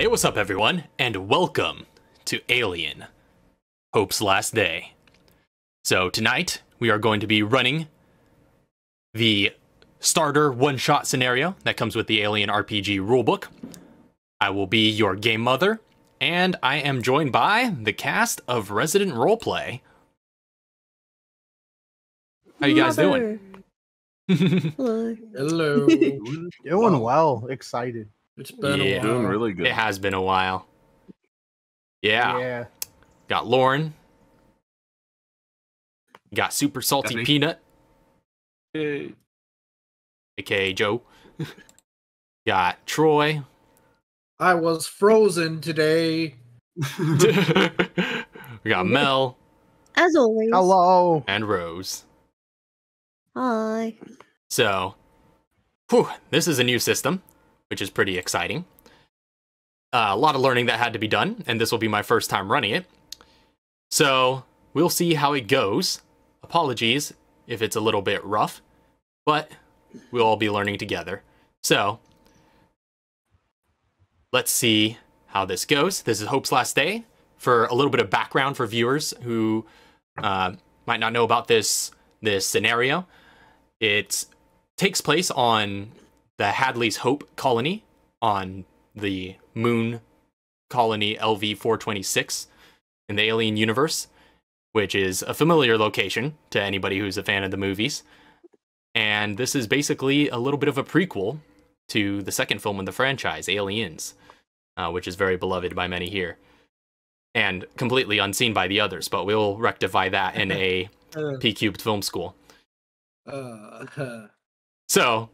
Hey, what's up, everyone, and welcome to Alien Hope's Last Day. So, tonight we are going to be running the starter one shot scenario that comes with the Alien RPG rulebook. I will be your game mother, and I am joined by the cast of Resident Roleplay. How you guys doing? Hello. Hello. Doing well. Excited. It's been Yeah. a while. Doing really good. It has been a while. Yeah. Yeah. Got Lauren. Got Super Salty Got. Peanut, Yay. aka Joe. Got Troy. I was frozen today. we got Mel As always. Hello. and Rose. Hi. So, whew, this is a new system, which is pretty exciting. Uh, a lot of learning that had to be done, and this will be my first time running it. So, we'll see how it goes. Apologies if it's a little bit rough, but we'll all be learning together. So, let's see how this goes. This is Hope's Last Day. For a little bit of background for viewers who uh, might not know about this this scenario, it takes place on the Hadley's Hope colony on the moon colony LV 426 in the Alien universe, which is a familiar location to anybody who's a fan of the movies. And this is basically a little bit of a prequel to the second film in the franchise, Aliens, uh, which is very beloved by many here. And completely unseen by the others, but we'll rectify that in a Uh, P Cubed film school. uh, So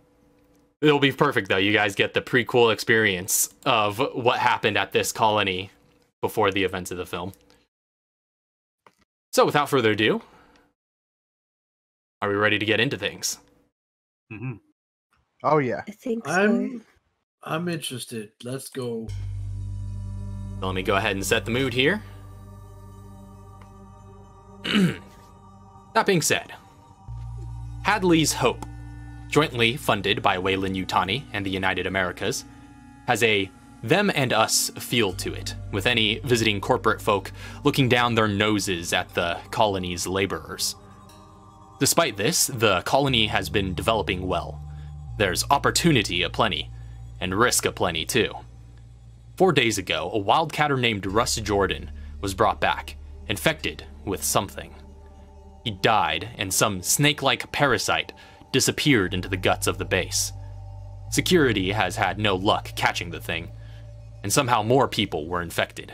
it'll be perfect though. You guys get the prequel experience of what happened at this colony before the events of the film. So without further ado, are we ready to get into things? Mhm. Oh yeah. I think so. I'm I'm interested. Let's go. So let me go ahead and set the mood here. that being said, Hadley's Hope, jointly funded by Weyland-Yutani and the United Americas, has a them and us feel to it, with any visiting corporate folk looking down their noses at the colony's laborers. Despite this, the colony has been developing well. There's opportunity aplenty, and risk aplenty too. Four days ago, a wildcatter named Russ Jordan was brought back, infected with something. He died, and some snake like parasite disappeared into the guts of the base. Security has had no luck catching the thing, and somehow more people were infected.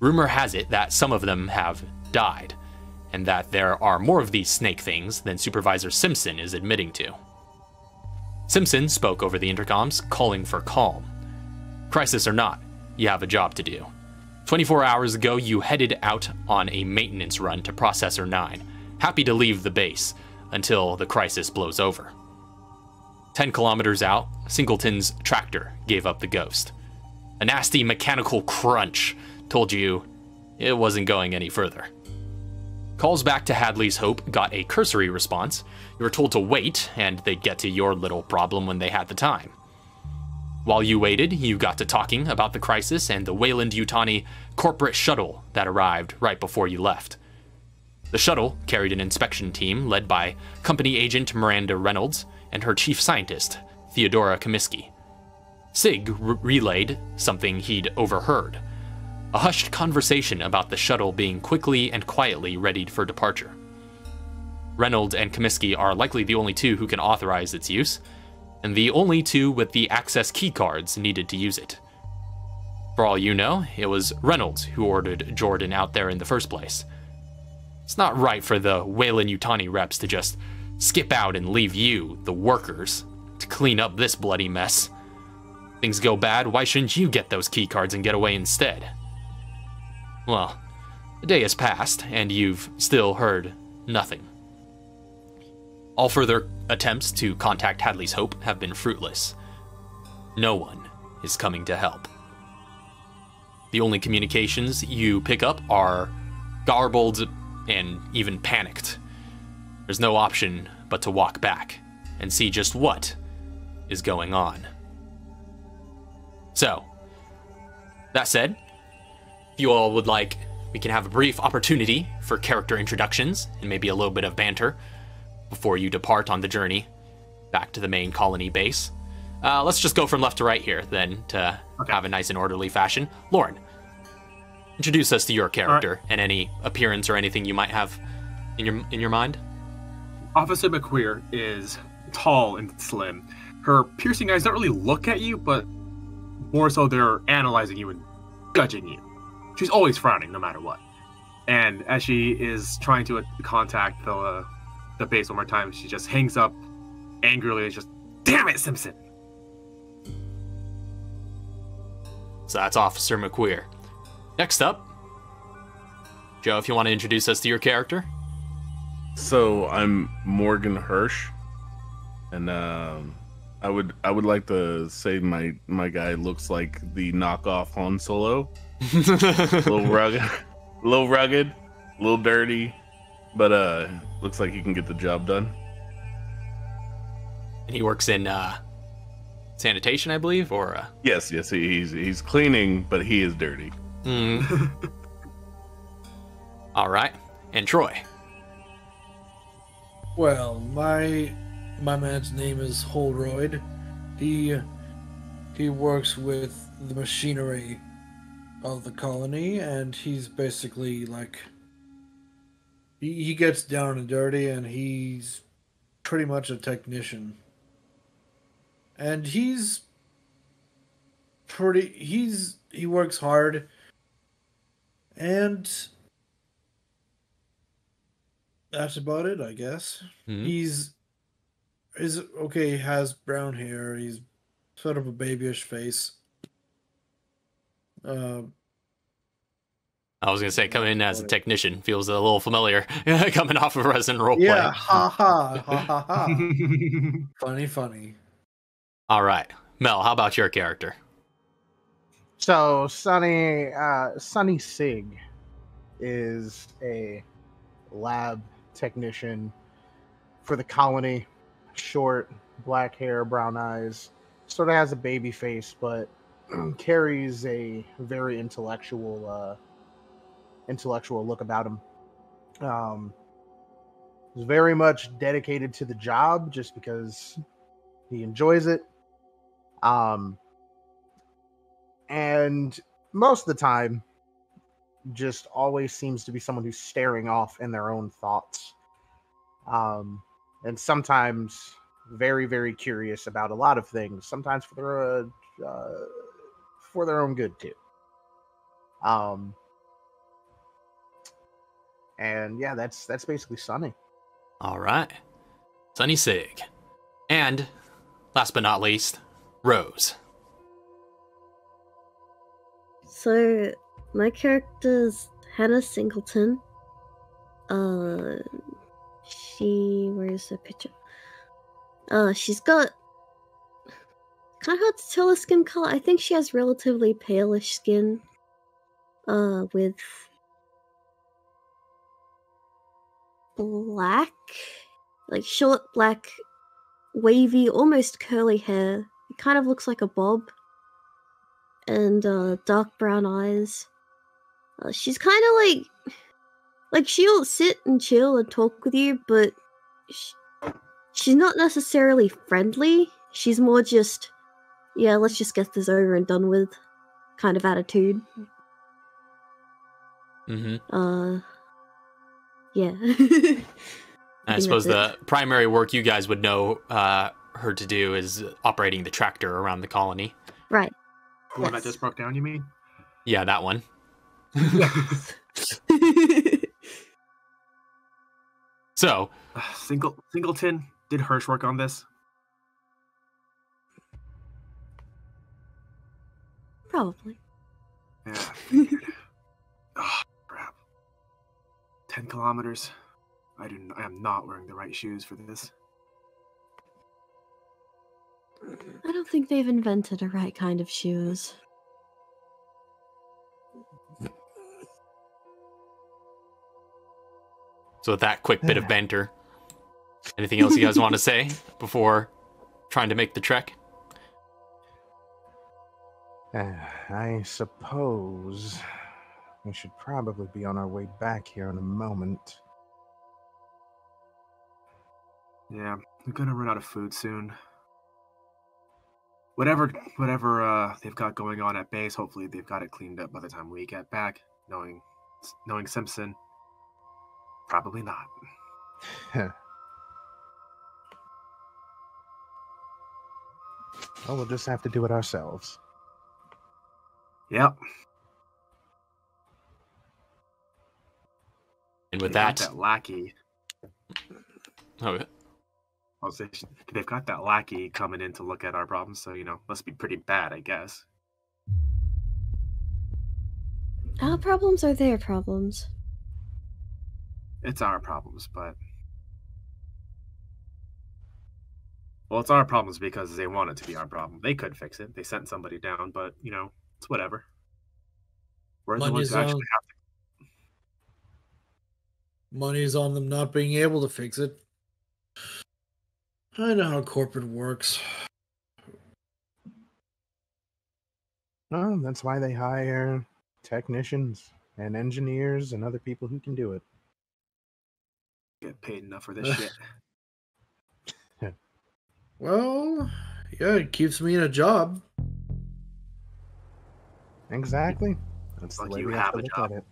Rumor has it that some of them have died, and that there are more of these snake things than Supervisor Simpson is admitting to. Simpson spoke over the intercoms, calling for calm. Crisis or not, you have a job to do. 24 hours ago, you headed out on a maintenance run to Processor 9, happy to leave the base until the crisis blows over. 10 kilometers out, Singleton's tractor gave up the ghost. A nasty mechanical crunch told you it wasn't going any further. Calls back to Hadley's Hope got a cursory response. You were told to wait, and they'd get to your little problem when they had the time. While you waited, you got to talking about the crisis and the Weyland-Yutani corporate shuttle that arrived right before you left. The shuttle carried an inspection team led by company agent Miranda Reynolds and her chief scientist, Theodora Comiskey. Sig re- relayed something he'd overheard a hushed conversation about the shuttle being quickly and quietly readied for departure. Reynolds and Comiskey are likely the only two who can authorize its use, and the only two with the access keycards needed to use it. For all you know, it was Reynolds who ordered Jordan out there in the first place. It's not right for the Weyland-Yutani reps to just skip out and leave you, the workers, to clean up this bloody mess. Things go bad, why shouldn't you get those keycards and get away instead? Well, the day has passed, and you've still heard nothing. All further attempts to contact Hadley's Hope have been fruitless. No one is coming to help. The only communications you pick up are garbled and even panicked. There's no option but to walk back and see just what is going on. So, That said, if you all would like, we can have a brief opportunity for character introductions and maybe a little bit of banter before you depart on the journey back to the main colony base. Uh, let's just go from left to right here, then, to Okay. have a nice and orderly fashion. Lauren, introduce us to your character and any appearance or anything you might have in your in your mind. Officer McQueer is tall and slim. Her piercing eyes don't really look at you, but more so they're analyzing you and judging you. She's always frowning, no matter what. And as she is trying to contact the uh, the base one more time, she just hangs up angrily. and just, damn it, Simpson! So that's Officer McQueer. Next up, Joe, if you want to introduce us to your character. So I'm Morgan Hirsch, and um, I would I would like to say my my guy looks like the knockoff Han Solo, a little rugged, a little rugged, a little dirty, but uh, looks like he can get the job done. and he works in uh, sanitation, I believe, or uh, Yes, yes, he- he's he's cleaning, but he is dirty. Mm. all right. And Troy. Well, my my man's name is Holroyd. He he works with the machinery of the colony, and he's basically like he, he gets down and dirty, and he's pretty much a technician. And he's pretty. He's he works hard, and that's about it, I guess. Mhm. He's is okay. He has brown hair. He's sort of a babyish face. Uh, I was gonna say, coming in as a technician feels a little familiar. coming off of Resident Roleplay. yeah, ha ha ha ha ha. funny, funny. All right, Mel. How about your character? So Sunny uh, Sunny Sig is a lab technician for the colony. Short, black hair, brown eyes. Sort of has a baby face, but carries a very intellectual, uh, intellectual look about him. Um, is very much dedicated to the job, just because he enjoys it. Um, and most of the time just always seems to be someone who's staring off in their own thoughts. Um and sometimes very very curious about a lot of things sometimes for their uh, uh, for their own good too. Um and yeah that's that's basically sunny. All right, Sunny Sig, and last but not least, Rose. So my character's Hannah Singleton. Uh, she where's her picture? Uh, she's got kind of hard to tell her skin color. I think she has relatively palish skin. Uh, with black, like short black, wavy, almost curly hair. It kind of looks like a bob and uh, dark brown eyes. Uh, she's kind of like, like she'll sit and chill and talk with you, but sh- she's not necessarily friendly. She's more just, yeah, let's just get this over and done with, kind of attitude. Mm-hmm. Uh, yeah. I think suppose the primary work you guys would know uh, her to do is operating the tractor around the colony. right. The one that just broke down, you mean? Yeah, that one. So, Single Singleton did Hirsch work on this? Probably. Yeah. I oh, crap. Ten kilometers. I do. n- I am not wearing the right shoes for this. I don't think they've invented a right kind of shoes. so with that quick bit of banter, anything else you guys want to say before trying to make the trek? Uh, I suppose we should probably be on our way back here in a moment. Yeah, we're gonna run out of food soon. Whatever, whatever uh, they've got going on at base, hopefully they've got it cleaned up by the time we get back. Knowing, knowing Simpson, probably not. well, we'll just have to do it ourselves. Yep. And with They've got that, that lackey. oh, I was saying, they've got that lackey coming in to look at our problems, so you know, must be pretty bad, I guess. Our problems are their problems. It's our problems, but well, it's our problems because they want it to be our problem. They could fix it. They sent somebody down, but you know, it's whatever. We're the ones who actually on- have to. Money's on them not being able to fix it. I know how corporate works. Well, that's why they hire technicians and engineers and other people who can do it. get paid enough for this shit. Well, yeah, it keeps me in a job. Exactly. That's the Like way you we have have to a look job. at it.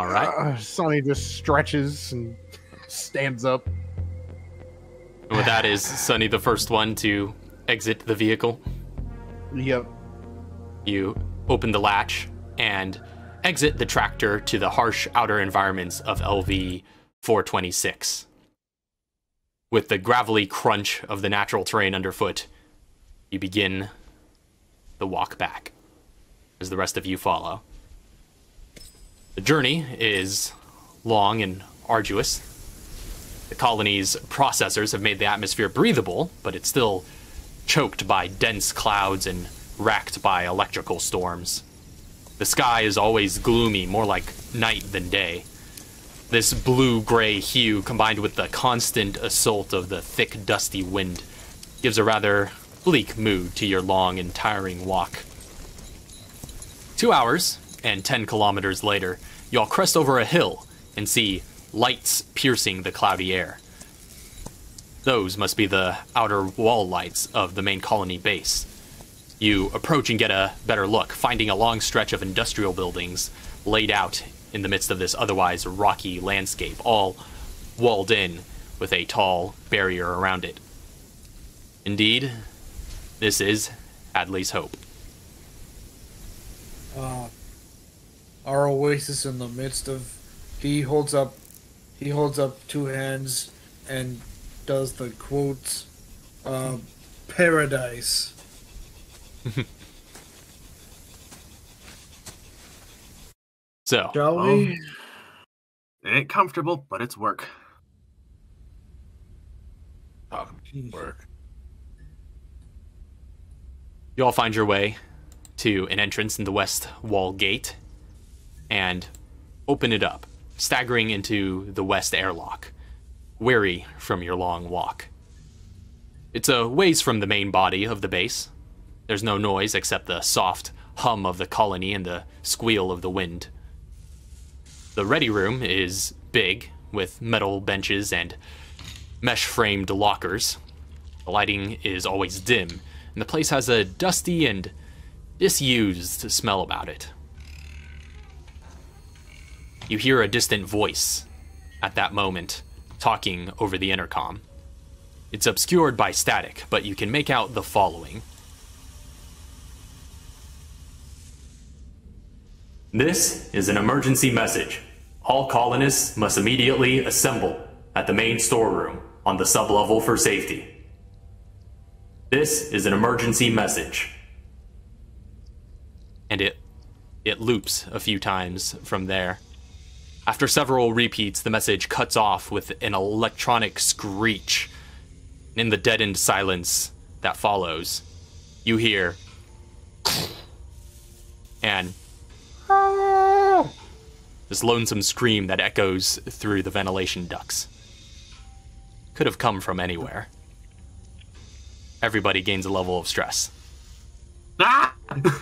All right. Uh, Sonny just stretches and stands up. And with that, is Sunny the first one to exit the vehicle? Yep. You open the latch and exit the tractor to the harsh outer environments of LV 426. With the gravelly crunch of the natural terrain underfoot, you begin the walk back as the rest of you follow. The journey is long and arduous. The colony's processors have made the atmosphere breathable, but it's still choked by dense clouds and racked by electrical storms. The sky is always gloomy, more like night than day. This blue gray hue, combined with the constant assault of the thick, dusty wind, gives a rather bleak mood to your long and tiring walk. Two hours and 10 kilometers later, y'all crest over a hill and see lights piercing the cloudy air. Those must be the outer wall lights of the main colony base. You approach and get a better look, finding a long stretch of industrial buildings laid out in the midst of this otherwise rocky landscape, all walled in with a tall barrier around it. Indeed, this is Hadley's Hope. Uh, our oasis in the midst of. He holds up. He holds up two hands and does the quotes. Uh, paradise. So, Shall Oh. we? It ain't comfortable, but it's work. Talk work. you all find your way to an entrance in the west wall gate and open it up, staggering into the west airlock, weary from your long walk. It's a ways from the main body of the base. There's no noise except the soft hum of the colony and the squeal of the wind. The ready room is big, with metal benches and mesh framed lockers. The lighting is always dim, and the place has a dusty and disused smell about it. You hear a distant voice at that moment talking over the intercom. It's obscured by static, but you can make out the following. This is an emergency message. All colonists must immediately assemble at the main storeroom on the sublevel for safety. This is an emergency message. And it it loops a few times from there. After several repeats, the message cuts off with an electronic screech. In the deadened silence that follows, you hear and This lonesome scream that echoes through the ventilation ducts. Could have come from anywhere. Everybody gains a level of stress. Ah! the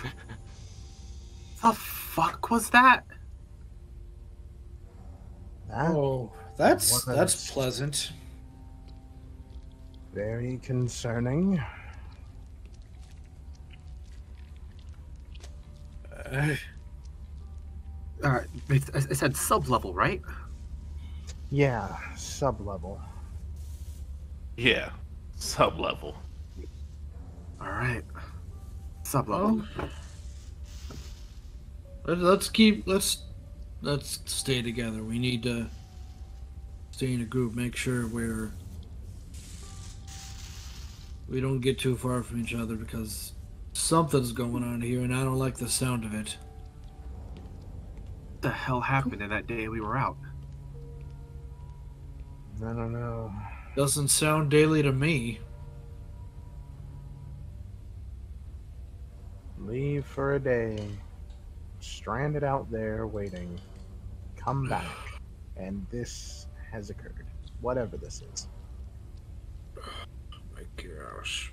fuck was that? That Oh, that's that's pleasant. very concerning. Uh, All right, it, it said sub level, right? Yeah, sub level. Yeah, sub level. All right, sub level. let- let's keep let's let's stay together. We need to stay in a group. Make sure we're we don't get too far from each other because something's going on here, and I don't like the sound of it. What the hell happened in that day we were out? I don't know. Doesn't sound daily to me. Leave for a day. Stranded out there waiting. Come back. And this has occurred. Whatever this is. My gosh.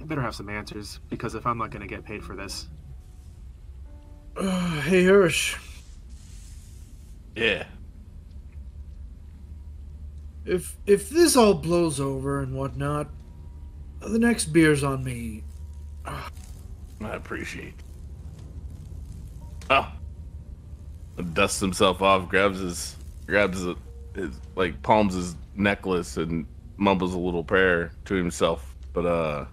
I better have some answers because if I'm not gonna get paid for this, Uh, hey Hirsch, Yeah. if if this all blows over and whatnot, the next beer's on me. I appreciate. Oh, dusts himself off, grabs his, grabs his, his like palms his necklace and mumbles a little prayer to himself, but uh,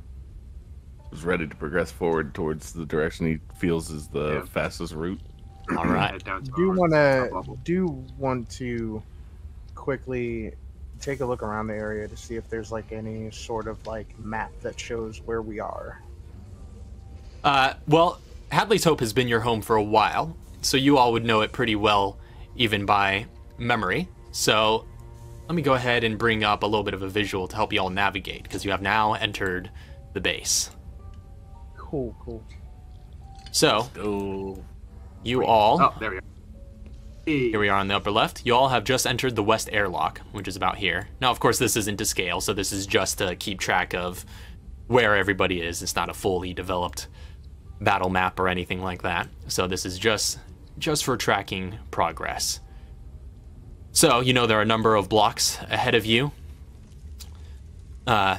is ready to progress forward towards the direction he feels is the Yeah. fastest route. All right. head do want to do want to quickly take a look around the area to see if there's like any sort of like map that shows where we are. Uh, well, Hadley's Hope has been your home for a while, so you all would know it pretty well, even by memory. So let me go ahead and bring up a little bit of a visual to help you all navigate, because you have now entered the base. Cool, cool. So Go. you all, Oh, there we go. Hey. here we are on the upper left. You all have just entered the west airlock, which is about here. Now, of course, this isn't to scale, so this is just to keep track of where everybody is. It's not a fully developed battle map or anything like that. So this is just just for tracking progress. So you know there are a number of blocks ahead of you. Uh,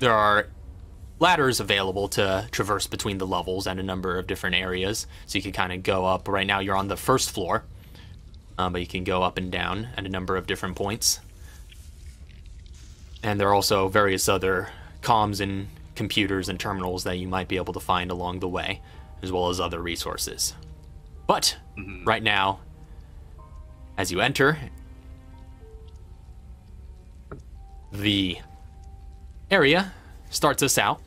there are ladders available to traverse between the levels and a number of different areas. So you can kind of go up. Right now you're on the first floor, uh, but you can go up and down at a number of different points. And there are also various other comms and computers and terminals that you might be able to find along the way, as well as other resources. But mm-hmm. right now, as you enter, the area starts us out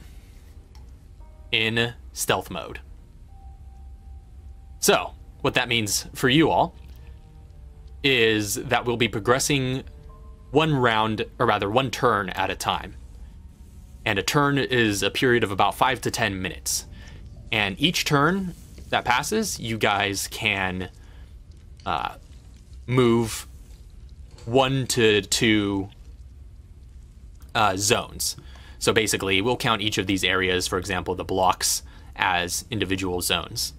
in stealth mode. So, what that means for you all is that we'll be progressing one round, or rather, one turn at a time. And a turn is a period of about five to ten minutes. And each turn that passes, you guys can uh, move one to two uh, zones. So basically, we'll count each of these areas, for example, the blocks, as individual zones.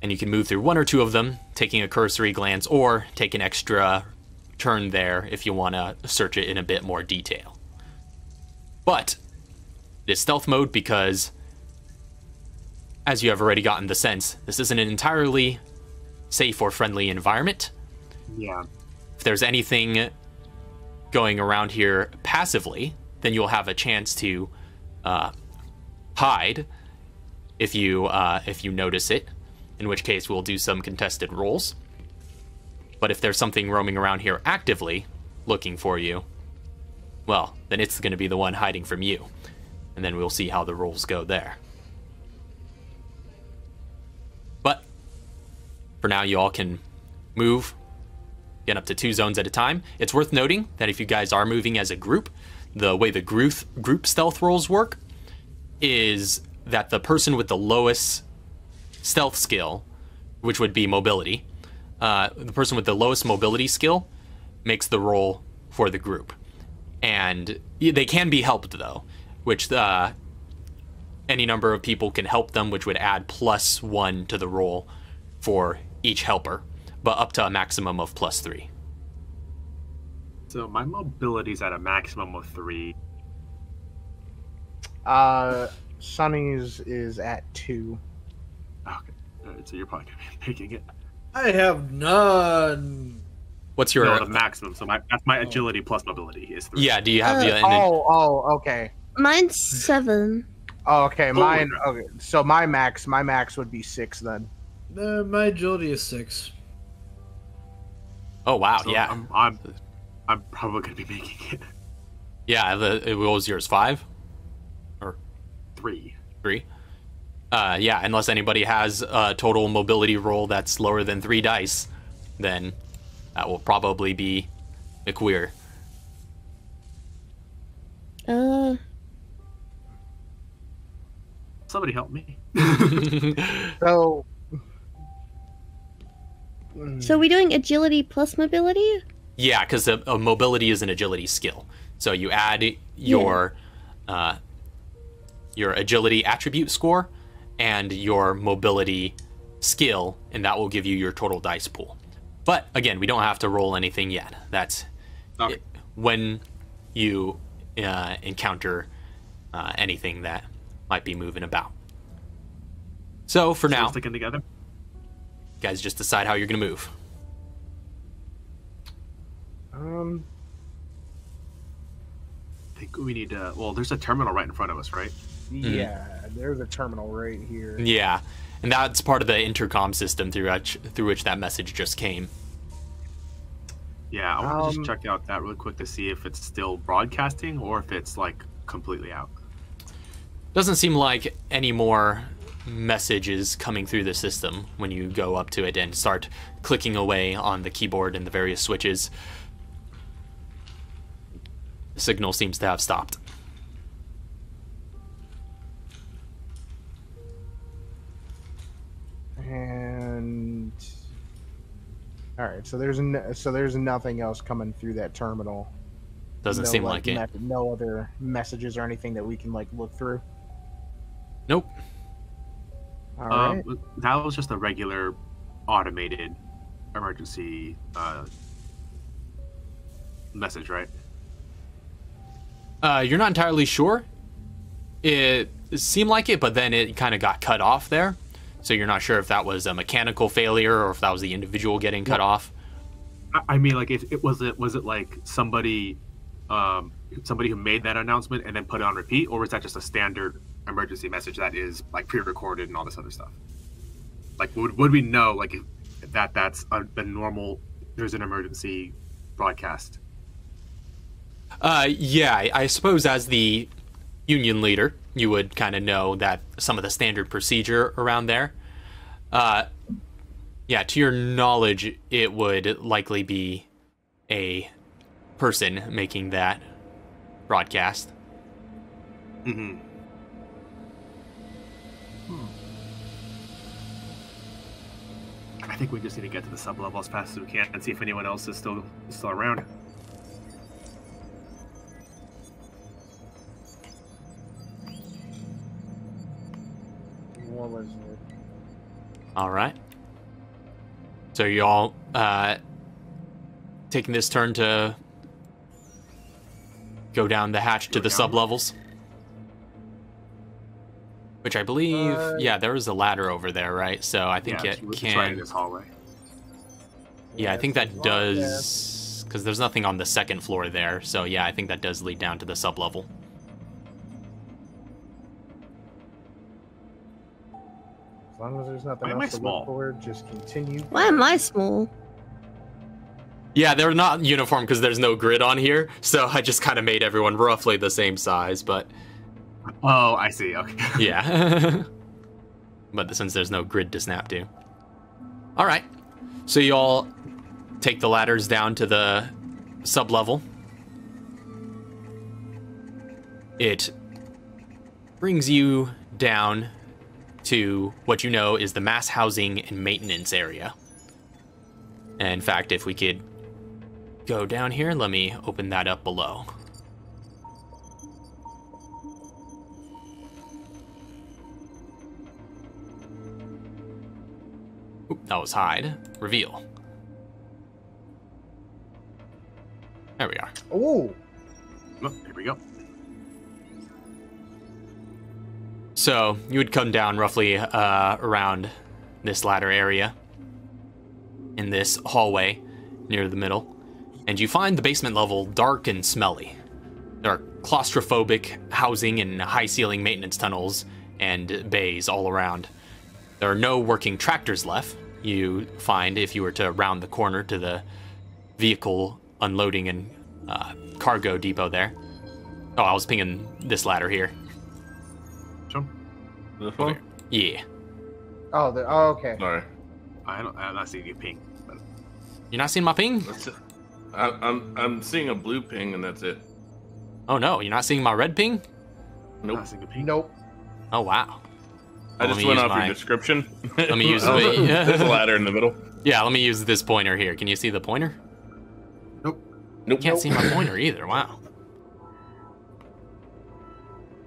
And you can move through one or two of them, taking a cursory glance, or take an extra turn there if you want to search it in a bit more detail. But it is stealth mode because, as you have already gotten the sense, this isn't an entirely safe or friendly environment. Yeah. If there's anything going around here passively, then you'll have a chance to uh, hide if you uh, if you notice it. In which case, we'll do some contested rolls. But if there's something roaming around here actively looking for you, well, then it's going to be the one hiding from you, and then we'll see how the rolls go there. But for now, you all can move get up to two zones at a time. It's worth noting that if you guys are moving as a group, the way the group group stealth rolls work is that the person with the lowest stealth skill which would be mobility. Uh, the person with the lowest mobility skill makes the roll for the group, and they can be helped though, which uh, any number of people can help them, which would add plus one to the roll for each helper, but up to a maximum of plus three. So my mobility's at a maximum of three. Uh, Sunny's is at two. Okay. Alright, so you're probably gonna be making it. I have none. What's your No, the maximum. So my that's my agility plus mobility is three. yeah? Do you have Uh, the? and then- Oh, oh, okay. Mine's seven. Oh, okay, mine. okay. Okay, so my max, my max would be six then. Uh, my agility is six. oh wow, So yeah, I'm, I'm I'm probably gonna be making it yeah. The what was yours? Five, or three. three. Uh, yeah, unless anybody has a total mobility roll that's lower than three dice, then that will probably be McQueer. Uh, Somebody help me. So. so are we doing agility plus mobility? Yeah, because a, a mobility is an agility skill. So you add your uh, your agility attribute score and your mobility skill, and that will give you your total dice pool. But again, we don't have to roll anything yet. That's Okay. it, when you uh, encounter uh, anything that might be moving about. So for So now, sticking together. guys, just decide how you're gonna move. Um. I think we need to. Well, there's a terminal right in front of us, right? Yeah, there's a terminal right here. Yeah, and that's part of the intercom system through which through which that message just came. Yeah, I want to Um, just check out that really quick to see if it's still broadcasting or if it's like completely out. Doesn't seem like any more messages coming through the system when you go up to it and start clicking away on the keyboard and the various switches. The signal seems to have stopped. And all right, so there's n- so there's nothing else coming through that terminal. Doesn't no, seem like it. no other messages or anything that we can like look through. Nope. All right. Um, that was just a regular automated emergency uh, message, right? Uh, you're not entirely sure. It seemed like it, but then it kind of got cut off there. So you're not sure if that was a mechanical failure or if that was the individual getting cut off. I, I mean, like, if it was it was it like somebody, um, somebody who made that announcement and then put it on repeat, or was that just a standard emergency message that is like pre-recorded and all this other stuff? Like, would would we know like if, that that's a, the normal? There's an emergency broadcast. Uh, yeah, I- I suppose as the union leader, you would kind of know that some of the standard procedure around there. Uh, yeah, to your knowledge, it would likely be a person making that broadcast. Mm-hmm. I think we just need to get to the sub level as fast as we can and see if anyone else is still still around. What was it? All right. So you all uh, taking this turn to go down the hatch to the down? sub levels, which I believe, Uh, yeah, there is a ladder over there, right? So I think yeah, it it's, can. it's right in this hallway. Yeah, I think that it's a lot there. does because there's nothing on the second floor there. So yeah, I think that does lead down to the sub level. As long as there's nothing Why else to small? look for, just continue. Why am I small? Yeah, they're not uniform because there's no grid on here. So I just kind of made everyone roughly the same size, but Oh, I see. Okay. yeah. but since there's no grid to snap to. All right. So you all take the ladders down to the sub level. It brings you down to what you know is the mass housing and maintenance area. And in fact, if we could go down here, let me open that up below. Oop, that was hide. Reveal. There we are. Oh, Oh, here we go. So you would come down roughly uh, around this ladder area in this hallway near the middle, and you find the basement level dark and smelly. There are claustrophobic housing and high ceiling maintenance tunnels and bays all around. There are no working tractors left. You find if you were to round the corner to the vehicle unloading and uh, cargo depot there. Oh, I was pinging this ladder here. Jump. This one? Yeah. oh, the, oh, okay. Sorry. I don't. I'm not seeing your ping. But You're not seeing my ping? That's it. I, I'm I'm seeing a blue ping and that's it. Oh no, you're not seeing my red ping? I'm Nope. not seeing a ping. Nope. Oh wow. I Well, just went off my- your description. Let me use Oh, the- There's a ladder in the middle. Yeah, let me use this pointer here. Can you see the pointer? Nope. Nope. Can't see my pointer either. Wow.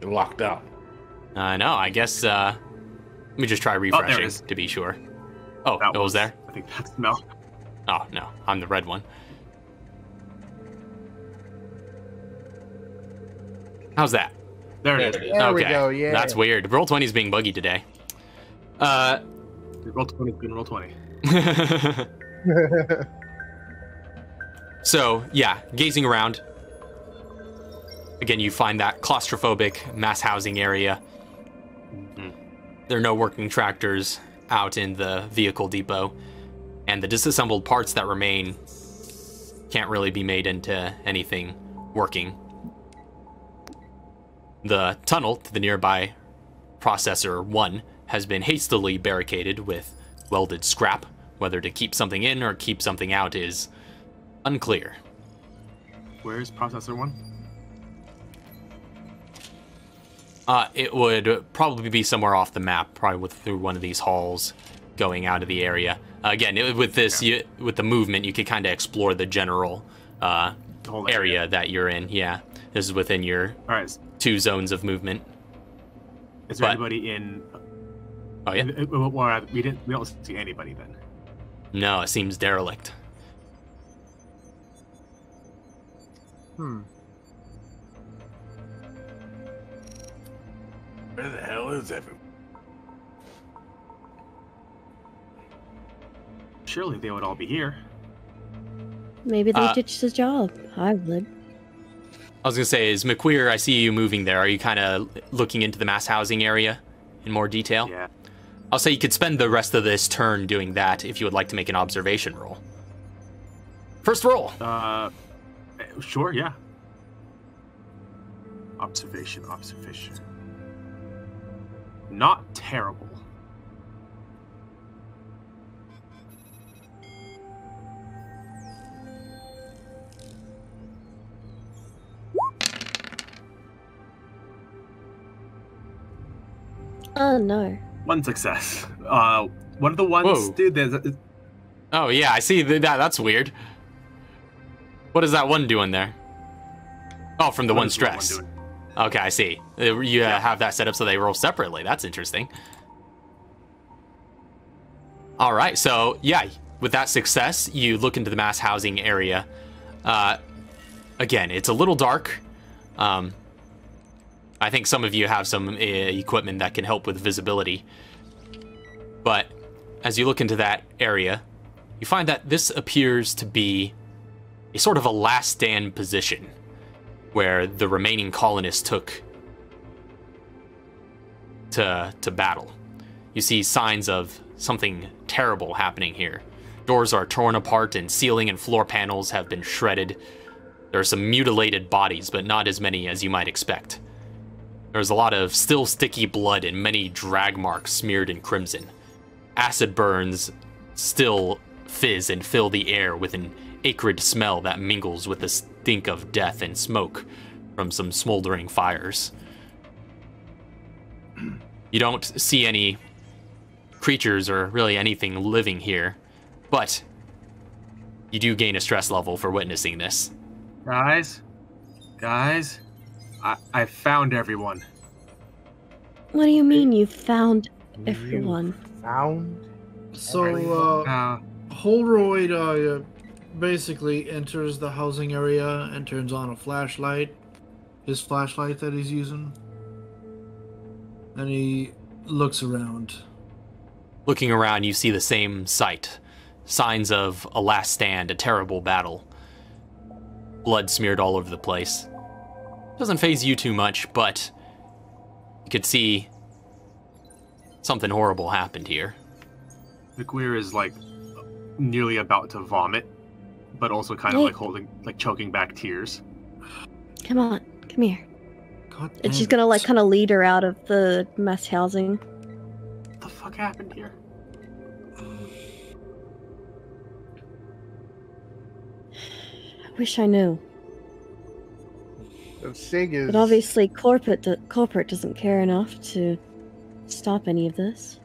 You're locked out. I know. I guess uh let me just try refreshing is. to be sure. Oh, That it was there? I think that's Mel. Oh no, I'm the red one. How's that? There it is. There we okay. go, yeah. That's weird. Roll 20 is being buggy today. Uh Roll twenty. Good roll twenty. So, yeah, gazing around. Again, you find that claustrophobic mass housing area. There are no working tractors out in the vehicle depot, and the disassembled parts that remain can't really be made into anything working. The tunnel to the nearby processor 1 has been hastily barricaded with welded scrap. Whether to keep something in or keep something out is unclear. Where's processor one? Uh, it would probably be somewhere off the map, probably with, through one of these halls, going out of the area. Uh, again, it, with this, you, with the movement, you could kind of explore the general uh, The whole area that you're in. Yeah, this is within your All right. Two zones of movement. Is there But- anybody in? Oh yeah, uh, uh, Well, we didn't. We don't see anybody then. no, it seems derelict. Hmm. Where the hell is everyone? Surely they would all be here. Maybe they Uh, ditched the job. I would. I was gonna say, is McQueer? I see you moving there. Are you kind of looking into the mass housing area in more detail? Yeah. I'll say you could spend the rest of this turn doing that if you would like to make an observation roll. First roll. Uh, sure. Yeah. Observation. Observation. Not terrible. Oh no. One success. Uh, one of the ones, Whoa. dude. There's a, Oh yeah, I see that. That's weird. What is that one doing there? Oh, from the what one is the stress. doing? Okay, I see. Uh, You uh, Yeah. have that set up so they roll separately. That's interesting. All right, so yeah, with that success, you look into the mass housing area. Uh, again, it's a little dark. Um, I think some of you have some uh, equipment that can help with visibility. But as you look into that area, you find that this appears to be a sort of a last stand position where the remaining colonists took to to battle. You see signs of something terrible happening here. Doors are torn apart and ceiling and floor panels have been shredded. There are some mutilated bodies, but not as many as you might expect. There's a lot of still sticky blood and many drag marks smeared in crimson. Acid burns still fizz and fill the air with an acrid smell that mingles with the stink of death and smoke from some smoldering fires. You don't see any creatures or really anything living here, but you do gain a stress level for witnessing this. Guys, guys, I I found everyone. What do you mean you found everyone? Found. So, uh, Uh, Holroyd uh, basically enters the housing area and turns on a flashlight. His flashlight that he's using. And he looks around. Looking around, you see the same sight signs of a last stand, a terrible battle. Blood smeared all over the place. Doesn't phase you too much, but you could see something horrible happened here. McQueer is like nearly about to vomit, but also kind of like holding, like choking back tears. Come on, come here. God And she's gonna like kind of lead her out of the mess housing. What the fuck happened here? I wish I knew. Sig is. But obviously, corporate do- corporate doesn't care enough to stop any of this.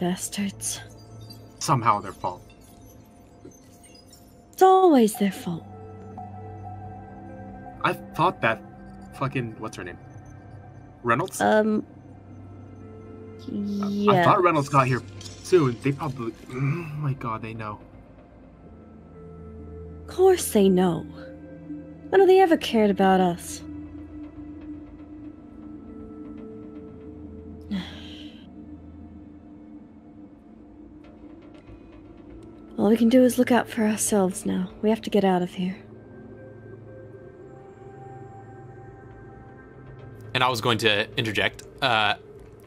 Bastards! Somehow their fault. It's always their fault. I thought that fucking what's her name? Reynolds. Um. Yeah. I thought Reynolds got here soon. They probably. Oh my god, they know. Of course they know. When have they ever cared about us? All we can do is look out for ourselves now. We have to get out of here. And I was going to interject. Uh,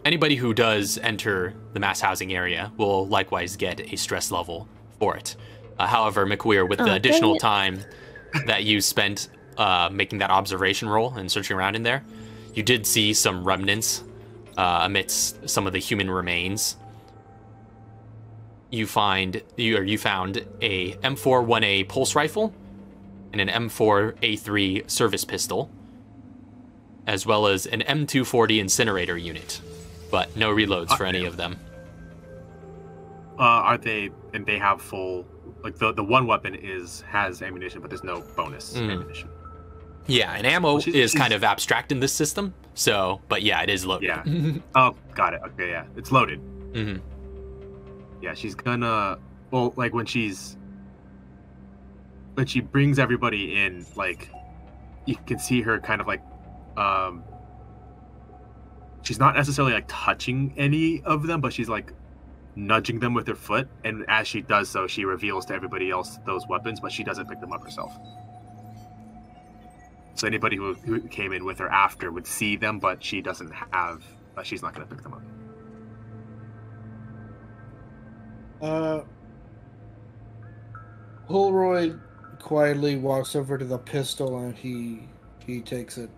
anybody who does enter the mass housing area will likewise get a stress level for it. Uh, however, McQueer, with Aw, the additional time that you spent uh, making that observation roll and searching around in there, you did see some remnants uh, amidst some of the human remains. You find you or you found a M41A pulse rifle and an M4A3 service pistol as well as an M240 incinerator unit, but no reloads for any of them. Uh, are they? And they have full. Like the the one weapon is has ammunition, but there's no bonus Mm. ammunition. Yeah, and ammo Well, she's- is she's- kind of abstract in this system, so, but yeah, it is loaded. Yeah. Oh, got it. Okay, yeah, it's loaded. hmm Yeah, she's gonna. Well, like when she's when she brings everybody in, like you can see her kind of like, um, she's not necessarily like touching any of them, but she's like nudging them with her foot, and as she does so, she reveals to everybody else those weapons, but she doesn't pick them up herself. So anybody who, who came in with her after would see them, but she doesn't have. Uh, she's not gonna pick them up. Uh, Holroyd quietly walks over to the pistol and he he takes it.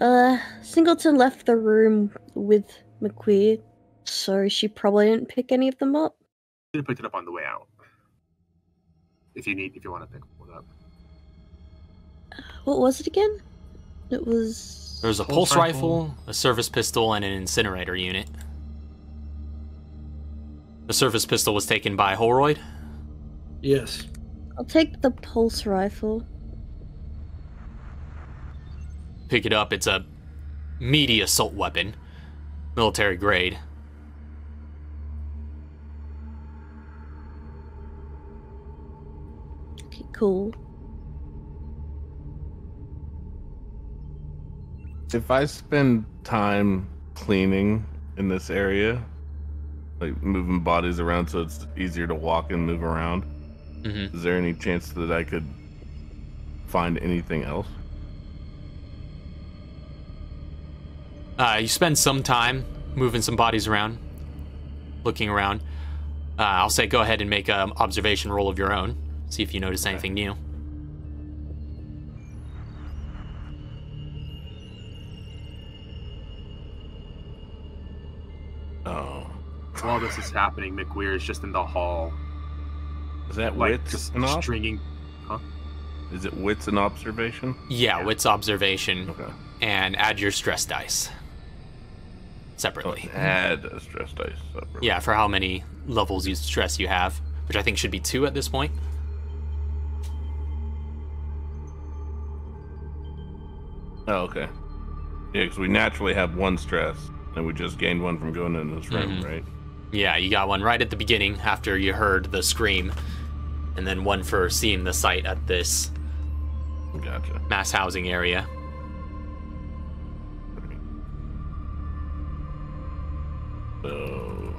Uh, Singleton left the room with McQueen, so she probably didn't pick any of them up. She picked it up on the way out. If you need, if you want to pick one up. What was it again? It was. There's a Pulse pulse rifle. rifle, a service pistol, and an incinerator unit. The service pistol was taken by Holroyd. Yes. I'll take the pulse rifle. Pick it up. It's a meaty assault weapon, military grade. Okay, cool. If I spend time cleaning in this area, like moving bodies around so it's easier to walk and move around, hmm is there any chance that I could find anything else? Uh, you spend some time moving some bodies around, looking around. Uh, I'll say go ahead and make an observation roll of your own. See if you notice anything new. This is happening, McWeir is just in the hall, is that like wits just and op? stringing. Is it wits and observation? Yeah, Yeah. wits observation Okay. and add your stress dice. separately. Oh, add a stress dice. separately. Yeah, for how many levels you stress you have, which I think should be two at this point. Oh, okay. Yeah, because we naturally have one stress, and we just gained one from going in this room, Mhm. right? Yeah, you got one right at the beginning after you heard the scream, and then one for seeing the site at this Gotcha. mass housing area. So.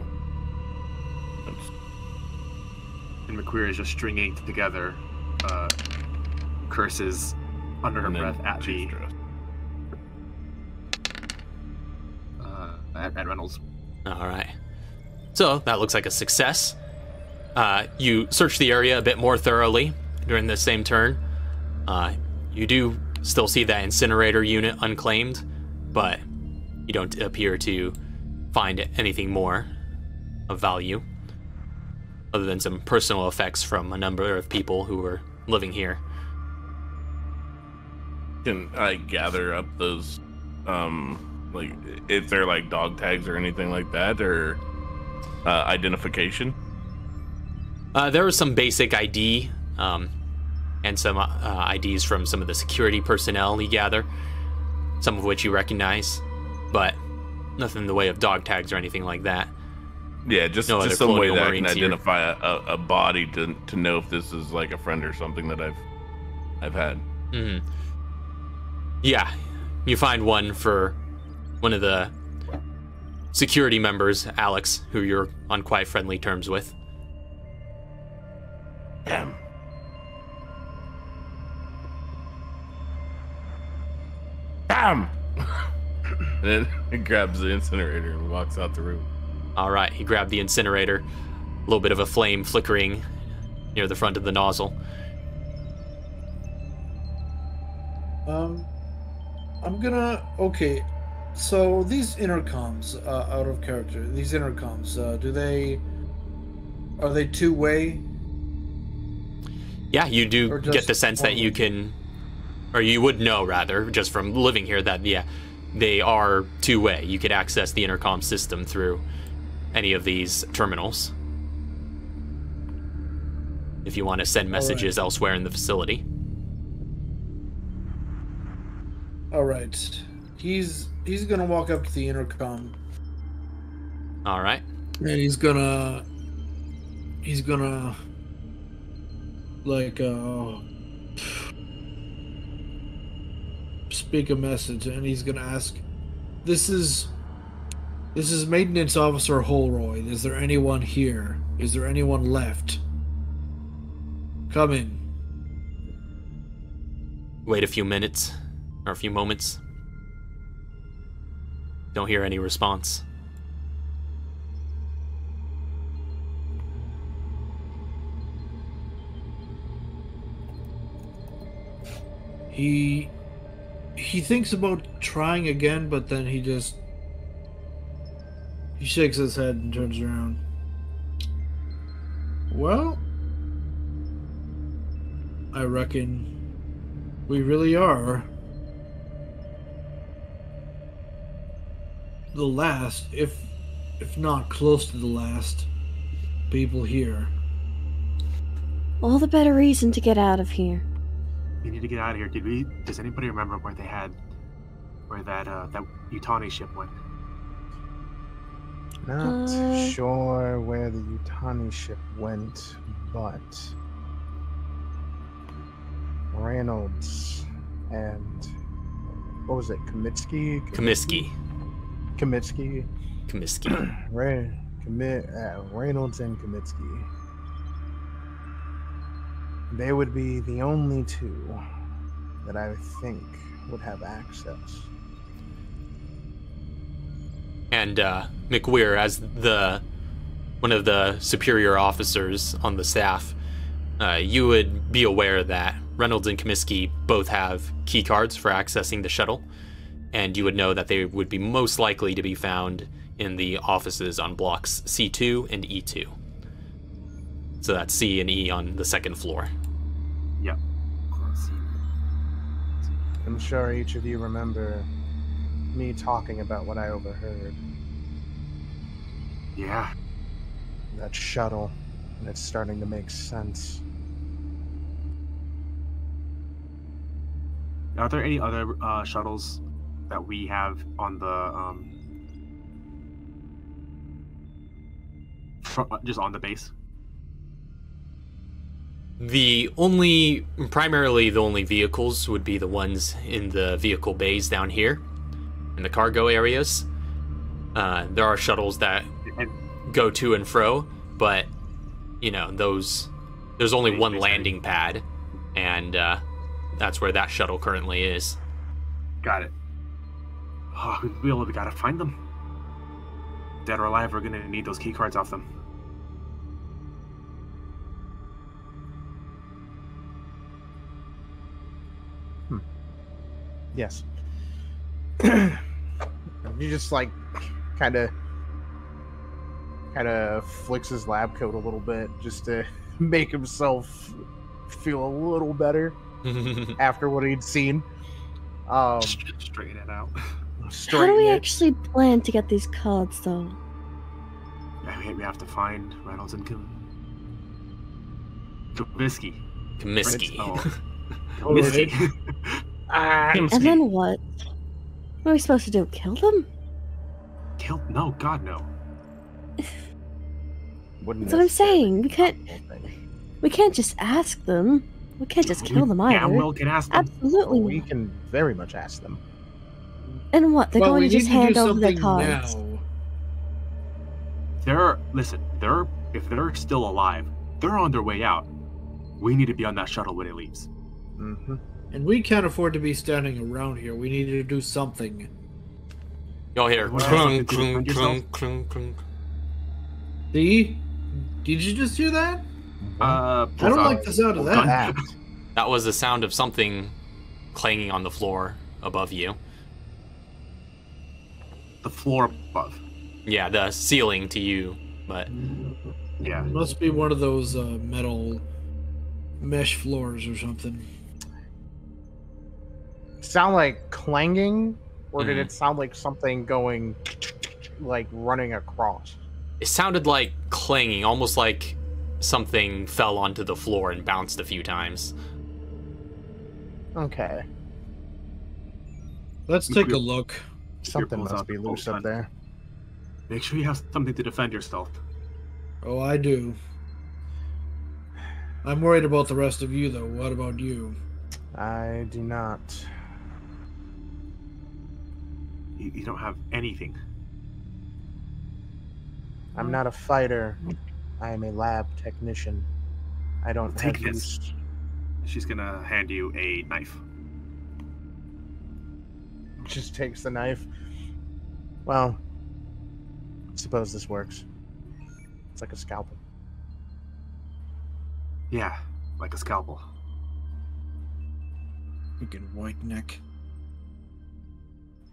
And McQueer is just stringing together uh, curses under her breath at the uh, at, at Reynolds. All right. So that looks like a success. Uh, you search the area a bit more thoroughly during the same turn. Uh, you do still see that incinerator unit unclaimed, but you don't appear to find anything more of value other than some personal effects from a number of people who were living here. Can I gather up those, um, like, if they're like dog tags or anything like that, or uh, identification? Uh, there was some basic ID um, and some uh, IDs from some of the security personnel you gather, some of which you recognize, but nothing in the way of dog tags or anything like that. Yeah, just, No just some way that I can identify a, a, body to to know if this is like a friend or something that I've I've had. hmm Yeah, you find one for one of the security members, Alex, who you're on quite friendly terms with. Damn. Damn. and then he grabs the incinerator and walks out the room. All right, he grabbed the incinerator, a little bit of a flame flickering near the front of the nozzle. Um, I'm gonna. Okay, so these intercoms, uh, out of character, these intercoms, uh, do they. Are they two way? Yeah, you do get the sense that you can, or you would know rather, just from living here, that yeah, they are two way. You could access the intercom system through any of these terminals if you want to send messages elsewhere in the facility. All right. He's he's gonna walk up to the intercom. All right. and he's gonna he's gonna like uh speak a message. And he's gonna ask this is this is maintenance officer holroyd. Is there anyone here? Is there anyone left? Come in. Wait a few minutes or a few moments. Don't hear any response. he he thinks about trying again but then he just he shakes his head and turns around well i reckon we really are the last if if not close to the last people here All the better reason to get out of here. We need to get out of here. Did we? Does anybody remember where they had, where that uh, that Yutani ship went? Not Uh. sure where the Yutani ship went, but Reynolds and what was it? Kamitsky. Comiskey. Kamitsky. Comiskey. Ray, commit uh, Reynolds and Kamitsky. They would be the only two that I think would have access. and uh, McWeir, as the one of the superior officers on the staff, uh, you would be aware that Reynolds and Comiskey both have key cards for accessing the shuttle, and you would know that they would be most likely to be found in the offices on blocks C2 and E2. So that's C and E on the second floor. Yep. I'm sure each of you remember me talking about what I overheard. Yeah. That shuttle, and it's starting to make sense. Are there any other uh, shuttles that we have on the um, just on the base? The only, primarily the only vehicles would be the ones in the vehicle bays down here, in the cargo areas. Uh, there are shuttles that go to and fro, but you know those. There's only one landing pad, and uh, that's where that shuttle currently is. got it. Oh, we really gotta find them. Dead or alive, we're gonna need those key cards off them. Yes. you just like kind of kind of flicks his lab coat a little bit just to make himself feel a little better after what he'd seen. Um, Straighten it out. How do we it. actually plan to get these cards, though? Yeah, we- we have to find Reynolds and Kim. Trubisky. Comiskey. All right. Misty. Ah, And then what? What are we supposed to do? Kill them? Kill? No, God, no. wouldn't That's what I'm saying. We can't. be a thing. We can't just ask them. We can't just kill them either. Damn well can ask them. Absolutely. we can very much ask them. And what? They're well, going to just need to hand do over their cards. now. They're listen. They're if they're still alive, they're on their way out. We need to be on that shuttle when it leaves. hmm And we can't afford to be standing around here. We need to do something. Y'all hear What else clunk, did you clunk, clunk, clunk, clunk. See? Did you just hear that? Uh, I don't uh, like the sound of that. That. That was the sound of something clanging on the floor above you. The floor above. Yeah, the ceiling to you, but Yeah. it Must be one of those uh, metal mesh floors or something. Sound like clanging, or did Mhm. it sound like something going, like running across? it sounded like clanging, almost like something fell onto the floor and bounced a few times. Okay, Let's take a look. Something must out be loose bolt up there. Make sure you have something to defend yourself. Oh, I do. I'm worried about the rest of you, though. What about you? I do not. You, you don't have anything. I'm not a fighter. I am a lab technician. I don't Take have this. use. She's gonna hand you a knife. Just takes the knife. Well, suppose this works. It's like a scalpel. Yeah, like a scalpel. Freaking white neck.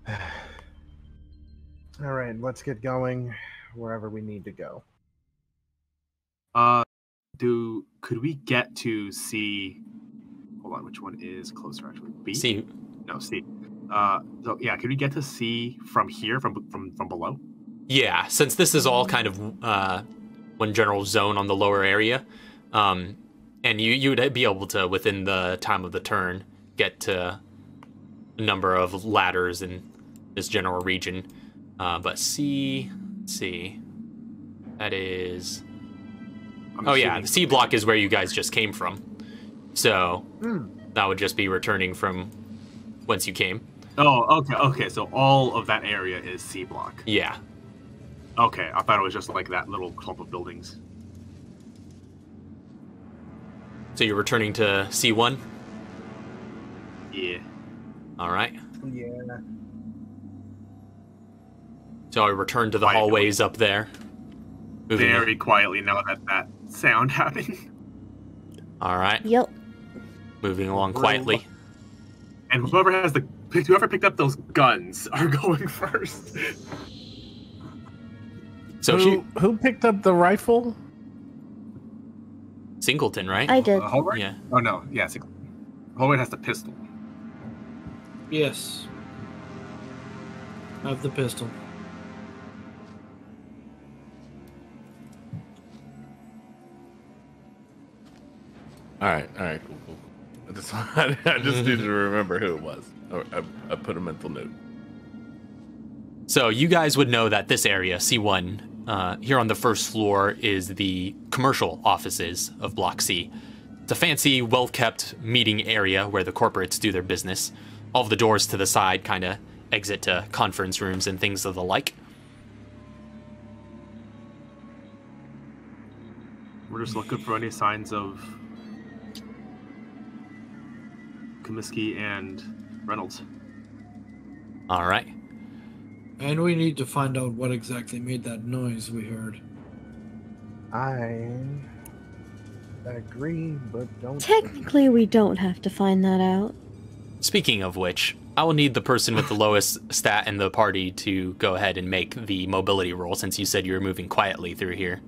All right, let's get going wherever we need to go. Uh, do could we get to C? Hold on, which one is closer actually? B. See, No, C. Uh, so yeah, could we get to C from here, from from from below? yeah, since this is all kind of uh, one general zone on the lower area, um, and you you would be able to within the time of the turn get to a number of ladders in this general region. Uh, but C, C, that is I'm Oh yeah, the C block is where you guys just came from. So Hmm. that would just be returning from whence you came. Oh, okay, okay. So all of that area is C block. Yeah. Okay, I thought it was just like that little clump of buildings. So you're returning to C1? Yeah. All right. Yeah. So I return to the Quiet. hallways up there. Moving Very quietly now that that sound happened. All right. Yep. Moving along quietly. And whoever has the whoever picked up those guns are going first. So who, she, who picked up the rifle? Singleton, right? I did. Uh, Yeah. Oh no, yeah. Holroyd has the pistol. Yes. I have the pistol. All right, all right, cool, cool. I just, I just need to remember who it was. I, I, I put a mental note. So you guys would know that this area, C1, uh, here on the first floor is the commercial offices of Block C. It's a fancy, well-kept meeting area where the corporates do their business. All of the doors to the side kind of exit to conference rooms and things of the like. We're just looking for any signs of Comiskey and Reynolds. All right. And we need to find out what exactly made that noise we heard. I agree, but don't. Technically, we don't have to find that out. Speaking of which, I will need the person with the lowest stat in the party to go ahead and make the mobility roll since you said you were moving quietly through here.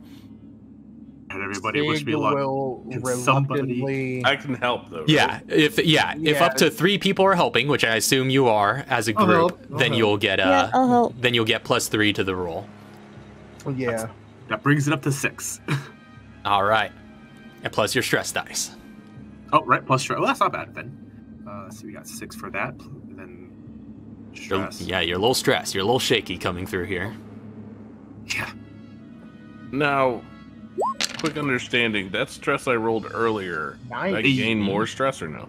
And everybody wish me luck. will Can somebody- I can help though. right? Yeah, if yeah, if up to three people are helping, which I assume you are as a I'll group, help, I'll then help. you'll get uh, yeah, I'll help. then you'll get plus three to the roll. Yeah. That brings it up to six. All right, and plus your stress dice. oh, right, plus stress. Well, that's not bad then. Uh, so we got six for that. And then You're- stress. yeah, you're a little stressed. You're a little shaky coming through here. Yeah. Now, quick understanding. That stress I rolled earlier. Did I gain more stress or no?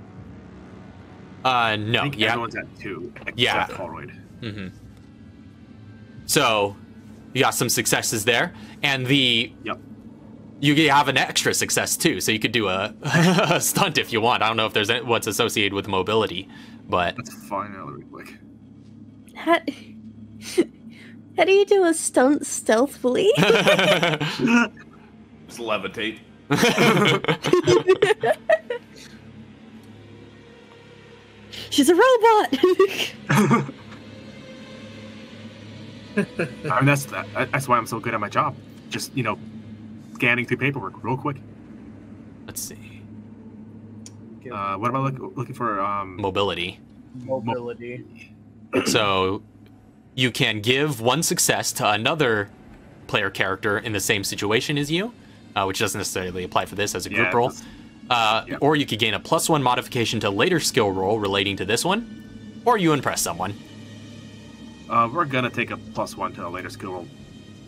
Uh, I no, think yeah, everyone's at two. Except Yeah. Holroyd. hmm So, you got some successes there, and the Yep. you have an extra success too. So you could do a, a stunt if you want. I don't know if there's any- what's associated with mobility, but Let's find out really quick. How, how do you do a stunt stealthily? Just levitate. She's a robot. I mean, that's that, that's why I'm so good at my job. Just you know, scanning through paperwork real quick. Let's see. Uh, what am I look, looking for? Um, Mobility. Mobility. So you can give one success to another player character in the same situation as you, uh, which doesn't necessarily apply for this as a group Yeah, roll. Uh, yeah. Or you could gain a plus one modification to later skill roll relating to this one, or you impress someone. uh, we're gonna take a plus one to a later skill roll,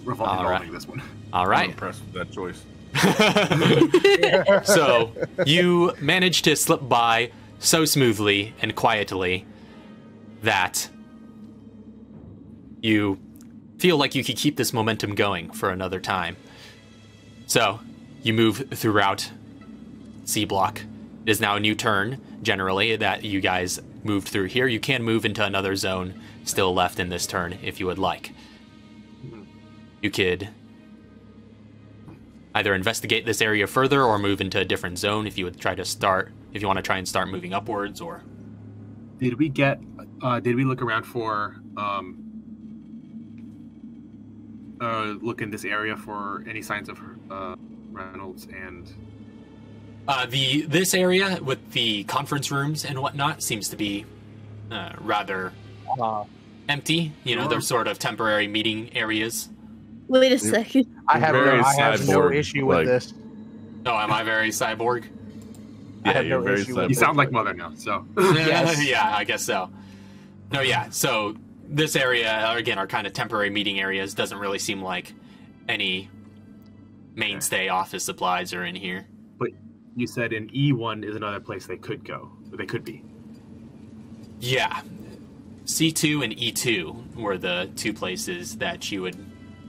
revolving All right. rolling this one. All I'm impressed with that choice. so you manage to slip by so smoothly and quietly that you feel like you could keep this momentum going for another time. So you move throughout C block. It is now a new turn, generally, that you guys moved through here. You can move into another zone still left in this turn if you would like. You could either investigate this area further or move into a different zone if you would try to start if you want to try and start moving upwards or Did we get? Uh, did we look around for? Um, uh, look in this area for any signs of uh, Reynolds and uh, the this area with the conference rooms and whatnot seems to be uh, rather Uh, empty you know Sure. they're sort of temporary meeting areas Wait a second. I have no, I have no issue with like- this. oh am i very cyborg I Yeah, have you're no very issue with cyborg. you sound like mother now. So Yes. yeah i guess so no yeah so this area uh, again are kind of temporary meeting areas doesn't really seem like any mainstay office supplies are in here But you said in E one is another place they could go. They could be. Yeah. C2 and E2 were the two places that you would,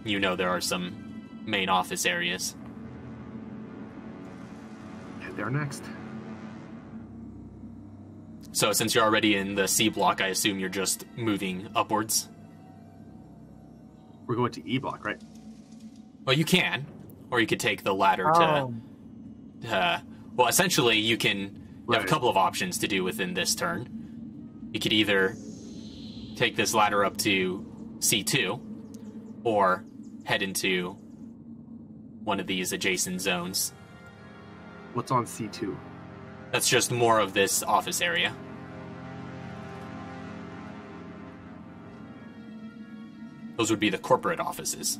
you know, there are some main office areas. Head there next. So since you're already in the C block, I assume you're just moving upwards. We're going to E block, right? Well, you can, or you could take the ladder to. Um, Uh, well, essentially, you can. You have a couple of options to do within this turn. You could either take this ladder up to C2, or head into one of these adjacent zones. What's on C two? That's just more of this office area. Those would be the corporate offices.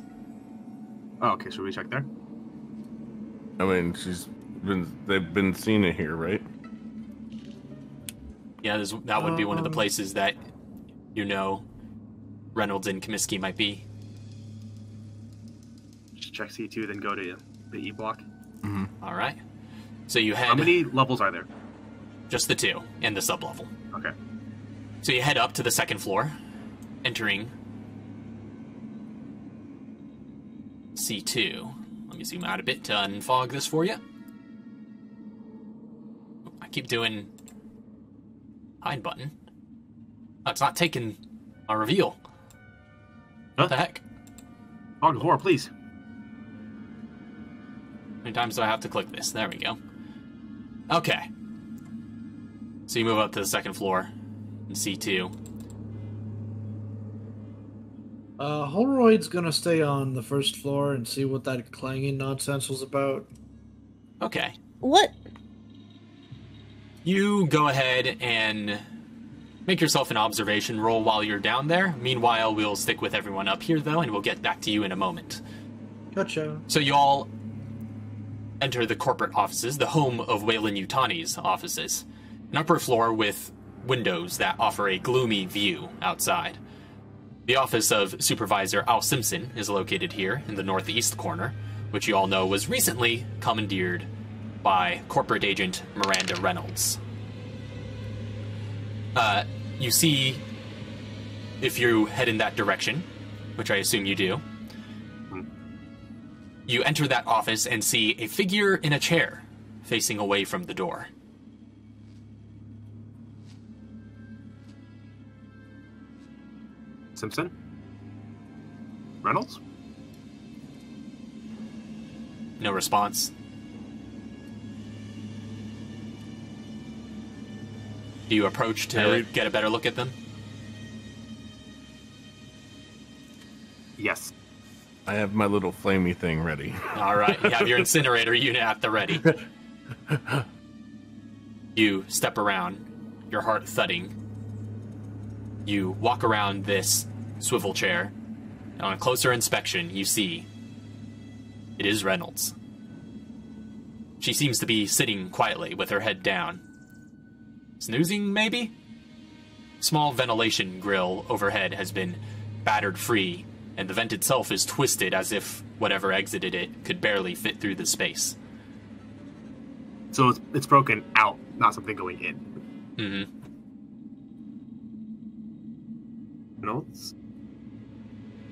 Oh, okay. Should we check there? I mean, she's been they've been seen in here, right? Yeah, that would be one of the Um, places that you know Reynolds and Comiskey might be. Just check C2, then go to the E block. All right. So you head How many levels are there? just the two and the sublevel. Okay. So you head up to the second floor, entering C2. Let me zoom out a bit to unfog this for you. Oh, I keep doing hide button. Oh, it's not taking a reveal. What the heck? Fog of Horror, please. How many times do I have to click this? There we go. Okay. So you move up to the second floor in C2. Uh, Holroyd's gonna stay on the first floor and see what that clanging nonsense was about. Okay. What? You go ahead and make yourself an observation roll while you're down there. Meanwhile, we'll stick with everyone up here, though, and we'll get back to you in a moment. Gotcha. So you all enter the corporate offices, the home of Weyland-Yutani's offices. An upper floor with windows that offer a gloomy view outside. The office of Supervisor Al Simpson is located here in the northeast corner, which you all know was recently commandeered by corporate agent Miranda Reynolds. Uh, you see, if you head in that direction, which I assume you do, you enter that office and see a figure in a chair facing away from the door. Simpson? Reynolds? No response. Do you approach to Harry- get a better look at them? Yes. I have my little flamey thing ready. All right, you have your incinerator unit at the ready. You step around, your heart thudding. You walk around this swivel chair. and On a closer inspection, you see it is Reynolds. She seems to be sitting quietly with her head down. Snoozing, maybe? Small ventilation grill overhead has been battered free, and the vent itself is twisted as if whatever exited it could barely fit through the space. So it's, it's broken out, not something going in. Mm-hmm. Reynolds?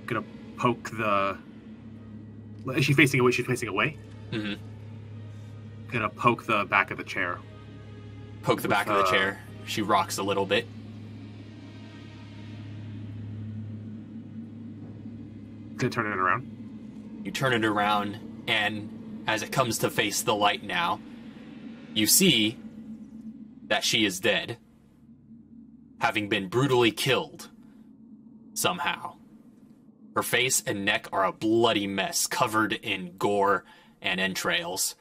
Gonna poke the. Is she facing away? She's facing away? hmm Gonna poke the back of the chair. Poke the back of the Uh, chair. She rocks a little bit. Gonna turn it around. You turn it around, and as it comes to face the light now, you see that she is dead, having been brutally killed somehow. Her face and neck are a bloody mess, covered in gore and entrails.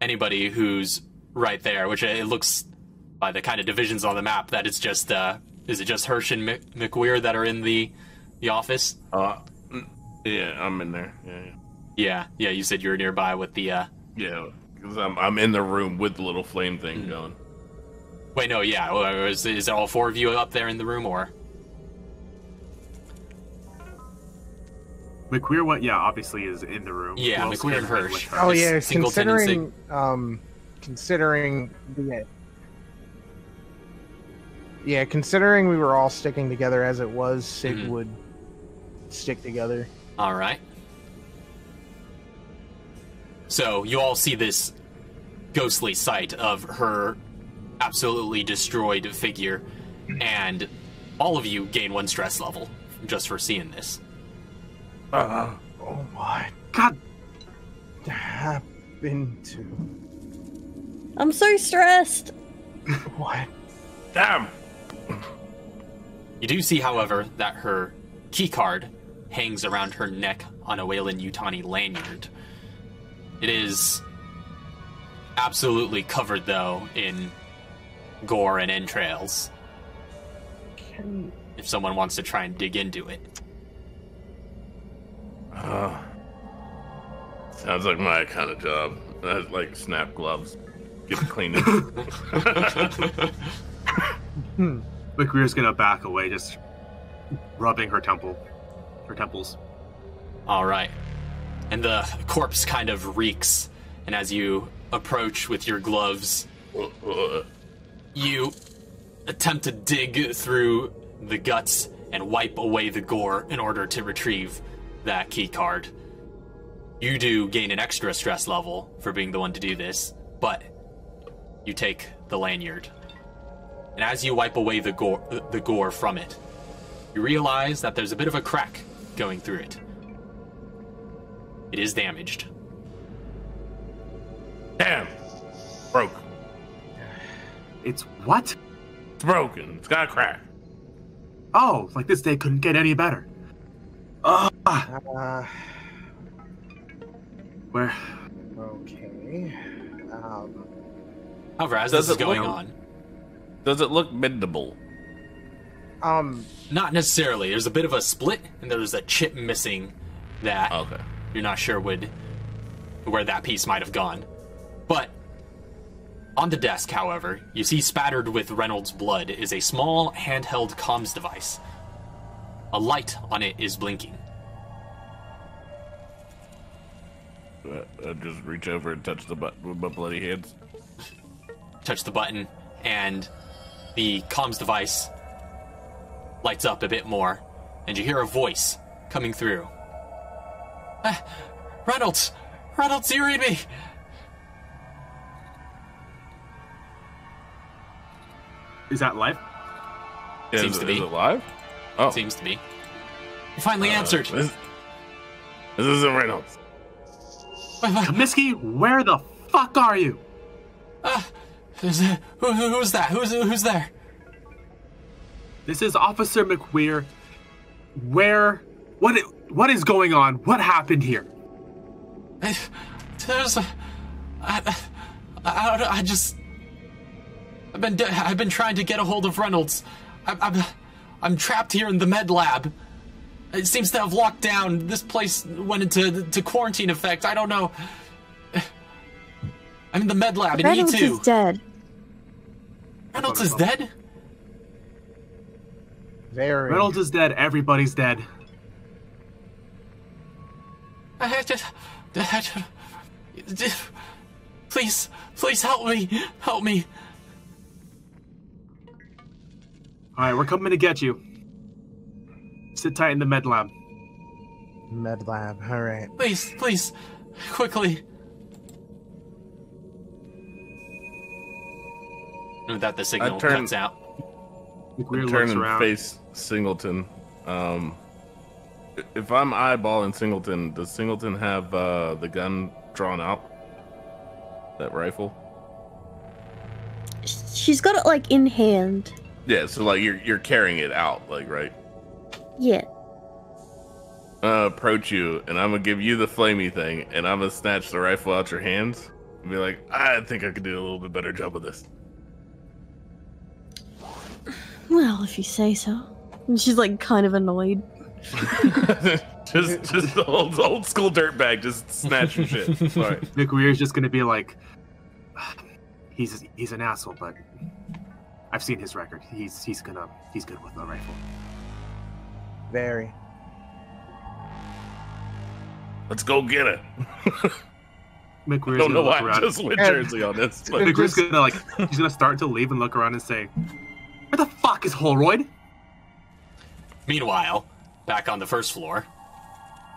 Anybody who's right there, which it looks by the kind of divisions on the map that it's just, uh, is it just Hirsch and Mc- McWeir that are in the the office? Uh, mm, yeah, I'm in there. Yeah, yeah. Yeah, yeah. You said you were nearby with the. uh Yeah, because I'm I'm in the room with the little flame thing going. Wait, no, yeah. Is, is it all four of you up there in the room, or McQueer, what? Yeah, obviously is in the room. Yeah, Who else McQueer and is Hirsch. her? Oh yeah, Singleton considering um, considering the yeah, considering we were all sticking together as it was, Sig Mhm. would stick together. all right? So you all see this ghostly sight of her absolutely destroyed figure, and all of you gain one stress level just for seeing this. Uh, Oh, my God, happened to I'm so stressed. what? damn. You do see, however, that her keycard hangs around her neck on a Weyland-Yutani lanyard. It is absolutely covered, though, in gore and entrails. Can If someone wants to try and dig into it, Uh, Sounds like my kind of job. That's like snap gloves. Get it cleaned. McQueer's gonna back away, just rubbing her temple, her temples. All right. And the corpse kind of reeks. And as you approach with your gloves, you attempt to dig through the guts and wipe away the gore in order to retrieve that key card. You do gain an extra stress level for being the one to do this, but you take the lanyard. And as you wipe away the gore, the gore from it, you realize that there's a bit of a crack going through it. It is damaged. Damn. Broke. It's what? It's broken. It's got a crack. Oh, like this day couldn't get any better. Oh, Ah, Uh, where? okay. Um, However, as this is going look- on, Does it look mendable? um, not necessarily. There's a bit of a split, and there's a chip missing that Okay. you're not sure would where that piece might have gone. But on the desk, however, you see spattered with Reynolds' blood is a small handheld comms device. A light on it is blinking. I just reach over and touch the button with my bloody hands. Touch the button, and the comms device lights up a bit more, and you hear a voice coming through. "Ah, Reynolds! Reynolds, you read me! Is that live? Yeah, Seems is, to be. Is it live? Oh. Seems to be. You finally Uh, answered. This, this isn't Reynolds. Uh-huh. Kaminsky, where the fuck are you? Uh, it- who, who- who's that? Who's who's there? This is Officer McQueer. Where? What? What is going on? What happened here? I, there's a, I, I, I, I just I've been I've been trying to get a hold of Reynolds. I, I'm I'm trapped here in the med lab. It seems to have locked down. This place went into to quarantine effect. I don't know. I'm in the med lab in Reynolds E2. is dead. Reynolds is dead. very. Reynolds is dead. Everybody's dead. I had to, I had to- Please, please help me, help me. All right, we're coming to get you. Sit tight in the med lab. Med lab. All right. Please, please, quickly. And with that, the signal turn- cuts out. McQueer Turn looks and around. face Singleton. Um, if I'm eyeballing Singleton, does Singleton have uh, the gun drawn out? That rifle? She's got it like in hand. Yeah, so like you're you're carrying it out, like right. Yeah. Uh, approach you, and I'm gonna give you the flamey thing, and I'm gonna snatch the rifle out your hands, and be like, I think I could do a little bit better job with this. Well, if you say so. And she's like kind of annoyed. just just the old old school dirtbag, just snatch your shit. Sorry. McQueer's just gonna be like, he's he's an asshole, but I've seen his record. He's he's gonna he's good with the rifle. Very. Let's go get it. McQueer's Don't know gonna why look I just went Jersey on this. But McQueer's gonna like he's gonna start to leave and look around and say, "Where the fuck is Holroyd?" Meanwhile, back on the first floor,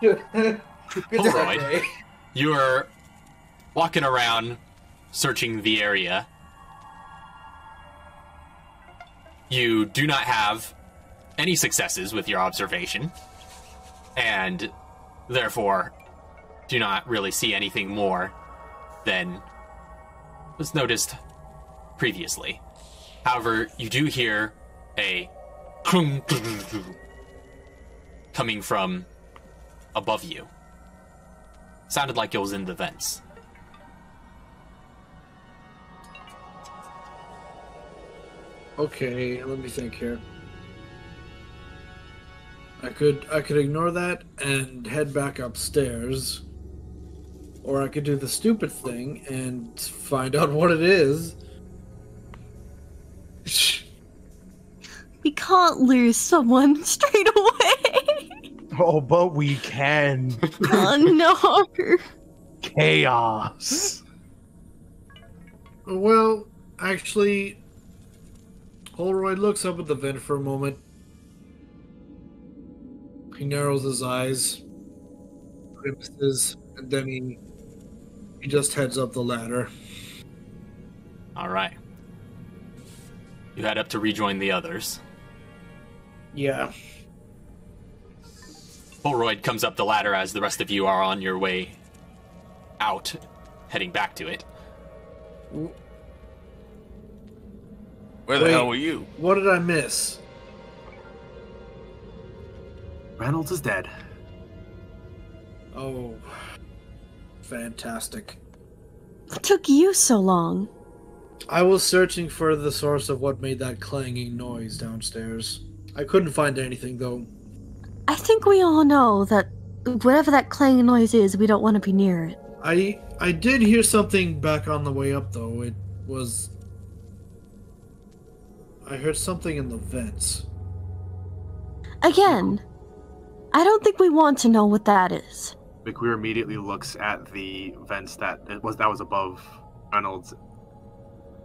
Holroyd, you're walking around searching the area. You do not have any successes with your observation, and therefore do not really see anything more than was noticed previously. However, you do hear a coming from above you. Sounded like it was in the vents. Okay, let me think here. I could I could ignore that and head back upstairs. or I could do the stupid thing and find out what it is. We can't lose someone straight away. Oh, but we can. oh no. Chaos. Well, actually, Holroyd looks up at the vent for a moment. He narrows his eyes, grimaces, and then he he just heads up the ladder. All right. You head up to rejoin the others. Yeah. Holroyd comes up the ladder as the rest of you are on your way out, heading back to it. Where the Wait. hell were you? What did I miss? Reynolds is dead. Oh, fantastic. What took you so long? I was searching for the source of what made that clanging noise downstairs. I couldn't find anything though. I think we all know that whatever that clanging noise is, we don't want to be near it. I I did hear something back on the way up though. It was I heard something in the vents. Again, I don't think we want to know what that is. McWeir immediately looks at the vents that it was that was above Reynolds.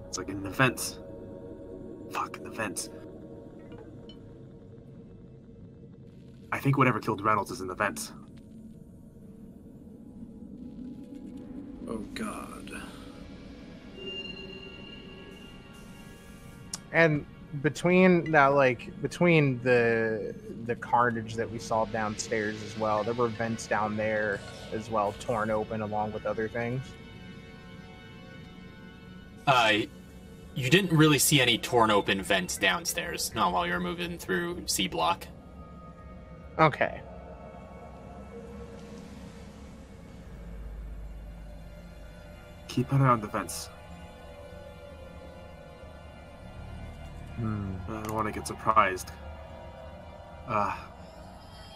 It's like in the vents. Fuck in the vents. I think whatever killed Reynolds is in the vents. Oh god. And between that like between the the carnage that we saw downstairs as well, there were vents down there as well, torn open along with other things. Uh, you didn't really see any torn open vents downstairs, not while you were moving through C block. Okay. Keep an eye on the vents. Hmm. I don't want to get surprised. Uh,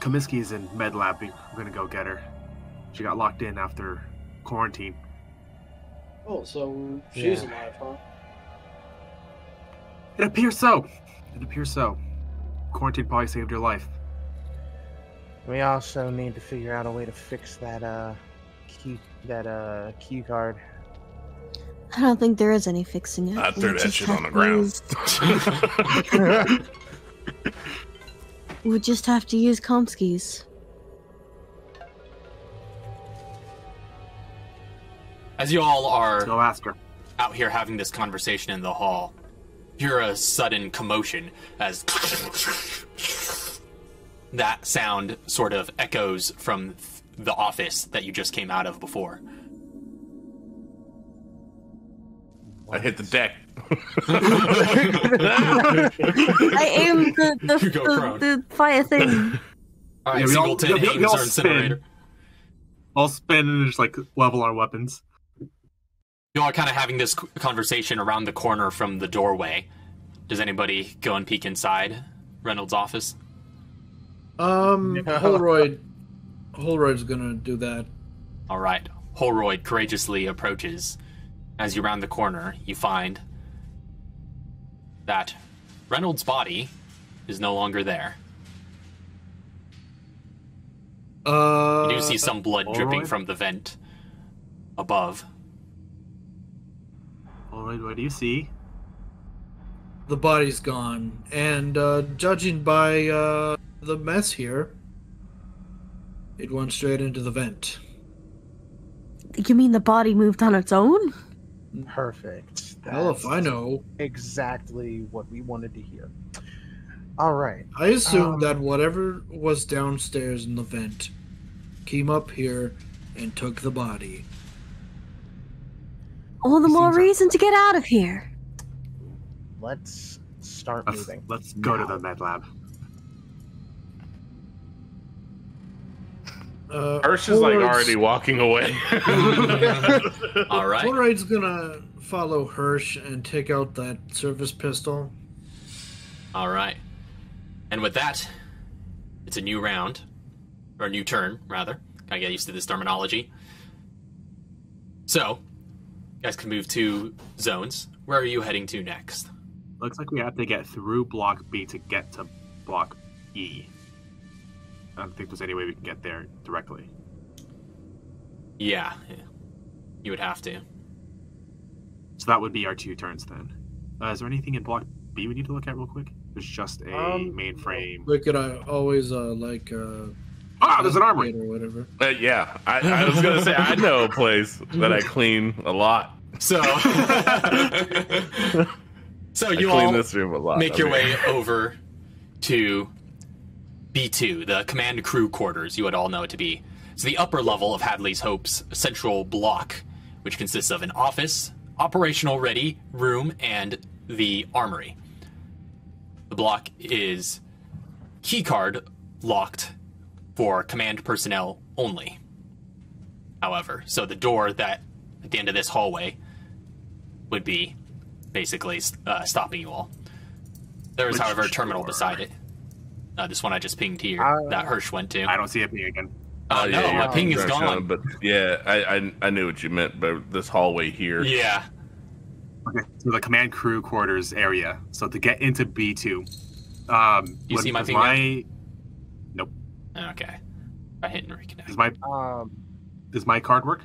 Comiskey's in med lab. We- We're gonna go get her. She got locked in after quarantine. Oh, so she's alive, huh? It appears so. It appears so. Quarantine probably saved her life. We also need to figure out a way to fix that uh key that uh key card. I don't think there is any fixing it. I threw We that shit on the ground. use- We just have to use Comiskey's. As you all are Go ask her. out here having this conversation in the hall, hear a sudden commotion as that sound sort of echoes from the office that you just came out of before. I hit the deck. I am the the, You go the, prone. the fire thing. All right, Yeah, we all- Singleton, we all- we Ames, all or Incinerator. I'll spin and just like level our weapons. You all are kind of having this c- conversation around the corner from the doorway. Does anybody go and peek inside Reynolds' office? Um, No. Holroyd. Holroyd's gonna do that. All right. Holroyd courageously approaches. As you round the corner, you find that Reynolds' body is no longer there. Uh, You do see some blood dripping Holroyd? from the vent above. All right, what do you see? the body's gone, and uh, judging by uh, the mess here, it went straight into the vent. You mean the body moved on its own? Perfect. Hell if I know. Exactly what we wanted to hear. All right. I assume Um, that whatever was downstairs in the vent came up here and took the body. All the more reason to get out of here. Let's start Let's, moving. let's go to the med lab. Uh, Hirsch is like already walking away. All right. Holroyd's gonna follow Hirsch and take out that service pistol. All right. And with that, it's a new round, or a new turn, rather. Gotta get used to this terminology. So, you guys can move to zones. Where are you heading to next? Looks like we have to get through block B to get to block E. I don't think there's any way we can get there directly. Yeah, you would have to. So that would be our two turns then. Uh, is there anything in block B we need to look at real quick? There's just a Um, mainframe. Look at I always uh like uh Ah, there's an armory. or whatever. Uh, yeah, I, I was gonna say I know a place that I clean a lot. So, so you clean all this room a lot. make your Okay. way over to B2, the command crew quarters, you would all know it to be. It's the upper level of Hadley's Hope's central block, which consists of an office, operational ready room, and the armory. The block is keycard locked for command personnel only. However, so the door that at the end of this hallway would be basically uh, stopping you all. There is, Which however, a terminal door? beside it. Uh, this one I just pinged here Uh, that Hirsch went to. I don't see it being again. Oh, no, my ping is gone. showing, But yeah, I, I I knew what you meant. But this hallway here. Yeah. Okay, so the command crew quarters area. So to get into B two, um, You would- see my does thing my Okay. I hit and reconnect. does my Um, does my card work?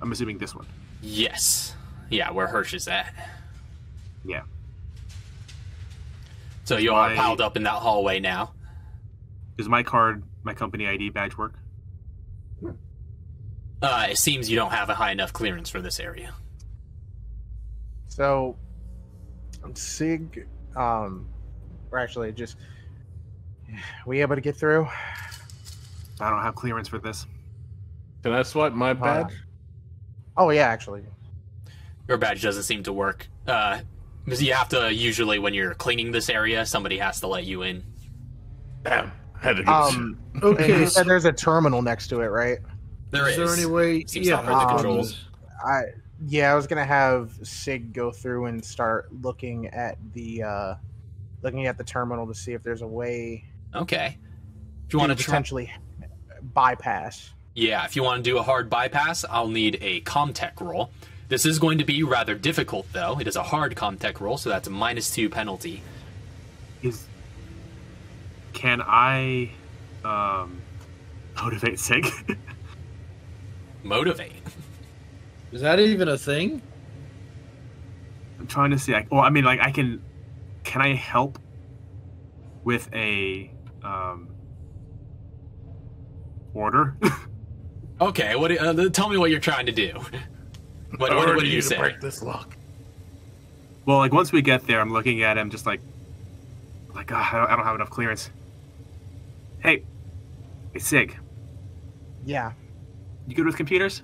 I'm assuming this one. Yes. Yeah, where Hirsch is at. Yeah. So you are My- piled up in that hallway now. Does my card, my company ID badge work? Uh, it seems you don't have a high enough clearance for this area. so Sig, um, or actually just we able to get through? I don't have clearance for this. Can I swipe my badge? Oh yeah, actually. Your badge doesn't seem to work. Uh, because you have to usually when you're cleaning this area, somebody has to let you in. Damn, had to get Um, Okay, so there's a terminal next to it, right? There is is. there any way Seems yeah, to operate the um, controls. I yeah, I was gonna have Sig go through and start looking at the uh looking at the terminal to see if there's a way Okay. If you want to try, potentially bypass. yeah, if you want to do a hard bypass, I'll need a Comtech roll. This is going to be rather difficult, though. It is a hard Comtech roll, so that's a minus two penalty. Is can I um, motivate Sig? Motivate. Is that even a thing? I'm trying to see. Like, well, I mean, like I can. Can I help with a um, order? Okay, what? do- Uh, tell me what you're trying to do. What, what, Order what do you to say? break this lock. well, like once we get there, I'm looking at him, just like, like ah, I, don't, I don't have enough clearance. Hey, hey, Sig, Yeah, you good with computers?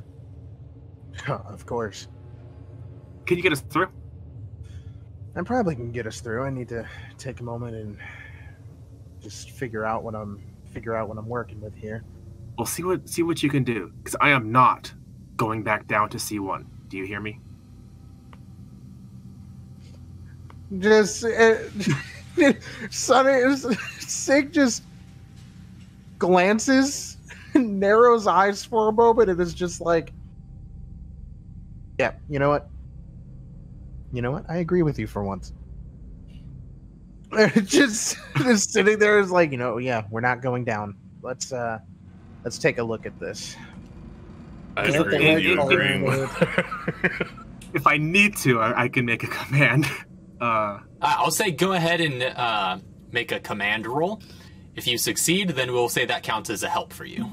of course. Can you get us through? I probably can get us through. I need to take a moment and just figure out what I'm figure out what I'm working with here. Well, see what see what you can do, because I am not going back down to C1. Do you hear me? Just uh, Sonny Sig just glances, narrows eyes for a moment, and is just like, "Yeah, you know what? You know what? I agree with you for once." just just sitting there is like, you know, yeah, we're not going down. Let's uh, let's take a look at this. I agree with you agreeing color? with If I need to, I, I can make a command. Uh, I'll say go ahead and uh, make a command roll. If you succeed, then we'll say that counts as a help for you.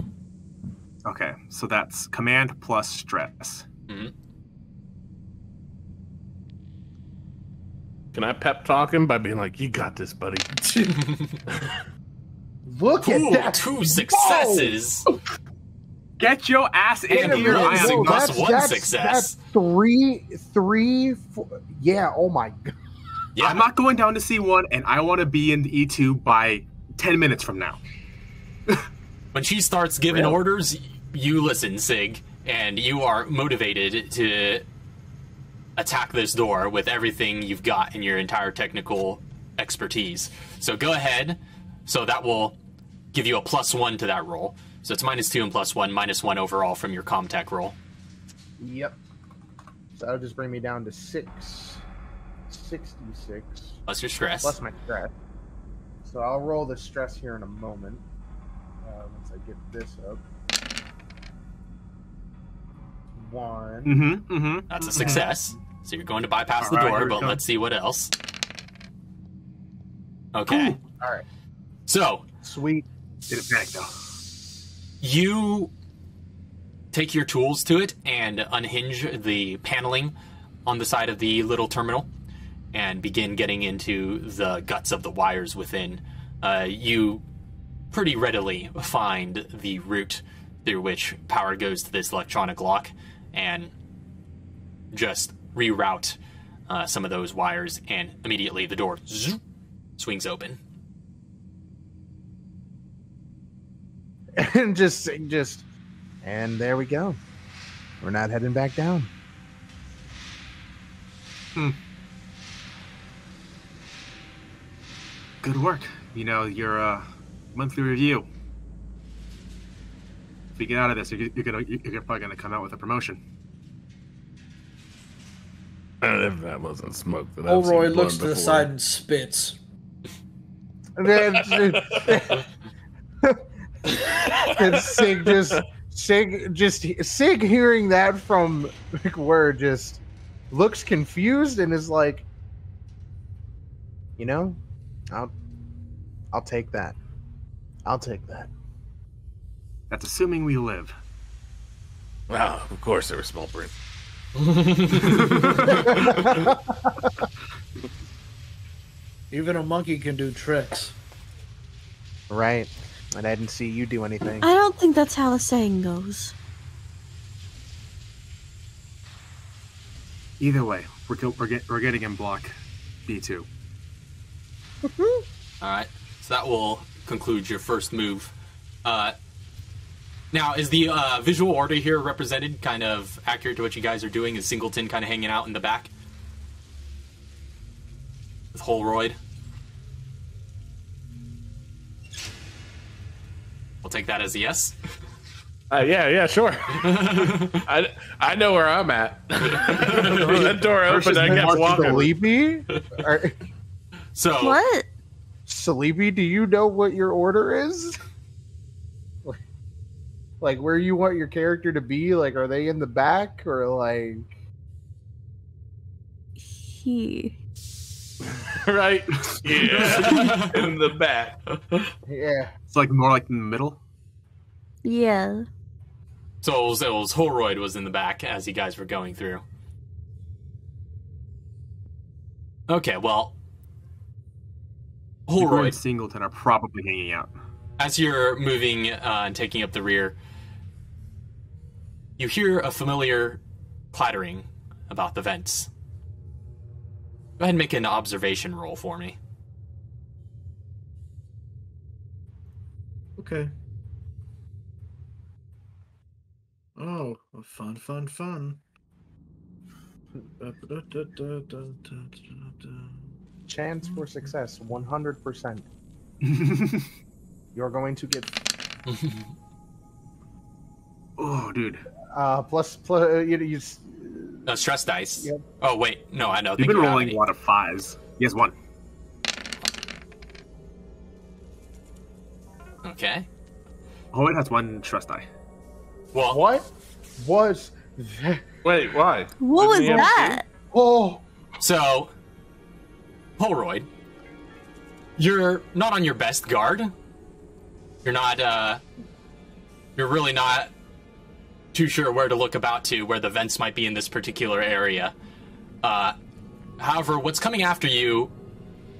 okay, so that's command plus stress. Can I pep talk him by being like, "You got this, buddy"? Look Ooh, at that! two successes. Get your ass in And here! you're I missing am plus not, one success. That's three, three, four, yeah. Oh my god. Yeah, I'm not going down to C1, and I want to be in E2 by 10 minutes from now. when she starts giving Really? orders, you listen, Sig, and you are motivated to attack this door with everything you've got in your entire technical expertise. So go ahead. So that will give you a plus one to that roll. So it's minus two and plus one, minus one overall from your Comtech roll. Yep. So that'll just bring me down to six, sixty-six Plus your stress. plus my stress. So I'll roll the stress here in a moment. Uh, once I get this up. One. Mm-hmm. Mm-hmm. That's a success. So you're going to bypass the door, here we but let's see what else. Okay. Ooh. All right. So Sweet. Did it panic though. You take your tools to it and unhinge the paneling on the side of the little terminal and begin getting into the guts of the wires within. Uh, you pretty readily find the route through which power goes to this electronic lock and just reroute uh, some of those wires, and immediately the door zoop, swings open. and just, just, and there we go. We're not heading back down. Good work. You know your uh, monthly review. If you get out of this, you're, you're gonna you're probably gonna come out with a promotion. If that wasn't smoke, then I've seen Holroyd blood looks to the before. side and spits. And then, Sig just, Sig just, Sig hearing that from word just looks confused and is like, you know, I'll, I'll take that. I'll take that. That's assuming we live. Wow, of course they were small print. Even a monkey can do tricks. right. And I didn't see you do anything. I don't think that's how the saying goes. Either way, we're we're, get- we're getting in block B two. All right, so that will conclude your first move. Uh, now, is the uh, visual order here represented kind of accurate to what you guys are doing? Is Singleton kind of hanging out in the back with Holroyd? We'll take that as a yes. Uh, yeah, yeah, sure. I, I know where I'm at. that door opened, I kept walking. Salibi? Are, So, What? Salibi, do you know what your order is? Like where you want your character to be? Like, are they in the back or like? He. right? Yeah, in the back. Yeah. It's like more like in the middle. Yeah. so it was, it was Holroyd was in the back as you guys were going through. Okay, well, Holroyd Holroyd, and Singleton are probably hanging out. as you're moving uh, and taking up the rear, you hear a familiar clattering about the vents. Go ahead and make an observation roll for me. Okay. Oh, fun, fun, fun. Chance for success, one hundred percent. You're going to get oh, dude, uh plus plus. Uh, you, you No, stress dice. Yep. Oh, wait. No, I know. you've been rolling a lot of fives. He has one. Okay. Holroyd has one trust die. What? what was that? Wait, why? What was Didn't he that? Oh, So, Holroyd, you're not on your best guard. You're not, uh, you're really not too sure where to look about to, where the vents might be in this particular area. Uh, however, what's coming after you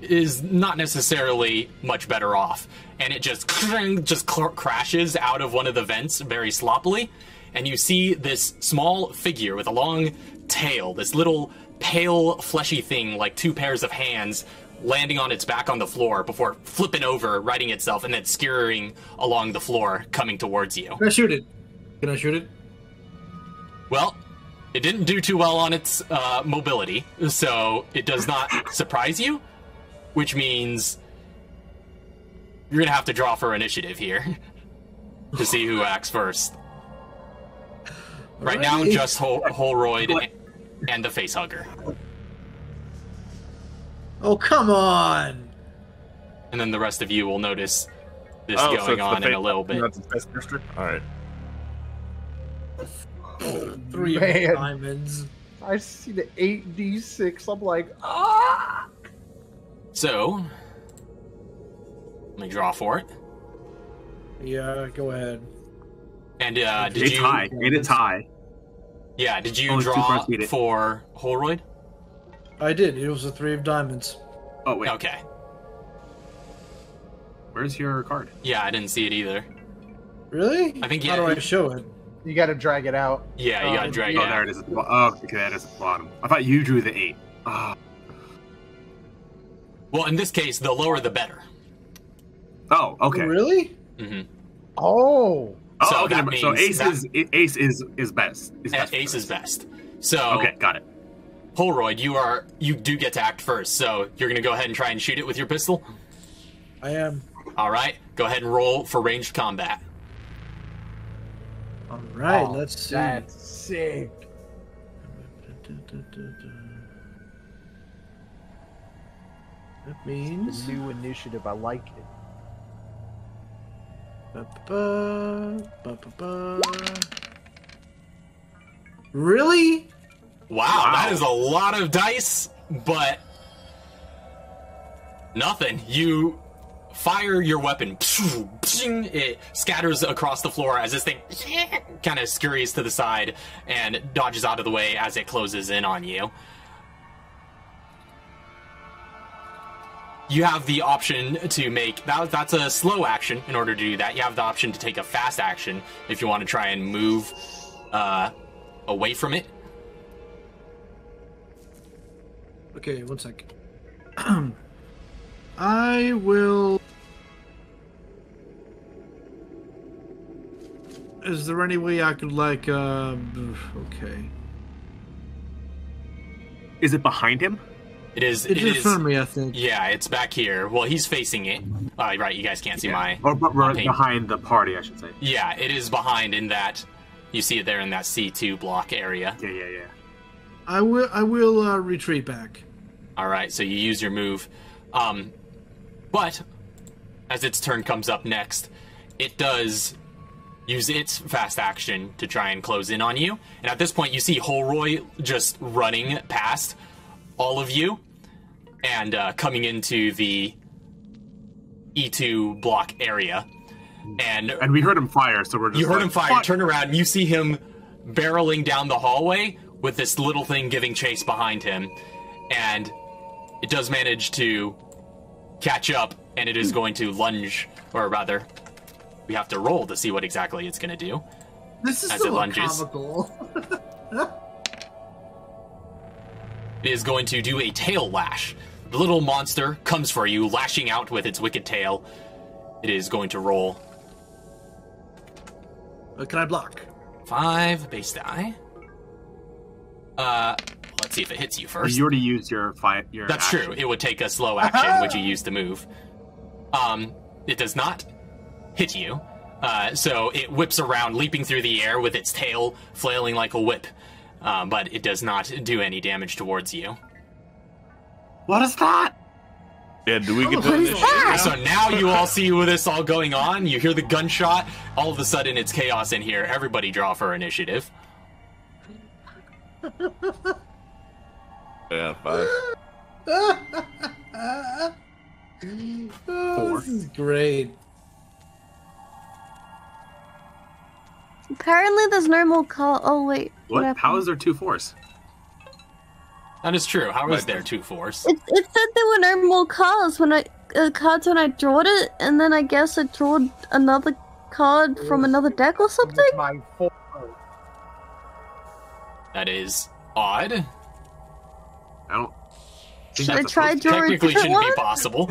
is not necessarily much better off, and it just just cr- crashes out of one of the vents very sloppily, and you see this small figure with a long tail, this little pale fleshy thing like two pairs of hands landing on its back on the floor before flipping over, righting itself, and then skirring along the floor, coming towards you. Can I shoot it? Can I shoot it? Well, it didn't do too well on its uh, mobility, so it does not surprise you, which means you're gonna have to draw for initiative here. to see who acts first. Right now, just Hol- Holroyd and the face hugger. Oh come on! And then the rest of you will notice this Oh, going it's the on in a little bit. That's the best district. All right. Three Man. diamonds. I see the 8d6. I'm like, ah! So, let me draw for it. Yeah, go ahead. And uh, did it's you? high. It is high. Yeah, did you Only draw cards need it. for Holroyd? I did. It was a three of diamonds. Oh wait, Okay. where's your card? Yeah, I didn't see it either. Really? I think, How yeah, do I show it? You gotta drag it out. Yeah, you Uh, gotta drag oh, it there out. it is. At the bo- Oh, okay, that is at the bottom. I thought you drew the eight. Ah. Well, in this case, the lower the better. Oh, okay. Really? hmm Oh! Oh, okay. that so ace that- is ace is is best. Is best Ace is best. So, Okay, got it. Holroyd, you are you do get to act first. So you're gonna go ahead and try and shoot it with your pistol. I am. All right, go ahead and roll for ranged combat. All right. Oh, let's see. That's sick. That The means. new initiative. I like it. Ba-ba-ba, ba-ba-ba. Really? Wow, that Wow. is a lot of dice, but nothing. You fire your weapon. It scatters across the floor as this thing kind of scurries to the side and dodges out of the way as it closes in on you. You have the option to make that. That's a slow action. In order to do that, you have the option to take a fast action if you want to try and move uh, away from it. Okay, one sec. I will. Is there any way I could like um okay. Is it behind him? It is. It's it in is- front of me, I think. Yeah, it's back here. Well, he's facing it. Uh, right, you guys can't see my. Or but we're behind the party, I should say. Yeah, it is behind in that. You see it there in that C2 block area. Yeah, yeah, yeah. I will I will uh, retreat back. All right, so you use your move. Um, but as its turn comes up next, it does use its fast action to try and close in on you. And at this point, you see Holroyd just running past all of you and uh, coming into the E2 block area. And And we heard him fire, so we're just you heard like, him fire, "Fuck." turn around, and you see him barreling down the hallway with this little thing giving chase behind him. And it does manage to catch up, and it is going to lunge, or rather, we have to roll to see what exactly it's going to do. This is As it so lunges. comical. It is going to do a tail lash. The little monster comes for you, lashing out with its wicked tail. It is going to roll Uh, can I block? five base die. Uh, let's see if it hits you first. You already used your fight. Your That's action. true. It would take a slow action, which you use to move. Um, it does not hit you. Uh, so it whips around, leaping through the air with its tail flailing like a whip. Um, but it does not do any damage towards you. What is that? Yeah, do we get What to is initiate that? now? So now you all see with this all going on. You hear the gunshot. All of a sudden, it's chaos in here. Everybody draw for initiative. Yeah, five. Oh, This is great. Apparently, there's no more car. Oh wait, What? happened? How is there two fours? That is true. How is Right. there two fours? It, it said there were no more cards when I uh, cards when I drawed it, and then I guess I drawed another card from another deck or something. My four. That is odd. I don't. think Should I try supposed draw a Technically, shouldn't one? be possible.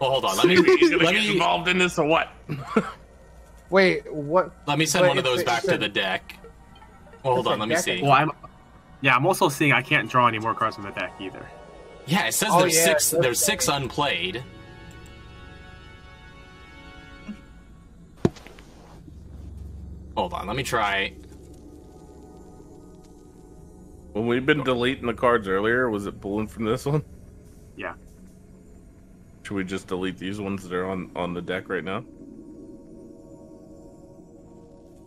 Well, hold on. Let me He's let get me involved in this or what? Wait, what? let me send But one of those back it's to the deck. Well, hold on. Let me see. Well, I'm. Yeah, I'm also seeing I can't draw any more cards from the deck either. Yeah, it says Oh, there's yeah, six. that's There's six unplayed. Hold on, let me try. When we've been deleting the cards earlier, was it pulling from this one? Yeah. Should we just delete these ones that are on on the deck right now?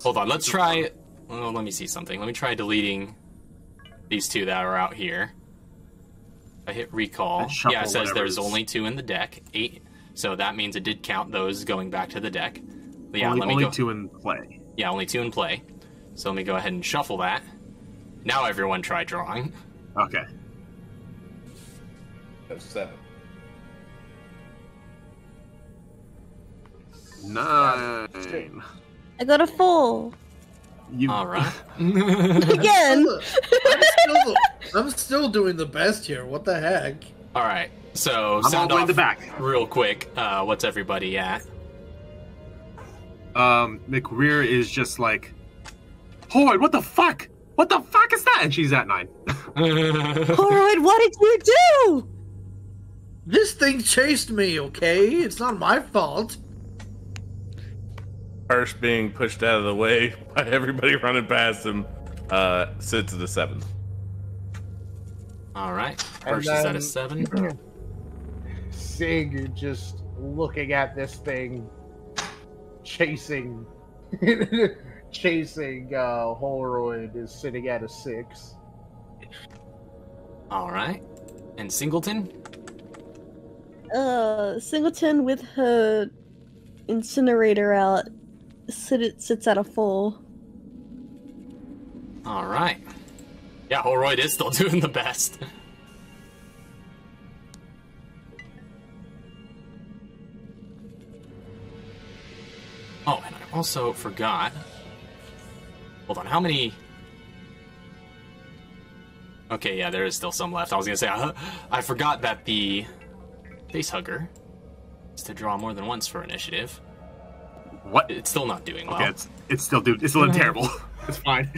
Hold on, let's try. Oh, let me see something. Let me try deleting these two that are out here. I hit recall. And Yeah, it says whatever there's only two in the deck. Eight. So that means it did count those going back to the deck. But yeah, only let me only go. two in play. Yeah, only two in play. So let me go ahead and shuffle that. Now everyone try drawing. Okay. That's seven. Nine. I got a four You. All right. again. I'm still, I'm still doing the best here. What the heck? All right. So I'm sound the way in off the back. real quick. Uh, what's everybody at? Um, McWeir is just like, Hoyd, what the fuck? What the fuck is that? And she's at nine. Alright, what did you do? This thing chased me. Okay, it's not my fault. Hirsch being pushed out of the way by everybody running past him, uh, sits at a seven. All right. And First is at then- a seven. Sig just looking at this thing, chasing, chasing uh, Holroyd is sitting at a six. All right. And Singleton. Uh, Singleton with her incinerator out sit, it sits at a full. All right. Yeah, Holroyd is still doing the best. Oh, and I also forgot. Hold on, how many? Okay, yeah, there is still some left. I was gonna say I, I forgot that the face hugger is to draw more than once for initiative. What? It's still not doing well. Okay, it's it's still dude. It's still terrible. it's fine.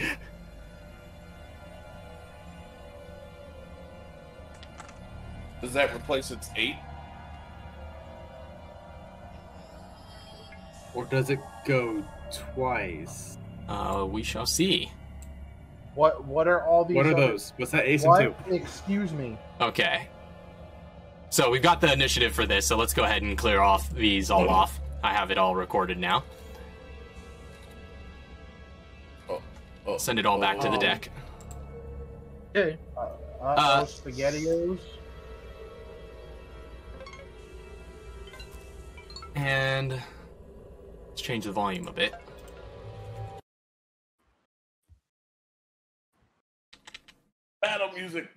Does that replace its eight? Or does it go twice? Uh, we shall see. What? What are all these? What are other- those? What's that ace What? and two? Excuse me. Okay. So we've got the initiative for this, so let's go ahead and clear off these all off. I have it all recorded now. Oh, oh, Send it all back to the Oh. deck. Okay. Uh, uh, Uh, spaghettios. And let's change the volume a bit. Battle music.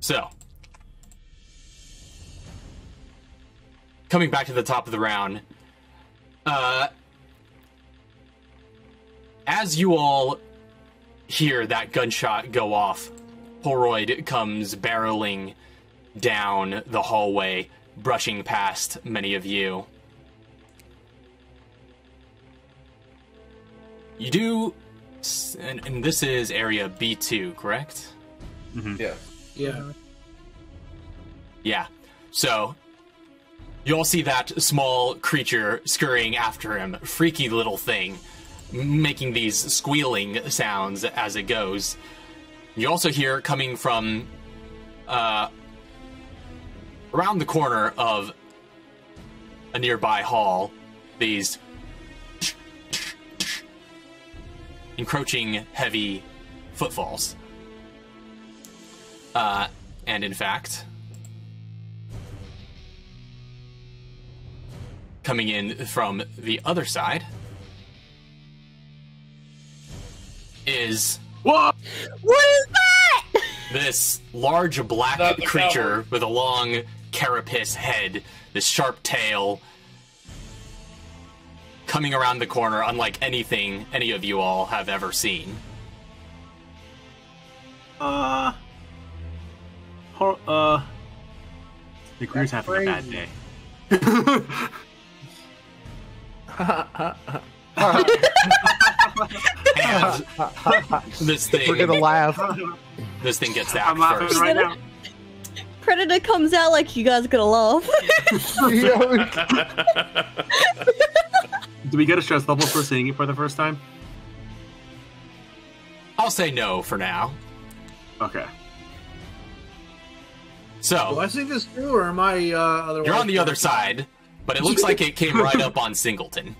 So, coming back to the top of the round, uh, as you all hear that gunshot go off, Holroyd comes barreling down the hallway, brushing past many of you. You do, and, and this is area B2, correct? Yeah. Yeah. Yeah. So you all see that small creature scurrying after him, freaky little thing, making these squealing sounds as it goes. You also hear coming from uh, around the corner of a nearby hall these encroaching heavy footfalls. Uh, and in fact, coming in from the other side is What? What is that? this large black creature cowboy. with a long carapace head, this sharp tail, coming around the corner, unlike anything any of you all have ever seen. Uh. Hor- uh. McWeir's That's having a bad day. And this thing, We're gonna laugh. this thing gets that I'm laughing first. right now. predator comes out, like you guys are gonna laugh. Do we get a stress level for seeing it for the first time? I'll say no for now. Okay. Do I So see this too, or am I uh, otherwise? you're on the other side, but it looks like it came right up on Singleton.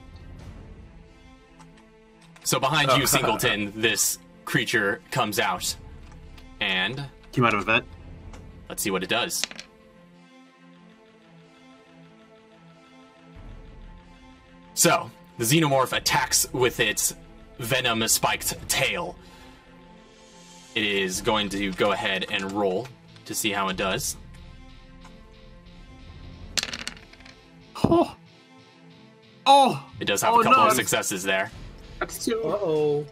So behind you, oh. Singleton, this creature comes out, and Came out of a vent. let's see what it does. So, the xenomorph attacks with its venom spiked tail. It is going to go ahead and roll to see how it does. Oh. Oh. It does have Oh, a couple no, of successes there. That's two. Uh oh.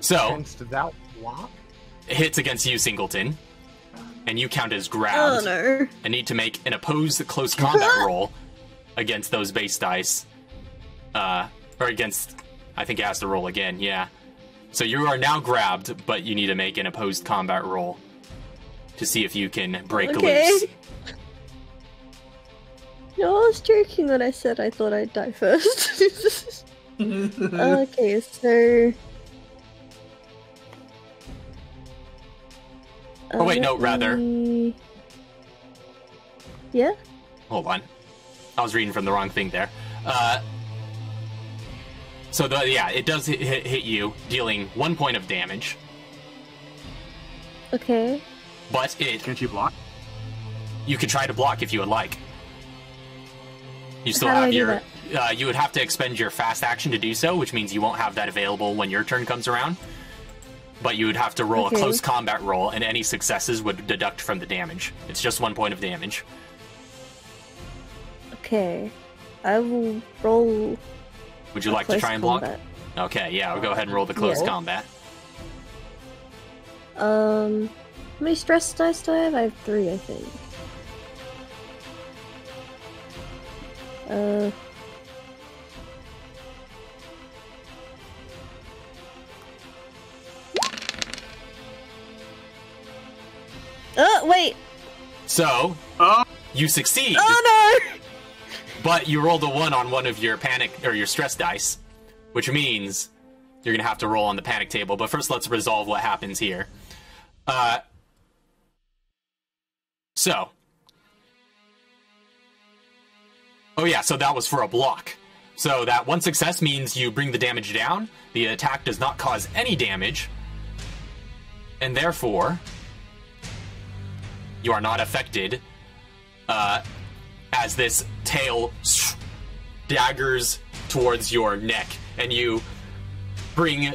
So, Against that block? it hits against you, Singleton, and you count as oh grabbed. no. and need to make an opposed close combat roll against those base dice. Uh, or against, I think it has to roll again, yeah. So you are now grabbed, but you need to make an opposed combat roll to see if you can break Okay. loose. No, I was joking when I said I thought I'd die first. okay, so. Oh, wait, no, rather- me- Yeah? Hold on. I was reading from the wrong thing there. Uh, so, the, yeah, it does hit, hit, hit you, dealing one point of damage, Okay. but it Can't you block? You could try to block if you would like. You still How have your. Uh, you would have to expend your fast action to do so, which means you won't have that available when your turn comes around. But you would have to roll Okay. a close combat roll, and any successes would deduct from the damage. It's just one point of damage. Okay. I will roll. Would you like to try and block? combat. Okay, yeah, I'll go ahead and roll the close Yeah. combat. Um, how many stress dice do I have? I have three, I think. Uh. Oh wait! So, Oh. you succeed, Oh no! but you rolled a one on one of your panic or your stress dice, which means you're gonna have to roll on the panic table. But first, let's resolve what happens here. Uh, so, oh yeah, so that was for a block. So that one success means you bring the damage down. The attack does not cause any damage, and therefore you are not affected uh, as this tail daggers towards your neck, and you bring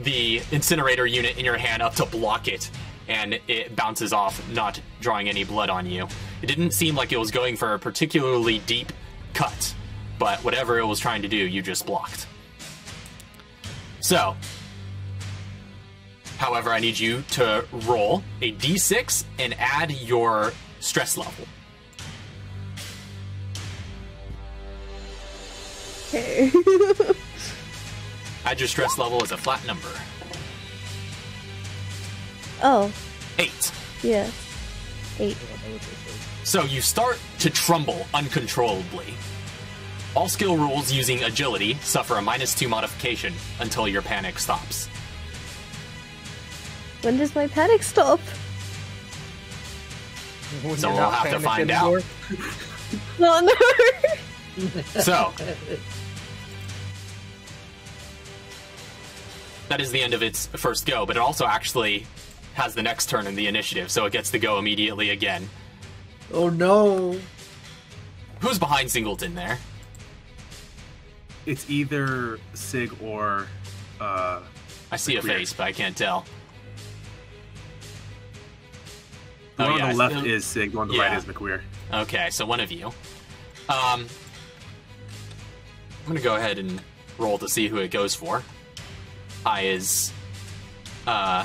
the incinerator unit in your hand up to block it, and it bounces off, not drawing any blood on you. It didn't seem like it was going for a particularly deep cut, but whatever it was trying to do, you just blocked. So, however, I need you to roll a d6 and add your stress level. Okay. Add your stress level as a flat number. Oh, Eight. yeah. Eight. So you start to tremble uncontrollably. All skill rules using agility suffer a minus two modification until your panic stops. When does my panic stop? When So we'll have to find anymore. out. Oh no! So that is the end of its first go, but it also actually has the next turn in the initiative, so it gets to go immediately again. Oh no. Who's behind Singleton there? It's either Sig or uh I see a Clear. face, but I can't tell. the Oh, one yeah, on the left is Sig, the one on the yeah. right is McWeir. Okay, so one of you. Um, I'm gonna go ahead and roll to see who it goes for. High is, uh,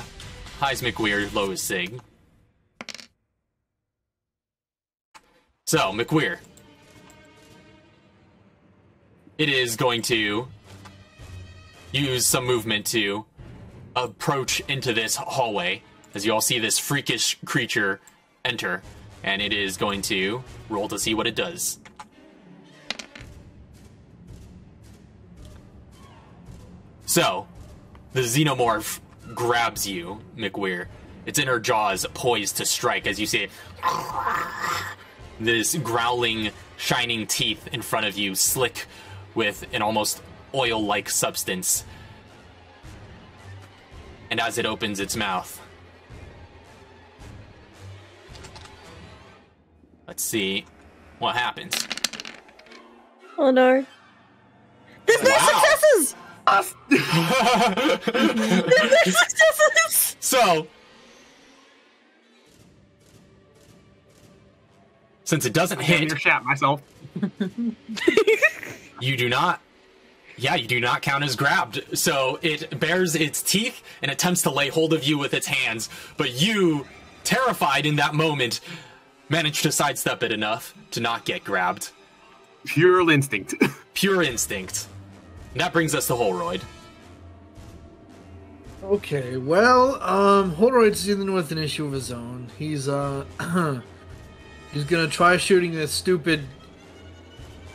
is McWeir, low is Sig. So McWeir, it is going to use some movement to approach into this hallway as you all see this freakish creature enter, and it is going to roll to see what it does. So, the xenomorph grabs you, McWeir. Its inner jaws poised to strike as you see it. This growling, shining teeth in front of you, slick with an almost oil like substance. And as it opens its mouth, let's see what happens. Oh no. There's no Wow. successes! There's no successes! So, since it doesn't I'm hit, in your shat myself. you do not yeah you do not count as grabbed so it bares its teeth and attempts to lay hold of you with its hands but you terrified in that moment manage to sidestep it enough to not get grabbed Pure instinct. pure instinct and that brings us to holroyd Okay, well, um, Holroyd's dealing with an issue of his own. He's, uh, he's gonna try shooting this stupid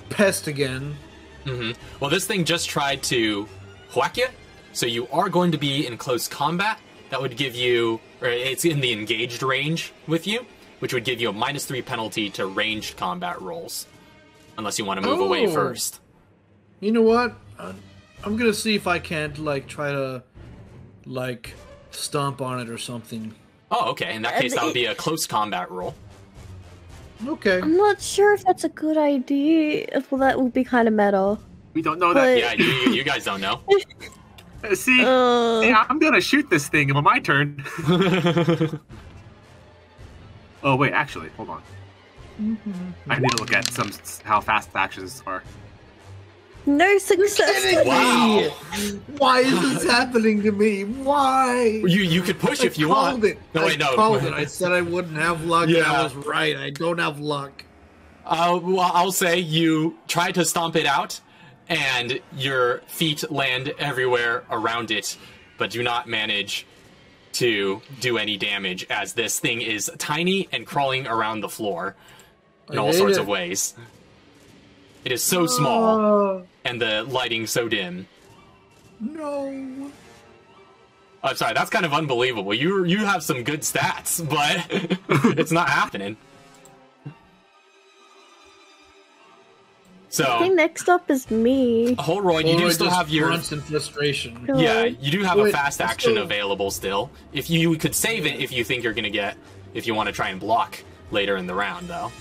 pest again. hmm well this thing just tried to whack you so you are going to be in close combat that would give you or it's in the engaged range with you which would give you a minus three penalty to ranged combat rolls unless you want to move away Oh. first You know what? Uh, I'm gonna see if I can't, like, try to, like, stomp on it or something. Oh, okay. In that case, that would be a close combat roll. Okay. I'm not sure if that's a good idea. Well, that would be kind of metal. we don't know that. But- Yeah, you, you, you guys don't know. Uh, See, Uh, yeah, I'm gonna shoot this thing on my turn. Oh wait, actually, hold on. I need to look at some how fast actions are. No success. Wow. Why is this happening to me? Why? You you could push if you I want. called it. No, wait, I no. called it. I said I wouldn't have luck. and Yeah. I was right. I don't have luck. Uh, well, I'll say you try to stomp it out, and your feet land everywhere around it, but do not manage to do any damage as this thing is tiny and crawling around the floor in I all sorts it. of ways. It is so small, Oh, and the lighting so dim. no. I'm sorry, that's kind of unbelievable. You you have some good stats, but it's not happening. So I think next up is me. Holroyd, you Or do still have your grunts in frustration. Go yeah, you do have a fast action go. available still. If you could save it if you think you're gonna get if you want to try and block later in the round though,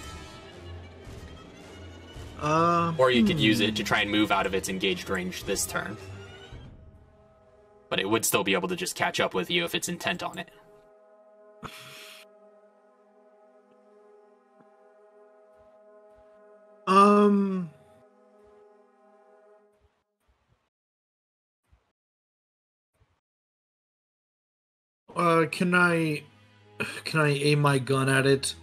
Uh, or you could use it to try and move out of its engaged range this turn. But it would still be able to just catch up with you if it's intent on it. um. Uh, can I, can I aim my gun at it?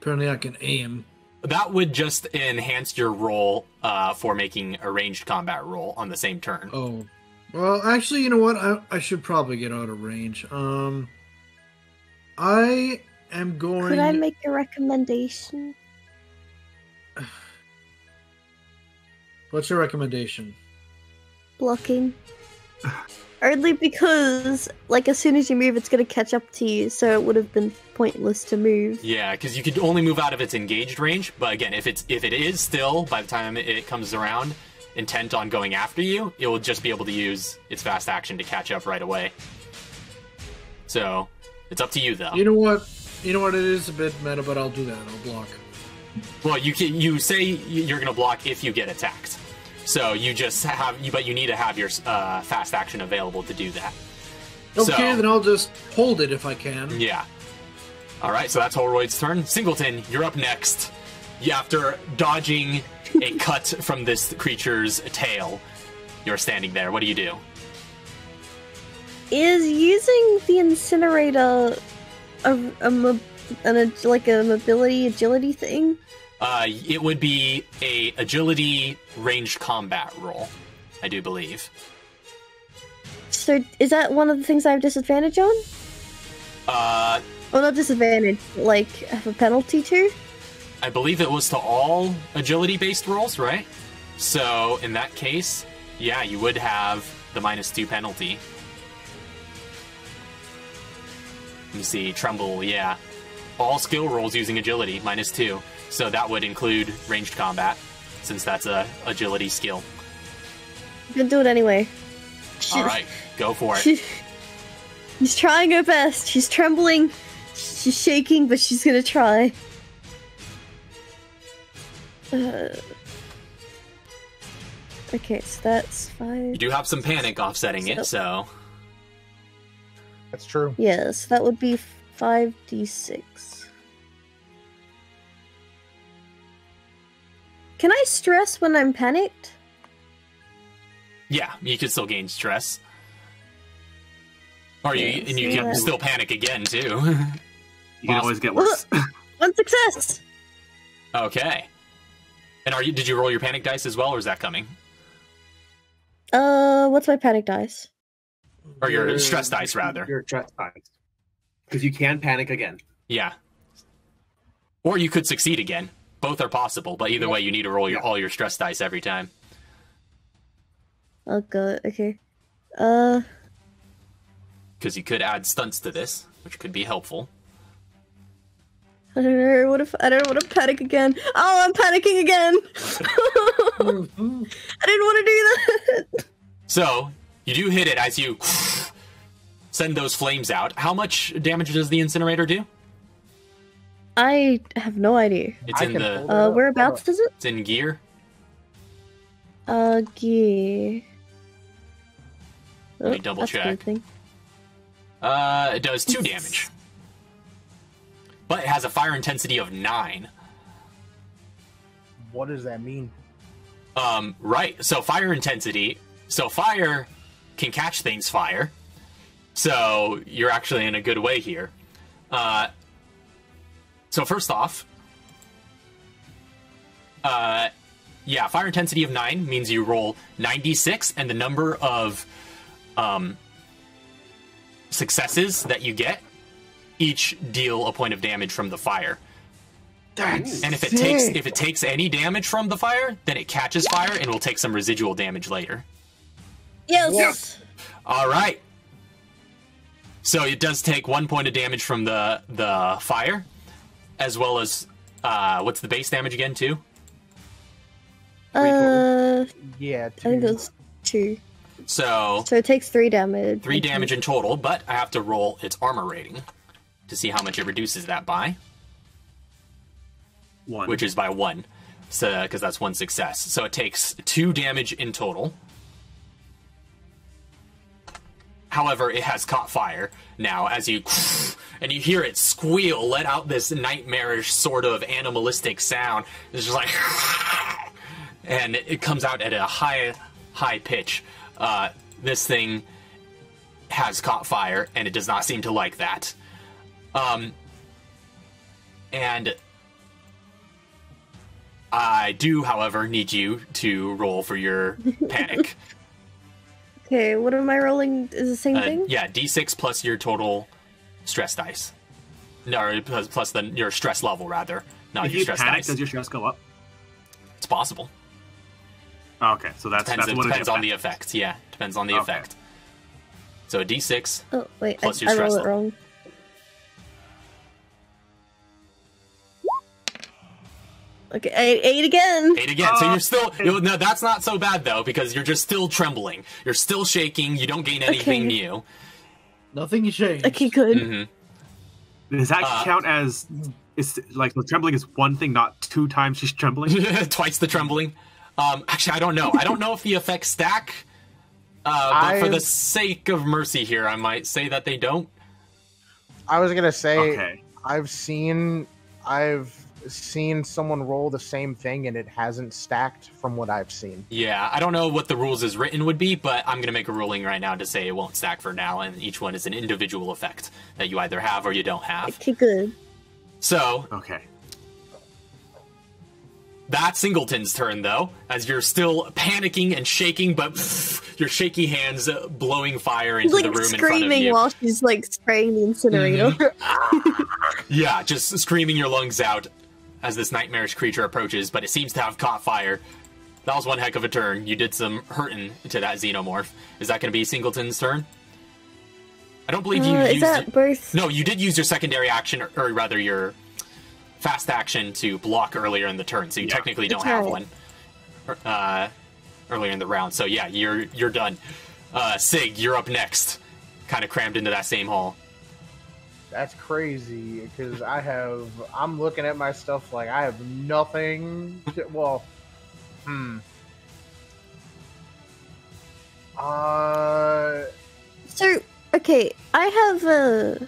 Apparently, I can aim. That would just enhance your roll uh, for making a ranged combat roll on the same turn. Oh, well, actually, you know what? I I should probably get out of range. Um, I am going. Could I make a recommendation? What's your recommendation? Blocking. Only because, like, as soon as you move, it's gonna catch up to you, so it would have been pointless to move. Yeah, because you could only move out of its engaged range. But again, if it's if it is still by the time it, it comes around intent on going after you, it will just be able to use its fast action to catch up right away. So it's up to you though. You know what? You know what? It is a bit meta, but I'll do that. I'll block. well, you can you say you're gonna block if you get attacked. So you just have you, but you need to have your uh, fast action available to do that. Okay, So- then I'll just hold it if I can. Yeah. All right, so that's Holroyd's turn. Singleton, you're up next. You, after dodging a cut from this creature's tail, you're standing there. What do you do? Is using the incinerator a, a mo- an ag- like a mobility agility thing? Uh, it would be a agility ranged combat roll, I do believe. So is that one of the things I have disadvantage on? Uh, Well, not disadvantage, like have a penalty to. I believe it was to all agility based rolls, right? So in that case, yeah, you would have the minus two penalty. Let me see, tremble, yeah. All skill rolls using agility, minus two. So that would include ranged combat, since that's a agility skill. You can do it anyway. She's, All right, go for it. She, she's trying her best. She's trembling. She's shaking, but she's gonna try. Uh, okay, so that's fine. You do have some panic offsetting so, it, so. That's true. Yes, yeah, so that would be 5d6. Can I stress when I'm panicked? yeah, you can still gain stress. Or you and you can that- still panic again too. You can Awesome. always get worse. One success. okay. And are you? Did you roll your panic dice as well, or is that coming? Uh, what's my panic dice? Or your stress dice, rather. Your stress dice. Because you can panic again. Yeah. Or you could succeed again. Both are possible, but either way, you need to roll your, all your stress dice every time. Oh god. Okay. Uh. Because you could add stunts to this, which could be helpful. I don't know. What if I don't want to panic again? Oh, I'm panicking again. Mhm. I didn't want to do that. So you do hit it as you send those flames out. How much damage does the incinerator do? I have no idea. It's I in the hold it Uh, whereabouts does it? it's in gear. Uh, gear. Let me Oh, double that's check. thing. Uh, it does two damage, but it has a fire intensity of nine. What does that mean? Um, right. So fire intensity. So fire can catch things fire. So you're actually in a good way here. Uh, so first off, uh, yeah, fire intensity of nine means you roll 96, and the number of um, successes that you get each deal a point of damage from the fire. That's And if it takes if it takes any damage from the fire, then it catches fire and will take some residual damage later. Yes. Yes. All right. So it does take one point of damage from the the fire, as well as uh, what's the base damage again too? Uh, yeah, I think two. it was two. So So it takes three damage. three Okay. damage in total, but I have to roll its armor rating to see how much it reduces that by, One. which is by one, so because that's one success. So it takes two damage in total. However, it has caught fire now as you and you hear it squeal, let out this nightmarish sort of animalistic sound. It's just like and it comes out at a high high pitch. Uh, this thing has caught fire and it does not seem to like that. Um and I do, however, need you to roll for your panic. Okay, what am I rolling? Is the same Uh, thing? yeah, d6 plus your total stress dice. No, or plus, plus the, your stress level, rather. Not if your you stress panic, dice. does your stress go up? It's possible. Oh, okay, so that's Depends, that's it what depends it is. on the effect. Yeah, depends on the Okay. effect. So a d6. Oh wait, Plus I, your I stress rolled it level. Okay, eight, eight again. Eight again. so you're still okay. you- no. That's not so bad though because you're just still trembling. You're still shaking. You don't gain anything Okay. new. Nothing changed. Okay, good. hmm Does that Uh, count as is like the trembling is one thing, not two times she's trembling? Twice the trembling. Um, actually, I don't know. I don't know if the effects stack. Uh, but for the sake of mercy here, I might say that they don't. I was gonna say okay. I've seen I've seen someone roll the same thing and it hasn't stacked from what I've seen. Yeah, I don't know what the rules as written would be, but I'm gonna make a ruling right now to say it won't stack for now, and each one is an individual effect that you either have or you don't have. Okay, good. So Okay. that's Singleton's turn, though, as you're still panicking and shaking, but your shaky hands uh, blowing fire into like the room in front of you. screaming while she's like spraying the incinerator. Yeah, just screaming your lungs out as this nightmarish creature approaches, but it seems to have caught fire. That was one heck of a turn. You did some hurting to that xenomorph. Is that going to be Singleton's turn? I don't believe you Uh, is used. that both? No, you did use your secondary action, or, or rather your fast action to block earlier in the turn, so you Yeah. technically don't That's have right. one uh, earlier in the round. So yeah, you're you're done. Uh, Sig, you're up next. Kind of crammed into that same hole. That's crazy because I have. I'm looking at my stuff like I have nothing. To, well, hmm. Uh, So okay, I have a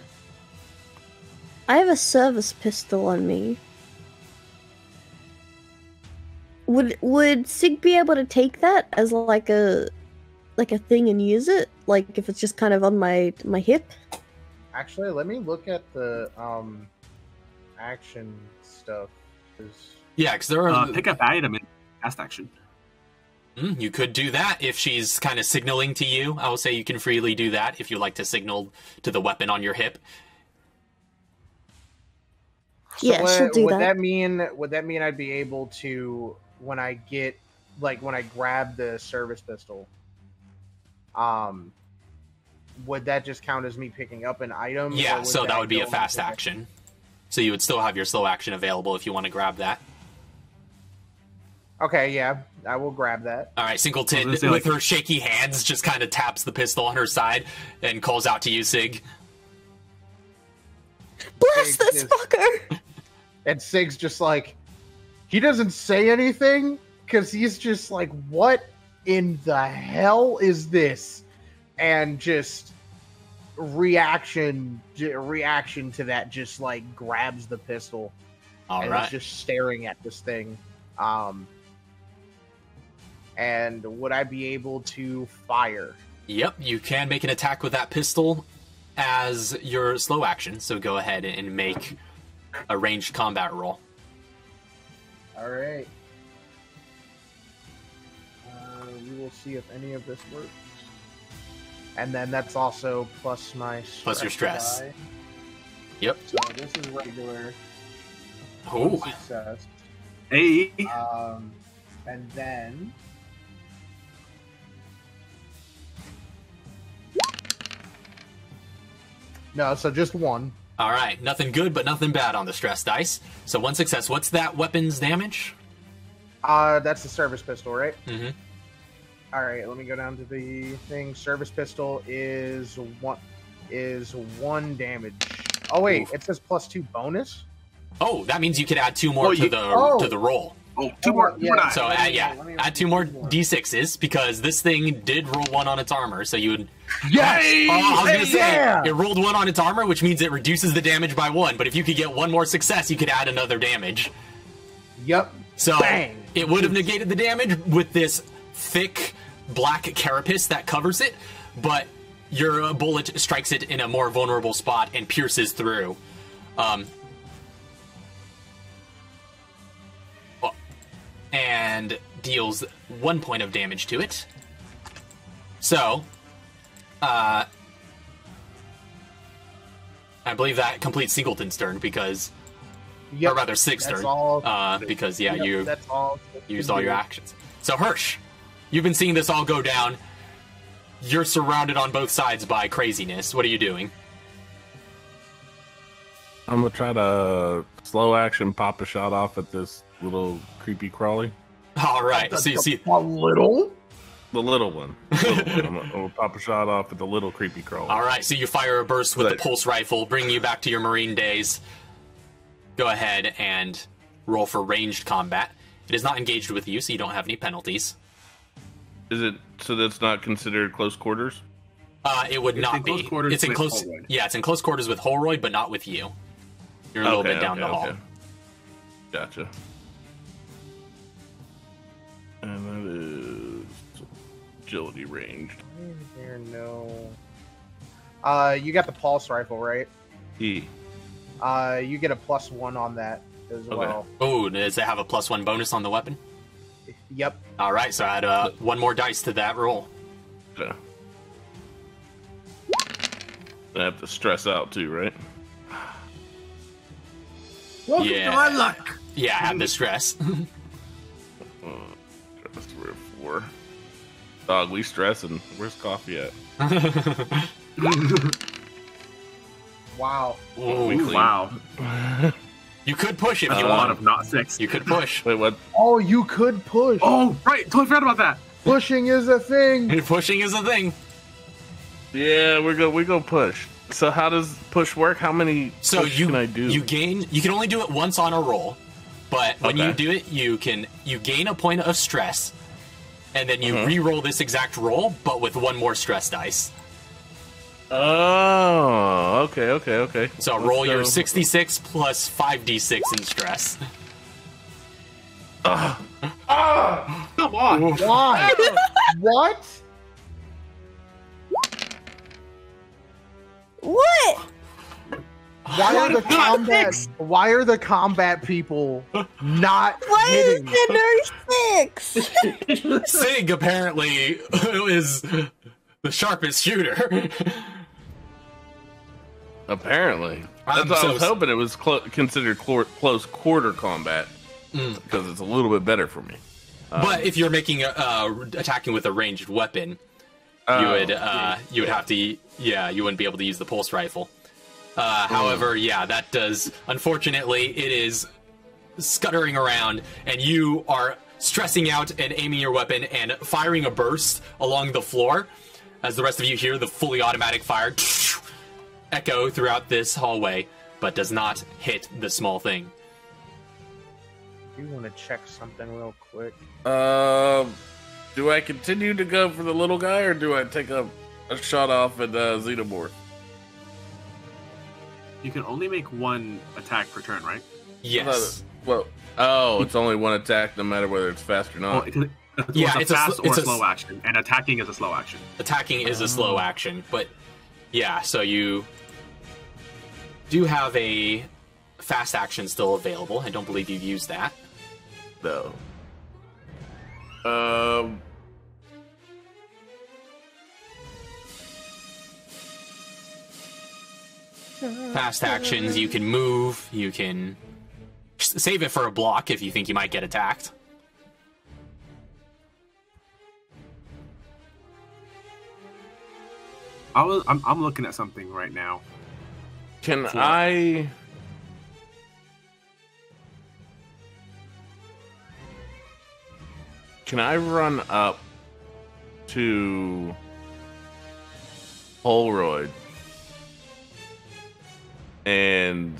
I have a service pistol on me. Would would Sig be able to take that as like a like a thing and use it? Like if it's just kind of on my my hip? Actually, let me look at the um action stuff. 'cause- Yeah, because there are. Uh, pick up item in fast action. Mm, you could do that if she's kind of signaling to you. I will say you can freely do that if you like to signal to the weapon on your hip. So Yeah, she'll would- do would that. that mean would that mean I'd be able to when I get like when I grab the service pistol? Um, would that just count as me picking up an item? Yeah, so that would be a fast the- action. So you would still have your slow action available if you want to grab that. Okay, yeah, I will grab that. All right, Singleton, I was with like- her shaky hands, just kind of taps the pistol on her side and calls out to you, Sig. Blast Sig this is- fucker! And Sig's just like, he doesn't say anything because he's just like, what in the hell is this? And just reaction, reaction to that, just like grabs the pistol All and right. is just staring at this thing. Um, and would I be able to fire? Yep, you can make an attack with that pistol as your slow action. So go ahead and make a ranged combat roll. All right. Uh, we will see if any of this works. And then that's also plus my stress Plus your stress. die. Yep. So this is regular. Oh, Success. Hey, Um, and then. No, so just one. all right. Nothing good, but nothing bad on the stress dice. So one success. What's that weapon's damage? Uh, that's the service pistol, right? Mhm. All right, let me go down to the thing. Service pistol is one is one damage. Oh wait, Oof. it says plus two bonus. Oh, that means you could add two more Oh, to you- the oh. to the roll. oh, two Oh, more, yeah. more. So let uh, yeah, me add two more roll. d6s because this thing did roll one on its armor. So you would. Yay! Oh, I was gonna say yeah! it rolled one on its armor, which means it reduces the damage by one. But if you could get one more success, you could add another damage. Yep. So Bang. it would have negated the damage with this thick black carapace that covers it, but your bullet strikes it in a more vulnerable spot and pierces through. Um, oh, and deals one point of damage to it. So, uh, I believe that completes Singleton's turn because, Yep. or rather, Sig's That's turn. Uh, because yeah, Yep, you all. used all your actions. So Hirsch, you've been seeing this all go down. You're surrounded on both sides by craziness. What are you doing? I'm gonna try to uh, slow action pop a shot off at this little creepy crawly. All right. So you see, a little. The little one. Little one. I'm, gonna, I'm gonna pop a shot off at the little creepy crawly. all right. So you fire a burst with the pulse rifle, bringing you back to your marine days. Go ahead and roll for ranged combat. It is not engaged with you, so you don't have any penalties. Is it so that's not considered close quarters? Uh, it would It's not in close be. quarters it's in close. Holroyd. Yeah, it's in close quarters with Holroyd, but not with you. You're a little Okay, bit down okay, the hall. okay. Gotcha. And that is agility range. There, no. Uh, you got the pulse rifle, right? E. Uh, you get a plus one on that as Okay. well. Oh, does it have a plus one bonus on the weapon? Yep. All right, so I add uh, one more dice to that roll. Okay. I have to stress out too, right? Welcome Yeah. to my luck. Yeah, I have the stress. That's where four. Dog, we stressing. Where's coffee at? Wow. Ooh, We wow. you could push if That's you a want. of not six. You could push. Wait, what? Oh, you could push. Oh, right. Totally forgot about that. Pushing is a thing. Pushing is a thing. Yeah, we're go. We go push. So how does push work? How many? So push you can I do? you gain you can only do it once on a roll, but when you do it, you can you gain a point of stress, and then you Mhm. re-roll this exact roll, but with one more stress dice. Oh, okay, okay, okay. So Let's roll your 66 plus 5d6 in stress. Come on. Why? what? What? Why are the combat? Why are the combat people not Why is hitting? it no six? Sig apparently is the sharpest shooter. Apparently, that's what so I was hoping it was clo- considered clor- close quarter combat Mm. because it's a little bit better for me. Um, but if you're making a, uh, attacking with a ranged weapon, you oh, would uh, you would have to yeah you wouldn't be able to use the pulse rifle. Uh, however, yeah, that does. Unfortunately, it is scuttering around, and you are stressing out and aiming your weapon and firing a burst along the floor. As the rest of you hear the fully automatic fire echo throughout this hallway, but does not hit the small thing. You want to check something real quick? Um, do I continue to go for the little guy or do I take a, a shot off at uh, Xenomorph? You can only make one attack per turn, right? Yes. Well, oh, it's only one attack, no matter whether it's fast or Well, not. it can- well, Yeah, it's a it's a fast sl- or it's a a slow s- action, and attacking is a slow action. attacking is a slow action, but yeah, so you do have a fast action still available. I don't believe you've used that. No. Um. Fast actions, you can move, you can save it for a block if you think you might get attacked. I was. I'm, I'm looking at something right now. Can For- I? Can I run up to Holroyd and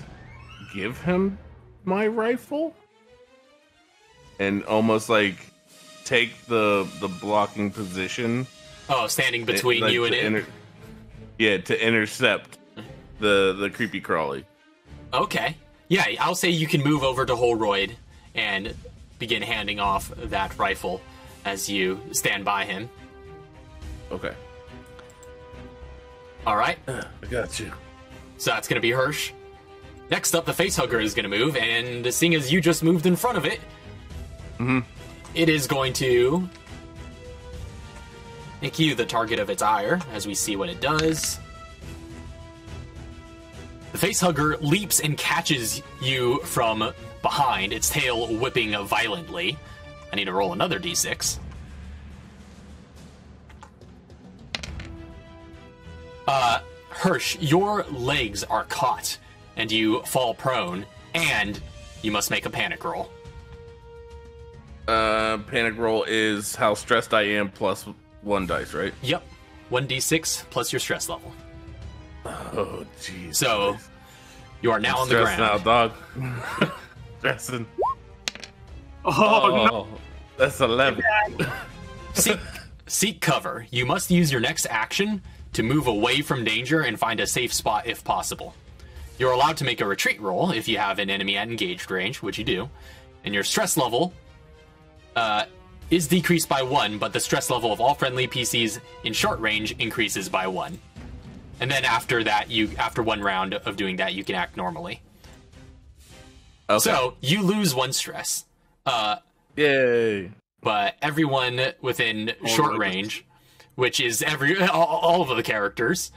give him my rifle? And almost like take the the blocking position Oh, standing between like, you and to it. inter- yeah, to intercept the the creepy crawly. Okay. Yeah, I'll say you can move over to Holroyd and begin handing off that rifle as you stand by him. Okay, All right. I got you. So that's going to be Hirsch. Next up, the facehugger is going to move, and seeing as you just moved in front of it, Mhm. it is going to make you the target of its ire as we see what it does. The facehugger leaps and catches you from behind, its tail whipping violently. I need to roll another d6. Uh, Hirsch, your legs are caught, and you fall prone, and you must make a panic roll. Uh, panic roll is how stressed I am plus one dice, right? Yep, 1d6 plus your stress level. Oh, jeez. So, you are now on the stressed ground. now, dog. Stressing. Oh, Oh, no! that's eleven. Seek, seek cover. You must use your next action to move away from danger and find a safe spot if possible. You're allowed to make a retreat roll if you have an enemy at engaged range, which you do. And your stress level uh, is decreased by one, but the stress level of all friendly PCs in short range increases by one. And then after that, you after one round of doing that, you can act normally. Okay. So you lose one stress. Uh, Yay. but everyone within All short the- range, which is every all, all of the characters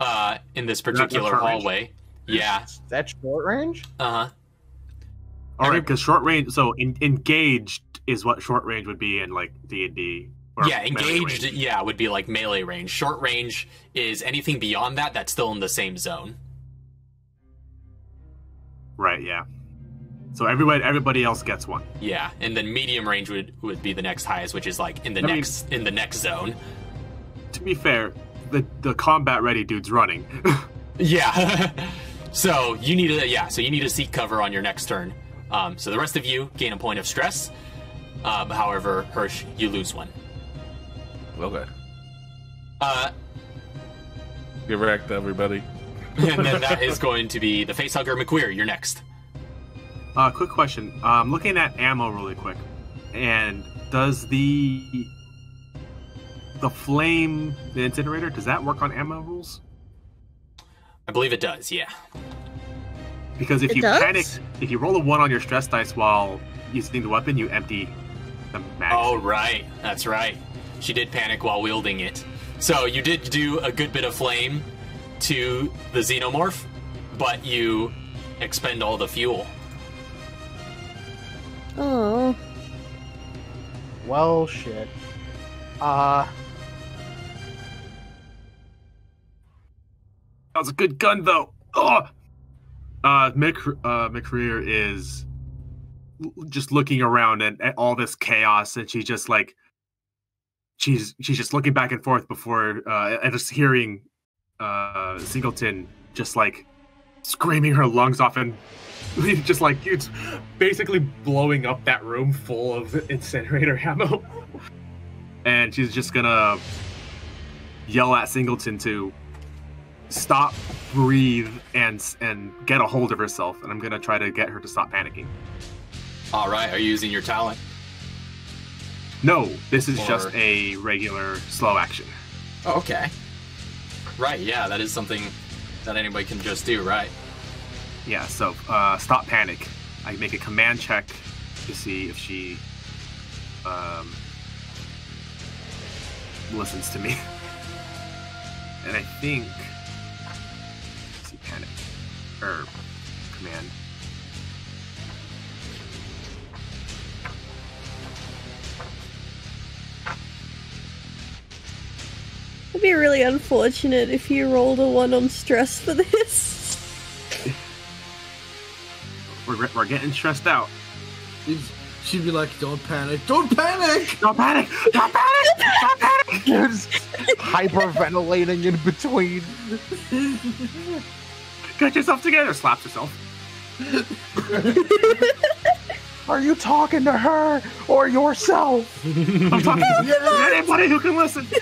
uh, in this particular short range? hallway. Yeah. That's short range. Uh huh. All right, because short range. So in, engaged is what short range would be in like D and D. yeah, engaged. Yeah, would be like melee range. Short range is anything beyond that that's still in the same zone. Right. Yeah. So everybody, everybody else gets one. Yeah, and then medium range would would be the next highest, which is like in the I mean- next in the next zone. To be fair, the the combat ready dude's running. Yeah. so you need to yeah. So you need to seek cover on your next turn. Um, so the rest of you gain a point of stress. Um, however, Hirsch, you lose one. Okay. Uh, Get wrecked, everybody. and then that is going to be the facehugger McWeir. You're next. Uh, quick question. Um, looking at ammo really quick, and does the the flame, the incinerator, does that work on ammo rules? I believe it does. Yeah. Because if It you does? panic, if you roll a one on your stress dice while using the weapon, you empty the mag. Oh right, that's right. She did panic while wielding it. So you did do a good bit of flame to the xenomorph, but you expend all the fuel. Oh, Well, shit. Uh, That was a good gun, though. Oh, uh, Mick, uh, McCreer is l- just looking around and at all this chaos, and she's just like, she's she's just looking back and forth before, uh, and just hearing, uh, Singleton just like screaming her lungs off and just like it's basically blowing up that room full of incinerator ammo, and she's just gonna yell at Singleton to stop, breathe, and and get a hold of herself. And I'm gonna try to get her to stop panicking. All right, are you using your talent? No, this is Or- just a regular slow action. Oh, okay. Right, yeah, that is something that anybody can just do, right? Yeah, so uh, stop panic. I make a command check to see if she um, listens to me. And I think let's see panic or command. It'd be really unfortunate if you rolled a one on stress for this. We're, we're getting stressed out. It's- She'd be like, "Don't panic! Don't panic!" Don't panic! Don't panic! Don't panic! just hyperventilating in between. Get yourself together. Slaps herself. Are you talking to her or yourself? I'm talking to anybody who can listen.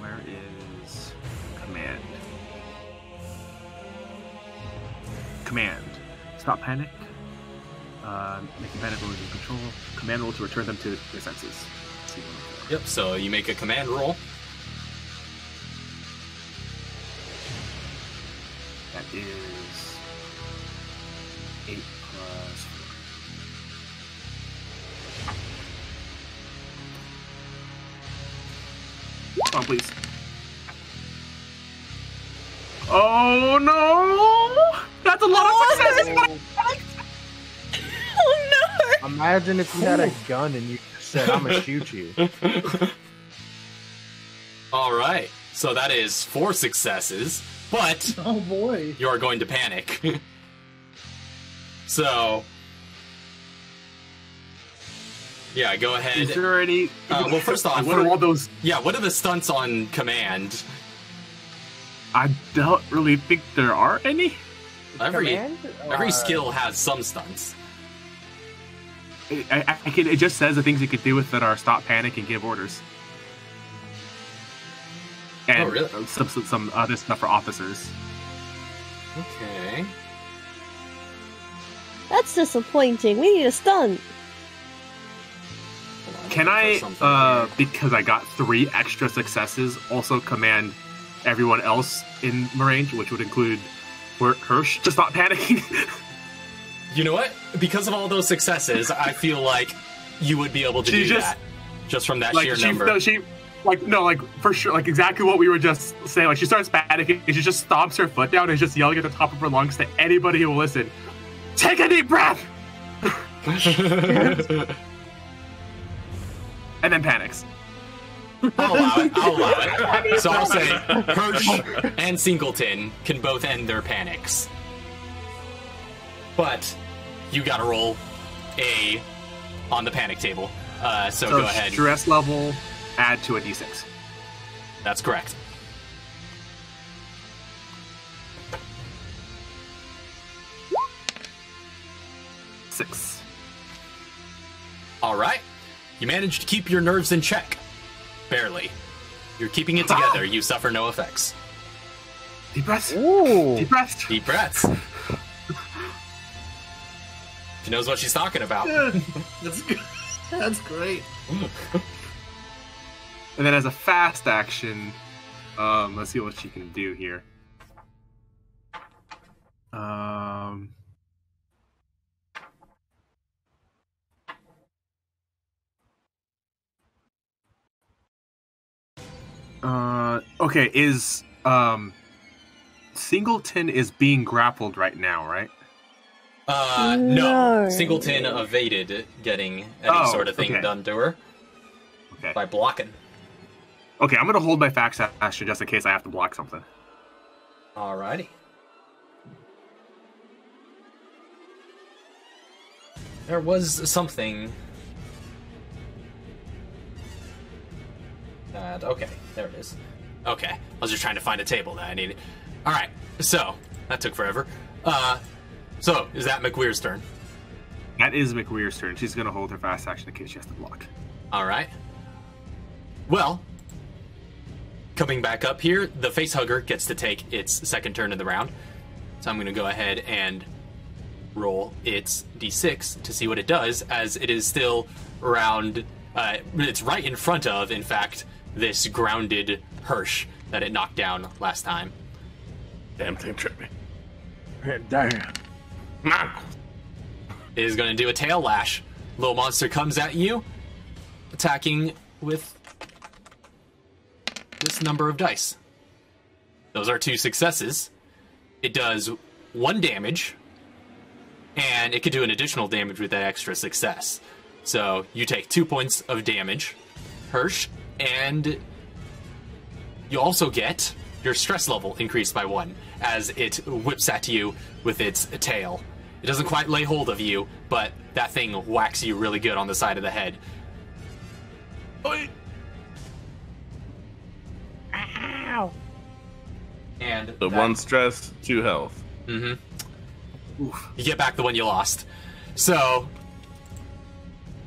where is command? Command. Stop panic. Uh, making panic rolls in control. Command roll to return them to their senses. See one of four. Yep, so you make a command roll. That is eight plus four. Come on, please. Oh no! That's a lot of oh, successes. oh no! Imagine if you had a gun and you said, "I'm gonna shoot you." All right, so that is four successes, but Oh boy! you are going to panic. so, yeah, go ahead. Is there any? Uh, well, first off, what are all those? Yeah, what are the stunts on command? I don't really think there are any. Every Command? every Uh, skill has some stunts. I, I, I can, it just says the things you could do with that are stop panic and give orders. And Oh, really? some, some, some other stuff for officers. Okay. That's disappointing. We need a stunt. Can I, uh, here. because I got three extra successes, also command everyone else in Marange, which would include Her- Hirsch, to stop panicking? You know what? Because of all those successes, I feel like you would be able to She do just- that just from that like sheer she, number. no, she, like no, like for sure, like exactly what we were just saying. Like she starts panicking and she just stomps her foot down and is just yelling at the top of her lungs to anybody who will listen. Take a deep breath, and then panics. I'll allow it. I'll allow it. So I'll say Hirsch and Singleton can both end their panics. But you gotta roll a on the panic table. Uh, so, So go ahead. stress level, add to a d6. That's correct. Six. All right. You managed to keep your nerves in check. Barely. You're keeping it together. You suffer no effects. Deep breaths. Ooh. Deep breaths. Deep breaths. She knows what she's talking about. That's good. That's great. And then as a fast action, um, let's see what she can do here. Um. Uh, okay, is um Singleton is being grappled right now, right? Uh, no. No. Singleton evaded getting any Oh, sort of thing okay. done to her Okay. by blocking. Okay, I'm gonna hold my fax action just in case I have to block something. Alrighty. There was something. That okay, there it is. Okay, I was just trying to find a table that I needed. All right, so that took forever. Uh, so is that McWeir's turn? That is McWeir's turn. She's gonna hold her fast action in case she has to block. All right. Well, coming back up here, the face hugger gets to take its second turn of the round. So I'm going to go ahead and roll its d6 to see what it does, as it is still around. Uh, it's right in front of, in fact, this grounded Hirsch that it knocked down last time. Damn thing tripped me. Damn. It is going to do a tail lash. Little monster comes at you, attacking with this number of dice. Those are two successes. It does one damage, and it could do an additional damage with that extra success. So you take two points of damage, Hirsch, and you also get your stress level increased by one as it whips at you with its tail. It doesn't quite lay hold of you, but that thing whacks you really good on the side of the head. And The that- one stress, two health. Mm-hmm. you get back the one you lost. So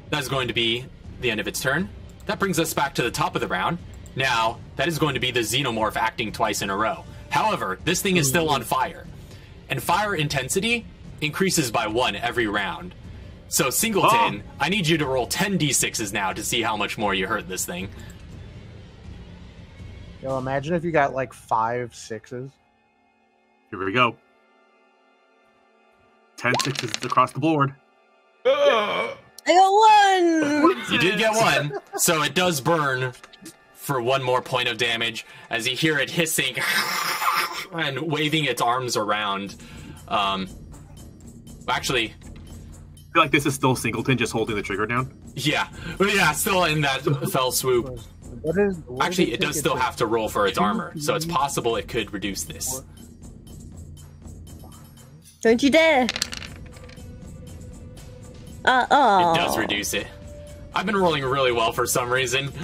that's going to be the end of its turn. That brings us back to the top of the round. Now, that is going to be the xenomorph acting twice in a row. However, this thing is still hmm. on fire. And fire intensity increases by one every round. So, Singleton, I need you to roll 10 d6s now to see how much more you hurt this thing. Yo, imagine if you got like five sixes. Here we go. Ten sixes across the board. I got one. You did get one, so it does burn for one more point of damage as you hear it hissing and waving its arms around. Um, actually, I feel like this is still Singleton just holding the trigger down. yeah, yeah, still in that fell swoop. What is? what Actually, did it does still to- have to roll for its armor, so it's possible it could reduce this. Don't you dare. Uh oh. It does reduce it. I've been rolling really well for some reason.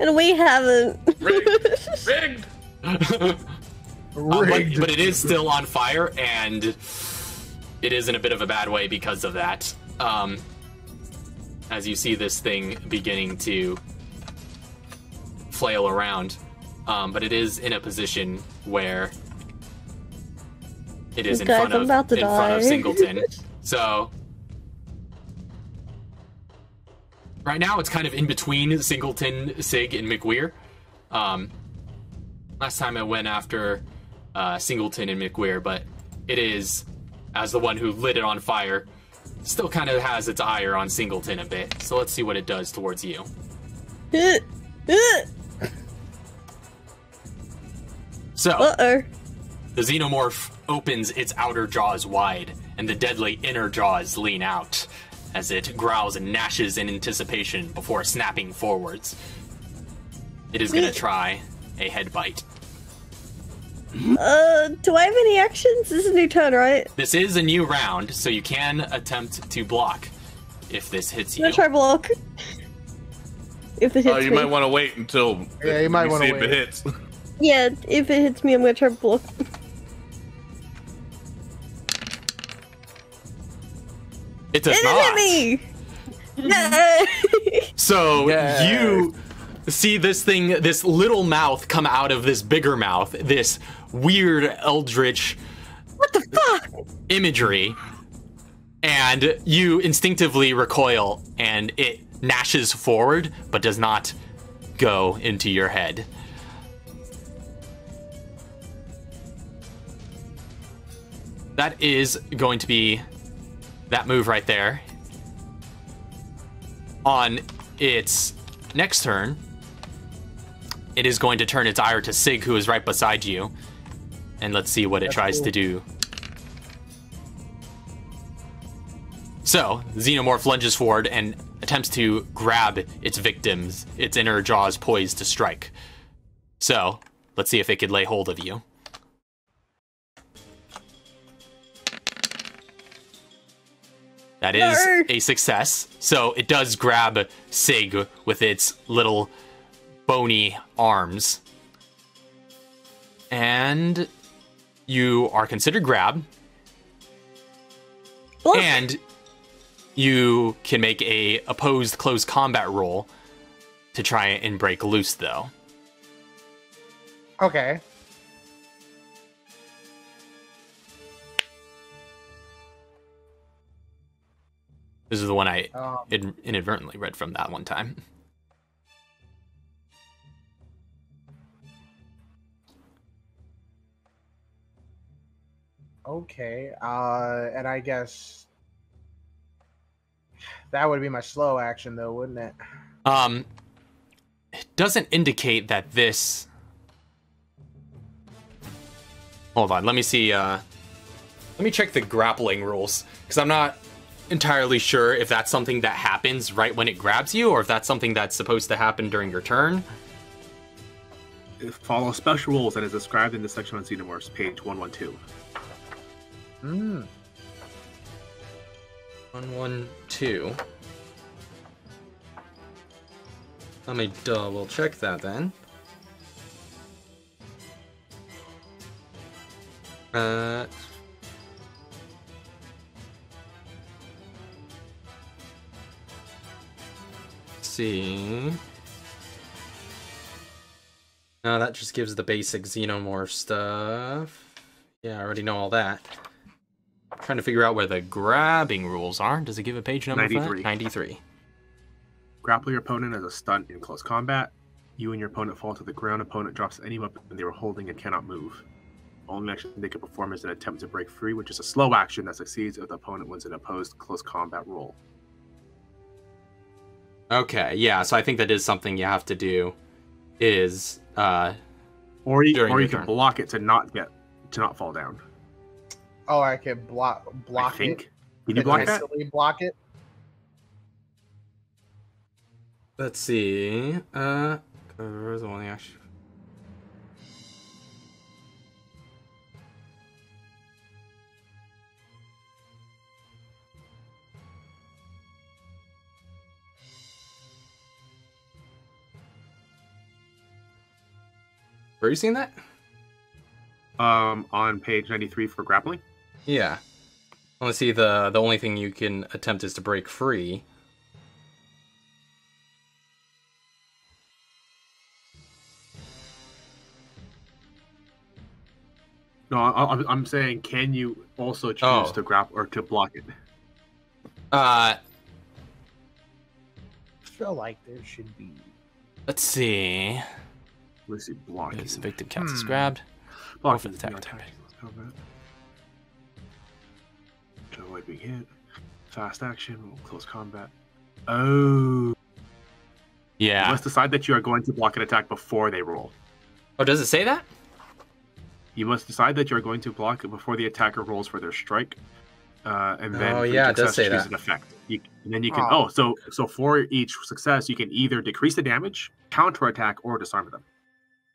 And we haven't. Rigged. Uh, but, but it is still on fire, and it is in a bit of a bad way because of that. Um, as you see this thing beginning to flail around, um, but it is in a position where it is in Guys, front I'm of about to in front of die. Singleton. so right now, it's kind of in between Singleton, Sig, and McWeir. Um, last time I went after uh, Singleton and McWeir, but it is, as the one who lit it on fire, still kind of has its ire on Singleton a bit. So let's see what it does towards you. so, Uh So, oh. the xenomorph opens its outer jaws wide, and the deadly inner jaws lean out as it growls and gnashes in anticipation before snapping forwards. It is going to try a head bite. Uh, do I have any actions? This is a new turn, right? This is a new round, so you can attempt to block if this hits you. I'm gonna try block. If it hits Oh, you me. might want to wait until Yeah, you might we wanna see if it wait. hits. Yeah, if it hits me, I'm gonna try block. It does It not. hit me! No! So Yes. you see this thing, this little mouth come out of this bigger mouth, this weird eldritch what the fuck? imagery, and you instinctively recoil, and it gnashes forward, but does not go into your head. That is going to be that move right there. On its next turn, it is going to turn its ire to Sig, who is right beside you. And let's see what it That's tries cool. to do. So, Xenomorph lunges forward and attempts to grab its victims, its inner jaws poised to strike. So, let's see if it could lay hold of you. That is No. a success. So it does grab Sig with its little bony arms. And you are considered grabbed. Block. And you can make a opposed close combat roll to try and break loose though. Okay. This is the one I Um, in- inadvertently read from that one time. Okay. Uh, and I guess that would be my slow action, though, wouldn't it? Um, it doesn't indicate that this. Hold on, let me see. Uh, let me check the grappling rules because I'm not entirely sure if that's something that happens right when it grabs you, or if that's something that's supposed to happen during your turn. Follow special rules that is described in the section on Xenomorphs, page 112. Hmm. One, one, two. Let me double check that then. Uh. see. No, that just gives the basic xenomorph stuff. Yeah, I already know all that. Trying to figure out where the grabbing rules are. Does it give a page number? for that? 93. 93. Grapple your opponent as a stunt in close combat. You and your opponent fall to the ground. Opponent drops any weapon they were holding and cannot move. Only action they can perform is an attempt to break free, which is a slow action that succeeds if the opponent wins an opposed close combat roll. Okay, yeah, so I think that is something you have to do. Is uh Or you, or you can turn. block it to not get to not fall down. Oh, I can block block I think. it. Can you block that? Potentially block it. let's see. Uh where's the one actually Where are you seeing that? Um, on page 93 for grappling. Yeah. Let's see the the only thing you can attempt is to break free. No, I, I'm, I'm saying, can you also choose Oh. to grapple or to block it? Uh, I feel like there should be. let's see. Let's see, block. If the victim counts as Hmm. grabbed. Blocking for the is attack To avoid being hit. Fast action, close combat. Oh. Yeah. You must decide that you are going to block an attack before they roll. Oh, does it say that? You must decide that you are going to block it before the attacker rolls for their strike. Uh, and then Oh, for each yeah, it does say choose that. an effect. You, and then you can Oh. oh, so so for each success, you can either decrease the damage, counterattack, or disarm them.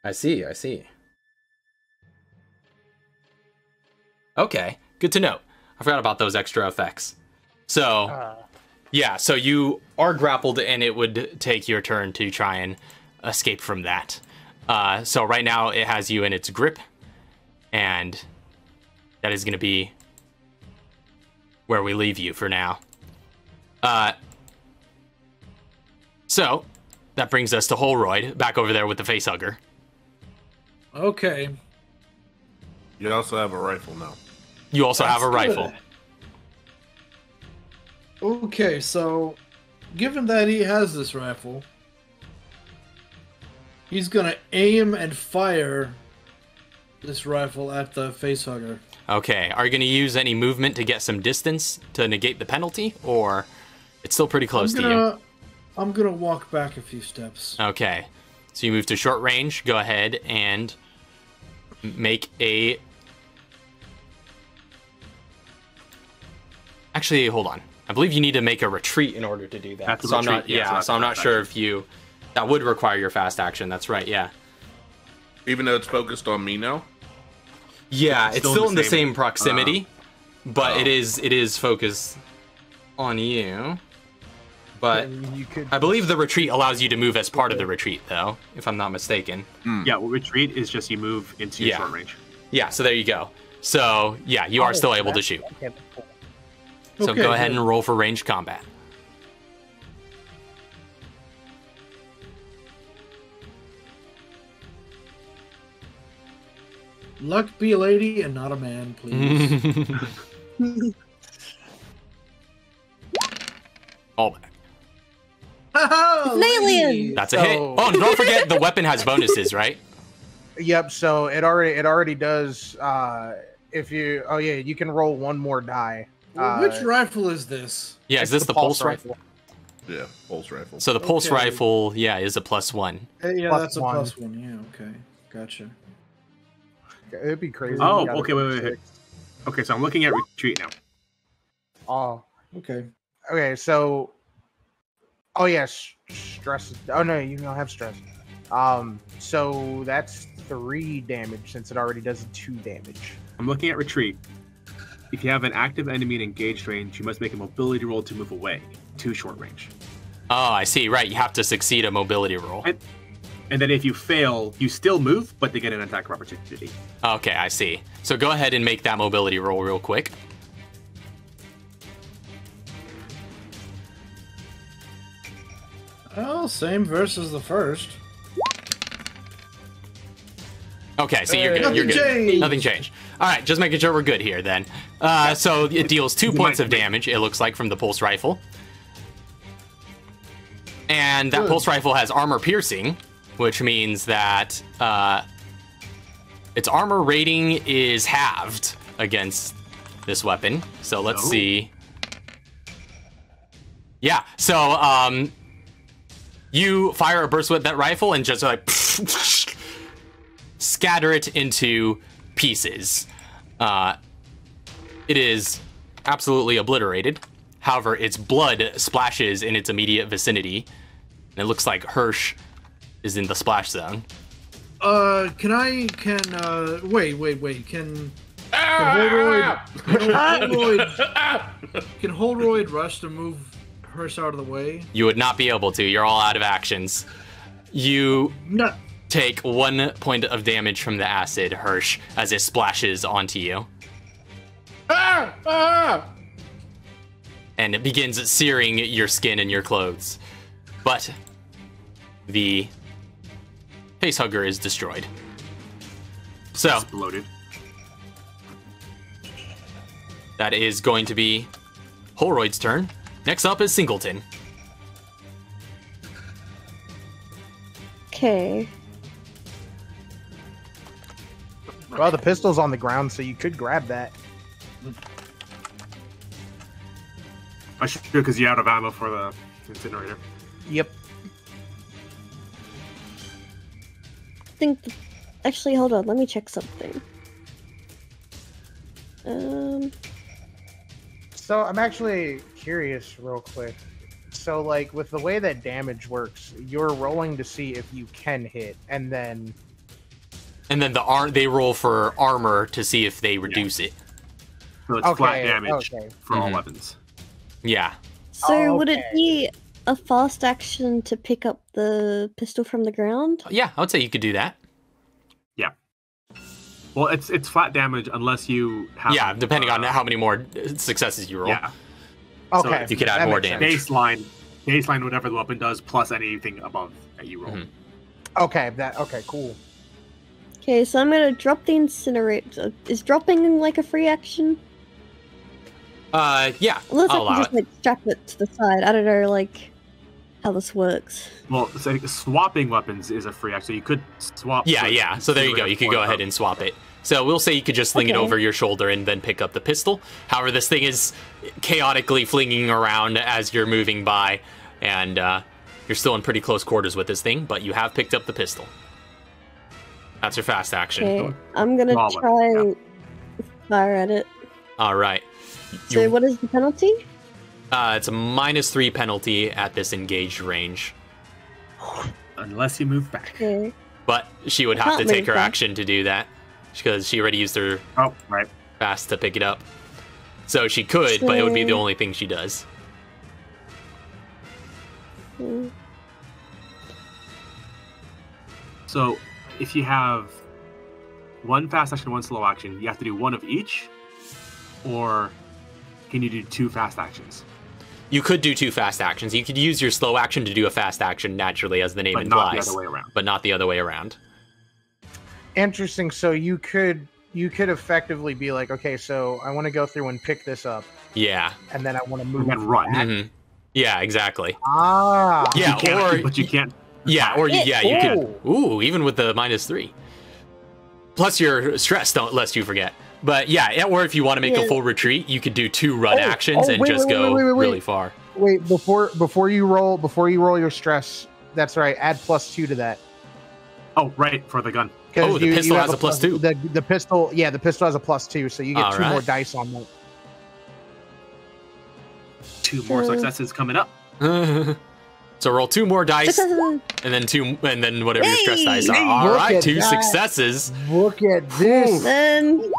I see. I see. Okay, good to know. I forgot about those extra effects. So, Uh, yeah, so you are grappled, and it would take your turn to try and escape from that. Uh, so right now it has you in its grip, and that is going to be where we leave you for now. Uh, so that brings us to Holroyd back over there with the face hugger. Okay. You also have a rifle now. You also have a That's good. rifle. Okay, so given that he has this rifle, he's gonna aim and fire this rifle at the facehugger. Okay, are you going to use any movement to get some distance to negate the penalty, or it's still pretty close I'm to you? I'm gonna walk back a few steps. Okay, so you move to short range. Go ahead and make a. Actually, hold on. I believe you need to make a retreat in order to do that. Have to so I'm not. retreat, yeah, Yeah, so I'm not sure action. if you. That would require your fast action. That's right. Yeah. Even though it's focused on me now. Yeah, It's it's still still, in in the the same- same proximity, uh, but it oh. is it is focused on you. But you could. I believe the retreat allows you to move as part of the retreat, though, if I'm not mistaken. Hmm. Yeah, well, retreat is just you move into your Yeah. short range. Yeah, so there you go. So yeah, you are Oh, still able to that's- shoot. Okay, cool. So Okay, go ahead good. and roll for ranged combat. Luck be a lady and not a man, please. All back. it's an alien! That's a hit. Oh, and don't forget the weapon has bonuses, right? Yep. So it already it already does. Uh, if you oh yeah, you can roll one more die. Uh, Which rifle is this? Yeah, is this the, pulse rifle? Yeah, pulse rifle. So the pulse rifle, yeah, is a plus one. Uh, yeah, Plus that's a one. plus. Yeah, okay, gotcha. It'd be crazy. Oh, okay, wait, wait, wait. Okay, so I'm looking at retreat now. Oh, Okay. okay. So, oh yes, stress. Oh no, you don't have stress. Um, so that's three damage since it already does two damage. I'm looking at retreat. If you have an active enemy in engaged range, you must make a mobility roll to move away to short range. Oh, I see. Right, you have to succeed a mobility roll. I- And then if you fail, you still move, but they get an attack of opportunity. Okay, I see. So go ahead and make that mobility roll real quick. Well, same versus the first. Okay, so you're good. Nothing You're good. changed. Nothing changed. All right, just making sure we're good here then. Uh, so it deals two points of damage. It looks like from the pulse rifle, and that Good. pulse rifle has armor piercing, which means that uh, its armor rating is halved against this weapon. So let's Oh. see. Yeah. So um, you fire a burst with that rifle and just like scatter it into pieces. Uh, it is absolutely obliterated. However, its blood splashes in its immediate vicinity. And it looks like Hirsch is in the splash zone. Uh, can I? Can uh? Wait, wait, wait. Can can Holroyd? Can Holroyd, can Holroyd rush to move Hirsch out of the way? You would not be able to. You're all out of actions. You No. Take one point of damage from the acid, Hirsch, as it splashes onto you. Ah! Ah! And it begins searing your skin and your clothes. But the facehugger is destroyed. So Exploded. that is going to be Holroyd's turn. Next up is Singleton. Okay. Well, the pistol's on the ground, so you could grab that. I should do because you're out of ammo for the incinerator. Yep. I think. th- Actually, hold on. Let me check something. Um. So I'm actually curious, real quick. So, like, with the way that damage works, you're rolling to see if you can hit, and then And then the ar- they roll for armor to see if they reduce it. So it's flat damage okay. for all Mhm. weapons. Yeah. So would it be a fast action to pick up the pistol from the ground? Yeah, I would say you could do that. Yeah. Well, it's it's flat damage unless you have. yeah, depending on uh, how many more uh, successes you roll. Yeah, So okay, you could add that more damage. sense. baseline, baseline, whatever the weapon does, plus anything above that you roll. Mhm. Okay, that okay, cool. Okay, so I'm gonna drop the incinerator. Is dropping like a free action? Uh, yeah, Unless I'll I allow can just it. like strap it to the side. I don't know, like how this works. Well, say, swapping weapons is a free action. So you could swap. Yeah, so yeah. So there you go. You could go ahead and swap it. So we'll say you could just sling it over your shoulder and then pick up the pistol. However, this thing is chaotically flinging around as you're moving by, and uh, you're still in pretty close quarters with this thing, but you have picked up the pistol. That's your fast action. Okay, I'm gonna Small one, try yeah. fire at it. All right. So You- what is the penalty? uh, it's a minus three penalty at this engaged range, unless you move back. Okay. but she would I have to take her back. action to do that because she already used her Oh, right. fast to pick it up. So she could, but it would be the only thing she does. So if you have one fast action, one slow action, you have to do one of each, or can you do two fast actions? You could do two fast actions. You could use your slow action to do a fast action naturally, as the name But not the implies, other way around. but not the other way around. Interesting. So you could you could effectively be like, okay, so I want to go through and pick this up, Yeah. and then I want to move And then run. back. hmm Yeah, exactly. Ah, Yeah, You or but you can't. Yeah, or you, yeah, you could. Ooh, even with the minus three. Plus your stress, don't lest you forget. But yeah, yeah, or if you want to make a full retreat, you could do two run Oh, oh actions oh, and wait, just wait, wait, go wait, wait, wait. really far. Wait, before before you roll before you roll your stress, that's right. Add plus two to that. Oh, right, for the gun. Oh, the pistol have has a plus two. The, the pistol, yeah, the pistol has a plus two, so you get All two more dice on that. Two more uh. successes coming up. so roll two more dice, and then two, and then whatever your stress dice are. Hey, All look right, at two that. successes. Look at this. Then.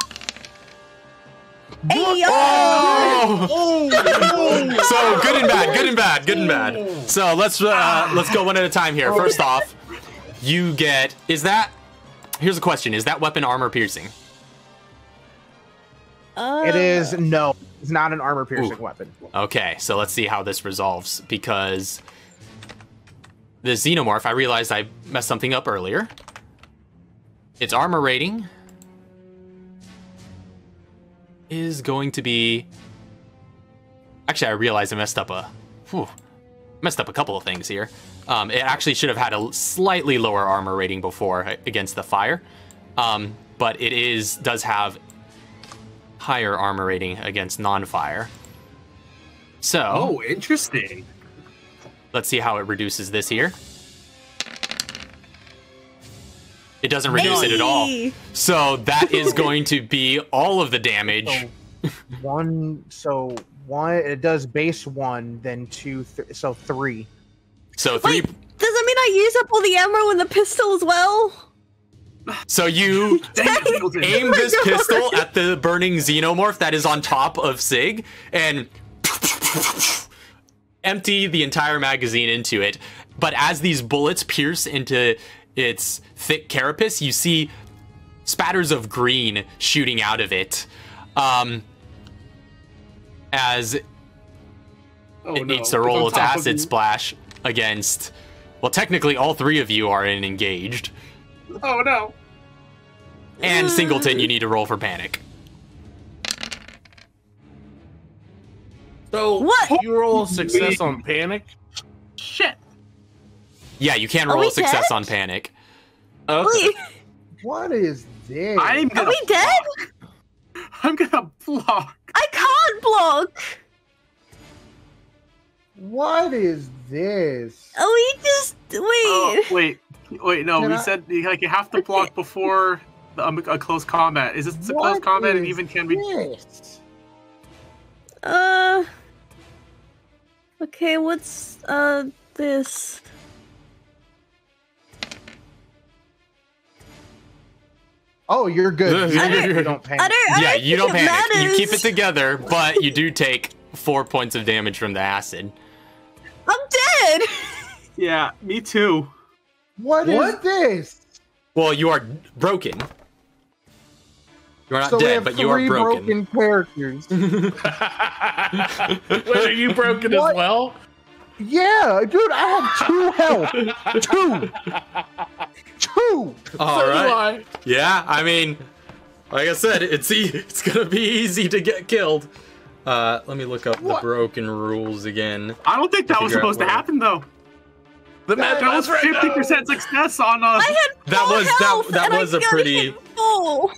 Hey yo! Oh! so good and bad, good and bad, good and bad. So let's uh, let's go one at a time here. First off, you get is that here's a question: Is that weapon armor piercing? Uh, It is no, it's not an armor piercing Ooh. weapon. Okay, so let's see how this resolves because the xenomorph. I realized I messed something up earlier. Its armor rating is going to be. Actually, I realized I messed up a. Whew, messed up a couple of things here. Um, it actually should have had a slightly lower armor rating before against the fire, um, but it is does have higher armor rating against non-fire. So Oh, interesting. Let's see how it reduces this here. It doesn't reduce it at all. So that is going to be all of the damage. So one, so one, it does base one, then two, th- so three. So three. Wait, does that mean I use up all the ammo in the pistol as well? So you Dang it, Singleton. aim this God. pistol at the burning xenomorph that is on top of Sig and empty the entire magazine into it. But as these bullets pierce into its thick carapace, you see spatters of green shooting out of it. Um, as Oh, it no. needs to roll its of acid splash against. Well, technically, all three of you are in engaged. Oh no. And Singleton, you need to roll for panic. So What? you roll success on panic. Shit. Yeah, you can Are roll a success dead? on panic. Okay. What is this? I'm are gonna. we dead? I'm gonna block. I can't block. What is this? Oh, we just wait? Oh, wait. Wait, no, Can we I- said like you have to block before the, um, a close combat. Is this a close combat and is even can be? this? Uh. Okay, what's uh this? Oh, you're good. I don't- you don't panic. I don't. I yeah, don't you don't think it panic. You keep it together, but you do take four points of damage from the acid. I'm dead. Yeah, me too. What is this? Well, you are broken. You're not so we dead, have but you are three broken. characters. Wait, are you broken What? as well? yeah, dude, I have two health. two. Two. All so right. do I. Yeah, I mean, like I said, it's e- it's gonna be easy to get killed. Uh, let me look up What? the broken rules again. I don't think that was supposed to happen though. The map That was fifty now. percent success on uh, us. I had That was- that- health, that and was a pretty- hit full.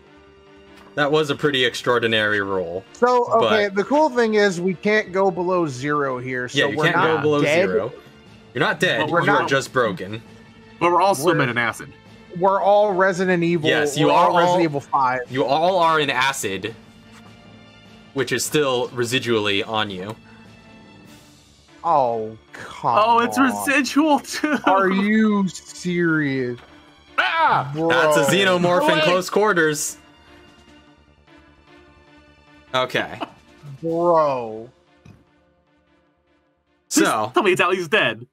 That was a pretty extraordinary roll. So okay, But- the cool thing is we can't go below zero here. So yeah, you we're can't not go below dead. zero. You're not dead. But we're you are not- just broken. but we're all swimming We're- in acid. We're all Resident Evil. Yes, you we're are all Resident all- Evil Five. You all are in acid, which is still residually on you. Oh come Oh, it's on. residual too. Are you serious? Ah! Bro. That's a xenomorph in close quarters. Okay. Bro. So, Tell me it's at least dead.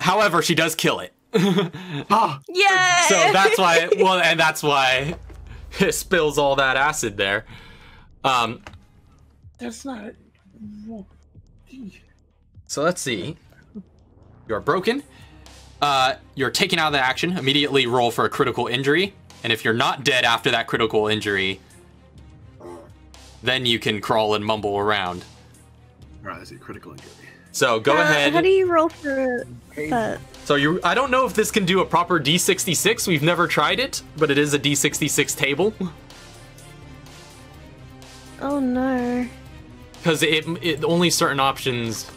however, she does kill it. Ah, Yeah. so that's why well and that's why it spills all that acid there. Um That's not. so let's see. You're broken. Uh you're taken out of the action. Immediately roll for a critical injury. And if you're not dead after that critical injury, then you can crawl and mumble around. All right, that's a critical injury. So go Uh, ahead. How do you roll for that? So you, I don't know if this can do a proper D66. We've never tried it, but it is a D66 table Oh no. because it, it only certain options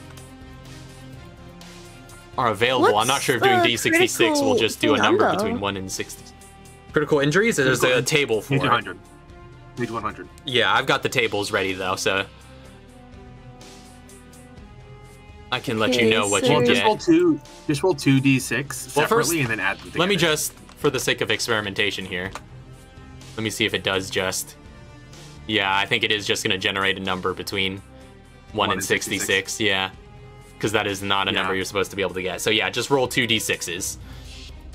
are available. I'm not sure if doing D66 will just do a number between one and 60. Critical injuries. There's a table for Page it. 100. Page 100. Yeah, I've got the tables ready though, so I can let you know what so- you Well, just get. roll two. Just roll two d6 Well, first, separately and then add them together. Let me just, for the sake of experimentation here, let me see if it does just. Yeah, I think it is just going to generate a number between 1, and 66. Yeah. Because that is not a Yeah. number you're supposed to be able to get. So yeah, just roll two d6s.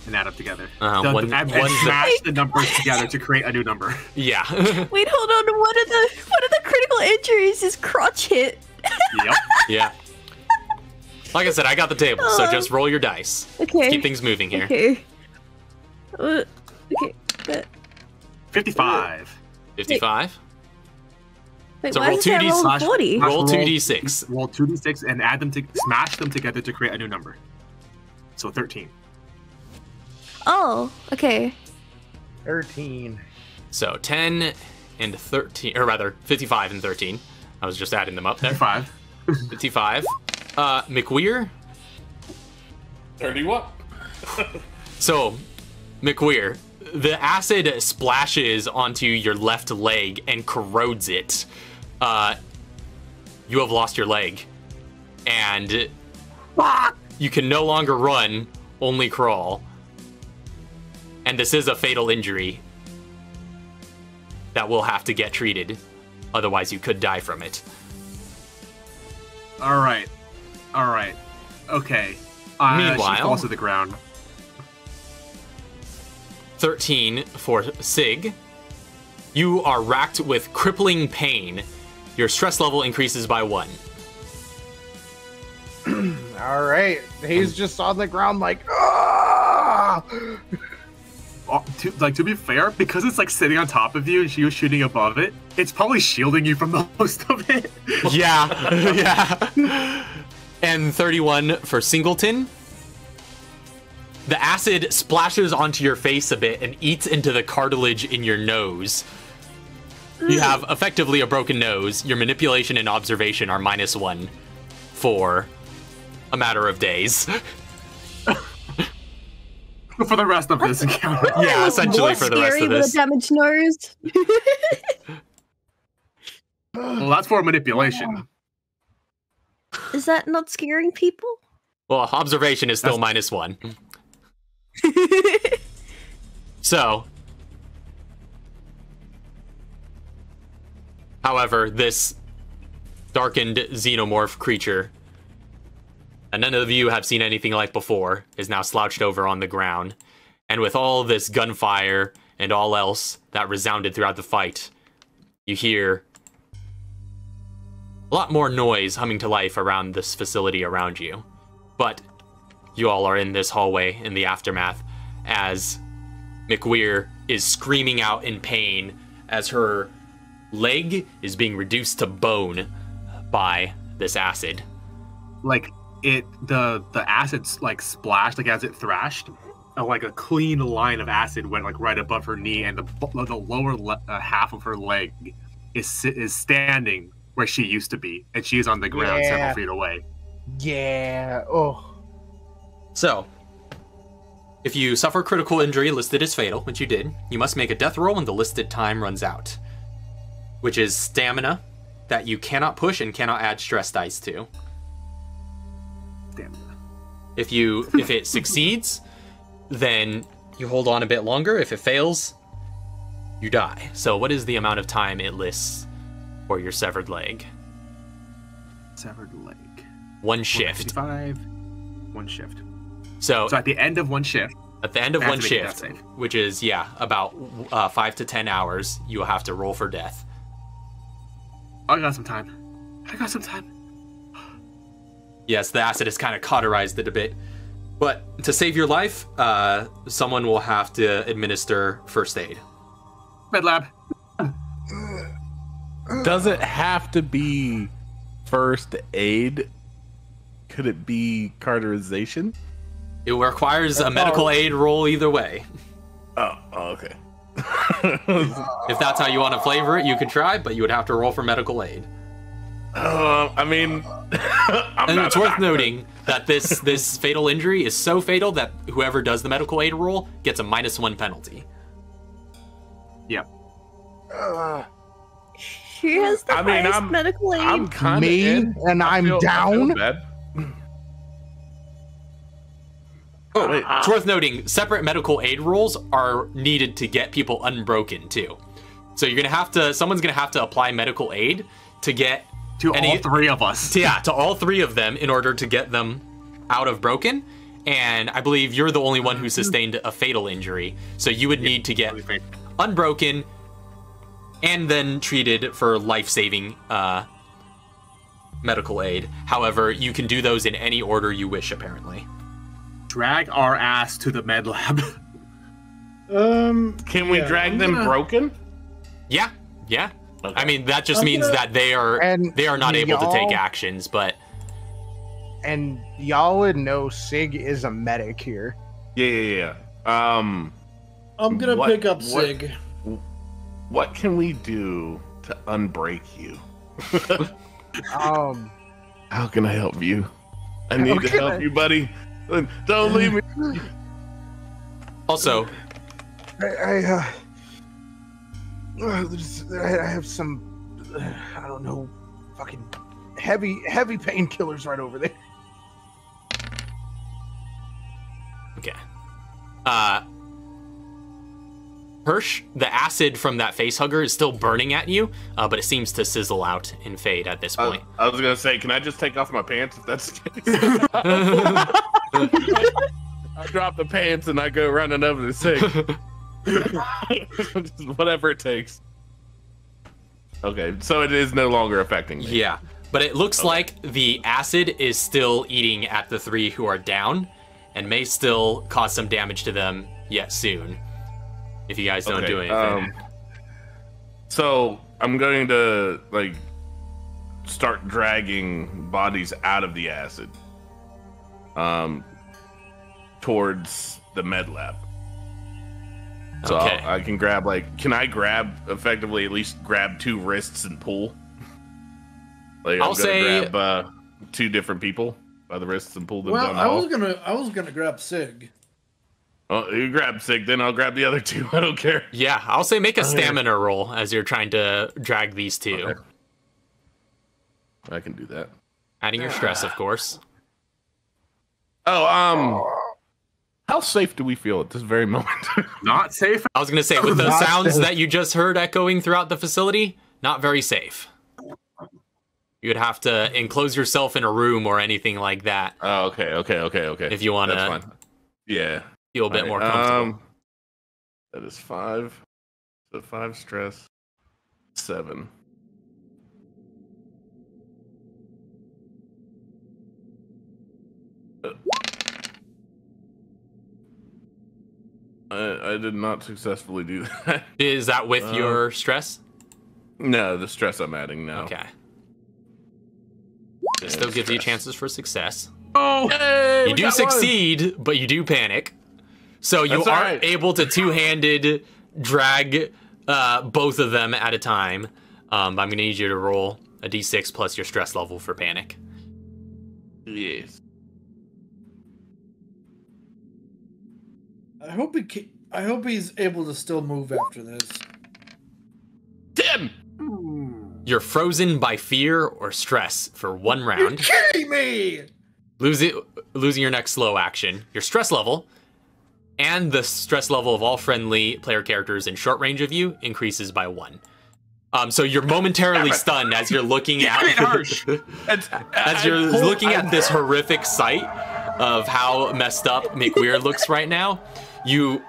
And add them together. Uh, Done- one- and, and smash the numbers together to create a new number. Yeah. Wait, hold on. What are the what are the critical injuries? Is crotch hit? yep. yeah. Like I said, I got the table, so just roll your dice. Okay. Keep things moving here. Okay. Uh, okay. But, 55. 55. wait, So why roll does it say 2d I roll slash- 40? Roll roll- 2d6. Roll 2d6 and add them to smash them together to create a new number. So 13. Oh, okay. Thirteen. So 10 and 13, or rather 55 and 13. I was just adding them up there. 5. 55. Uh, McWeir. 31. So, McWeir, the acid splashes onto your left leg and corrodes it. Uh, you have lost your leg, and you can no longer run, only crawl. And this is a fatal injury that will have to get treated. Otherwise, you could die from it. All right. All right. Okay. Uh, Meanwhile- she falls to the ground. 13 for Sig. You are racked with crippling pain. Your stress level increases by one. All right. He's just on the ground like, ah! Oh, to, like to be fair, because it's like sitting on top of you and she was shooting above it, it's probably shielding you from the most of it. Yeah, yeah. And 31 for Singleton. The acid splashes onto your face a bit and eats into the cartilage in your nose. You mm. have effectively a broken nose. Your manipulation and observation are minus one for a matter of days. for the rest of this encounter. Yeah, essentially for the rest scary of with this. a damaged nose. Well, that's for manipulation. Is that not scaring people? Well, observation is still That's- minus one. So, however, this darkened xenomorph creature that none of you have seen anything like before is now slouched over on the ground. And with all this gunfire and all else that resounded throughout the fight, you hear a lot more noise humming to life around this facility around you. But you all are in this hallway in the aftermath as McWeir is screaming out in pain as her leg is being reduced to bone by this acid. Like it, the the acid's like splashed, like as it thrashed, uh, like a clean line of acid went like right above her knee, and the the lower le- uh, half of her leg is is standing where she used to be, and she is on the ground Yeah. several feet away. Yeah. Oh. So, if you suffer critical injury listed as fatal, which you did, you must make a death roll when the listed time runs out, which is stamina that you cannot push and cannot add stress dice to. Damn. If you if it succeeds, then you hold on a bit longer. If it fails, you die. So what is the amount of time it lists for your severed leg? Severed leg. One shift. Five. One shift. So So at the end of one shift, at the end of one to make a death shift, which is yeah, about uh, five to ten hours, you will have to roll for death. I got some time. I got some time. Yes, the acid has kind of cauterized it a bit. But to save your life, uh, someone will have to administer first aid. Med lab. Does it have to be first aid? Could it be cauterization? It requires a medical aid roll either way. Oh, oh, okay. If that's how you want to flavor it, you could try, but you would have to roll for medical aid. Uh, I mean, I'm And not it's a worth doctor. noting that this this fatal injury is so fatal that whoever does the medical aid roll gets a minus one penalty. Yep. Uh, Who has the I mean, highest I'm- medical aid? I'm kind of Me? in. And I I'm feel- down? Oh, Wait. it's worth noting separate medical aid rolls are needed to get people unbroken too. So you're gonna have to someone's gonna have to apply medical aid to get To Any- all three of us. to, yeah to all three of them in order to get them out of broken. And I believe you're the only one who sustained a fatal injury, so you would need to get unbroken and then treated for life-saving uh, medical aid. However, you can do those in any order you wish, apparently. Drag our ass to the med lab. Um, Can we Yeah, drag I'm them gonna- broken? Yeah, yeah. Okay. I mean, that just I'm means gonna- that they are And they are not able to take actions. But and y'all would know Sig is a medic here. Yeah, yeah, yeah. Um, I'm gonna What- pick up what- Sig. what can we do to unbreak you? Um, How can I help you? I need to Okay. help you, buddy. Don't leave me. also, I, I, uh, there's- I I have some, I don't know, fucking heavy, heavy painkillers right over there. okay. Uh, Hirsch, the acid from that face hugger is still burning at you, uh, but it seems to sizzle out and fade at this point. I was gonna say, can I just take off my pants if that's the case? I drop the pants and I go running over to Sig. Whatever it takes. Okay, so it is no longer affecting me. yeah, but it looks like the acid is still eating at the three who are down, and may still cause some damage to them yet soon. If you guys don't Okay, do anything. um, so I'm going to like start dragging bodies out of the acid, um, towards the med lab. So I'll- Okay. I can grab like, can I grab effectively at least grab two wrists and pull? Like I'm I'll gonna say- grab uh, two different people by the wrists and pull them Well, down the I was gonna, I was gonna grab Sig. Oh, you grab Sig, then I'll grab the other two. I don't care. Yeah, I'll say make a stamina roll as you're trying to drag these two. Okay. I can do that. Adding your stress, of course. Oh, um, how safe do we feel at this very moment? Not safe. I was gonna say with the Not sounds safe. that you just heard echoing throughout the facility, not very safe. You would have to enclose yourself in a room or anything like that oh, okay, okay, okay, okay. if you want to. Yeah. feel a bit Alright, more comfortable. um, that is five. So five stress. Seven. Uh, I, I did not successfully do that. Is that with uh, your stress? No, the stress I'm adding now. Okay. Yeah, Still gives you chances for success. Oh, Yay, You do got one. succeed, but you do panic. So you That's are alright. able to two-handed drag uh, both of them at a time. Um, I'm gonna need you to roll a d6 plus your stress level for panic. Yes. I hope he. Ca- I hope he's able to still move after this. Tim, You're frozen by fear or stress for one You're round. kidding me! losing losing your next slow action, your stress level, and the stress level of all friendly player characters in short range of you increases by one. Um, so you're momentarily stunned as you're looking Damn it, Hirsch. at as you're looking at this horrific sight of how messed up McWeir looks right now. You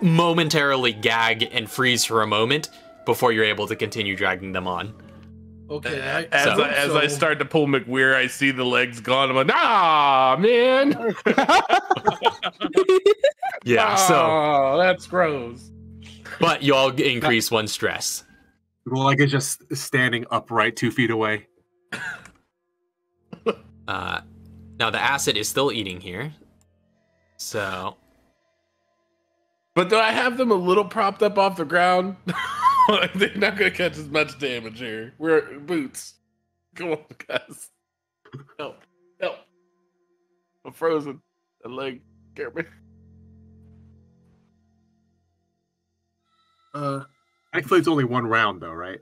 momentarily gag and freeze for a moment before you're able to continue dragging them on. Okay, I, As, So- I, as I start to pull McWeir, I see the legs gone. I'm like, ah, man. Yeah. So, oh, that's gross. but you all increase one stress. like it's just standing upright two feet away. Uh, now the acid is still eating here. So But do I have them a little propped up off the ground? They're not going to catch as much damage here. We're boots. Come on, guys. Help. Help. I'm frozen. That leg scared me. uh, Thankfully, it's only one round though, right?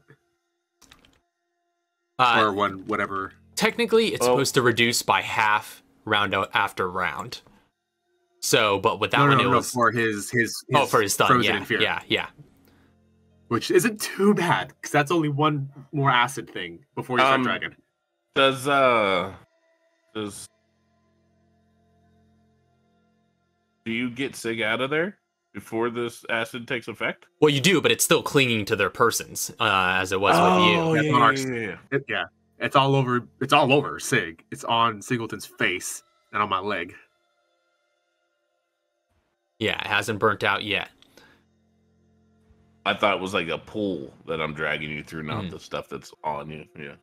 uh, or one whatever. technically, it's Oh. supposed to reduce by half round o- after round. So, but with that no, one, no, it no, was for his, his oh for his stun. Yeah, fear, yeah, yeah. which isn't too bad because that's only one more acid thing before you start Um, dragging. Does, uh, does, do you get Sig out of there before this acid takes effect? Well, you do, but it's still clinging to their persons, uh, as it was with you. That's yeah, yeah, yeah, yeah. It- yeah, it's all over. It's all over Sig. It's on Singleton's face and on my leg. Yeah, it hasn't burnt out yet. I thought it was like a pool that I'm dragging you through, not Mhm. the stuff that's on you. Yeah.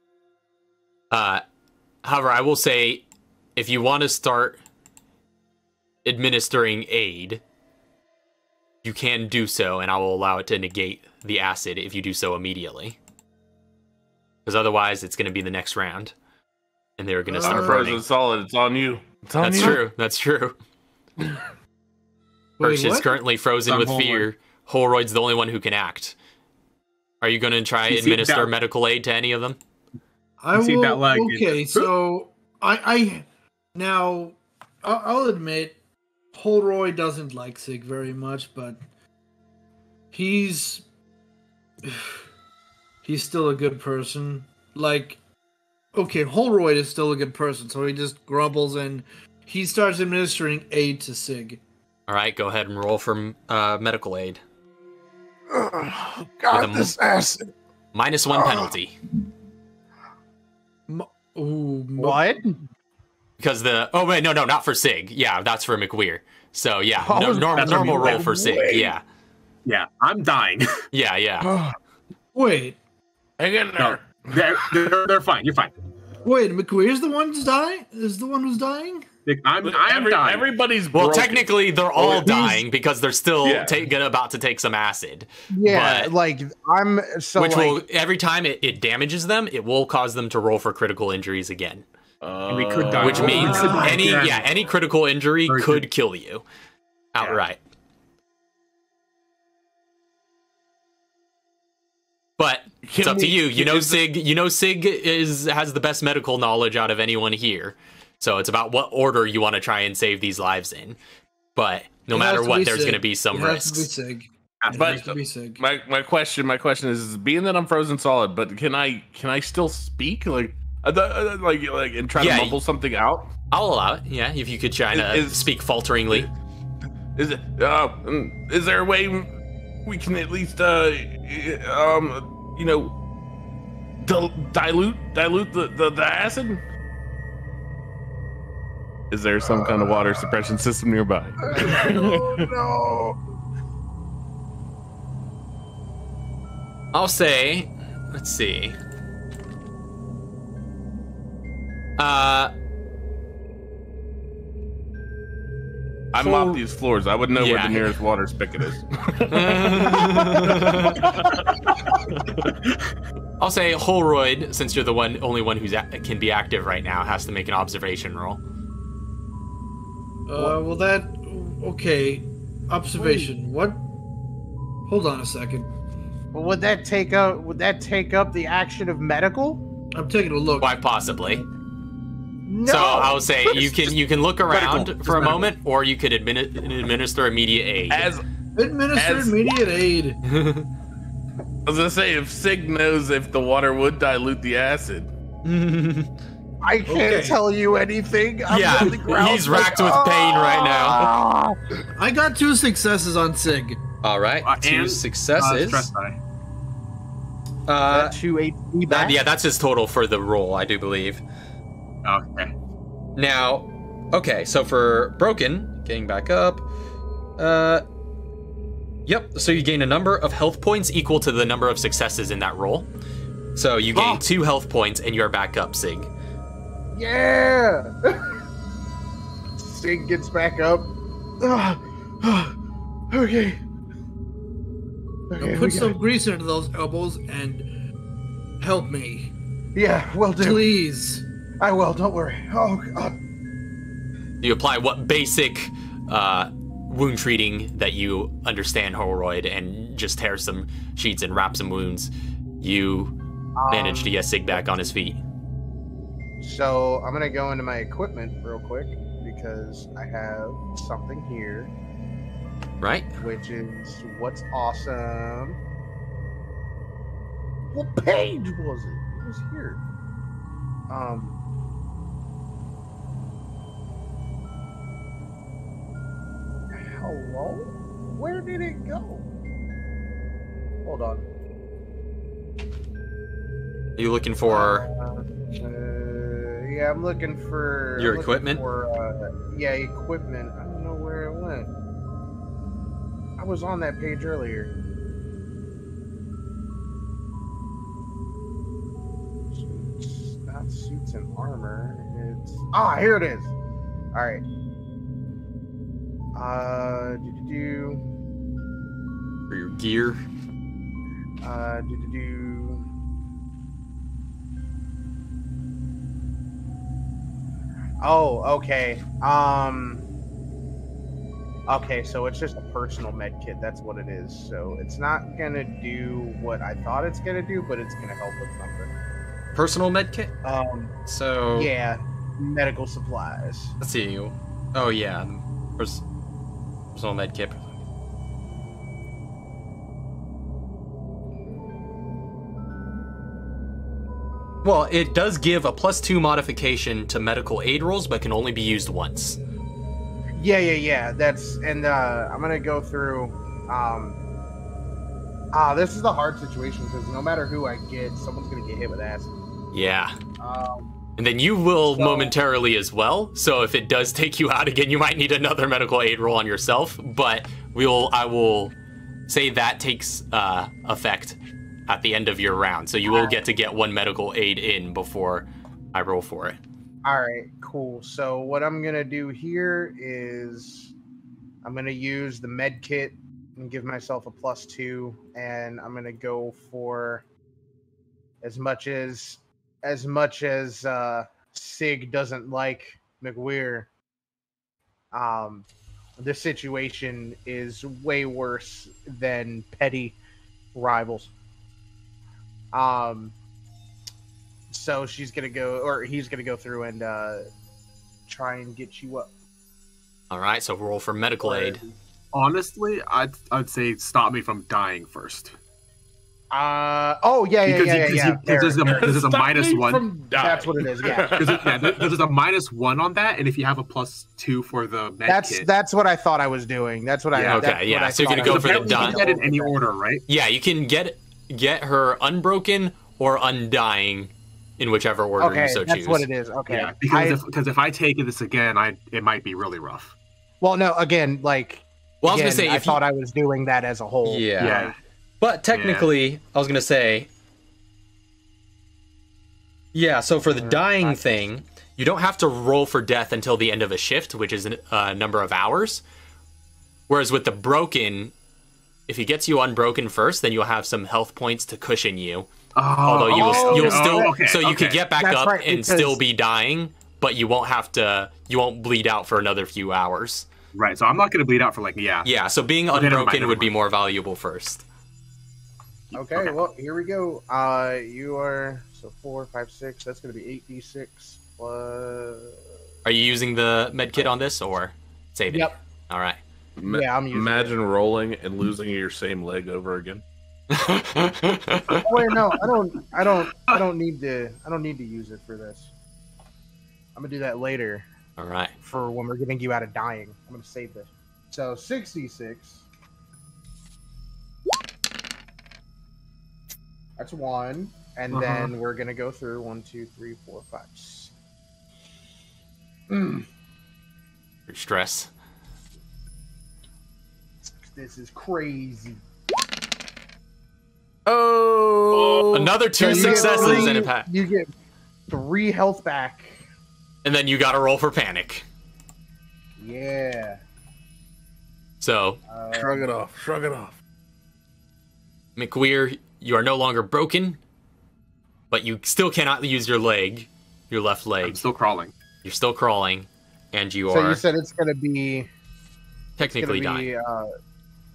Uh, however, I will say, if you want to start administering aid, you can do so, and I will allow it to negate the acid if you do so immediately. Because otherwise, it's going to be the next round, and they're going to Uh, start burning. frozen solid. It's on you. It's on That's you. true. That's true. wait, Hirsch is currently frozen I'm with Holroyd. fear. Holroyd's the only one who can act. Are you going to try You administer that- medical aid to any of them? I see will. that leg, okay, just- so I, I now I'll, I'll admit, Holroyd doesn't like Sig very much, but he's he's still a good person. Like, okay, Holroyd is still a good person, so he just grumbles and he starts administering aid to Sig. All right, go ahead and roll for uh, medical aid. Ugh, With a God, m- this acid. Minus one penalty. M- Ooh, What? Because the oh wait no no not for Sig yeah that's for McWeir so yeah Oh, no, norm, that's normal roll for Sig Wait. yeah Yeah, I'm dying. yeah yeah Wait, Hang in no, there. they're, they're, they're fine. You're fine. wait, McWeir's the one who's dying? Is the one who's dying? I'm, I'm Every, dying. Everybody's broken. well. Technically, they're all dying because they're still yeah. gonna, about to take some acid. Yeah, but, like I'm. So which like, will every time it, it damages them, it will cause them to roll for critical injuries again. Uh, which means any yeah. yeah any critical injury Very could good. kill you outright. Yeah. But it's up to you. You know, Sig. You know, Sig is has the best medical knowledge out of anyone here. So it's about what order you want to try and save these lives in. But no It matter what, there's Sig. going to be some it has to be risks. Sig. It But- has to be Sig. My my question my question is being that I'm frozen solid, but can I can I still speak like uh, the- uh, like like and try Yeah, to mumble something out? I'll allow it. Yeah, if you could try to Is- speak falteringly. Is it uh mm, is there a way we can at least uh um you know dil- dilute dilute the, the the acid? Is there some kind of water suppression system nearby? no. I'll say, let's see. Uh, I mop these floors. I would know where the nearest water spigot is. I'll say Holroyd, since you're the one, only one who's a- can be active right now, has to make an observation roll. Uh, well, that okay. Observation. What? Hold on a second. Well, would that take up? Would that take up the action of medical? I'm taking a look. Why possibly? No. So I'll say you can you can look around medical, for a just moment, or you could admini- administer immediate aid. As Administer As- immediate aid. I was gonna say, if Sig knows if the water would dilute the acid, I can't Okay. tell you anything. I'm Yeah, the ground he's like, racked with pain right now. "Ah." I got two successes on Sig. All right, Uh, two and, Uh, successes. stress. Uh, That two HP that, yeah, that's his total for the roll, I do believe. Okay. Now, okay, so for broken, getting back up, uh, yep. So you gain a number of health points equal to the number of successes in that roll. So you gain Oh. two health points, and you're back up, Sig. Yeah. Sig gets back up. Ah, ah, okay. Now Okay, we put some it. grease into those elbows and help me, Yeah, will do. please. I will. Don't worry. Oh God. You apply what basic uh, wound treating that you understand, Holroyd, and just tear some sheets and wrap some wounds. You manage to get Sig back on his feet. So I'm gonna go into my equipment real quick because I have something here, Right? which is what's awesome. What page was it? It was here. Um. Hello? Where did it go? Hold on. Are you looking for? Uh, uh, yeah, I'm looking for Your looking equipment? For, uh, yeah, equipment. I don't know where it went. I was on that page earlier. Suits, not suits and armor. It's ah, here it is. All right. Uh, do do do. For your gear. Uh, do do do. Oh, okay. Um. Okay, so it's just a personal med kit. That's what it is. So it's not gonna do what I thought it's gonna do, but it's gonna help with something. Personal med kit. Um. So Yeah. Medical supplies. let's see. Oh yeah, pers- personal med kit. Well, it does give a plus two modification to medical aid rolls, but can only be used once. Yeah, yeah, yeah. That's and uh I'm gonna go through. Um. Ah, this is the hard situation because no matter who I get, someone's gonna get hit with acid. Yeah. Um. And then you will So- momentarily as well. So if it does take you out again, you might need another medical aid roll on yourself. But we'll I will say that takes uh, effect at the end of your round. So you will get to get one medical aid in before I roll for it. All right, cool. So what I'm gonna do here is I'm gonna use the med kit and give myself a plus two, and I'm gonna go for as much as as much as uh, Sig doesn't like McWeir. Um, the situation is way worse than petty rivals. Um, so she's gonna go, or he's gonna go through and uh, try and get you up. All right, so roll for medical aid. Honestly, I'd I'd say stop me from dying first. Uh oh yeah yeah Because yeah you- yeah. 'cause yeah. you- 'cause There, there's a- there. This is a Stop minus me one. from dying. That's what it is. Yeah. Because yeah, there- there's a minus one on that, and if you have a plus two for the med That's kit, that's what I thought I was doing. That's what I. Yeah. that's Okay, what yeah, I so you're thought gonna I go was for the doing. apparently you can get in any order, right? Yeah, you can get get her unbroken or undying in whichever order Okay, you so that's choose. what it is. Okay. Yeah, because I- if because if I take this again, I it might be really rough. well, no, again, like. well, I was again, gonna say I if you- thought I was doing that as a whole. Yeah. Yeah. But technically, I was gonna say, yeah. So for the dying thing, you don't have to roll for death until the end of a shift, which is a uh, number of hours. Whereas with the broken, if he gets you unbroken first, then you'll have some health points to cushion you. Oh, Although you will, oh, you'll okay. still, Oh, okay, so you okay. could get back That's up right, and because- still be dying, but you won't have to. You won't bleed out for another few hours. right. So I'm not gonna bleed out for like yeah. Yeah. So being Okay, never mind, unbroken never would be more valuable first. Okay, Okay. well, here we go. Uh, you are so four, five, six. That's gonna be eight d six plus. Are you using the med kit on this or saving? It? Yep. All right. Ma- Yeah, I'm using Imagine rolling and losing your same leg over again. Oh, wait, no, I don't. I don't. I don't need to. I don't need to use it for this. I'm gonna do that later All right. for when we're getting you out of dying. I'm gonna save this. So sixty-six. That's one, and Uh-huh. then we're gonna go through one, two, three, four, five. s- Your stress. This is crazy. Oh, Another two So you successes three- and a pack. You get three health back. and then you got to roll for panic. Yeah. So Uh, shrug it off. Shrug it off. McWeir, you are no longer broken, but you still cannot use your leg, your left leg. I'm still crawling. You're still crawling, and you so are you said it's gonna be it's technically gonna dying. uh,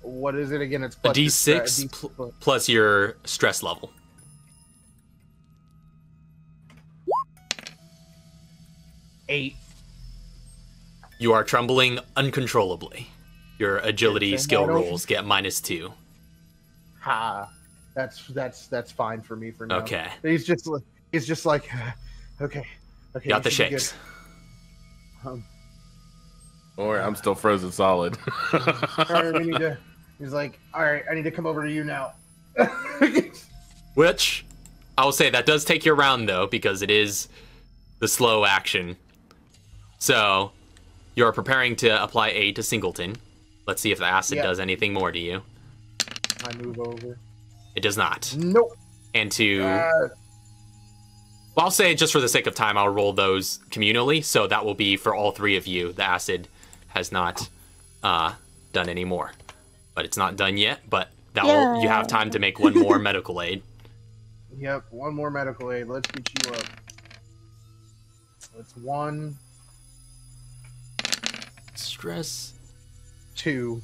what is it again? It's A plus your stre- D6 plus your stress level. eight. You are trembling uncontrollably. Your agility It's skill wide open- rolls get minus two. Ha. That's that's that's fine for me for now. Okay. He's just he's just like okay. Okay. Got the you should be good. shakes. Um, Don't I'm still frozen solid. all right, we need to. He's like, all right, I need to come over to you now. Which I will say that does take your round though, because it is the slow action. So you're preparing to apply aid to Singleton. Let's see if the acid Yeah. does anything more to you. I move over. It does not. Nope. And to Uh, well, I'll say just for the sake of time, I'll roll those communally. So that will be for all three of you. The acid has not uh, done any more, but it's not done yet. But that will you have time to make one more medical aid. yep. One more medical aid. Let's get you up. It's one, Stress two.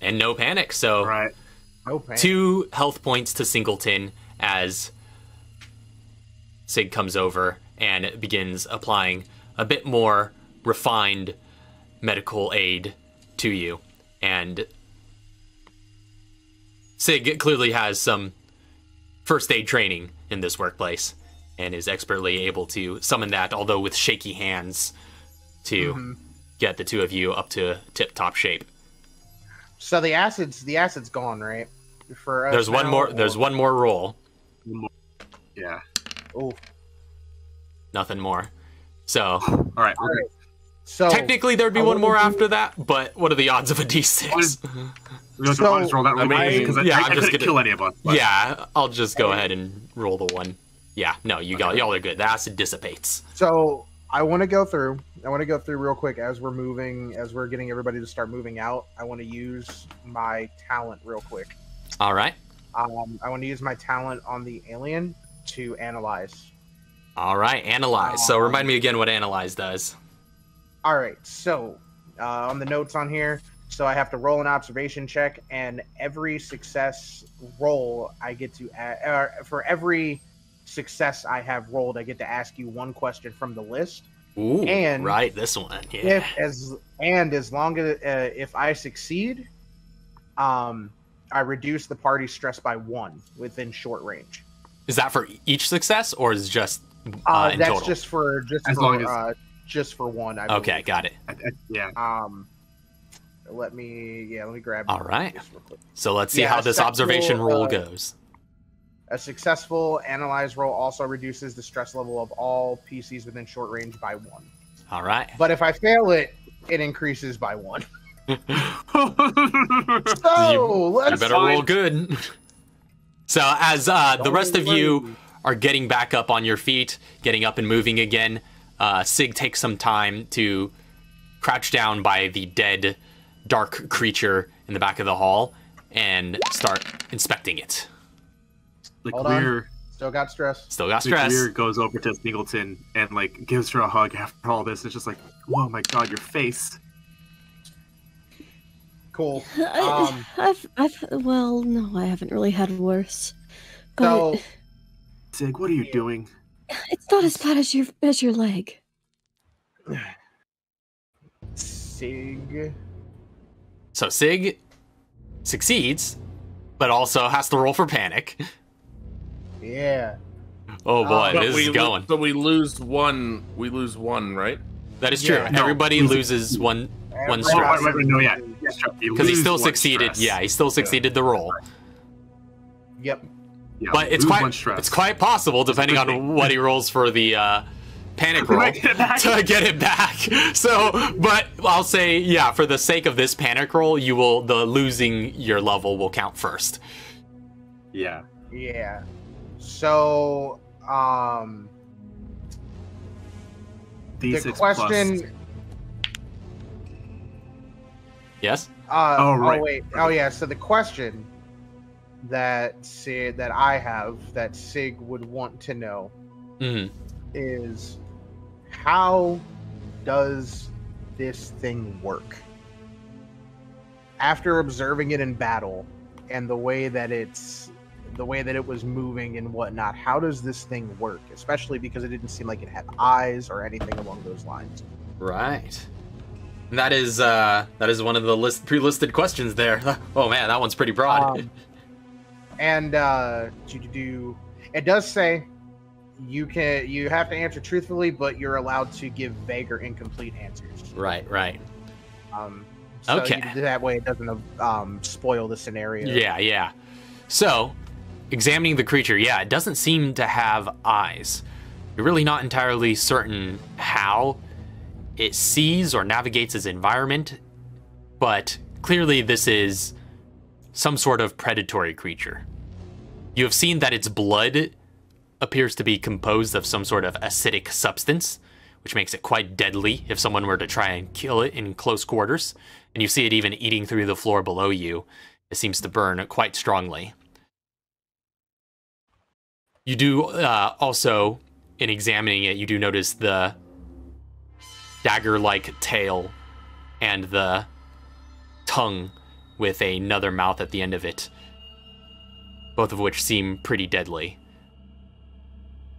and no panic. So Right. No pain. two health points to Singleton as Sig comes over and begins applying a bit more refined medical aid to you. And Sig clearly has some first aid training in this workplace and is expertly able to summon that, although with shaky hands, to Mm-hmm. get the two of you up to tip top shape. So the acid's the acid's gone, right? For us There's one more. or- There's one more roll. Yeah. Oh, Nothing more. So All right. we're so technically there'd be I one more wouldn't after that, but what are the odds of a d6? We have to So, honest roll that I mean, because I, yeah, I, I'm just couldn't gonna- kill any of us. but- yeah, I'll just go ahead and roll the one. Yeah, no, you got y'all are good. The acid dissipates. So I want to go through. I want to go through real quick as we're moving, as we're getting everybody to start moving out. I want to use my talent real quick. All right, Um, I want to use my talent on the alien to analyze. all right. Analyze. So remind me again what analyze does. All right. So uh, on the notes on here, So I have to roll an observation check, and every success roll, I get to add, uh, for every success I have rolled, I get to ask you one question from the list. Ooh, And- right, this one. Yeah. If as and as long as uh, if I succeed, um, I reduce the party stress by one within short range. Is that for each success or is just uh, Uh, in that's total? just for just As for long as- uh, just for one. I okay, believe. got it. I- I- yeah. Um, let me yeah, let me grab. All right. So let's see Yeah, how this observation roll uh, goes. A successful analyze roll also reduces the stress level of all PCs within short range by one. All right. But if I fail it, it increases by one. So You let's better roll good. So as uh, the rest of you are getting back up on your feet, getting up and moving again, uh, Sig takes some time to crouch down by the dead, dark creature in the back of the hall and start inspecting it. the Hold on. Still got stress. Still got the stress. queer goes over to Singleton and like gives her a hug after all this. It's just like, oh my god, your face. Cool. I, Um, I've, I've, well, no, I haven't really had worse. But so Sig, what are you doing? it's not as bad as your as your leg. Sig. So Sig succeeds, but also has to roll for panic. Yeah. Oh boy, But this we is lo- going. So we lose one. We lose one, right? That is true. Yeah, no, Everybody lose- loses one One Every- Oh, stress. wait, wait, wait, no, yeah. because he still succeeded. Yeah, he still succeeded the roll. Yep. yeah, But it's quite it's quite possible, depending on what he rolls for the uh, panic roll, get to get it back. So, but I'll say, yeah, for the sake of this panic roll, you will the losing your level will count first. Yeah. Yeah. So, um, D6 the plus- question. Yes. Uh, Oh, oh, right. wait. Oh yeah. So the question that Sig, that I have that Sig would want to know hmm is how does this thing work? After observing it in battle and the way that it's the way that it was moving and whatnot, how does this thing work? Especially because it didn't seem like it had eyes or anything along those lines. Right. And that is uh that is one of the list pre-listed questions there. Oh man, that one's pretty broad. Um, and uh do do do it does say you can you have to answer truthfully, but you're allowed to give vague or incomplete answers. right, right. Um, so Okay. you- that way it doesn't um, spoil the scenario. Yeah, yeah. So, examining the creature, yeah, it doesn't seem to have eyes. You're really not entirely certain how it sees or navigates its environment, but clearly this is some sort of predatory creature. You have seen that its blood appears to be composed of some sort of acidic substance, which makes it quite deadly if someone were to try and kill it in close quarters. And you see it even eating through the floor below you. It seems to burn quite strongly. You do uh, also, in examining it, you do notice the dagger like tail and the tongue with another mouth at the end of it, both of which seem pretty deadly.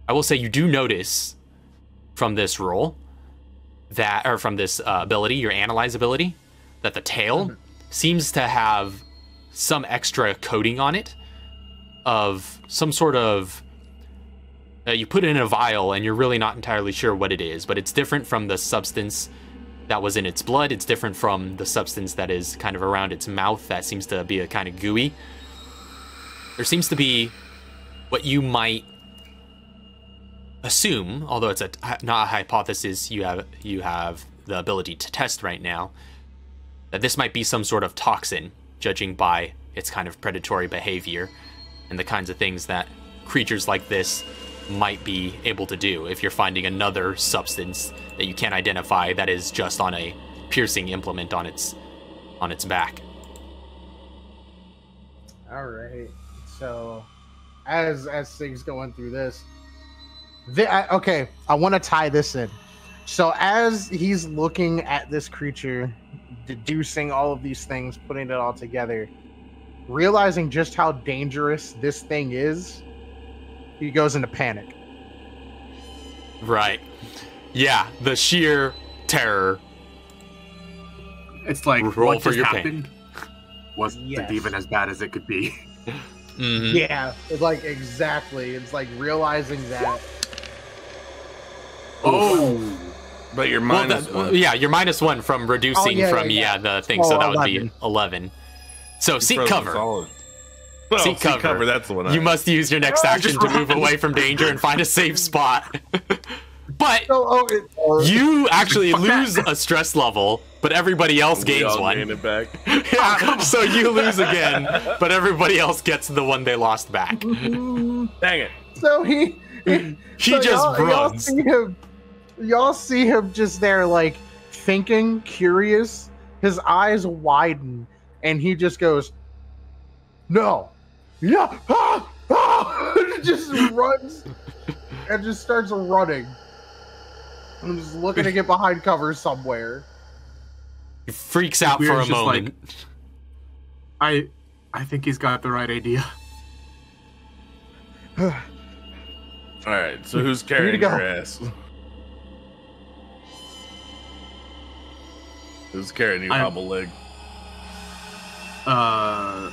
I will say you do notice from this roll that, or from this uh, ability, your analyze ability, that the tail seems to have some extra coating on it of some sort of. Uh, you put it in a vial and you're really not entirely sure what it is, but it's different from the substance that was in its blood. It's different from the substance that is kind of around its mouth that seems to be a kind of gooey. There seems to be what you might assume, although it's a not a hypothesis you have you have the ability to test right now, that this might be some sort of toxin, judging by its kind of predatory behavior and the kinds of things that creatures like this might be able to do if you're finding another substance that you can't identify that is just on a piercing implement on its on its back. All right. So, as as things going through this, the, I, okay, I want to tie this in. So as he's looking at this creature, deducing all of these things, putting it all together, realizing just how dangerous this thing is, he goes into panic. Right. Yeah, the sheer terror. It's like Roll what for just your happened wasn't Yes. even as bad as it could be. Mhm. Yeah, it's like exactly. It's like realizing that. Oh, But you're Well, minus that- one. yeah, you're minus one from reducing yeah, from yeah, yeah, yeah. the thing, so Oh, that would be eleven. So seek Frozen cover. solid. Well, Seek seek cover. cover. That's the one. I- You must use your next Oh, action just to move away from danger and find a safe spot. but So, oh, it, uh, you actually lose a stress level, but everybody else We gains all one. gain it back. yeah, so you lose again, but everybody else gets the one they lost back. Dang it! so he He so just y'all, y'all runs. See him y'all see him just there like thinking curious his eyes widen and he just goes no yeah ah, ah, and just runs and just starts running i'm just looking to get behind cover somewhere He freaks out for a Weird's just like- moment. I, I think he's got the right idea. All right, so who's to carrying go. your ass? Who's carrying your I- hobble leg? Uh,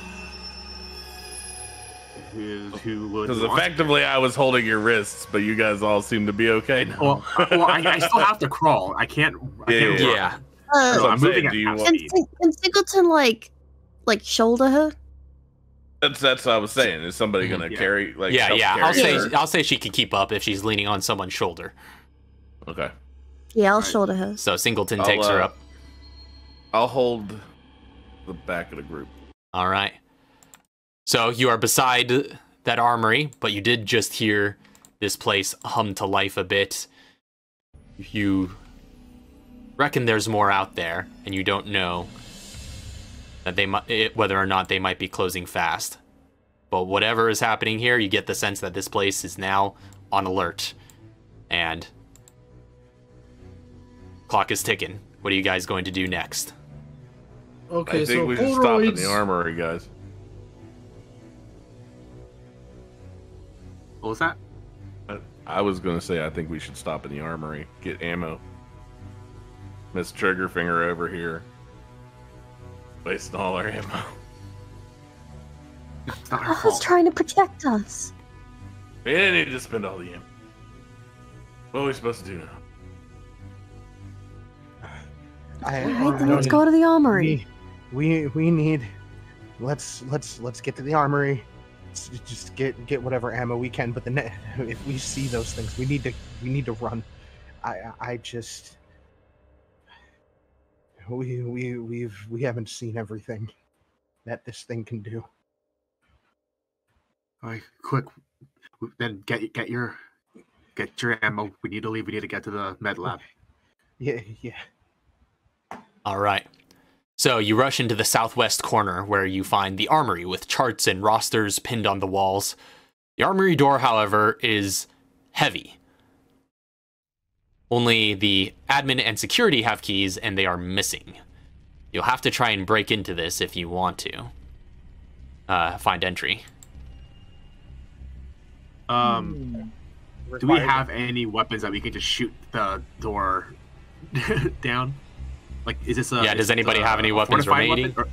who, who would? Because want- effectively, I was holding your wrists, but you guys all seem to be okay now. Well, well, I, I still have to crawl. I can't. I Yeah, can't yeah. Yeah. Uh, So I'm I'm moving saying, do you half want? can, speed. Can Singleton like like shoulder her? That's that's what I was saying. Is somebody gonna Yeah. carry? Like yeah, yeah. carry I'll say her? I'll say she can keep up if she's leaning on someone's shoulder. Okay, Yeah, I'll Right. shoulder her. So Singleton I'll, takes her uh, up. I'll hold the back of the group. All right. So you are beside that armory, but you did just hear this place hum to life a bit. You reckon there's more out there, and you don't know that they might whether or not they might be closing fast. But whatever is happening here, you get the sense that this place is now on alert, and clock is ticking. What are you guys going to do next? Okay, I think so we should stop in the armory, guys. What was that? I- I was gonna say I think we should stop in the armory, get ammo. Miss Triggerfinger over here, wasting all our ammo. It's not her I was fault. trying to protect us. We didn't need to spend all the ammo. What are we supposed to do now? I, Alright, then let's go to the armory. We, we we need let's let's let's get to the armory S- just get get whatever ammo we can but the ne- if we see those things we need to we need to run i I- i just we we we've we haven't seen everything that this thing can do All right, quick. Then get get your get your ammo. We need to leave. We need to get to the med lab. yeah yeah All right. So you rush into the southwest corner where you find the armory with charts and rosters pinned on the walls. The armory door, however, is heavy. Only the admin and security have keys and they are missing. You'll have to try and break into this if you want to. Uh, find entry. Um, do we have any weapons that we can just shoot the door down? Like, is this a? Yeah, does anybody a have any weapons fortified remaining? weapon,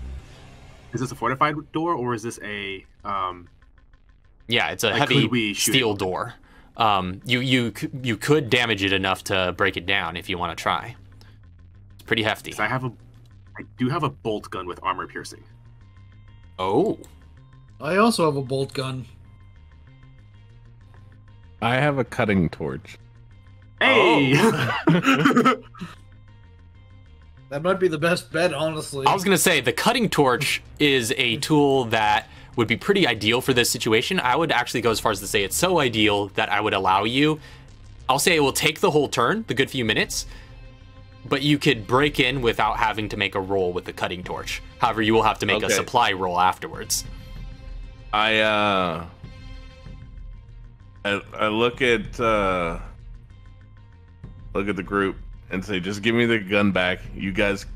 Is this a fortified door or is this a um? Yeah, it's a Like, heavy we steel it? door. Um, you you you could damage it enough to break it down if you want to try. It's pretty hefty. I have a, I do have a bolt gun with armor piercing. Oh, I also have a bolt gun. I have a cutting torch. Hey, That might be the best bet, honestly. I was gonna say the cutting torch is a tool that would be pretty ideal for this situation. I would actually go as far as to say it's so ideal that I would allow you. I'll say it will take the whole turn, the good few minutes, but you could break in without having to make a roll with the cutting torch. However, you will have to make a supply roll afterwards. I uh I, I look at uh look at the group and say, "Just give me the gun back. You guys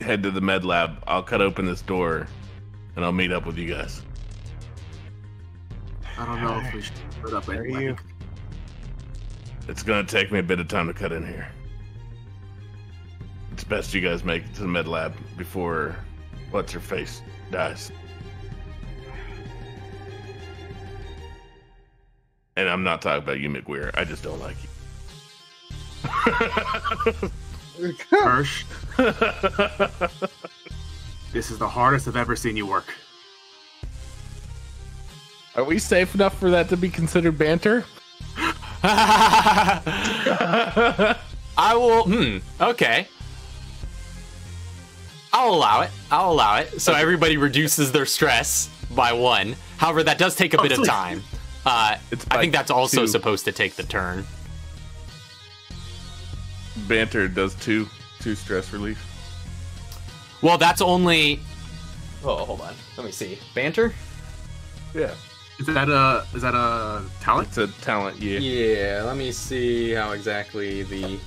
head to the med lab. I'll cut open this door, and I'll meet up with you guys." I don't know if we should put up Are anyway. you? It's gonna take me a bit of time to cut in here. It's best you guys make it to the med lab before what's her face dies. And I'm not talking about you, McWeir. I just don't like you. Hirsch, this is the hardest I've ever seen you work. Are we safe enough for that to be considered banter? I will. Hmm. Okay. I'll allow it. I'll allow it. So everybody reduces their stress by one. However, that does take a bit of time. Uh, It's I think that's also two. supposed to take the turn. Banter does two two stress relief. Well, that's only. Oh, hold on. Let me see. Banter. Yeah. Is that a is that a talent? It's a talent, yeah. Yeah. Let me see how exactly the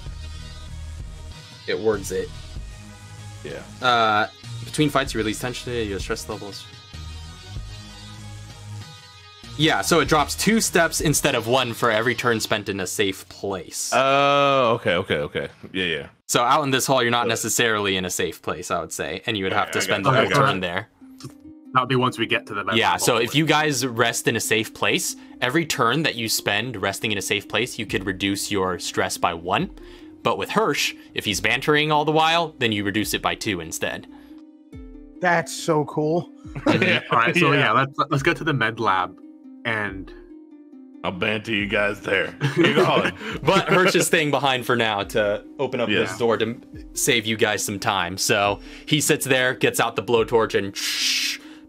it words it. Yeah. Uh, between fights, you release tension. Your stress levels. Yeah, so it drops two steps instead of one for every turn spent in a safe place. Oh, okay, okay, okay. Yeah, yeah. so out in this hall, you're not necessarily in a safe place, I would say, and you would have to spend the whole I turn there. That'll be once we get to the med Yeah, lab, so if hopefully. you guys rest in a safe place, every turn that you spend resting in a safe place, you could reduce your stress by one. But with Hirsch, if he's bantering all the while, then you reduce it by two instead. That's so cool. All right, so yeah, let's let's get to the med lab, and I'll banter you guys there. But Hirsch is staying behind for now to open up this door to save you guys some time. So he sits there, gets out the blowtorch, and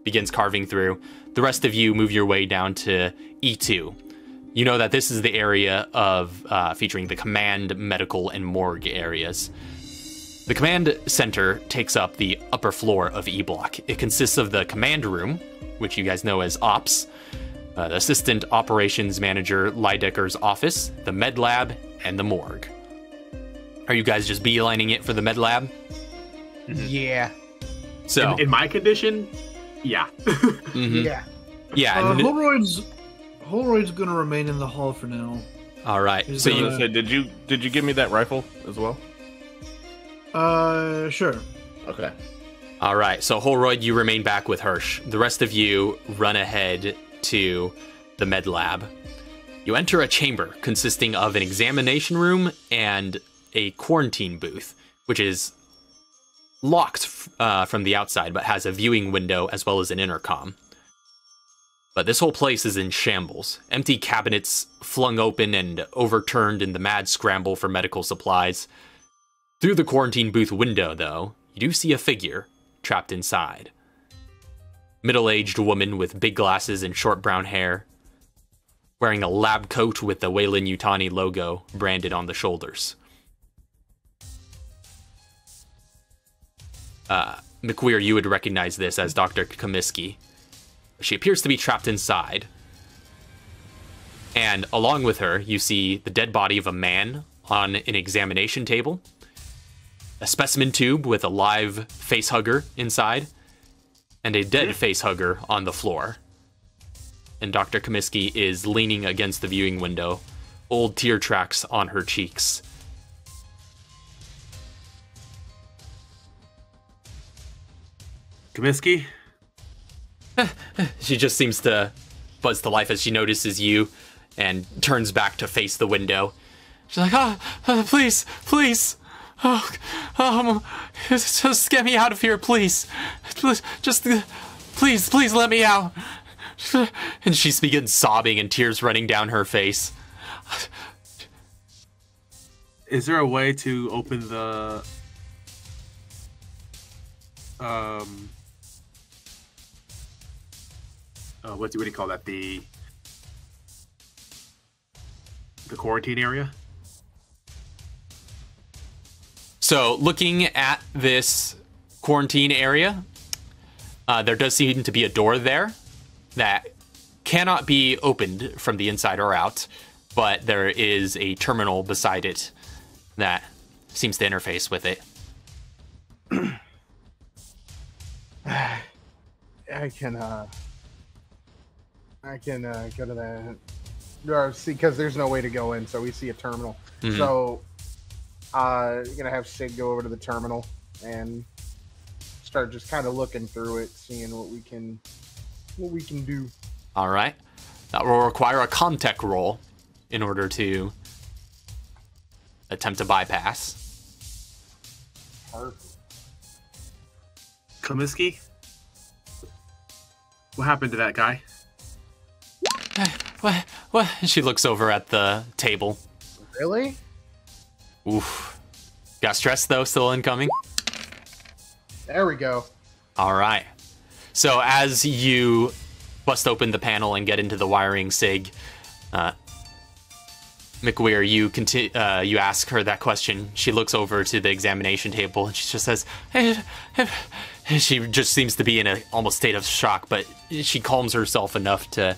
begins carving through. The rest of you move your way down to E2. You know that this is the area of uh, featuring the command, medical, and morgue areas. The command center takes up the upper floor of E Block. It consists of the command room, which you guys know as Ops, uh, the assistant operations manager Lydecker's office, the med lab, and the morgue. Are you guys just beelining it for the med lab? Yeah. So, in, in my condition, yeah. mhm. Yeah. yeah. Uh, Holroyd's Holroyd's gonna remain in the hall for now. all right. He's So gonna- you, So did you did you give me that rifle as well? Uh, sure. Okay. all right. So Holroyd, you remain back with Hirsch. The rest of you run ahead to the med lab. You enter a chamber consisting of an examination room and a quarantine booth, which is locked uh, from the outside but has a viewing window as well as an intercom. But this whole place is in shambles. Empty cabinets flung open and overturned in the mad scramble for medical supplies. Through the quarantine booth window, though, you do see a figure trapped inside. Middle aged woman with big glasses and short brown hair, wearing a lab coat with the Weyland-Yutani logo branded on the shoulders. Uh, McWeir, you would recognize this as Dr. Comiskey. She appears to be trapped inside. And along with her, you see the dead body of a man on an examination table, a specimen tube with a live face hugger inside, and a dead face hugger on the floor. And Dr. Comiskey is leaning against the viewing window, old tear tracks on her cheeks. Comiskey, She just seems to buzz to life as she notices you and turns back to face the window. She's like, ah, uh, please, please. Oh, um, just get me out of here, please. Please, Just, please, please let me out. And she begins sobbing and tears running down her face. is there a way to open the um uh, what do, what do you call that the the quarantine area So, looking at this quarantine area, uh, there does seem to be a door there that cannot be opened from the inside or out, but there is a terminal beside it that seems to interface with it. I can uh I can uh go to the or see because there's no way to go in, so we see a terminal. Mhm. So uh you're gonna have Sig go over to the terminal and start just kind of looking through it, seeing what we can what we can do. All right. That will require a contact roll in order to attempt to bypass. Perfect. Comiskey? What happened to that guy? What? What? She looks over at the table. Really? Oof. Got stress though, still incoming. There we go. All right. So as you bust open the panel and get into the wiring sig, uh, McWeir, you conti- uh, you ask her that question. She looks over to the examination table and she just says, "Eh, eh." she just seems to be in a almost state of shock, but she calms herself enough to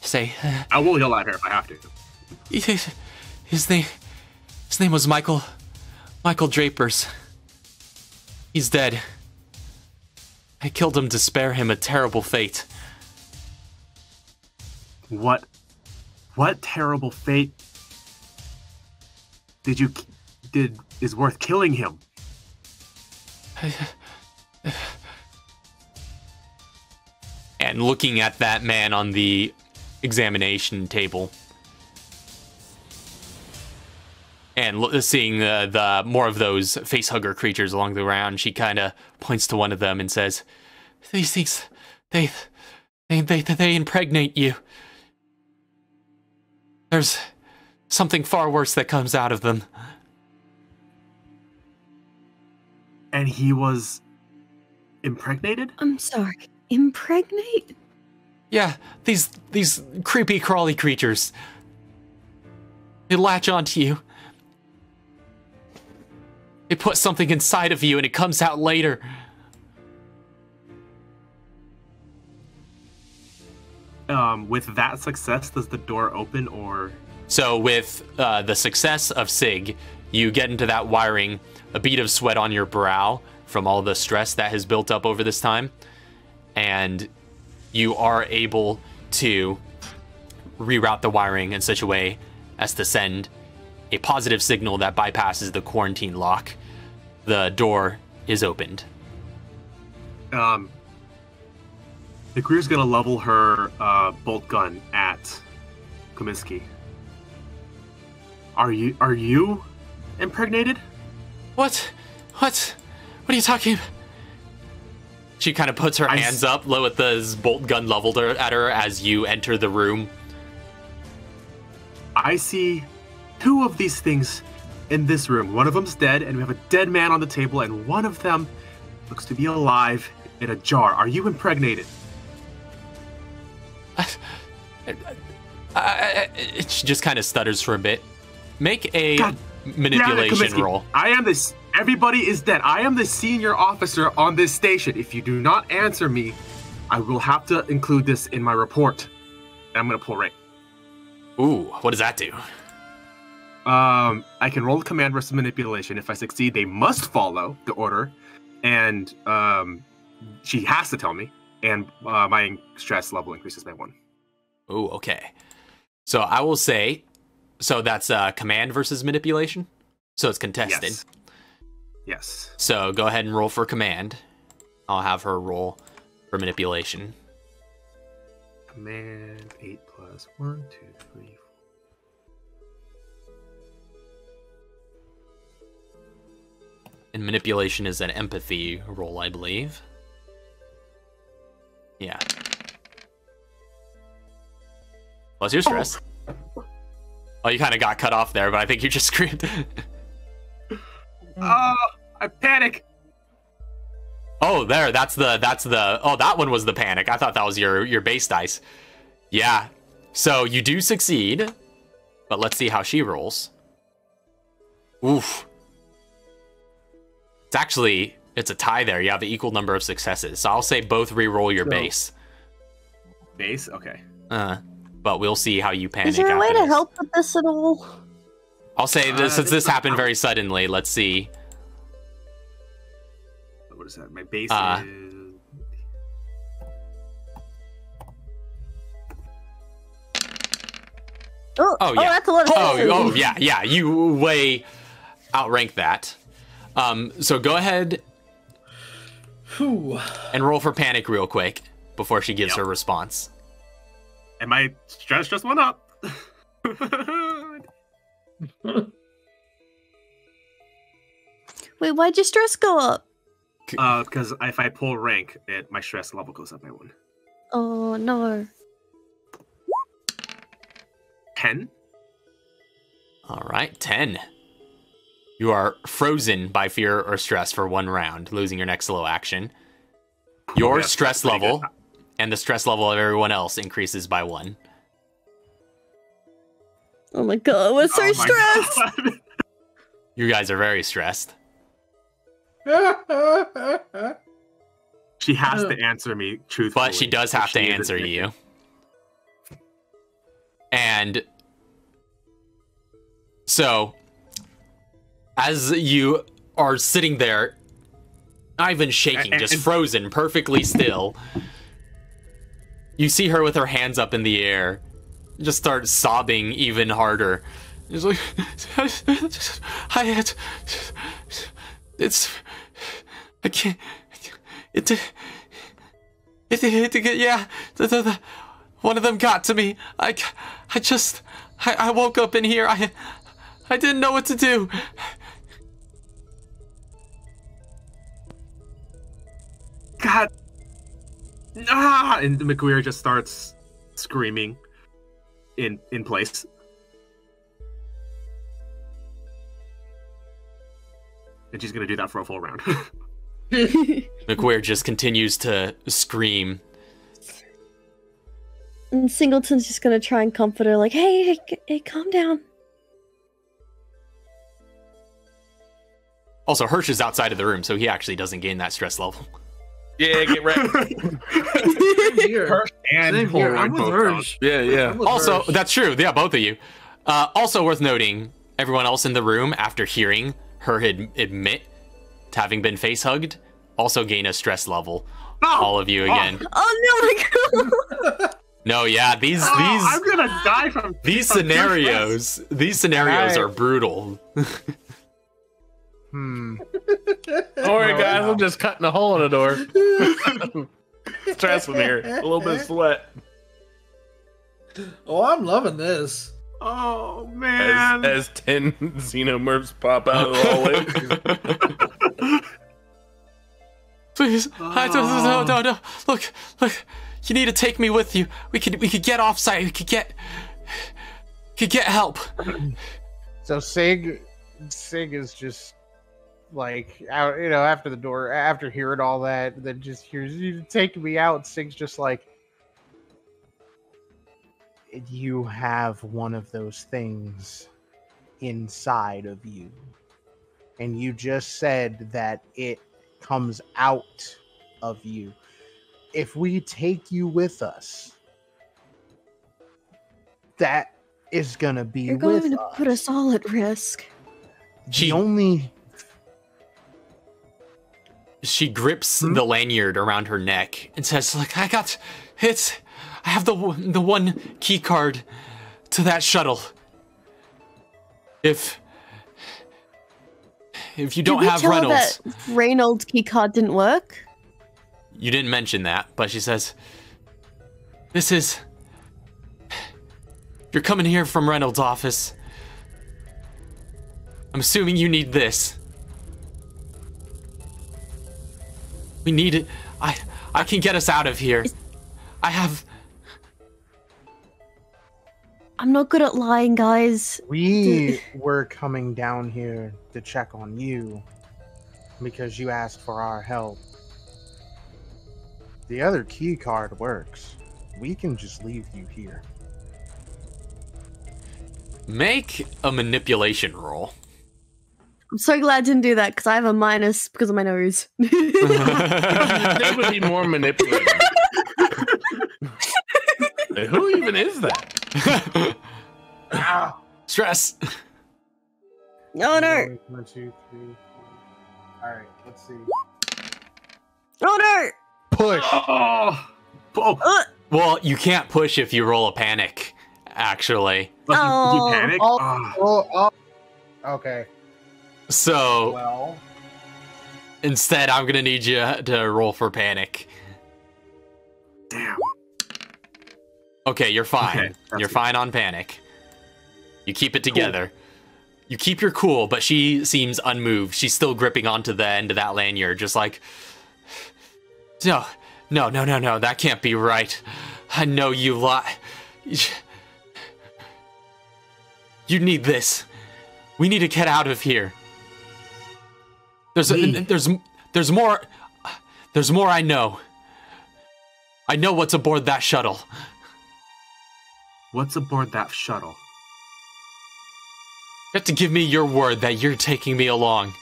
say, "Eh, I will yell at her if I have to. his, his name his name was Michael Michael Drapers. He's dead. I killed him to spare him a terrible fate. What? What terrible fate did you did is worth killing him? And looking at that man on the examination table and lo- seeing the, the more of those face hugger creatures along the ground, she kind of points to one of them and says, "These things, they, they, they, they impregnate you. There's something far worse that comes out of them." And he was impregnated? I'm sorry. Impregnate? Yeah, these these creepy crawly creatures. They latch onto you. They puts something inside of you and it comes out later. Um, with that success, does the door open or So with uh, the success of Sig, you get into that wiring, a bead of sweat on your brow from all the stress that has built up over this time, and you are able to reroute the wiring in such a way as to send a positive signal that bypasses the quarantine lock. The door is opened. um the Greer's gonna level her uh, bolt gun at Comiskey. Are you are you impregnated? What? What? What are you talking about? She kind of puts her I s- hands up, low with the bolt gun leveled her- at her as you enter the room. I see two of these things in this room. One of them's dead, and we have a dead man on the table, and one of them looks to be alive in a jar. Are you impregnated? I, I- she just kind of stutters for a bit. Make a God manipulation Comiskey. roll. I am this. Everybody is dead. I am the senior officer on this station. If you do not answer me, I will have to include this in my report. And I'm gonna pull right. Ooh, what does that do? Um, I can roll command versus manipulation. If I succeed, they must follow the order, and um, she has to tell me. And uh, my stress level increases by one. Ooh, okay. So I will say, so that's uh, command versus manipulation. So it's contested. Yes. Yes. So go ahead and roll for command. I'll have her roll for manipulation. Command eight plus one, two, three, And manipulation is an empathy roll, I believe. Yeah. What's your stress? Oh. oh, you kind of got cut off there, but I think you just screamed. Oh, I panic. oh, there. That's the. That's the. Oh, that one was the panic. I thought that was your your base dice. Yeah. So you do succeed, but let's see how she rolls. Oof. It's actually it's a tie there. You have the equal number of successes. So I'll say both re-roll your So- base. Base. Okay. Uh, but we'll see how you panic. Is there a way after to this. help with this at all? I'll say this Uh, since this this- happened very suddenly. Let's see. What is that? My base Uh, is. Oh, Oh, yeah. that's a lot of Oh, food. oh yeah, yeah. You way outrank that. Um, so go ahead Whew. and roll for panic real quick before she gives Yep. her response. And my stress just went up. Wait, why'd your stress go up? uh, because if I pull rank, it my stress level goes up by one. Oh no. Ten. All right, 10. You are frozen by fear or stress for one round, losing your next slow action. Your Yeah, stress level good. and the stress level of everyone else increases by one. Oh my god, we're so Oh my stressed. You guys are very stressed. She has to oh. answer me truthfully. But she does have to answer you. And so, as you are sitting there, not even shaking, And- just and- frozen, perfectly still, you see her with her hands up in the air, just start sobbing even harder. It's like, I it's, I can't, it, it, it, it, yeah, the, the, the, one of them got to me. I, I just, I, I woke up in here. I, I didn't know what to do. God. Ah! And McWeir just starts screaming in in place. And she's gonna do that for a full round. McWeir just continues to scream. and Singleton's just gonna try and comfort her, like, hey, hey, hey calm down. Also, Hirsch is outside of the room, so he actually doesn't gain that stress level. Yeah, get ready. Same here. and Same here. I'm Polaroid with both Hirsch. yeah, yeah. Also, Hirsch. that's true. Yeah, both of you. Uh, also worth noting, everyone else in the room, after hearing her ad- admit to having been face hugged, also gain a stress level. No! All of you again. Oh no, my god! No, yeah, these Oh, I'm these gonna die from these from pure scenarios. These scenarios Alright. are brutal. Hmm. Don't worry, guys. I'm just cutting a hole in the door. Stress in here. A little bit of sweat. Oh, I'm loving this. Oh man. as 10 xenomorphs pop out of the hallway. Please, I don't, no, no, no. Look, look. You need to take me with you. We could, we could get off site. We could get, could get help. So Sig, Sig is just like out, you know, after the door, after hearing all that, then just hears you take me out. Sig's just like, you have one of those things inside of you, and you just said that it comes out of you. If we take you with us, that is gonna be You're with going to us. put us all at risk. She- the only She grips hmm? the lanyard around her neck and says, "Like I got, it's, I have the one- the one key card to that shuttle. If if you don't Did we have tell her Reynolds, that Reynolds key card didn't work? you didn't mention that, but she says, this is, you're coming here from Reynolds' office. I'm assuming you need this." We need it. I I can get us out of here. I have I'm not good at lying, guys. we were coming down here to check on you because you asked for our help. The other key card works. We can just leave you here. make a manipulation roll. I'm so glad I didn't do that because I have a minus because of my nose. that would be more manipulative. Who even is that? ah, Stress. Oh no! One, two, three, four. All right, let's see. Oh no! Push. Oh, oh Uh, Well, you can't push if you roll a panic, actually. like, you, you Oh. panic? Oh, Ah, oh, oh. Okay. So Well, instead, I'm gonna need you to roll for panic. damn. Okay, you're fine. Okay, you're good. fine on panic. You keep it together. You keep your cool, but she seems unmoved. She's still gripping onto the end of that lanyard, just like, no, no, no, no, no, that can't be right. I know you lie. You need this. We need to get out of here. There's a, there's there's more there's more I know. I know what's aboard that shuttle. What's aboard that shuttle? You have to give me your word that you're taking me along.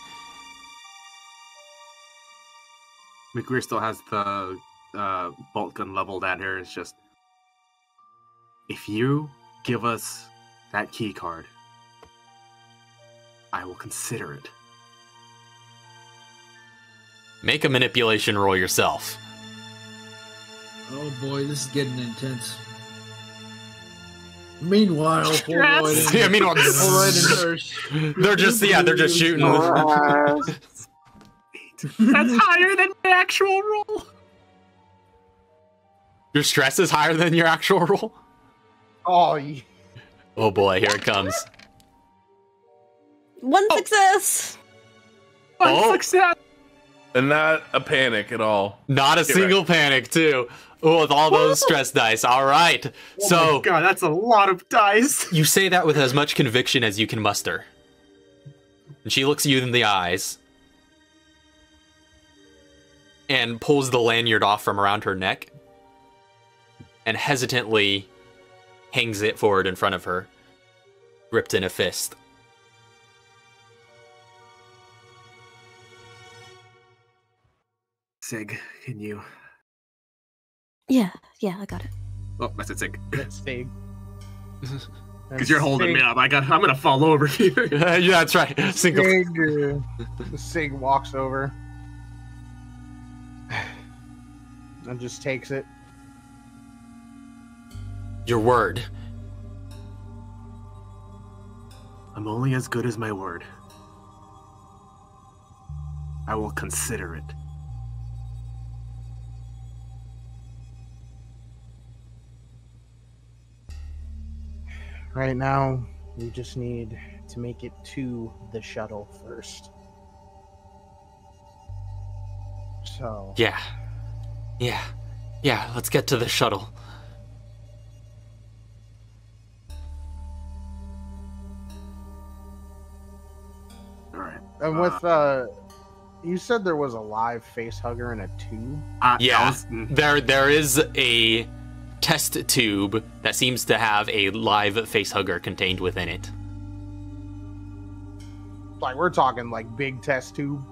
McGreer still has the uh, bolt gun leveled at her. It's just, if you give us that key card, I will consider it. Make a manipulation roll yourself. Oh boy, this is getting intense. Meanwhile, Holroyd and, Yeah, meanwhile, Holroyd and Hirsch. they're just yeah, they're just shooting. That's higher than my actual roll. Your stress is higher than your actual roll. oh, ye- Oh boy, here it comes. One oh. success. One Oh. success. And not a panic at all. Not a Get single panic, too. Oh, with all those stress dice. All right. Oh so my God, that's a lot of dice. you say that with as much conviction as you can muster. And she looks you in the eyes and pulls the lanyard off from around her neck and hesitantly hangs it forward in front of her, gripped in a fist. Sig, can you? Yeah, yeah, I got it. Oh, that's it, Sig. that's Sig. Because you're holding me up. I got. I'm gonna fall over here. yeah, that's right. Single. Sig, Sig walks over and just takes it. Your word. I'm only as good as my word. I will consider it. Right now, we just need to make it to the shuttle first. So, Yeah. Yeah. Yeah, let's get to the shuttle. All right. and with uh, you said there was a live face hugger in a tube. Uh, Yeah. Was- There there is a test tube that seems to have a live face hugger contained within it. Like we're talking like big test tube.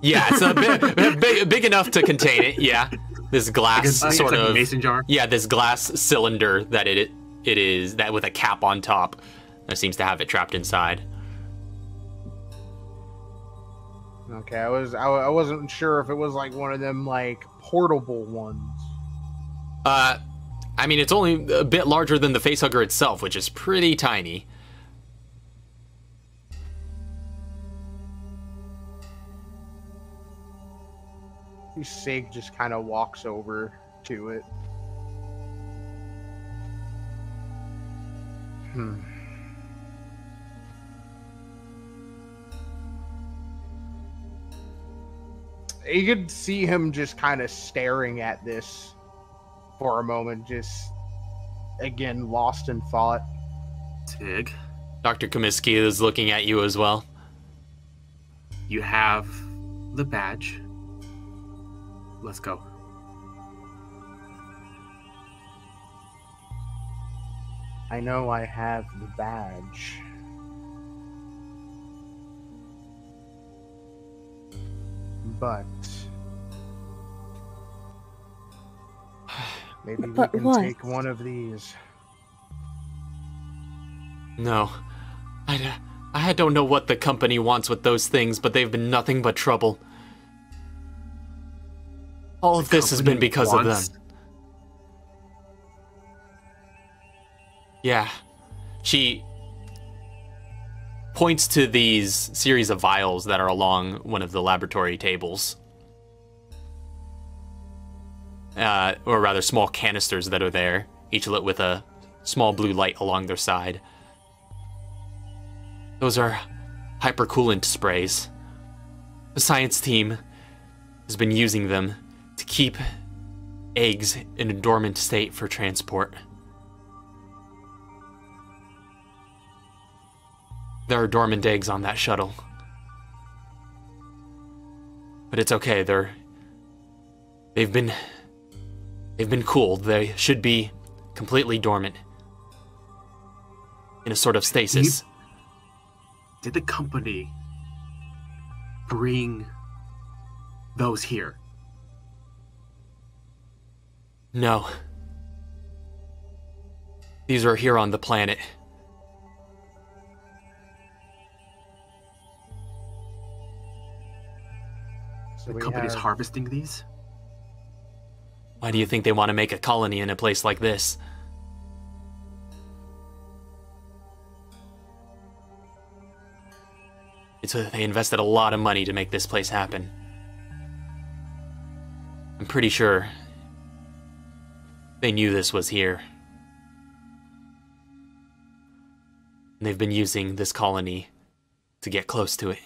Yeah, it's a big, big, big enough to contain it. Yeah, this glass it's, it's sort like a of mason jar. yeah, this glass cylinder that it it is that with a cap on top that seems to have it trapped inside. Okay, I was I, I wasn't sure if it was like one of them like portable ones. Uh, I mean, it's only a bit larger than the face hugger itself, which is pretty tiny. Sig just kind of walks over to it. Hmm. You could see him just kind of staring at this for a moment, just again lost in thought. Tig, Dr. Comiskey is looking at you as well. you have the badge. Let's go. I know I have the badge. But maybe But we can what? take one of these. No, I, I don't know what the company wants with those things, but they've been nothing but trouble. All of this has been Company because of them. Yeah. She points to these series of vials that are along one of the laboratory tables. Uh, or rather, small canisters that are there, each lit with a small blue light along their side. Those are hypercoolant sprays. The science team has been using them to keep eggs in a dormant state for transport. There are dormant eggs on that shuttle. But it's okay, they're they've been they've been cooled. They should be completely dormant. In a sort of stasis. Did the company bring those here? No. These are here on the planet. So The we company's have- harvesting these? Why do you think they want to make a colony in a place like this? It's a, they invested a lot of money to make this place happen. I'm pretty sure they knew this was here. And they've been using this colony to get close to it.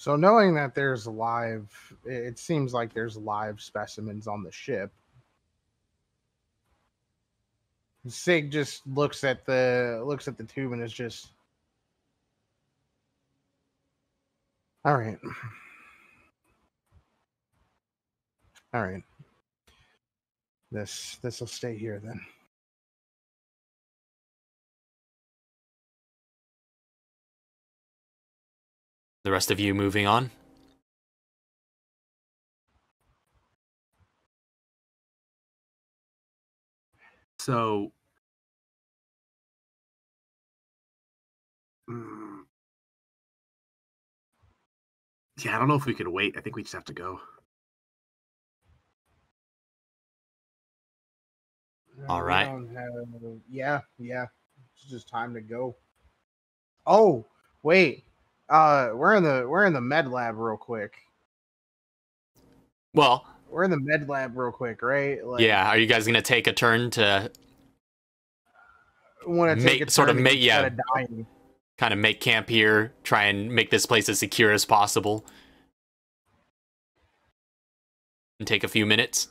So knowing that there's live, it seems like there's live specimens on the ship. Sig just looks at the looks at the tube and is just all right. All right. This this will stay here then. The rest of you moving on? So. Mm. Yeah, I don't know if we could wait. I think we just have to go. All We right. don't have- yeah, yeah. It's just time to go. Oh, wait. Uh we're in the we're in the med lab real quick. Well, We're in the med lab real quick, right? Like yeah. Are you guys gonna take a turn to want to make- a sort of make- instead yeah. of dying. kind of make camp here, try and make this place as secure as possible, and take a few minutes?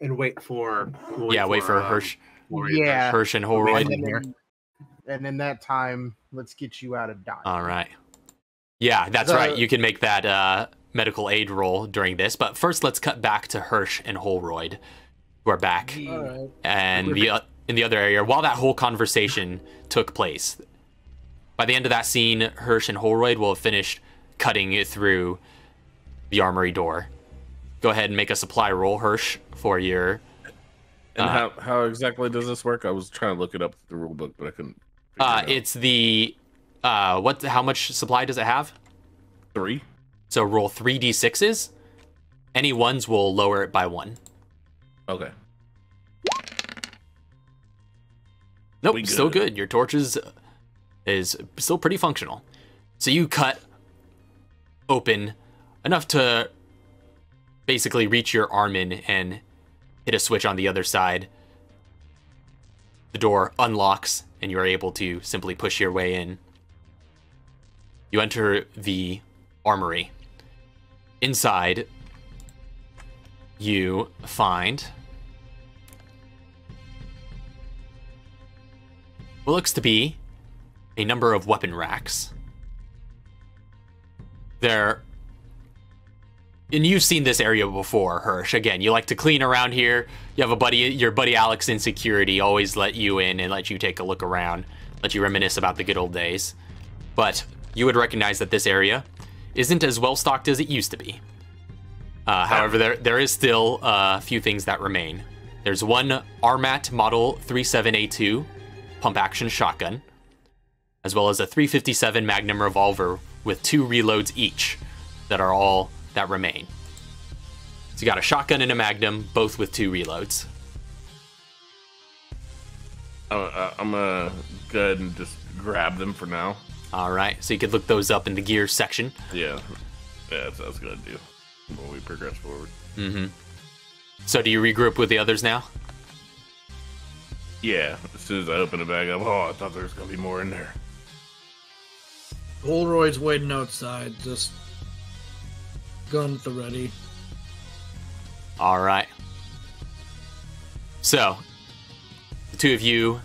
And wait for. we'll yeah, wait for um, Hirsch, Yeah. Hirsch and And Holroyd. then, and in that time, let's get you out of dying. All right. Yeah, that's The- right. You can make that uh, medical aid roll during this, but first let's cut back to Hirsch and Holroyd, who are back. All right. and the uh, in the other area while that whole conversation took place. By the end of that scene, Hirsch and Holroyd will have finished cutting it through the armory door. Go ahead and make a supply roll, Hirsch, for your. And Uh, how how exactly does this work? I was trying to look it up through the rule book, but I couldn't. figure Uh, it out. it's the uh, what? How much supply does it have? three. So roll three d sixes. Any ones will lower it by one. Okay. Nope, We still good. good. Your torch is, is still pretty functional. So you cut open enough to basically reach your arm in and hit a switch on the other side. The door unlocks and you are able to simply push your way in. You enter the armory. Inside, you find what looks to be a number of weapon racks. There. And you've seen this area before, Hirsch. Again, you like to clean around here. You have a buddy, your buddy Alex in security, always let you in and let you take a look around, let you reminisce about the good old days. But you would recognize that this area isn't as well stocked as it used to be. Uh, however, there there is still uh, a few things that remain. There's one Armat Model 37A2 pump action shotgun, as well as a 357 Magnum revolver with two reloads each that are all that remain. So you got a shotgun and a Magnum, both with two reloads. Uh, uh, I'm gonna go ahead and just grab them for now. All right, so you could look those up in the gear section. Yeah, yeah, that's what I was gonna do when we progress forward. Mm-hmm. So do you regroup with the others now? Yeah, as soon as I open the bag up, oh, I thought there was gonna be more in there. Holroyd's waiting outside, just gun at the ready. All right. So, the two of you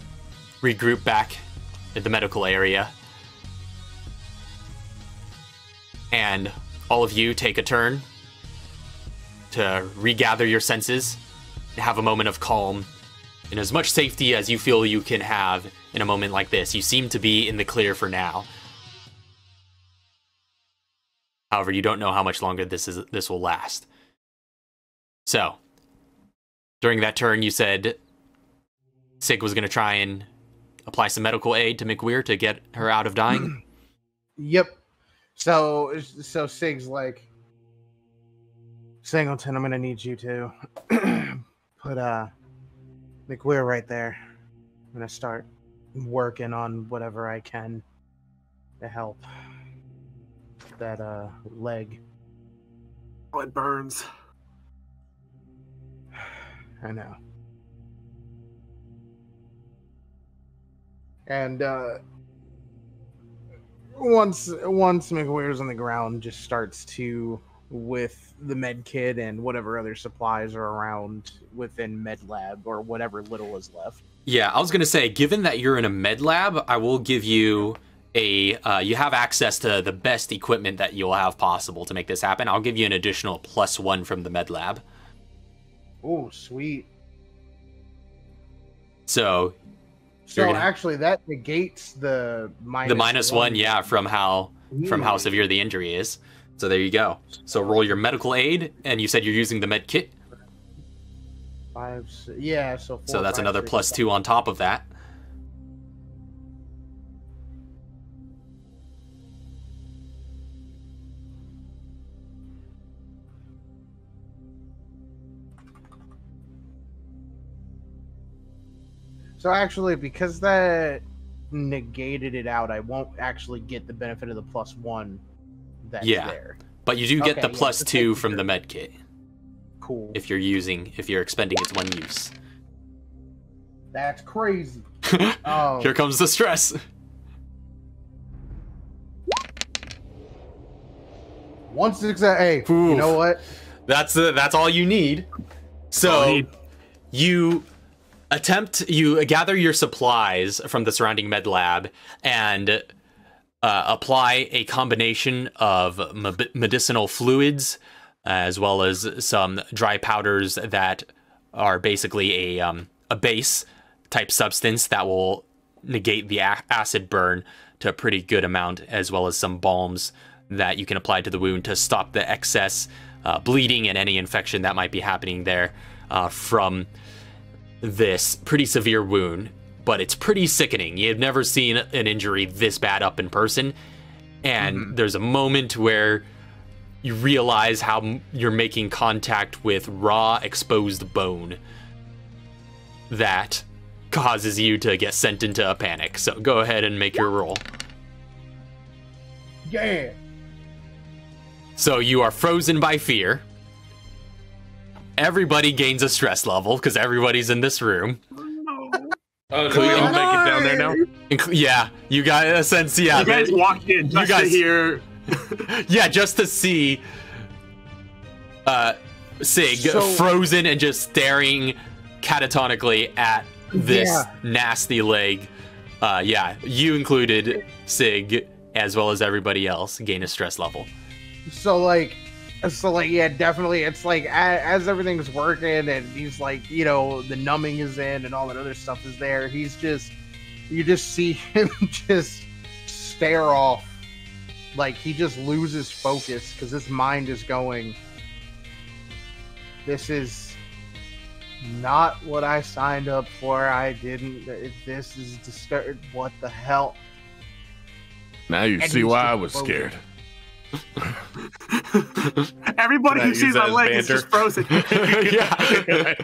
regroup back at the medical area. And all of you take a turn to regather your senses and have a moment of calm in as much safety as you feel you can have in a moment like this. You seem to be in the clear for now. However, you don't know how much longer this is this will last. So, during that turn, you said Sig was going to try and apply some medical aid to McWeir to get her out of dying. Yep. So so Sig's like Singleton, I'm gonna need you to put uh McWeir right there. I'm gonna start working on whatever I can to help that uh leg. Oh, it burns. I know. And uh once once McWeir's on the ground, just starts to with the med kit and whatever other supplies are around within med lab or whatever little is left. Yeah, I was gonna say, given that you're in a med lab, I will give you a uh, you have access to the best equipment that you'll have possible to make this happen. I'll give you an additional plus one from the med lab. Oh, sweet. So So gonna- actually, that negates the minus the minus one, yeah, from how from how severe the injury is. So there you go. So roll your medical aid, and you said you're using the med kit, Five, yeah. So four, so that's five, another six, plus two on top of that. So actually, because that negated it out, I won't actually get the benefit of the plus one that's Yeah. there. But you do get Okay, the plus just two making from the med kit Cool. if you're using if you're expending its one use. That's crazy. Oh, Here comes the stress. one six. Hey, you know what? That's uh, that's all you need. So All need. you attempt you gather your supplies from the surrounding med lab and uh, apply a combination of me- medicinal fluids as well as some dry powders that are basically a um, a base type substance that will negate the acid burn to a pretty good amount as well as some balms that you can apply to the wound to stop the excess uh, bleeding and any infection that might be happening there uh, from this pretty severe wound, but it's pretty sickening. You've never seen an injury this bad up in person, and mm-hmm. there's a moment where you realize how you're making contact with raw, exposed bone that causes you to get sent into a panic. So go ahead and make your roll. Yeah. So you are frozen by fear. Everybody gains a stress level because everybody's in this room. Oh, do we all make it down there now? Inc- yeah, you got a sense. Yeah, You guys walked in just guys- to hear. yeah, just to see uh Sig So- frozen and just staring catatonically at this Yeah. nasty leg. Uh yeah, you included Sig as well as everybody else gain a stress level. So like, so like, yeah, definitely. It's like a- as everything's working and he's like, you know, the numbing is in and all that other stuff is there. He's just, you just see him just stare off, like he just loses focus because his mind is going. This is not what I signed up for. I didn't. if This is disturbed. What the hell? Now you And see why I was scared. Everybody who sees that my as leg is just frozen. yeah.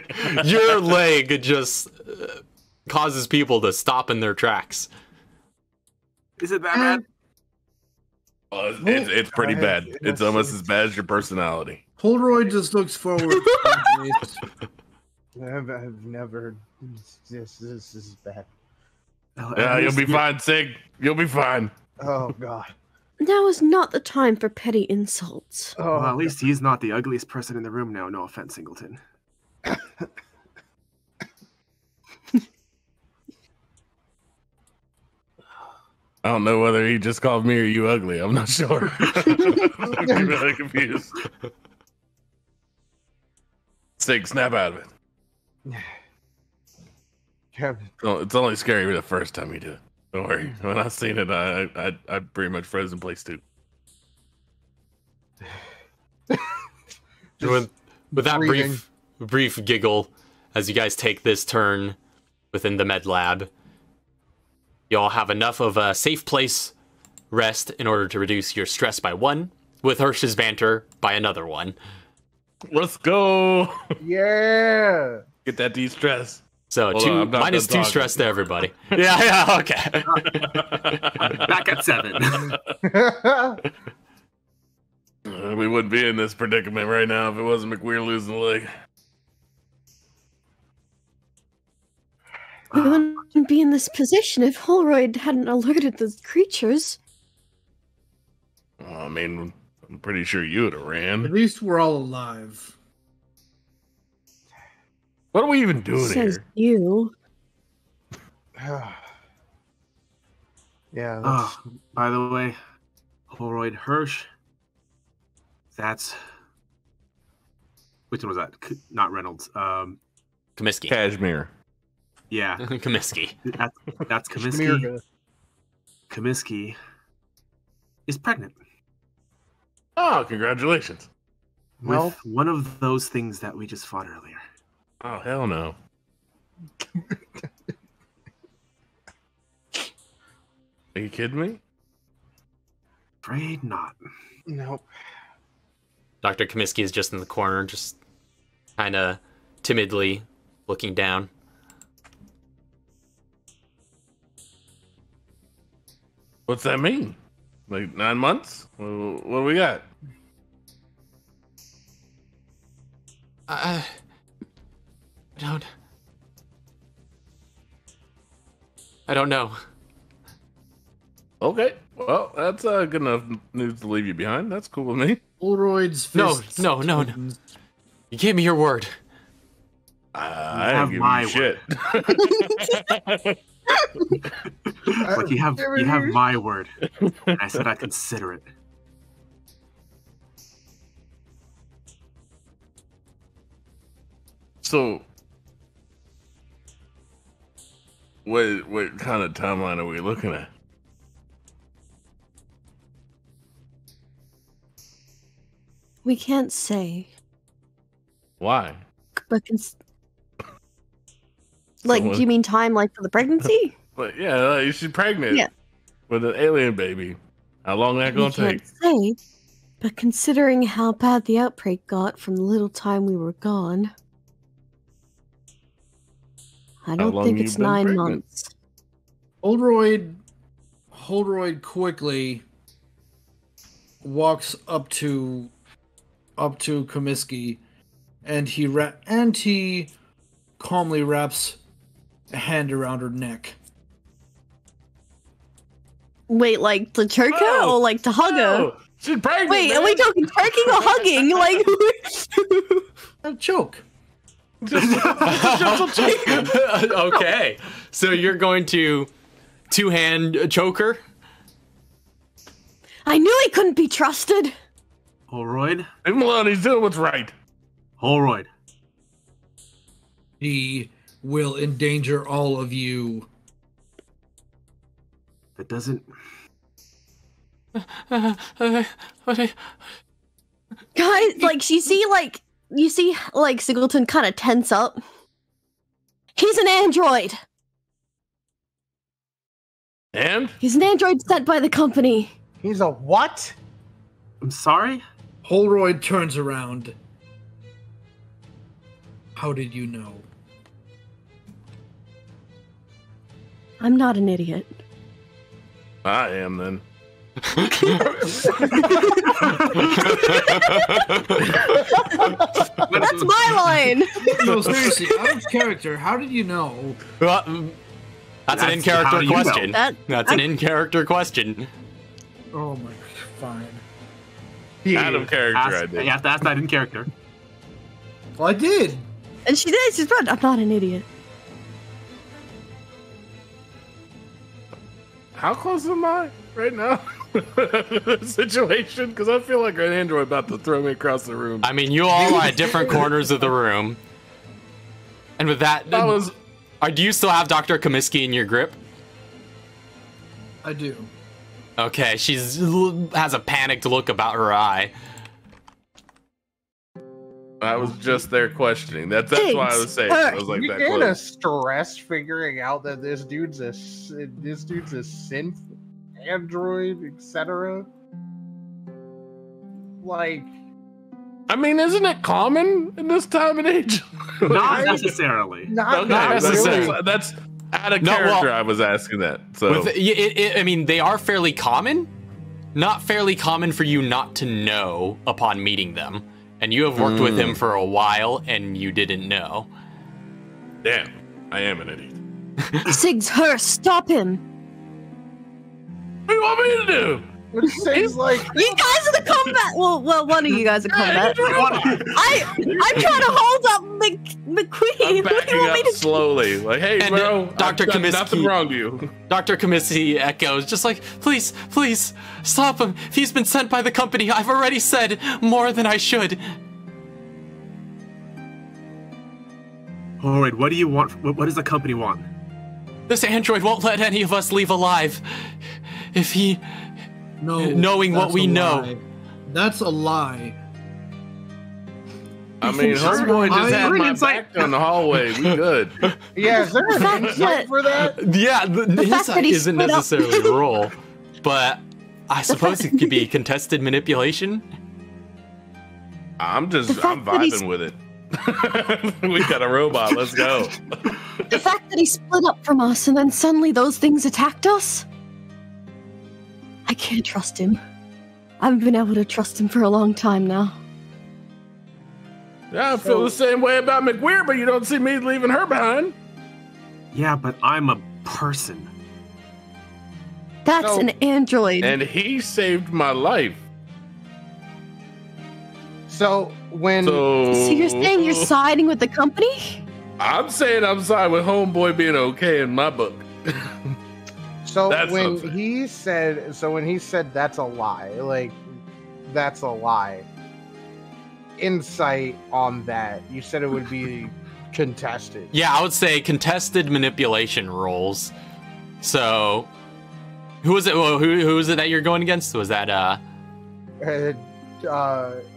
Your leg just uh, causes people to stop in their tracks. Is it that bad? Well, it's, it's, it's pretty bad. It's almost as bad as your personality. Holroyd just looks forward. I've, I've never. This, this is bad. Well, Yeah, you'll be fine, Sig. You'll be fine. Oh God. Now is not the time for petty insults. Oh, Well, at least he's not the ugliest person in the room now. No offense, Singleton. I don't know whether he just called me or you ugly. I'm not sure. I'm really confused. Sig, snap out of it. Kevin. No, It's only scary the first time you do it. Don't worry. When I seen it, I I I pretty much froze in place too. With, with that breathing. brief brief giggle as you guys take this turn within the med lab you all have enough of a safe place rest in order to reduce your stress by one with hirsch's banter by another one Let's go. Yeah. Get that de-stress. So Hold two on, I'm not minus done two talking. stress to everybody yeah yeah okay Back at seven. Uh, we wouldn't be in this predicament right now if it wasn't McWeir losing the leg. We wouldn't be in this position if Holroyd hadn't alerted the creatures. Well, I mean, I'm pretty sure you would have ran. At least we're all alive. What are we even doing Says here? you. yeah. That's, Oh, by the way, Holroyd Hirsch. That's which one was that? C- Not Reynolds. Um, Comiskey. Cashmere. yeah, Comiskey. that's that's Comiskey. Comiskey is pregnant Oh, congratulations. Well, one of those things that we just fought earlier. Oh, hell no. Are you kidding me? Afraid not. nope. Dr. Comiskey is just in the corner, just kind of timidly looking down. What's that mean? Like nine months? What do we got? Uh, I don't. I don't know. Okay. Well, that's uh, good enough news to leave you behind. That's cool with me. Holroyd's No, no, no, no. You gave me your word. Uh, I have my you shit. Like you have you have my word. And I said I consider it. so, what what kind of timeline are we looking at? We can't say. Why? But cons- like, Someone- do you mean time like for the pregnancy? But yeah, like, she's pregnant Yeah. with an alien baby. How long that gonna we take? can't say. But considering how bad the outbreak got from the little time we were gone, I don't think it's it's been nine pregnant? months. Holroyd, Holroyd quickly walks up to up to Comiskey, and he ra- and he calmly wraps a hand around her neck. Wait, like to choke her Oh, or like to hug her? Oh, she's pregnant. Wait, are we talking choking or hugging? Like, A uh, choke. okay. So you're going to two hand choke her? I knew he couldn't be trusted. Holroyd? Leave him alone. He's doing what's right. Holroyd. He will endanger all of you. That doesn't Guys, like, you see, like, you see, like Singleton kind of tense up. He's an android. And He's an android sent by the company. He's a what? I'm sorry. Holroyd turns around. How did you know? I'm not an idiot. I am then. That's my line. No, seriously, out of character, how did you know? Well, mm, that's, an in character how you know. question. That That's an in character question. Oh my, fine. Out of character, Ask, I you have to ask that in character. Well, I did. and she did. She's right. I'm not an idiot. How close am I right now? Situation, because I feel like an android about to throw me across the room. I mean, you all are at different corners of the room. And with that, That was are, do you still have Dr. Comiskey in your grip? I do. Okay, she's has a panicked look about her eye. I was just there questioning. That's that's why I was saying. I was like you that get a close. stress figuring out that this dude's a this dude's a synth android, etc. Like, I mean, isn't it common in this time and age? Not necessarily. not, Okay, not that's- necessarily. That's, out of No, well- character. I was asking that. So With, it, it, it- I mean, they are fairly common. Not fairly common for you not to know upon meeting them. And you have worked with him mm. for a while, and you didn't know. damn, I am an idiot. Sig's her. Stop him. What do you want me to do? Which seems like You guys are the combat. Well, well, one of you guys are combat. I, I'm trying to hold up Mc, McQueen. I'm What do backing you want me up to? slowly. Like, hey, And, bro, uh, Dr. I've Comiskey- nothing wrong with you. Dr. Comiskey echoes, just like, please, please, stop him. If he's been sent by the company, I've already said more than I should. All right, what do you want? What, what does the company want? This android won't let any of us leave alive. If he. No. Knowing what we know. lie. That's a lie. I mean, Sure. homeboy just I- had my insight. back on the hallway. We good. yeah. Is there The an fact insight that- for that? Yeah, the, the insight isn't necessarily a role, but I suppose it could be contested manipulation. I'm just, I'm vibing with it. we got a robot. Let's go. The fact that he split up from us and then suddenly those things attacked us. I can't trust him. I haven't been able to trust him for a long time now. Yeah, I feel the same way about McWeir, but you don't see me leaving her behind. Yeah, but I'm a person. That's So- an android. And he saved my life. So when So, so you're saying you're siding with the company? I'm saying I'm sorry with homeboy being okay in my book. So That's when something. he said, so when he said that's a lie, like that's a lie. Insight on that? You said it would be contested. Yeah, I would say contested manipulation roles. So, who was it? Well, who who was it that you're going against? Was that uh? Uh, uh,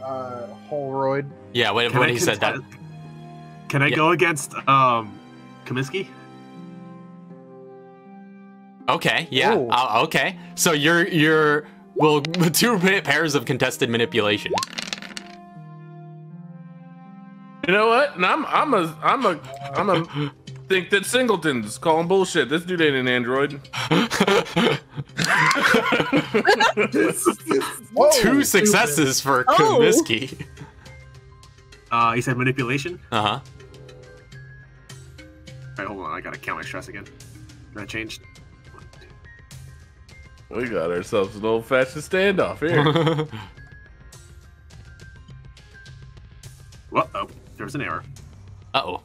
uh, Holroyd. Yeah, when, when I he said that. Can I Yeah. go against um Comiskey? Okay, yeah, uh, okay. So you're you're well two pairs of contested manipulation. You know what? And I'm I'm a I'm a I'm a think that Singleton's calling bullshit. This dude ain't an android. Two successes for Oh. Comiskey. Uh, he said manipulation. Uh huh. Alright, hold on. I gotta count my stress again. That changed. One, two. we got ourselves an old fashioned standoff here. Well, oh, there's an error. Uh oh.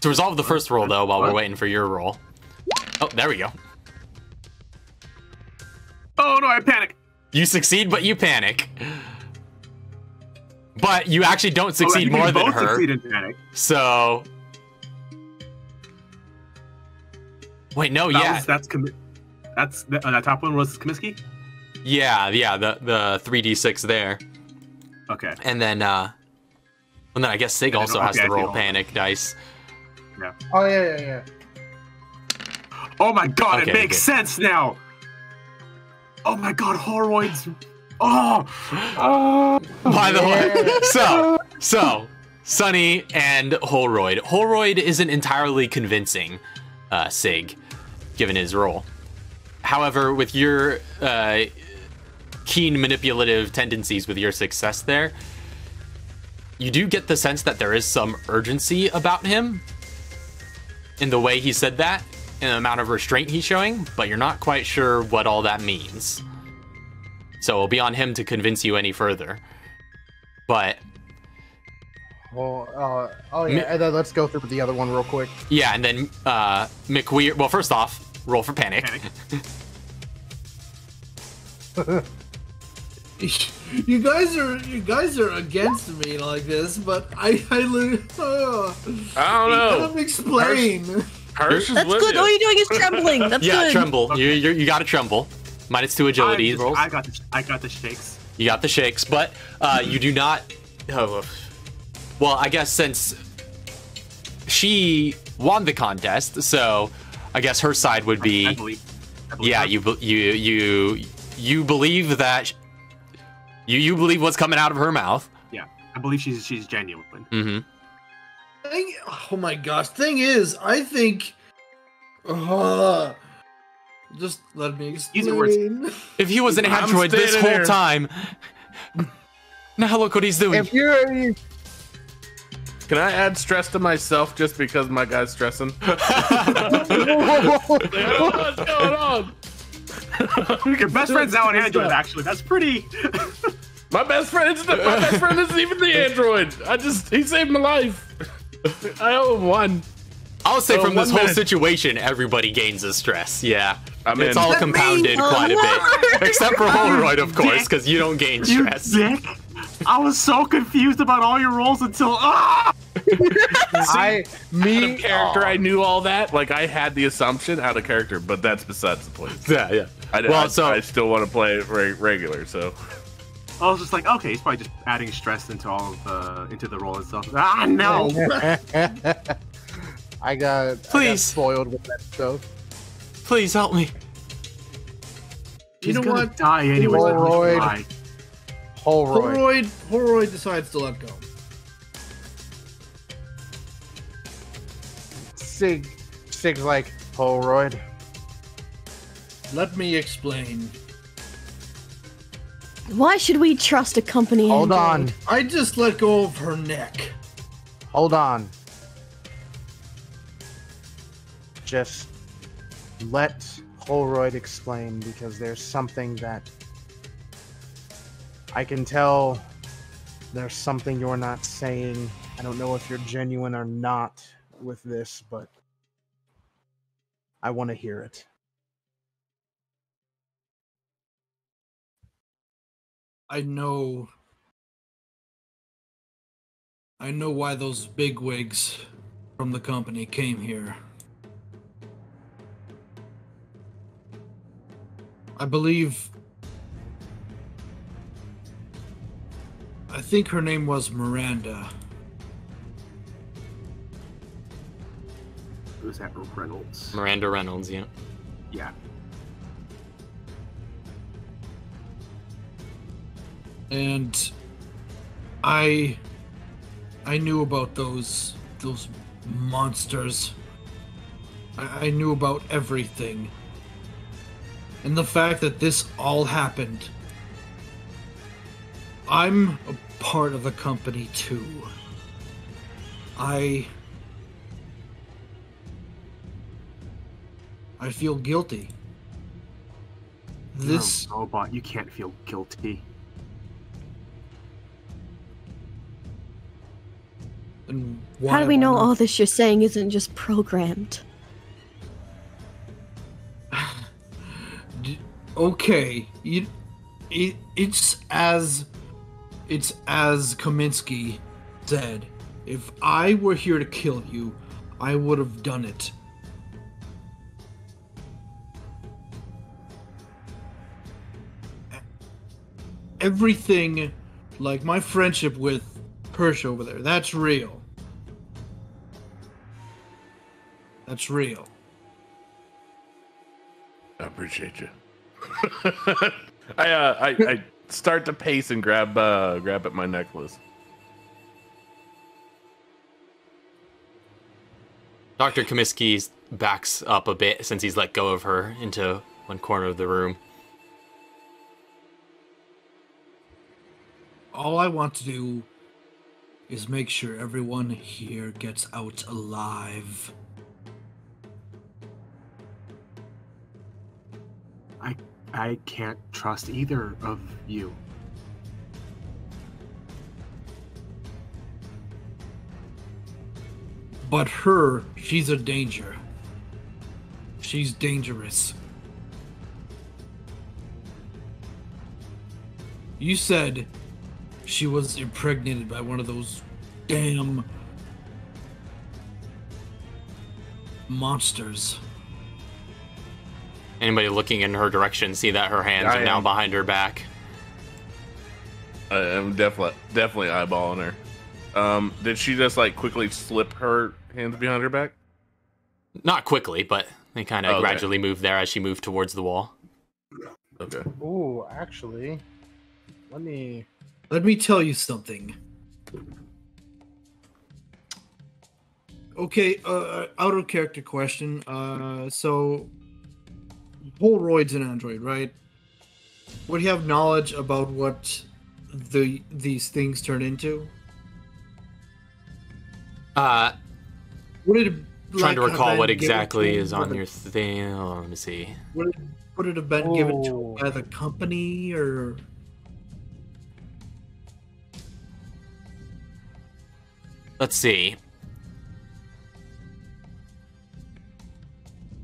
To resolve the first roll though, while we're waiting for your roll. Oh, there we go. Oh no, I panic. You succeed, but you panic. But you actually don't Oh, succeed you can more than both her. Succeed in panic. So. Wait, no, That yeah, was, that's commi- that's the, uh, that top one was Comiskey. yeah, yeah. The the three d six there, Okay. and then uh, And then I guess Sig also don't- has okay, to I see roll all panic dice. Yeah. Oh yeah, yeah, yeah. Oh my god, Okay, it makes good. sense now. Oh my god, Horoids. Oh, oh. By the way, so so Sunny and Holroyd. Holroyd isn't entirely convincing uh, Sig, given his role. However, with your uh, keen manipulative tendencies, with your success there, you do get the sense that there is some urgency about him in the way he said that, and the amount of restraint he's showing, but you're not quite sure what all that means. So it'll be on him to convince you any further. But Well, uh, oh yeah, Mi- and then let's go through the other one real quick. yeah, and then uh, McWeir. Well, first off, roll for panic. Panic. You guys are you guys are against me like this, but I I, uh, I don't know. let me explain. Hirsch is That's good. you. All you're doing is trembling. That's Yeah, good. tremble. You you you got to tremble. Minus two agility I'm just- rolls. I got the I got the shakes. You got the shakes, but uh, you do not. Oh, well, I guess since she won the contest, so I guess her side would I be. believe. I believe Yeah, her. you you you you believe that. You you believe what's coming out of her mouth. Yeah, I believe she's she's genuine. hmm Thing, oh my gosh! Thing is, I think. Uh, just let me explain. Use your words. If he was an android this whole there. time, now look what he's doing. If you're, you, Can I add stress to myself just because my guy's stressing? Like, I don't what's going on. Your best friend's now an android. Actually, that's pretty. My best friend is my best friend isn't even the android. I just he saved my life. I owe him one. I'll say Oh, from this one whole minute. situation, everybody gains a stress. Yeah, I'm it's all compounded quite a bit, except for Holroyd, of course, because you don't gain stress. You stress. dick. I was so confused about all your roles until ah. I, Out me, of character, I knew all that. Like I had the assumption out of character, but that's besides the point. Yeah, yeah. I, Well, I, so- I still want to play it re- regular. So I was just like, okay, he's probably just adding stress into all of the into the role and stuff. Ah, no. I got, I got Please. spoiled with that stuff. Please help me. He's know gonna what? die anyway. Holroyd. Why? Holroyd. Holroyd, Holroyd decides to let go. Sig, Sig's like Holroyd. Let me explain. Why should we trust a company? Hold android? on, I just let go of her neck. hold on. Just let Holroyd explain because there's something that I can tell. There's something you're not saying. I don't know if you're genuine or not with this, but I want to hear it. I know. I know why those bigwigs from the company came here. I believe. I think her name was Miranda. Who's that? Reynolds. Miranda Reynolds, yeah. Yeah. and I I knew about those those monsters. I, I knew about everything. And the fact that this all happened. I'm a part of the company too. I I feel guilty. This You're a robot. You can't feel guilty. and How do we know all this you're saying isn't just programmed? Okay you, it, it's as it's as Comiskey said if i were here to kill you i would have done it everything like my friendship with Hirsch over there. That's real. That's real. I appreciate you. I, uh, I I start to pace and grab uh grab at my necklace. Dr. Comiskey backs up a bit since he's let go of her into one corner of the room. All I want to do is make sure everyone here gets out alive. I can't trust either of you. But her, she's a danger. She's dangerous. You said she was impregnated by one of those damn monsters. Anybody looking in her direction see that her hands I are now behind her back. I am definitely definitely eyeballing her. Um, did she just like quickly slip her hands behind her back? Not quickly, but they kind of Okay. gradually move there as she moved towards the wall. Okay. Ooh, actually, let me. Let me tell you something. Okay, uh, out of character question. Uh, so, Holroyd's an android, right? Would he have knowledge about what the these things turn into? Uh, Would it trying to recall what exactly is on by your thing. Oh, let me see. Would it, would it have been given to by the company or? Let's see.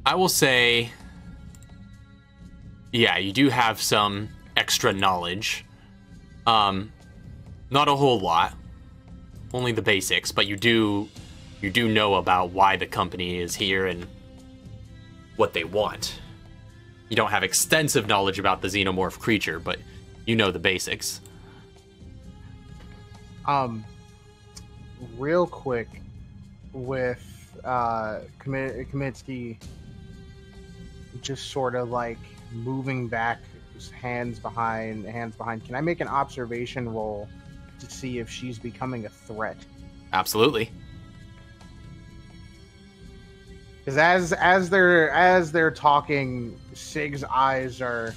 I will say, yeah, you do have some extra knowledge. Um, not a whole lot, only the basics, but you do, you do know about why the company is here and what they want. You don't have extensive knowledge about the xenomorph creature, but you know the basics. Um, real quick, with uh, Kami- Comiskey just sort of like moving back, hands behind, hands behind. Can I make an observation roll to see if she's becoming a threat? Absolutely. Because as as they're as they're talking, Sig's eyes are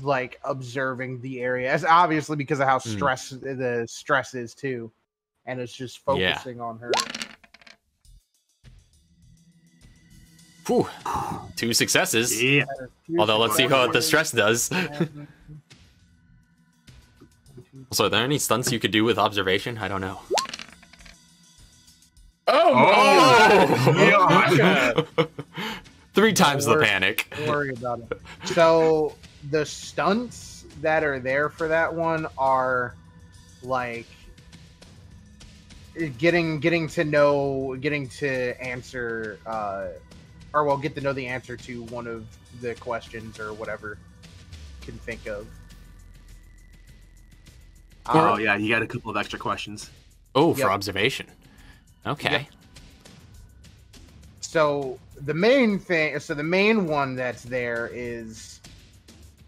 like observing the area, as obviously because of how Hmm. stress the stress is too, and it's just Yeah. focusing on her. Whew. Two successes. Yeah. Although let's see how the stress does. so are there any stunts you could do with observation? I don't know. Oh, yeah. Three times the panic. Don't worry about it. So the stunts that are there for that one are like getting getting to know getting to answer uh or well get to know the answer to one of the questions or whatever you can think of. Oh Um, yeah, you got a couple of extra questions. Oh, for Yep. observation. Okay. so the main thing so the main one that's there is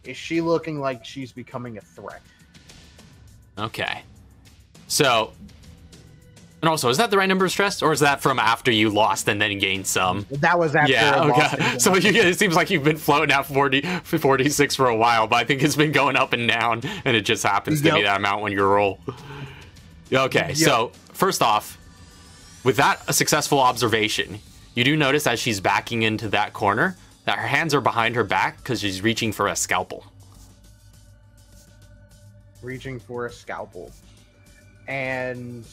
is she looking like she's becoming a threat Okay. So, and also, is that the right number of stress, or is that from after you lost and then gained some? that was after yeah. Okay. So you, it seems like you've been floating at 40, 46 for a while, but I think it's been going up and down, and it just happens to be that amount when you roll. Okay. So first off, with that a successful observation, you do notice as she's backing into that corner that her hands are behind her back because she's reaching for a scalpel. reaching for a scalpel and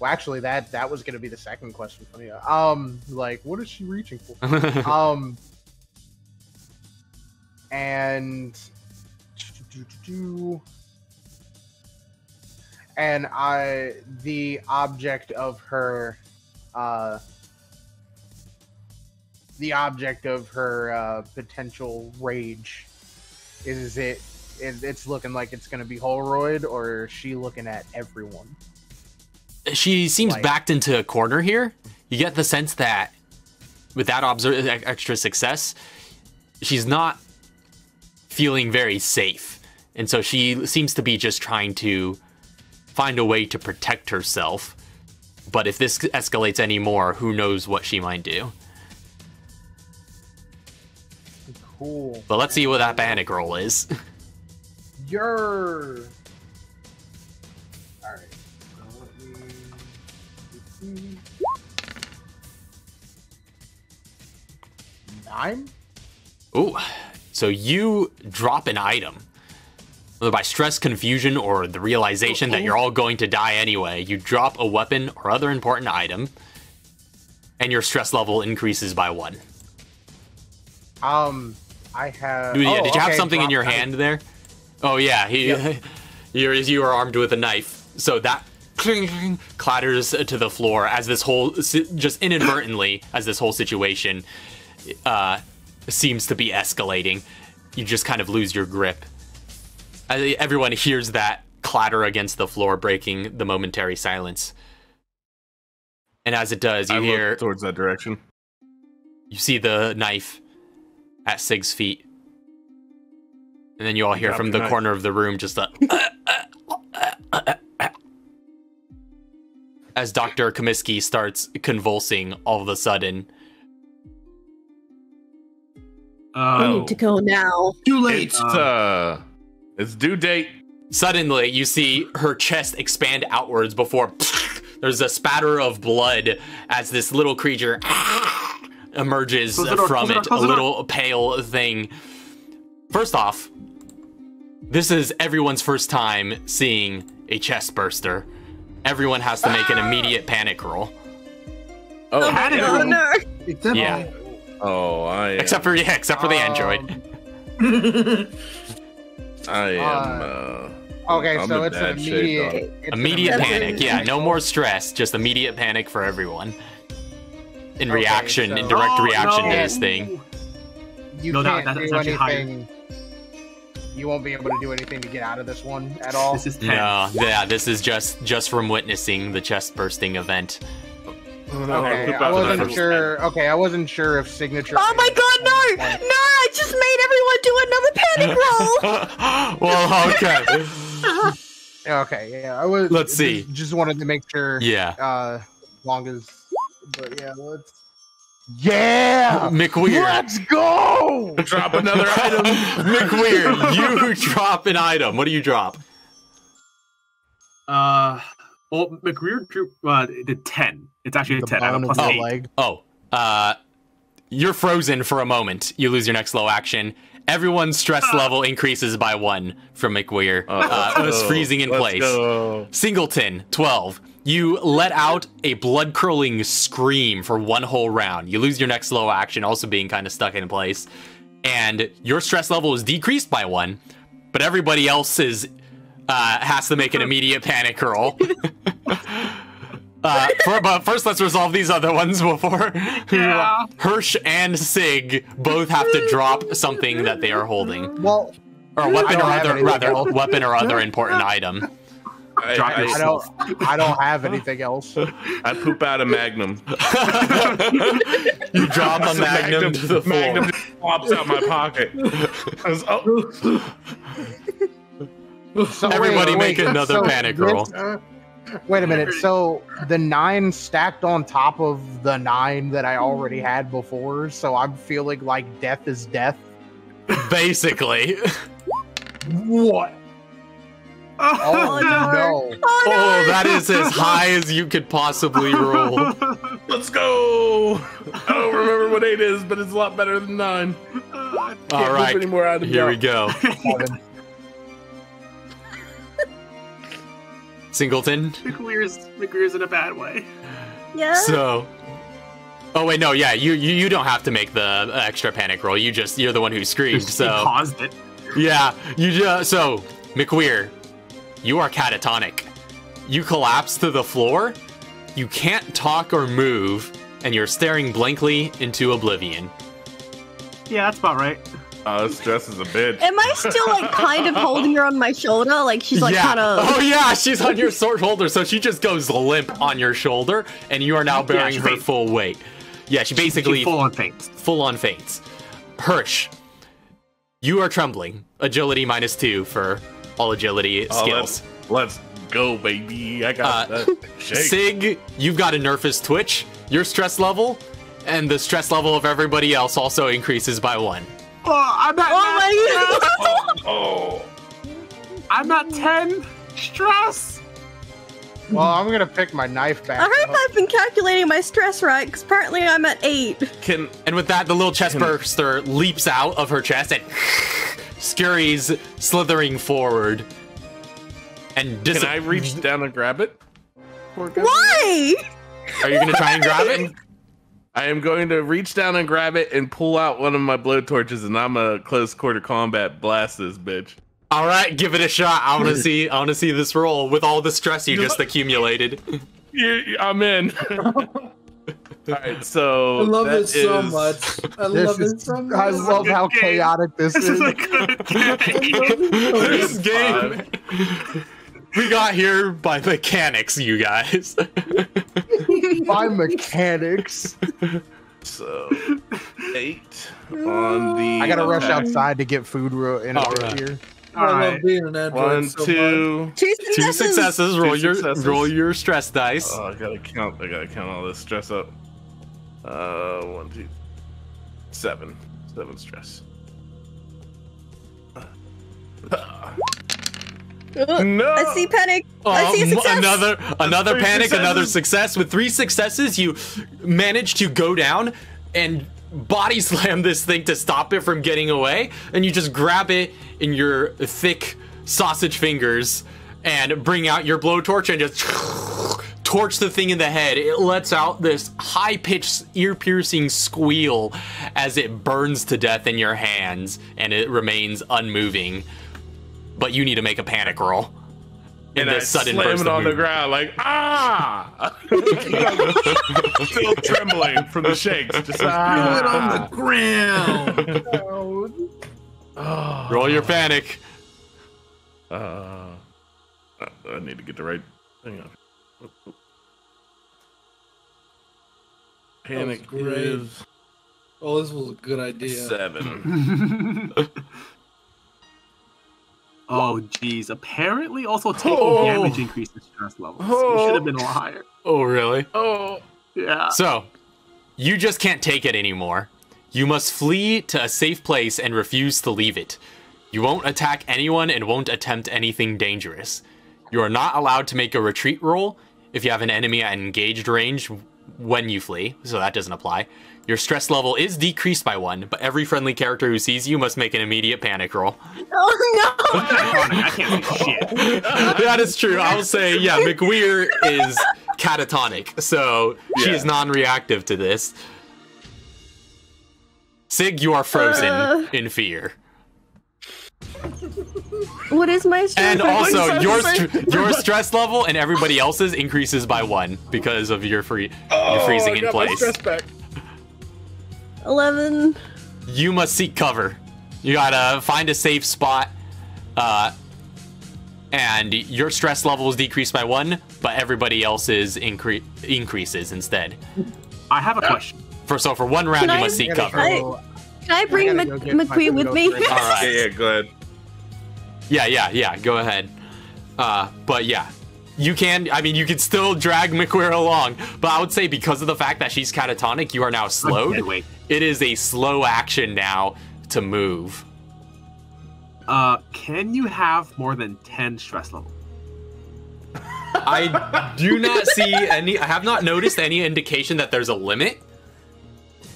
well actually that that was going to be the second question for me um like what is she reaching for um and and i the object of her uh the object of her uh potential rage is it it, it's looking like it's gonna be Holroyd, or is she looking at everyone? She seems Like- backed into a corner here. You get the sense that with that obser- extra success, she's not feeling very safe. And so she seems to be just trying to find a way to protect herself. But if this escalates anymore, who knows what she might do. Cool. But let's see what that panic roll is. You're. Nine? Ooh. So you drop an item. Whether by stress, confusion, or the realization that you're all going to die anyway, you drop a weapon or other important item, and your stress level increases by one. Um, I have. Dude, yeah, oh, did you have something in your knife. hand there? Oh yeah, he, you're you are armed with a knife, so that clatters to the floor as this whole just inadvertently as this whole situation uh, seems to be escalating. You just kind of lose your grip. Everyone hears that clatter against the floor, breaking the momentary silence. And as it does, you I hear towards that direction. you see the knife at Sig's feet. And then you all hear from your the corner of the room just a as Dr. Comiskey starts convulsing all of a sudden. I Uh, need to go now. Too late. It's uh, it's due date. Suddenly, you see her chest expand outwards before there's a spatter of blood as this little creature emerges Close door, from close the door, it, a close the door. little pale thing. First off, this is everyone's first time seeing a chest burster. Everyone has to make an immediate panic roll. Oh, Panic yeah. roll. no! Except Yeah. Oh, I am, Except for yeah, except for the Um, android. I am. Uh, Uh, Okay, I'm so it's an bad shape, immediate. it's an Immediate That's panic, yeah. No more stress, just immediate panic for everyone. In Okay, reaction, in direct Oh, reaction no. to this thing. You No, that- can't that's do actually higher. anything. You won't be able to do anything to get out of this one at all. This is 10. No, yeah, this is just just from witnessing the chest bursting event. Oh, Okay, I wasn't sure. Okay, I wasn't sure if signature. Oh my god, no! No! I just made everyone do another panic roll! well, okay. Okay, yeah, I was. Let's see. Just, just wanted to make sure. Yeah. Uh, long as, but yeah, let's. Yeah, McWeir. let's go. Drop another item. McWeir, you drop an item. What do you drop? Uh, well, McGreer drew uh, did 10. It's actually a The 10. I have a plus 8. leg. Oh, uh, you're frozen for a moment. You lose your next low action. Everyone's stress level increases by one from McWeir. Oh, uh, let's was freezing in Let's place. go. Singleton, 12. You let out a blood curling scream for one whole round. You lose your next low action, also being kind of stuck in place. And your stress level is decreased by one, but everybody else is uh, has to make an immediate panic roll. uh, for, but first, let's resolve these other ones before Yeah. Hirsch and Sig both have to drop something that they are holding, Well, or weapon or other rather else. weapon or other important item. I, Drop I, I don't. I don't have anything else. I poop out a magnum. you drop a The magnum to the floor. Magnum just pops out of my pocket. I was, oh, So, Everybody make another so panic this- roll. Wait a minute. So the nine stacked on top of the nine that I already hmm. had before. So I'm feeling like death is death. Basically. What? Oh, Oh, no. Oh, oh, that is as high as you could possibly roll. let's go. I don't remember what eight is, but it's a lot better than nine. All Can't right, move any more items here we out. go. Singleton. McGreer's, McGreer's in a bad way. Yeah? So. Oh wait, no, yeah, you, you you don't have to make the extra panic roll. You just you're the one who screamed. He So caused it. yeah, you just so McWeir, you are catatonic. You collapse to the floor. You can't talk or move, and you're staring blankly into oblivion. Yeah, that's about right. Uh, stress is a bitch. Am I still like kind of holding her on my shoulder? Like she's like yeah. kind of. Oh yeah, she's on your sword holder, so she just goes limp on your shoulder, and you are now bearing she her faints. full weight. Yeah, she She basically full on faints. full on faints. Hirsch, you are trembling. Agility minus two for all agility Oh, skills. let's, let's go, baby. I got Uh, that shake. Sig, you've got a nervous twitch. Your stress level and the stress level of everybody else also increases by one. Oh, I'm at Oh my god! oh, I'm at ten. Stress. Well, I'm gonna pick my knife back. I hope up. I've been calculating my stress right, because apparently I'm at eight. can And with that, the little chest burster leaps out of her chest and scurries, slithering forward. And dis- can I reach down and grab it? Why? Are you gonna try and grab it? I am going to reach down and grab it and pull out one of my blowtorches, and I'm a close quarter combat blast this bitch. All right, give it a shot. I want to see. I want to see this roll with all the stress you just accumulated. You- I'm in. All right, so I love that it so is- much. I This love is, it so much. I love how game. chaotic this, This is. is a good game. this game we got here by mechanics, you guys. By mechanics. So eight on the. I gotta rush attack. outside to get food real in All over right. here. I love Alright. being an android One, so much. two. Two Two successes. successes. Roll Two your roll your stress dice. Oh, I gotta count. I gotta count all this stress up. Uh, one, two, seven, seven stress. Ugh, No. I see panic. I see Um, success. another another Three panic, another success. With three successes, you manage to go down and body slam this thing to stop it from getting away, and you just grab it in your thick sausage fingers and bring out your blowtorch and just torch the thing in the head. It lets out this high pitched, ear piercing squeal as it burns to death in your hands, and it remains unmoving. But you need to make a panic roll. In and I this sudden slam burst it of on the ground like ah, still trembling from the shakes. Just Throw it on ah. the ground. Oh. Roll your panic. Uh, I need to get the right thing on. Panic great. is oh, this was a good idea. seven. oh, geez. Apparently, also taking Oh. damage increases stress levels. We Oh. should have been a lot higher. Oh, really? oh, Yeah. So, you just can't take it anymore. You must flee to a safe place and refuse to leave it. You won't attack anyone and won't attempt anything dangerous. You are not allowed to make a retreat roll if you have an enemy at engaged range when you flee, so that doesn't apply. Your stress level is decreased by one, but every friendly character who sees you must make an immediate panic roll. Oh no! I can't see shit. that is true. I will say, yeah, McWeir is catatonic, so she Yeah. is non-reactive to this. Sig, you are frozen Uh. in fear, What is my stress? and also Please, your please, str- your stress level and everybody else's increases by one because of your free your freezing in place. Eleven. You must seek cover. You gotta find a safe spot, uh, and your stress level is decreased by one, but everybody else's incre- increases instead. I have a question. For so for one round, Can you I- must seek cover. go- Can I bring gotta Mc- go my McQueen with me? All right. yeah, yeah, go ahead. Yeah, yeah, yeah. Go ahead. Uh, but yeah, you can. I mean, you can still drag McQueer along, but I would say because of the fact that she's catatonic, you are now slowed. dead. It is a slow action now to move. Uh, can you have more than 10 stress level? I do not see any. I have not noticed any indication that there's a limit.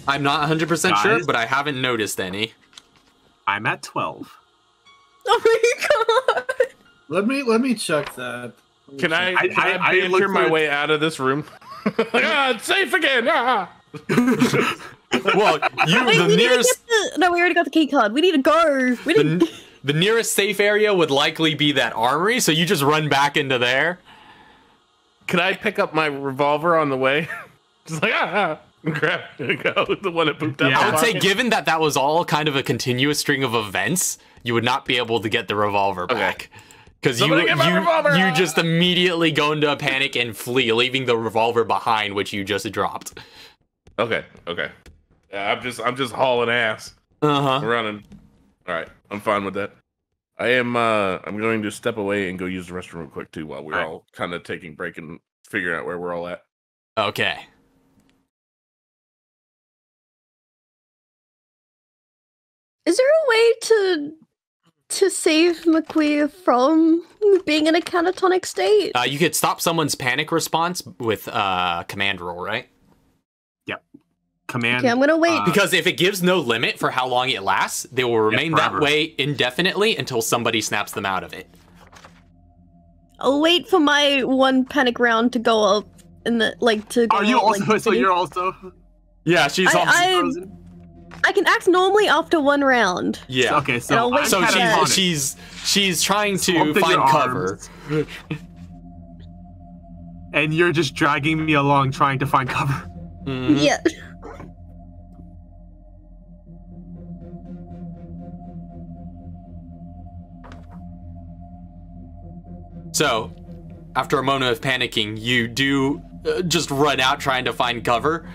I'm not 100 percent sure, but I haven't noticed any. I'm at 12. oh my god! Let me let me check that. Let me Can I, I- can I, I- I banter my way out of this room? ah, it's safe again. Ah. Well, you Wait, the we nearest the. No, we already got the key card. We need to go. We need. the, the nearest safe area would likely be that armory, so you just run back into there. Can I pick up my revolver on the way? Just like ah. grab go the one that pooped out. Yeah. I would say, given that that was all kind of a continuous string of events, you would not be able to get the revolver back. Because you Somebody get my you, you just immediately go into a panic and flee, leaving the revolver behind, which you just dropped. Okay, okay. Yeah, I'm just I'm just hauling ass. Uh huh. running. All right, I'm fine with that. I am. uh I'm going to step away and go use the restroom real quick too, while we're All right. all kind of taking break and figuring out where we're all at. Okay. Is there a way to to save McQueen from being in a catatonic state? Uh, you could stop someone's panic response with uh, command roll, right? Yep. Command. okay, I'm gonna wait. uh, Because if it gives no limit for how long it lasts, they will remain that way indefinitely until somebody snaps them out of it. I'll wait for my one panic round to go up in the like to. Go Are you up, also? like, so you're also. Yeah, she's I- all- I- frozen? I can act normally after one round. yeah. Okay, so wait So for catatonic. she's she's she's trying to Slumped find cover. and you're just dragging me along trying to find cover. Mhm. Yeah. So, after a moment of panicking, you do uh, just run out trying to find cover.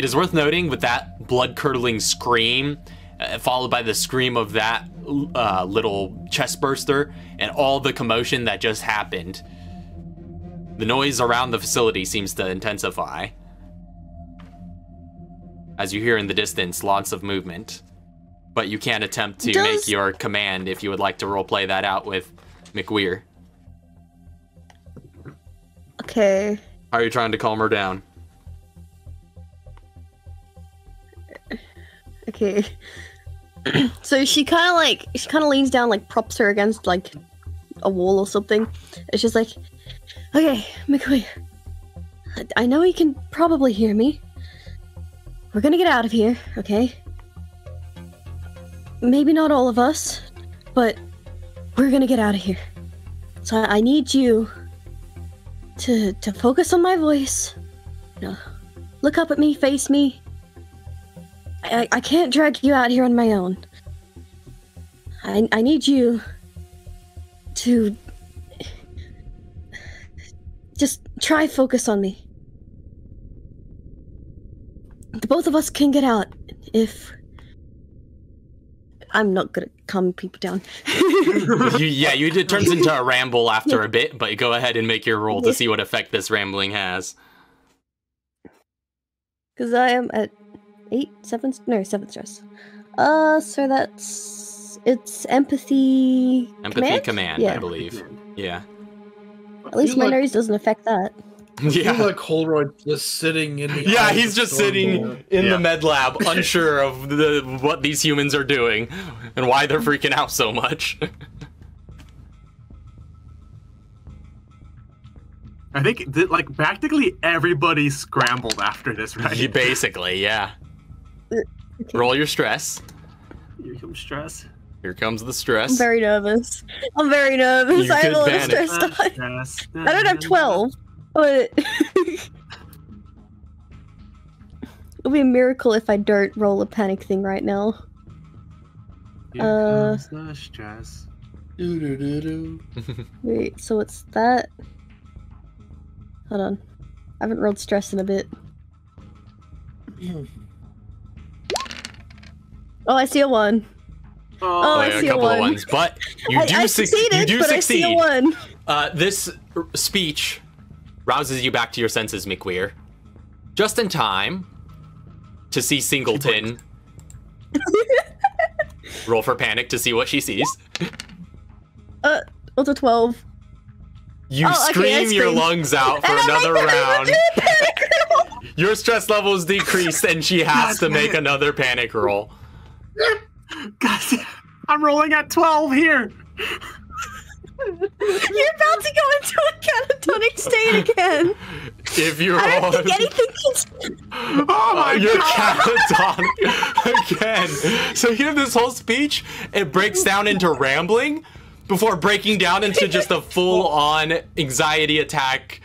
It is worth noting with that blood curdling scream, uh, followed by the scream of that uh, little chest burster, and all the commotion that just happened. The noise around the facility seems to intensify. As you hear in the distance, lots of movement. But you can't attempt to make your command if you would like to roleplay that out with McWeir. Okay. How are you trying to calm her down? Okay. so she kind of like she kind of leans down, like props her against like a wall or something. It's just like, okay, McQueen. I, know you can probably hear me. We're gonna get out of here, okay? Maybe not all of us, but we're gonna get out of here. So I, I need you to to focus on my voice. You know, look up at me, face me. I, I can't drag you out here on my own. I, I need you to just try focus on me. The both of us can get out if I'm not gonna calm people down. you, yeah, you, it turns into a ramble after a bit, but go ahead and make your roll to see what effect this rambling has. Because I am at eight, seven, no, seven stress. Uh, so that's it's empathy. Empathy command? command, Yeah. I believe. Yeah. At least feel my like- nose doesn't affect that. I feel Yeah. like Holroyd just sitting in the Yeah, he's just Stormborn. sitting in Yeah. the med lab, unsure of the, what these humans are doing and why they're freaking out so much. I think that, like practically everybody scrambled after this, right? Basically, yeah. Roll your stress. Here comes stress. Here comes the stress. I'm very nervous. I'm very nervous. You I have a lot of stress. Stress. I don't have twelve, but it'll be a miracle if I don't roll a panic thing right now. Here Uh, comes the stress. Doo-doo-doo-doo. Wait, so what's that. Hold on, I haven't rolled stress in a bit. Oh, I see a one. Oh, Oh, I yeah, a see a couple of one. ones, but you I, do I suc- succeeded, you do but I see succeed. a one. Uh, this r- speech rouses you back to your senses, McQueer. Just in time to see Singleton roll for panic to see what she sees. Uh, what's a twelve? You Oh, okay, scream your lungs out for And another that round. panic roll. Your stress level is decreased, and she has to make another panic roll. God, I'm rolling at 12 here. You're about to go into a catatonic state again. If you I roll, don't think anything can. Oh my you're god. catatonic again. So here, this whole speech it breaks down into rambling before breaking down into just a full-on anxiety attack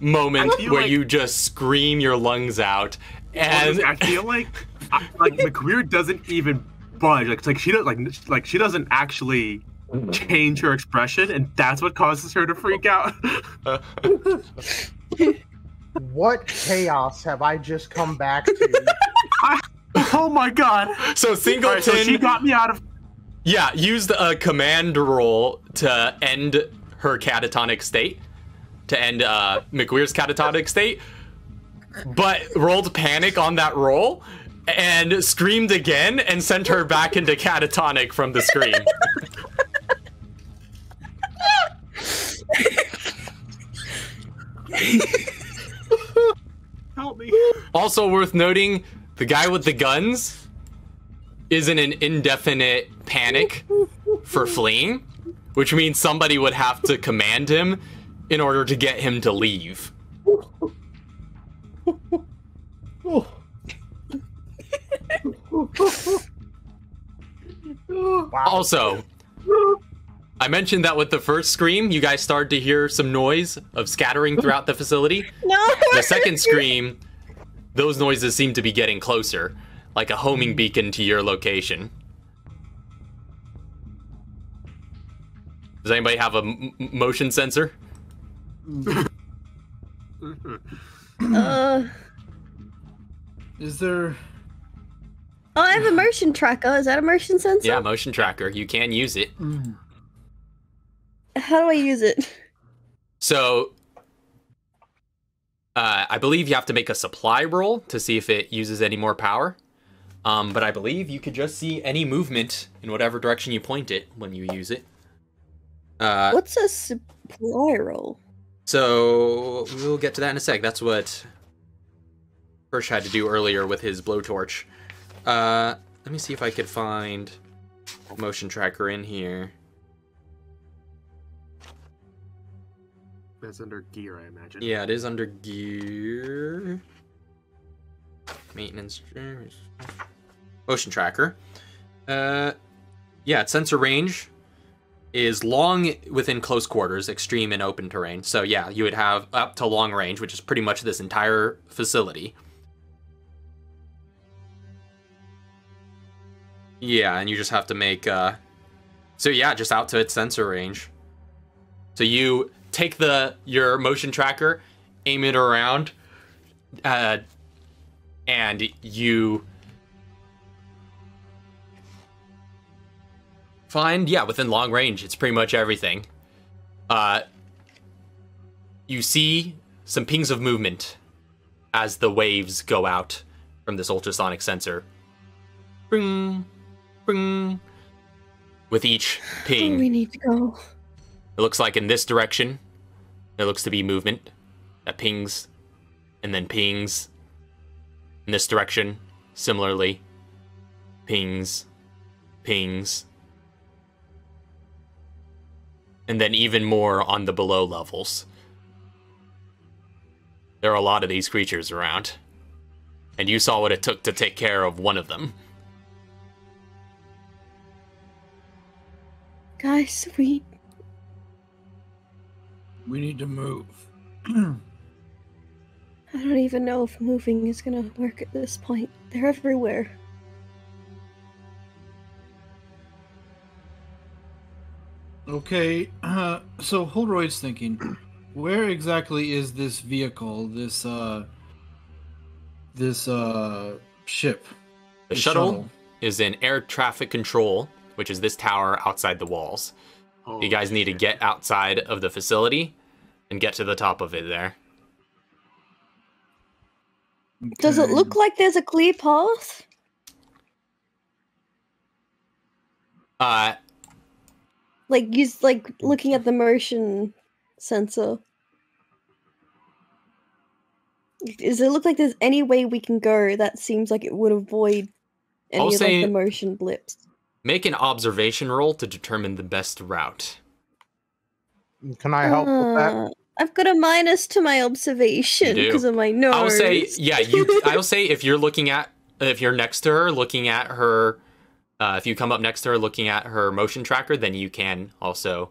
moment where like- you just scream your lungs out and I feel like I, like McQueer doesn't even budge. Like it's like she does like like she doesn't actually change her expression, and that's what causes her to freak out. What chaos have I just come back to? oh my god! so All Singleton, right, so she got me out of. yeah, used a command roll to end her catatonic state, to end uh, McWeir's catatonic state, but rolled panic on that roll and screamed again and sent her back into catatonic from the scream. Help me! Also worth noting, the guy with the guns is in an indefinite panic for fleeing, which means somebody would have to command him in order to get him to leave. Oh. Also, I mentioned that with the first scream, you guys started to hear some noise of scattering throughout the facility. No. The second scream, those noises seem to be getting closer, like a homing beacon to your location. Does anybody have a m- m- motion sensor? Uh, Is there? Oh, I have a motion tracker. Is that a motion sensor? Yeah, motion tracker. You can use it. How do I use it? So, uh, I believe you have to make a supply roll to see if it uses any more power. Um, but I believe you could just see any movement in whatever direction you point it when you use it. Uh, What's a supply roll? So we'll get to that in a sec. That's what Hirsch had to do earlier with his blowtorch. Uh, let me see if I could find motion tracker in here. That's under gear, I imagine. Yeah, it is under gear. Maintenance. Motion tracker. Uh, yeah, its sensor range is long within close quarters, extreme in open terrain. So yeah, you would have up to long range, which is pretty much this entire facility. Yeah, and you just have to make uh so yeah, just out to its sensor range. So you take the your motion tracker, aim it around, uh, and you find yeah within long range. It's pretty much everything. Uh, you see some pings of movement as the waves go out from this ultrasonic sensor. Bing. With each ping, do we need to go? it looks like in this direction, there looks to be movement that pings and then pings. In this direction, similarly, pings, pings. And then even more on the below levels. There are a lot of these creatures around. And you saw what it took to take care of one of them. Guys, we We need to move. I don't even know if moving is gonna work at this point. They're everywhere. Okay, uh, so Holroyd's thinking, where exactly is this vehicle? This uh, this uh ship? The The shuttle, shuttle. is in air traffic control, which is this tower outside the walls. Oh, You guys need to get outside of the facility and get to the top of it there. Does it look like there's a clear path? Uh, Like use like looking at the motion sensor. Does it look like there's any way we can go that seems like it would avoid any I'll of say- like the motion blips? Make an observation roll to determine the best route. Can I help with that? Uh, I've got a minus to my observation do. because of my nose. I'll say, yeah, you. I'll say if you're looking at, if you're next to her, looking at her, uh, if you come up next to her, looking at her motion tracker, then you can also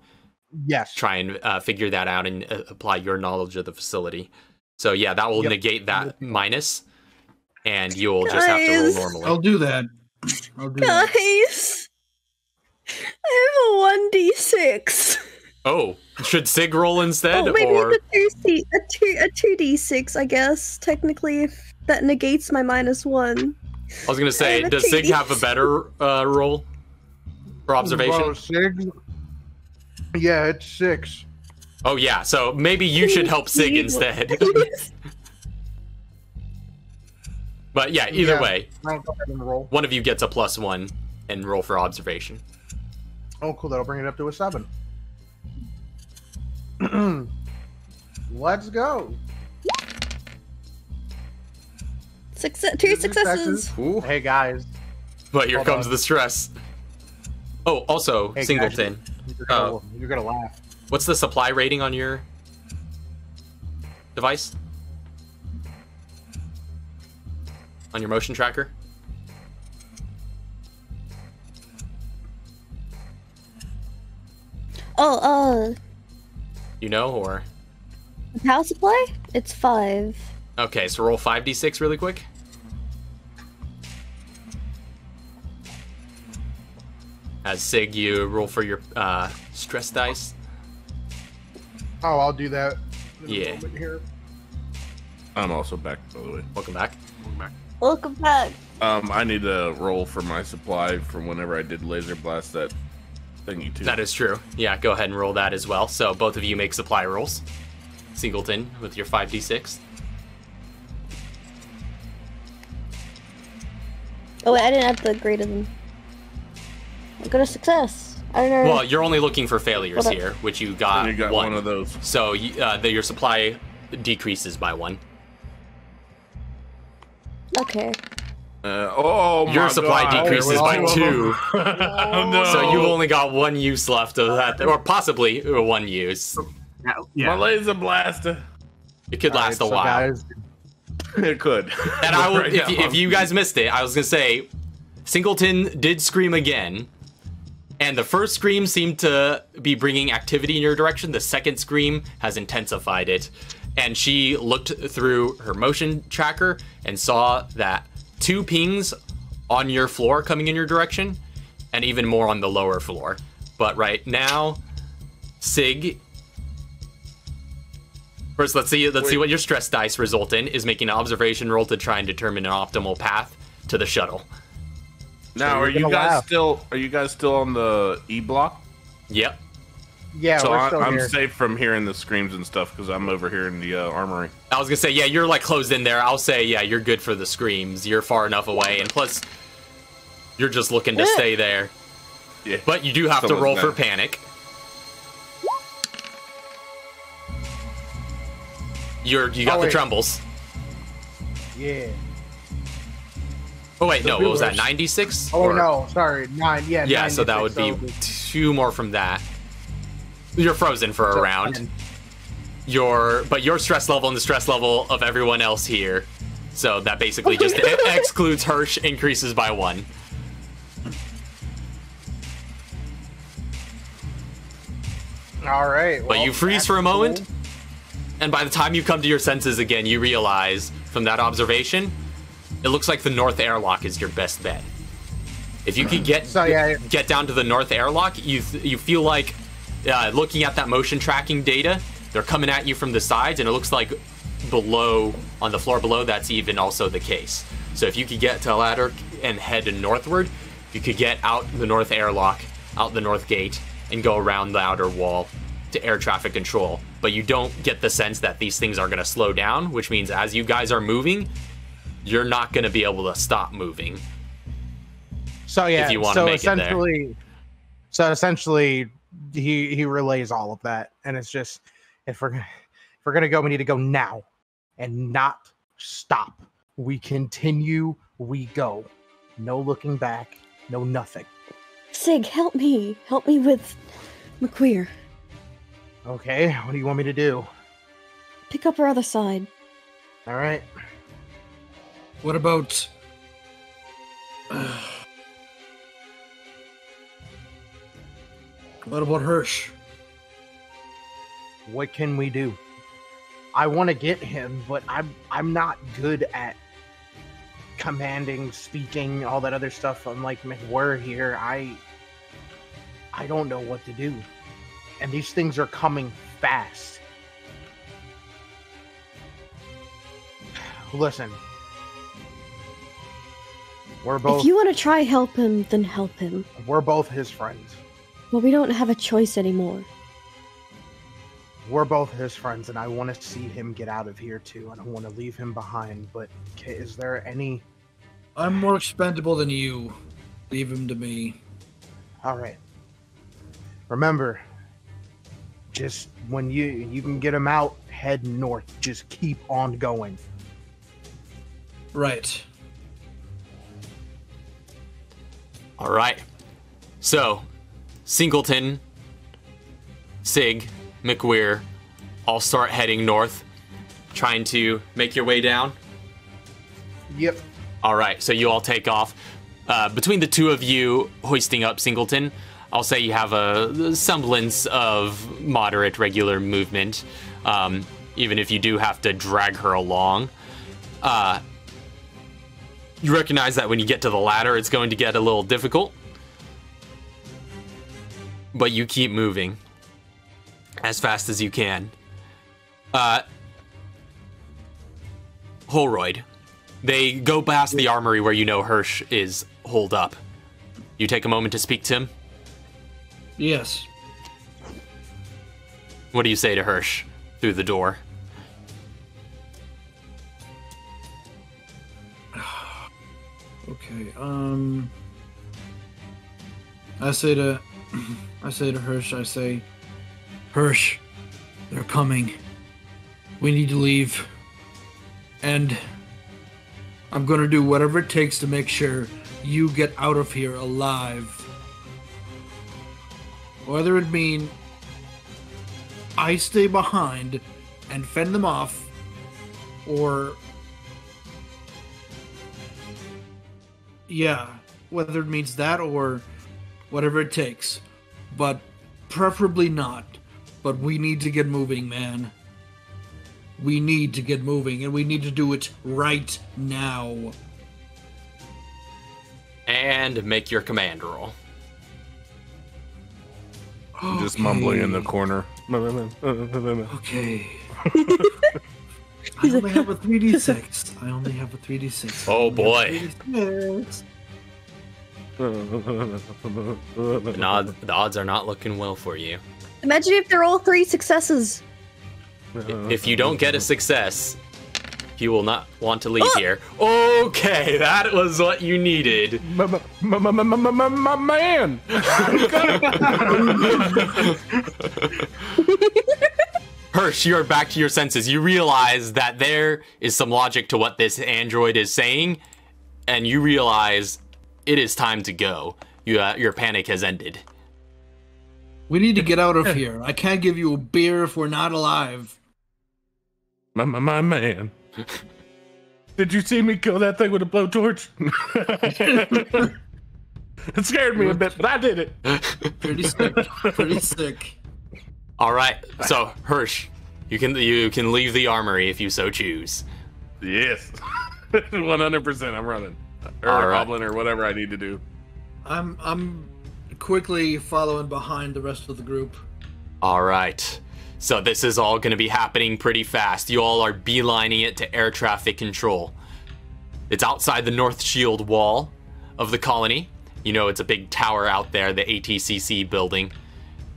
Yes. try and uh, figure that out and uh, apply your knowledge of the facility. So yeah, that will Yep. negate that and you'll just have to roll Guys. normally. I'll do that. I'll do that. Guys, I have a 1d6. Oh, should Sig roll instead, oh, maybe or a two C, a two a two d six, I guess. Technically, if that negates my minus one. I was gonna say, does Sig have a better uh, roll for observation? Bro, six. Yeah, it's six. Oh yeah, so maybe you should help Sig instead. but yeah, either Yeah. way, I'll go ahead and roll. one of you gets a plus one and roll for observation. Oh, cool. That'll bring it up to a seven. Let's go. Success, two Two successes. Ooh. Hey guys, But here Hold comes on. the stress. Oh, also, Hey, Singleton. you're gonna, Uh, you're gonna laugh. What's the supply rating on your device? On your motion tracker? Oh, uh, You know, or the power supply? It's five. okay, so roll five d six really quick. As Sig, you roll for your uh, stress dice. Oh, I'll do that. in Yeah. moment Here. I'm also back, by the way. Welcome back. Welcome back. Um, I need to roll for my supply from whenever I did laser blast that thingy too. That is true. Yeah, go ahead and roll that as well. So both of you make supply rolls. Singleton with your 5d6. Oh wait, I didn't add the greater than. I got a success. I don't know. Well, you're only looking for failures here, which you got, you got one. one. of those. So uh, the, your supply decreases by one. okay. Uh, oh Your supply God. decreases by Two of two. them. oh, no. So you've only got one use left of that, or possibly uh, one use. Yeah, my laser blaster. It could last Alright, a so while. guys, It could. And I will, Right if, now, if you guys missed it, I was gonna say, Singleton did scream again, and the first scream seemed to be bringing activity in your direction. The second scream has intensified it, and she looked through her motion tracker and saw that two pings on your floor coming in your direction, and even more on the lower floor. But right now, Sig. First, let's see. Let's see what your stress dice result in is making an observation roll to try and determine an optimal path to the shuttle. now, you're you guys laugh. still? Are you guys still on the E block? Yep. Yeah, so we're I, still I'm here. safe from hearing the screams and stuff because I'm over here in the uh, armory. I was gonna say, yeah, you're like closed in there. I'll say, yeah, you're good for the screams. You're far enough away, and plus, you're just looking to Yeah. stay there. Yeah. But you do have to Someone's roll for panic. You're you got Oh, the trembles. Yeah. Oh wait, no, what was that? 96? Oh no, sorry, nine. Yeah. Yeah, so that would 96, be so two more from that. You're frozen for a round. your but your stress level and the stress level of everyone else here. So that basically just excludes Hirsch, increases by one. All right. But well, you freeze for a moment, cool. and by the time you come to your senses again, you realize from that observation, it looks like the north airlock is your best bet. If you could get So, yeah, yeah. get down to the north airlock, you th- you feel like uh, looking at that motion tracking data, they're coming at you from the sides, and it looks like below on the floor below that's even also the case. So if you could get to a ladder and head northward, you could get out the north airlock, out the north gate, and go around the outer wall to air traffic control. But you don't get the sense that these things are going to slow down, which means as you guys are moving, you're not going to be able to stop moving. So yeah, you wanna so make it there. essentially, so essentially, he he relays all of that, and it's just if we're if we're gonna go, we need to go now, and not stop. We continue, we go, no looking back, no nothing. Sig, help me. Help me with McWeir. Okay, what do you want me to do? Pick up her other side. All right, What about? Uh, what about Hirsch? what can we do? I want to get him, but I'm I'm not good at commanding, speaking, all that other stuff. Unlike McWeir here, I I don't know what to do. And these things are coming fast. Listen. We're both If you want to try help him, then help him. we're both his friends. Well, we don't have a choice anymore. We're both his friends and I want to see him get out of here too. I don't want to leave him behind, but is there any I'm more expendable than you. Leave him to me. All right. Remember, just when you you can get him out, head north. Just keep on going. Right. All right. So, Singleton, Sig, McWeir, all start heading north, trying to make your way down. Yep. All right, so you all take off. Uh, between the two of you hoisting up Singleton, I'll say you have a semblance of moderate regular movement, um, even if you do have to drag her along. Uh, you recognize that when you get to the ladder, it's going to get a little difficult. But you keep moving as fast as you can. Uh, Holroyd, they go past the armory where you know Hirsch is holed up. You take a moment to speak to him. Yes. What do you say to Hirsch through the door? Okay. Um. I say to, I say to Hirsch. I say, Hirsch, they're coming. We need to leave. And I'm gonna do whatever it takes to make sure you get out of here alive. Whether it mean I stay behind and fend them off, or yeah, whether it means that or whatever it takes. But preferably not. But we need to get moving, man. We need to get moving, and we need to do it right now. And make your command roll. Just mumbling in the corner. Okay. I only have a 3d6. I only have a 3d6. Oh, boy. 3d6. The odds, the odds are not looking well for you. Imagine if they're all three successes. If you don't get a success, you will not want to leave oh! here. Okay, that was what you needed. My man! Hirsch, you're back to your senses. You realize that there is some logic to what this android is saying, and you realize it is time to go. You, uh, your panic has ended. We need to get out of here. I can't give you a beer if we're not alive. My, my, my man. Did you see me kill that thing with a blowtorch? it scared me a bit, but I did it. Pretty sick. Pretty sick. All right, so Hirsch, you can you can leave the armory if you so choose. Yes. 100% I'm running. Or All right. goblin or whatever I need to do. I'm I'm quickly following behind the rest of the group. All right. So this is all going to be happening pretty fast. You all are beelining it to air traffic control. It's outside the North Shield wall of the colony. You know, it's a big tower out there, the ATCC building,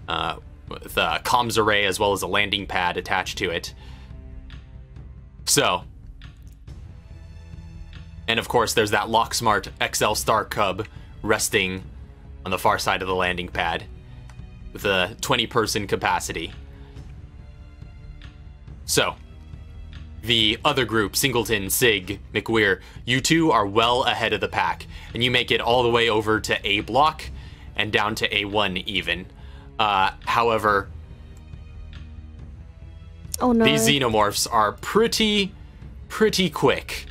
uh, with a comms array as well as a landing pad attached to it. So, and of course, there's that Lockmart XL Star Cub resting on the far side of the landing pad with a 20 person capacity. So, the other group, Singleton, Sig, McWeir, you two are well ahead of the pack, and you make it all the way over to A block and down to A1 even. Uh, however, Oh no. these xenomorphs are pretty, pretty quick.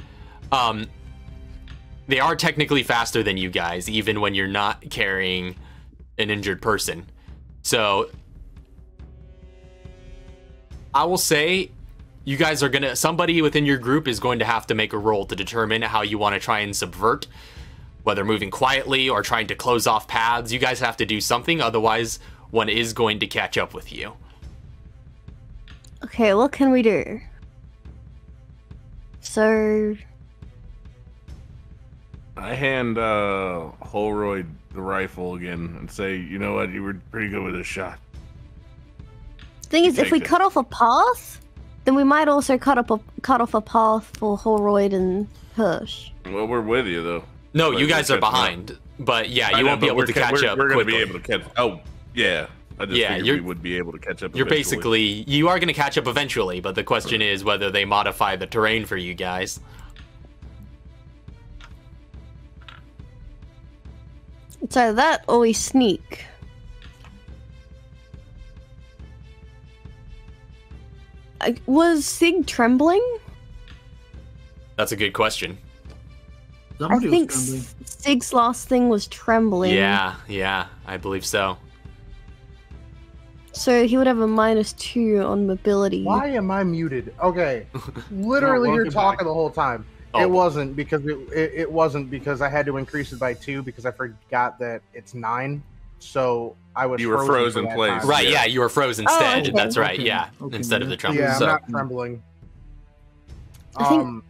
Um, they are technically faster than you guys, even when you're not carrying an injured person. So, I will say you guys are gonna somebody within your group is going to have to make a roll to determine how you want to try and subvert whether moving quietly or trying to close off paths you guys have to do something otherwise one is going to catch up with you Okay, what can we do? So, I hand uh Holroyd the rifle again and say, you know what, you were pretty good with this shot. thing is, if we it. cut off a path, then we might also cut up a cut off a path for Holroyd and Hirsch. Well, we're with you though. no Like, you guys are catching up. behind but yeah you know, won't be able to ca- catch we're, up We're gonna quickly. be able to catch. Oh, yeah. I just Yeah, figured you're- we would be able to catch up. You're eventually. basically you are going to catch up eventually, but the question is whether they modify the terrain for you guys. It's either that or we sneak. I, was Sig trembling? That's a good question. Somebody I think was trembling. S- Sig's last thing was trembling. Yeah, yeah, I believe so. So he would have a minus two on mobility. Why am I muted? Okay, literally you're talking back. the whole time. Oh. It wasn't because it, it it wasn't because I had to increase it by two because I forgot that it's nine. So I was You were for frozen that place. time. Right, Yeah. yeah, you were frozen Oh, instead. okay. That's right, Okay, yeah. okay, Instead of the yeah. tremble. Yeah, I'm so, not trembling. I think- Um,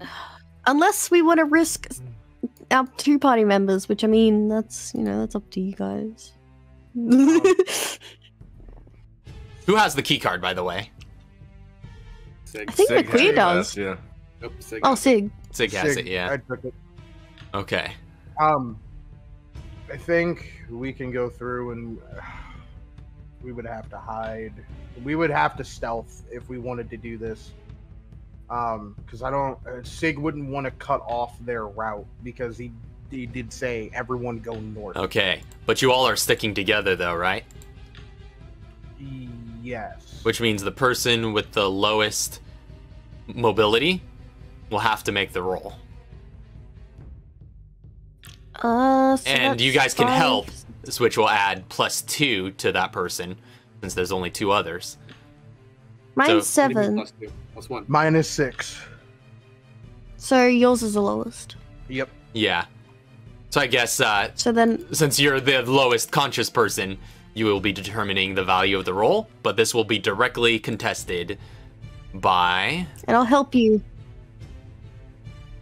Unless we want to risk our two party members, which I mean, that's you know, that's up to you guys. who has the key card, by the way? Sig. I think Sig McWeir had does. Yeah. Nope, Sig. oh, Sig. Sig has Sig, it, yeah. I took it. Okay. Um, I think we can go through and uh, we would have to hide. We would have to stealth if we wanted to do this. Um, because I don't. Uh, Sig wouldn't want to cut off their route because he he did say everyone go north. Okay. But you all are sticking together, though, right? Yes. Which means the person with the lowest mobility will have to make the roll. Uh, so and you that's guys can five. help, which will add plus two to that person, since there's only two others. Mine's So- seven, Plus two. Plus one. minus six. so yours is the lowest. Yep. Yeah. So I guess uh, So then, since you're the lowest conscious person, you will be determining the value of the roll, but this will be directly contested by and I'll help you.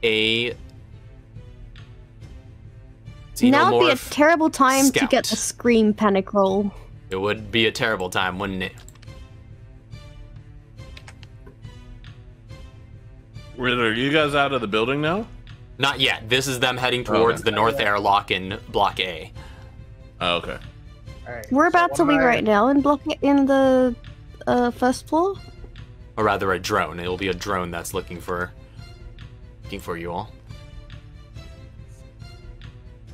A now would be a terrible time to get scout. the scream panic roll. it would be a terrible time, wouldn't it? Are you guys out of the building now? Not yet. This is them heading towards Okay. the north airlock in Block A. Oh, okay. All right. Whereabouts so are we to am I- right now? In block in the uh, first floor. Or rather a drone. It'll be a drone that's looking for looking for you all.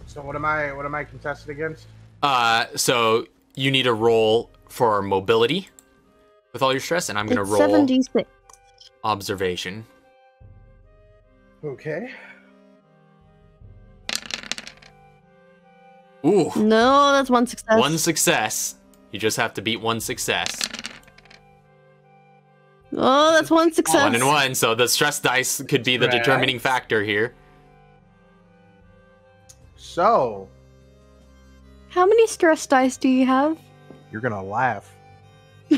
So what am I? What am I contested against? Uh so you need a roll for mobility with all your stress, and I'm gonna It's roll seven d six. observation. Okay. Ooh. No, that's one success. One success. You just have to beat one success. Oh, that's one success. One and one. So the stress dice could be the Stress. determining factor here. So How many stress dice do you have? you're gonna laugh.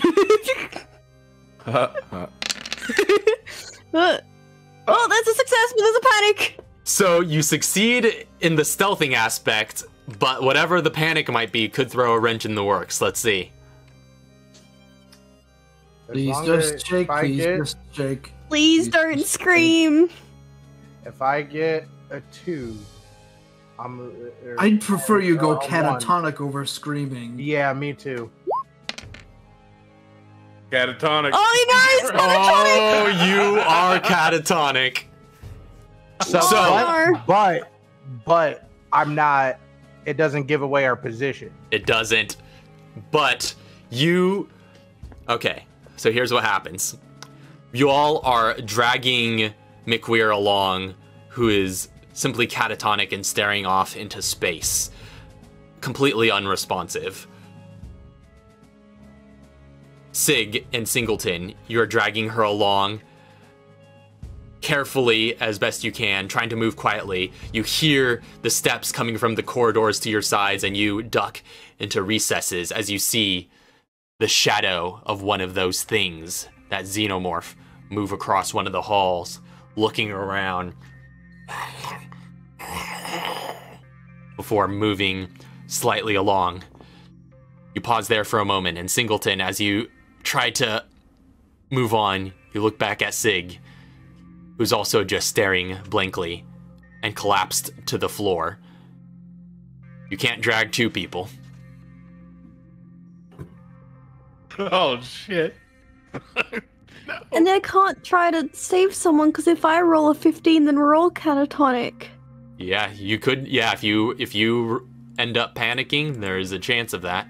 Oh, that's a success, but there's a panic. So you succeed in the stealthing aspect, but whatever the panic might be could throw a wrench in the works. Let's see. As Please long just as- shake. Please get, just shake. Please don't scream. if I get a two, I'm. uh, or- I'd prefer you go or a one. catatonic over screaming. Yeah, me too. Catatonic. Oh, no, it's Oh, you are catatonic. So, So- but, but, but I'm not. It doesn't give away our position. It doesn't. But you. Okay, so here's what happens. You all are dragging McWeir along, who is simply catatonic and staring off into space, completely unresponsive. Sig and Singleton, you're dragging her along, carefully as best you can, trying to move quietly. You hear the steps coming from the corridors to your sides, and you duck into recesses as you see the shadow of one of those things, that xenomorph, move across one of the halls, looking around before moving slightly along. You pause there for a moment, and Singleton, as you try to move on, you look back at Sig, who's also just staring blankly and collapsed to the floor. You can't drag two people. Oh shit. And I can't try to save someone because if I roll a 15, then we're all catatonic. Yeah, you could. Yeah, if you if you end up panicking, there is a chance of that.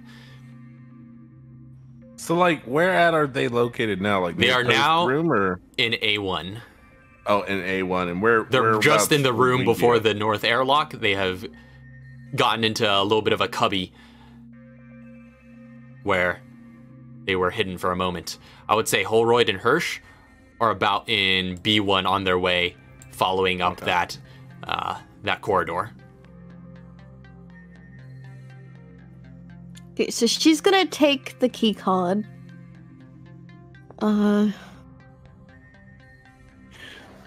So like, where at are they located now? Like They are now- room or In A1, oh in A one and where they're just in the room before get? the north airlock. They have gotten into a little bit of a cubby where they were hidden for a moment. I would say Holroyd and Hirsch are about in B1 on their way, following up Okay. that uh, that corridor. Okay, so she's gonna take the key card. Uh.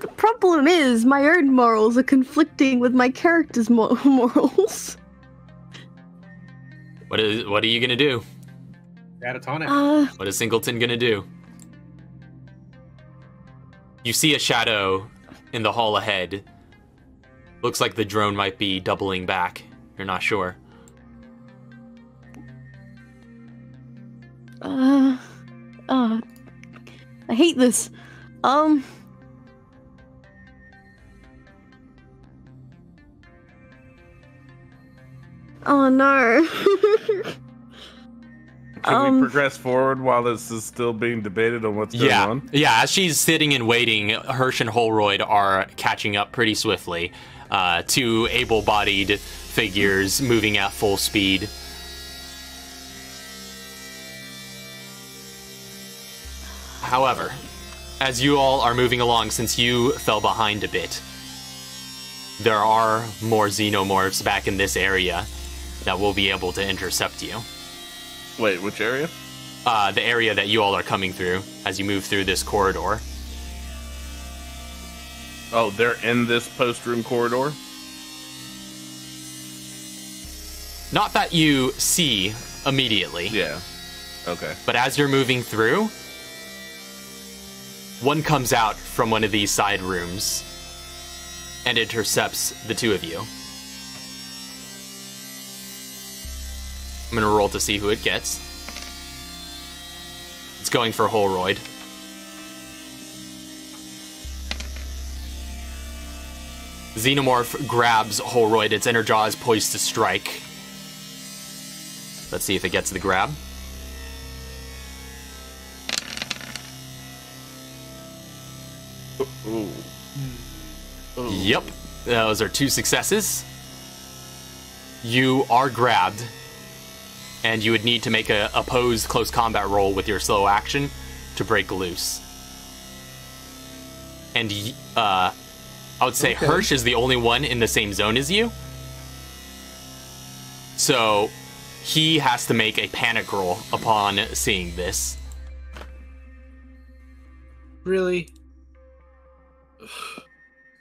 The problem is, my own morals are conflicting with my character's mo- morals. What is what are you gonna do? Catatonic. Uh, What is Singleton gonna do? You see a shadow in the hall ahead. Looks like the drone might be doubling back. You're not sure. uh, uh, I hate this. Um. Oh no. Can um, we progress forward while this is still being debated on what's going Yeah, on? yeah. As she's sitting and waiting, Hirsch and Holroyd are catching up pretty swiftly. Uh, two able-bodied figures moving at full speed. However, as you all are moving along, since you fell behind a bit, there are more xenomorphs back in this area that will be able to intercept you. Wait, which area? Uh, the area that you all are coming through as you move through this corridor. Oh, they're in this post room corridor. Not that you see immediately, Yeah. Okay. but as you're moving through, one comes out from one of these side rooms and intercepts the two of you. I'm gonna roll to see who it gets. It's going for Holroyd. Xenomorph grabs Holroyd. Its inner jaw is poised to strike. Let's see if it gets the grab. Ooh. Yep, those are two successes. You are grabbed, and you would need to make a opposed close combat roll with your slow action to break loose. And uh, I would say Okay. Hirsch is the only one in the same zone as you. So he has to make a panic roll upon seeing this. Really?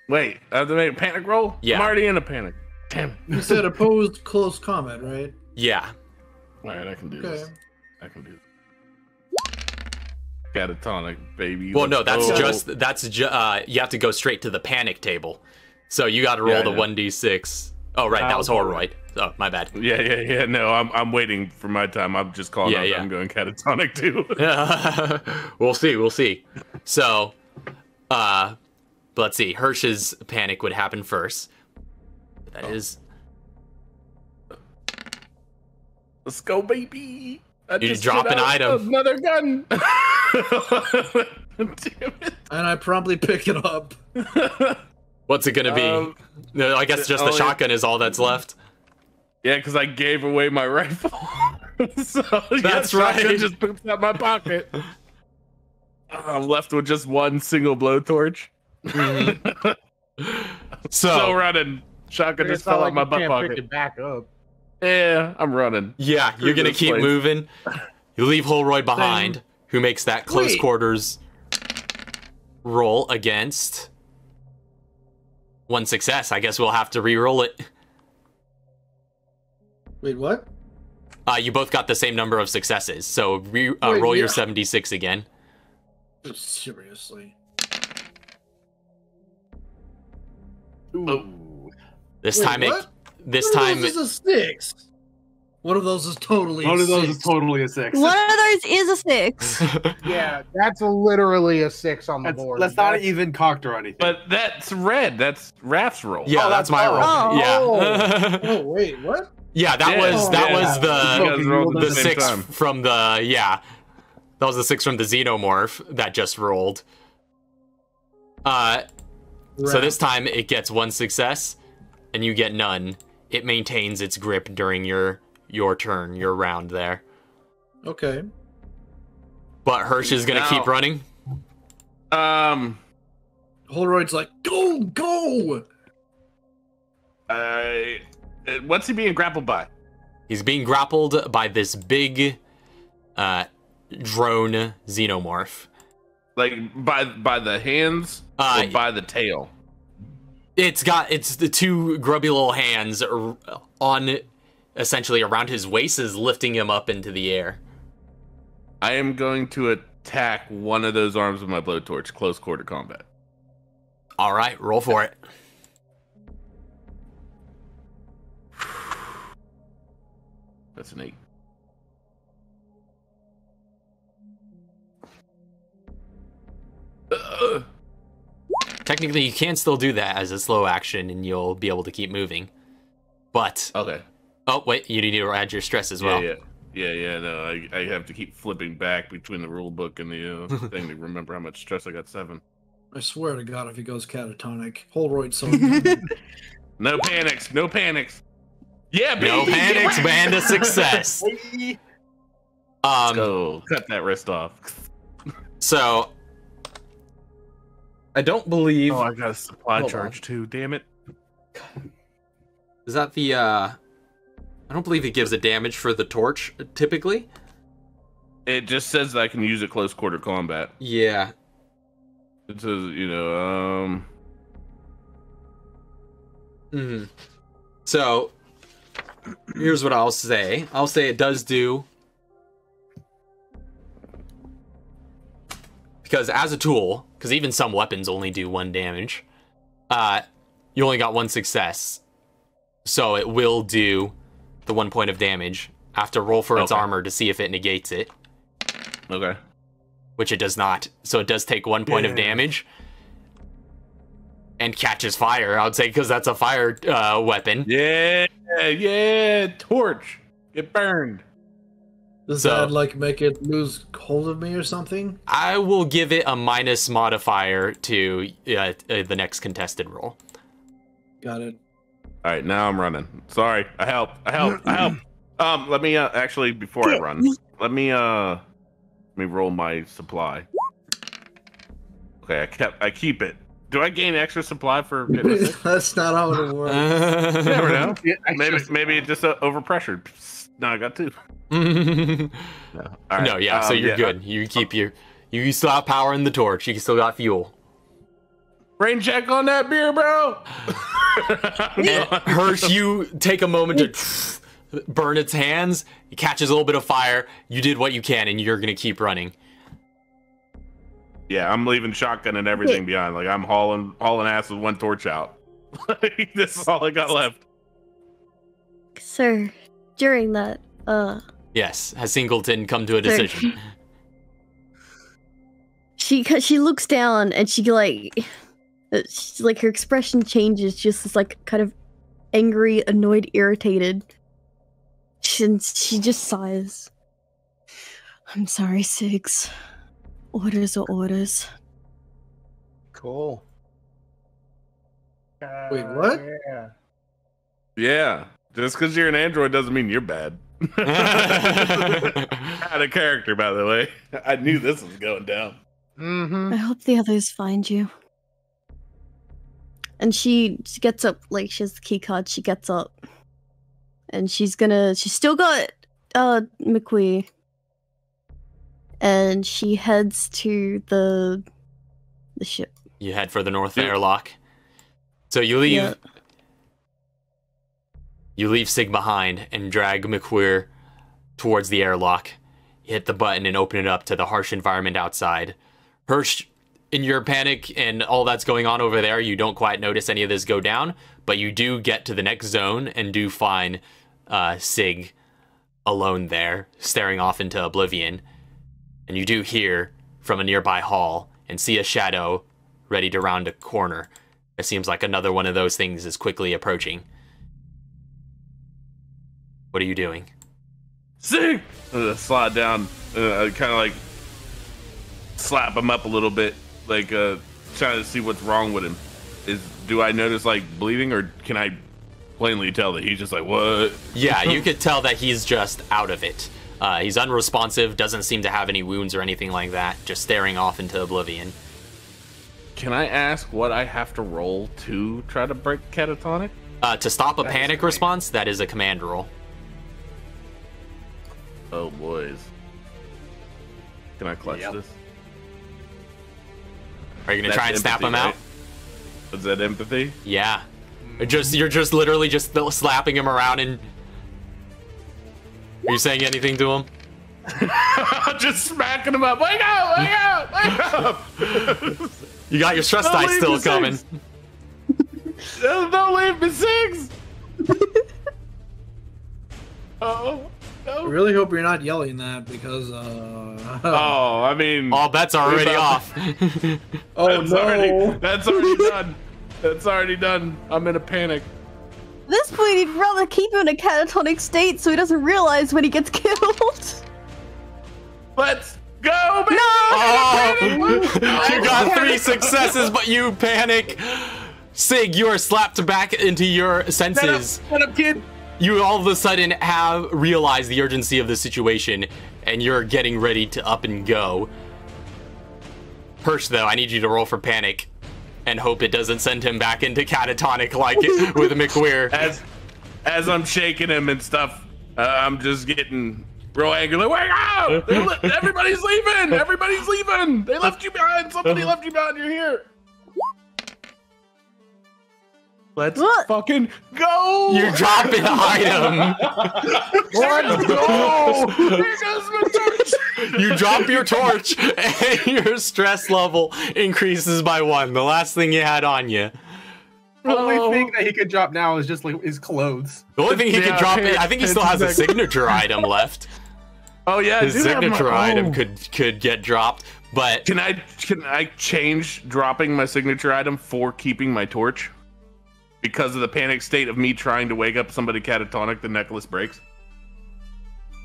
Wait, I have to make a panic roll? Yeah. I'm already in a panic. Damn. You said opposed close combat, right? Yeah, Alright, I can do Okay. this. I can do this. Catatonic, baby. Well, no, Let's that's go. just that's ju- uh, you have to go straight to the panic table. So you got to roll Yeah, the yeah. one d six. Oh, right, that That was was Oh, my bad. Yeah, yeah, yeah. No, I'm I'm waiting for my time. I'm just calling Yeah, out yeah. I'm going catatonic too. we'll see. We'll see. So, uh, let's see. Hirsch's panic would happen first. That is Let's go, baby. I You just drop an item. Another gun. Damn it. And I promptly pick it up. what's it gonna be? Um, no, I guess just the oh, yeah. shotgun is all that's left. yeah, because I gave away my rifle. so yeah, That's shotgun right. Just poops out my pocket. I'm left with just one single blowtorch. Mhm. so So running. Shotgun just not fell like out my you butt can't pocket. pick it back up. Yeah, I'm running. yeah, you're gonna keep place. moving. You leave Holroyd behind, who makes that close Wait. quarters roll against one success. I guess we'll have to re-roll it. Wait, what? Uh, you both got the same number of successes, so re- uh, Wait, roll your 76 again. Seriously. Ooh. This Wait, time, it, what? This One of time, those is a six. One of those is totally. One a of those six. is totally a six. One of those is a six. Yeah, that's literally a six on the That's, board. that's not That's- even cocked or anything. But that's red. That's Raph's roll. yeah, Oh, that's that's- my oh. roll. Yeah, Oh wait, what? yeah, that Yeah. was that Oh, was the guys rolled at the the six time. from the yeah, that was the six from the xenomorph that just rolled. Uh, so this time it gets one success, and you get none. It maintains its grip during your your turn, your round there. Okay. But Hirsch is gonna keep running. Um. Holroyd's like, go, go. Uh, uh, what's he being grappled by? He's being grappled by this big uh, drone xenomorph. Like by by the hands Uh, or by the tail? It's got it's the two grubby little hands on essentially around his waist is lifting him up into the air. I am going to attack one of those arms with my blowtorch. Close quarter combat. All right, roll for it. That's an eight. Ugh. Technically, you can still do that as a slow action, and you'll be able to keep moving. But Okay. oh wait, you need to add your stress as well. Yeah, yeah, yeah, yeah. No, I, I have to keep flipping back between the rule book and the uh, thing to remember how much stress I got. Seven. I swear to God, if he goes catatonic, Holroyd's so. No panics. No panics. Yeah, baby. No panics, yeah. band of success. Let's Um, go. Cut that wrist off. so I don't believe Oh, I got a supply Hold charge too. Damn it. is that the. uh I don't believe it gives a damage for the torch typically. It just says that I can use it close quarter combat. Yeah, It says, you know, um, hmm So, here's what I'll say. I'll say it does do. Because as a tool, because even some weapons only do one damage, uh, you only got one success. So it will do the one point of damage. I have to roll for its Okay. armor to see if it negates it, okay. which it does not. So it does take one point of damage. And catches fire, I would say, because that's a fire uh, weapon. Yeah, yeah, torch. Get burned. Does So- that like make it lose hold of me or something? I will give it a minus modifier to uh, uh, the next contested roll. Got it. All right, now I'm running. Sorry, I help. I help. I help. Um, let me uh, actually before I run, let me uh, let me roll my supply. Okay, I kept. I keep it. Do I gain extra supply for? getting? That's not how it works. Never know. Maybe extra- maybe it just uh, overpressured. Psst, No, I got two. no, No, All right, yeah, so um, you're yeah, good. You keep your. You still have power in the torch. You still got fuel. Rain check on that beer, bro. And Hirsch, you take a moment to burn its hands. It catches a little bit of fire. You did what you can, and you're gonna keep running. Yeah, I'm leaving shotgun and everything behind. Like I'm hauling hauling ass with one torch out. This is all I got left. So, during that, uh, Yes, has Singleton come to a decision? she she looks down and she like, uh, she, like her expression changes, just this like kind of angry, annoyed, irritated. She, she just sighs. I'm sorry, Sigs. Orders are orders. Cool. Wait, what? Yeah. Yeah, just because you're an android doesn't mean you're bad. Out of character, by the way. I knew this was going down. Mm-hmm. I hope the others find you. and she, she gets up like she has the key card. She gets up, and she's gonna. She's still got uh McWeir, and she heads to the the ship. You head for the north Yeah. airlock. So you leave. Yeah. You leave Sig behind and drag McWeir towards the airlock. You hit the button and open it up to the harsh environment outside. Hirsch, in your panic and all that's going on over there, you don't quite notice any of this go down, but you do get to the next zone and do find uh, Sig alone there, staring off into oblivion. And you do hear from a nearby hall and see a shadow ready to round a corner. It seems like another one of those things is quickly approaching. What are you doing? Sig! Uh, slide down, uh, kind of like slap him up a little bit, like uh, trying to see what's wrong with him. Is do I notice like bleeding, or can I plainly tell that he's just like what? Yeah, you could tell that he's just out of it. Uh, he's unresponsive, doesn't seem to have any wounds or anything like that, just staring off into oblivion. Can I ask what I have to roll to try to break catatonic? Uh, to stop a That panic response, that is a command roll. Oh boys. Can I clutch Yep. this? Are you gonna That's try and snap empathy, him out? right? Is that empathy? Yeah. Just you're just literally just slapping him around and. Are you saying anything to him? just smacking him up. Wake up! Wake up! Wake up! You got your stress Don't dice still coming. Don't don't leave me six. oh I really hope you're not yelling that because uh Oh, I mean, All bets are already off. oh that's no. already that's already done. That's already done. I'm in a panic. At this point, he'd rather keep him in a catatonic state so he doesn't realize when he gets killed. Let's go, baby! Oh, you got three successes, but you panic. Sig, you are slapped back into your senses. What up, kid? You all of a sudden have realized the urgency of the situation, and you're getting ready to up and go. Hirsch, though, I need you to roll for panic, and hope it doesn't send him back into catatonic like it with McWeir. As as I'm shaking him and stuff, uh, I'm just getting real angry. Like, wake up! Le- Everybody's leaving! Everybody's leaving! They left you behind! Somebody left you behind! You're here! Let's What? fucking go! You drop an item. Let's go! Here goes my torch! You drop your torch, and your stress level increases by one. The last thing you had on you. The only Oh. thing that he could drop now is just like his clothes. The only thing he Yeah, could drop, pants- I think he still has a signature item left. Oh yeah, His do have my- signature item oh. could could get dropped, but Can I can I change dropping my signature item for keeping my torch? Because of the panic state of me trying to wake up somebody catatonic, the necklace breaks.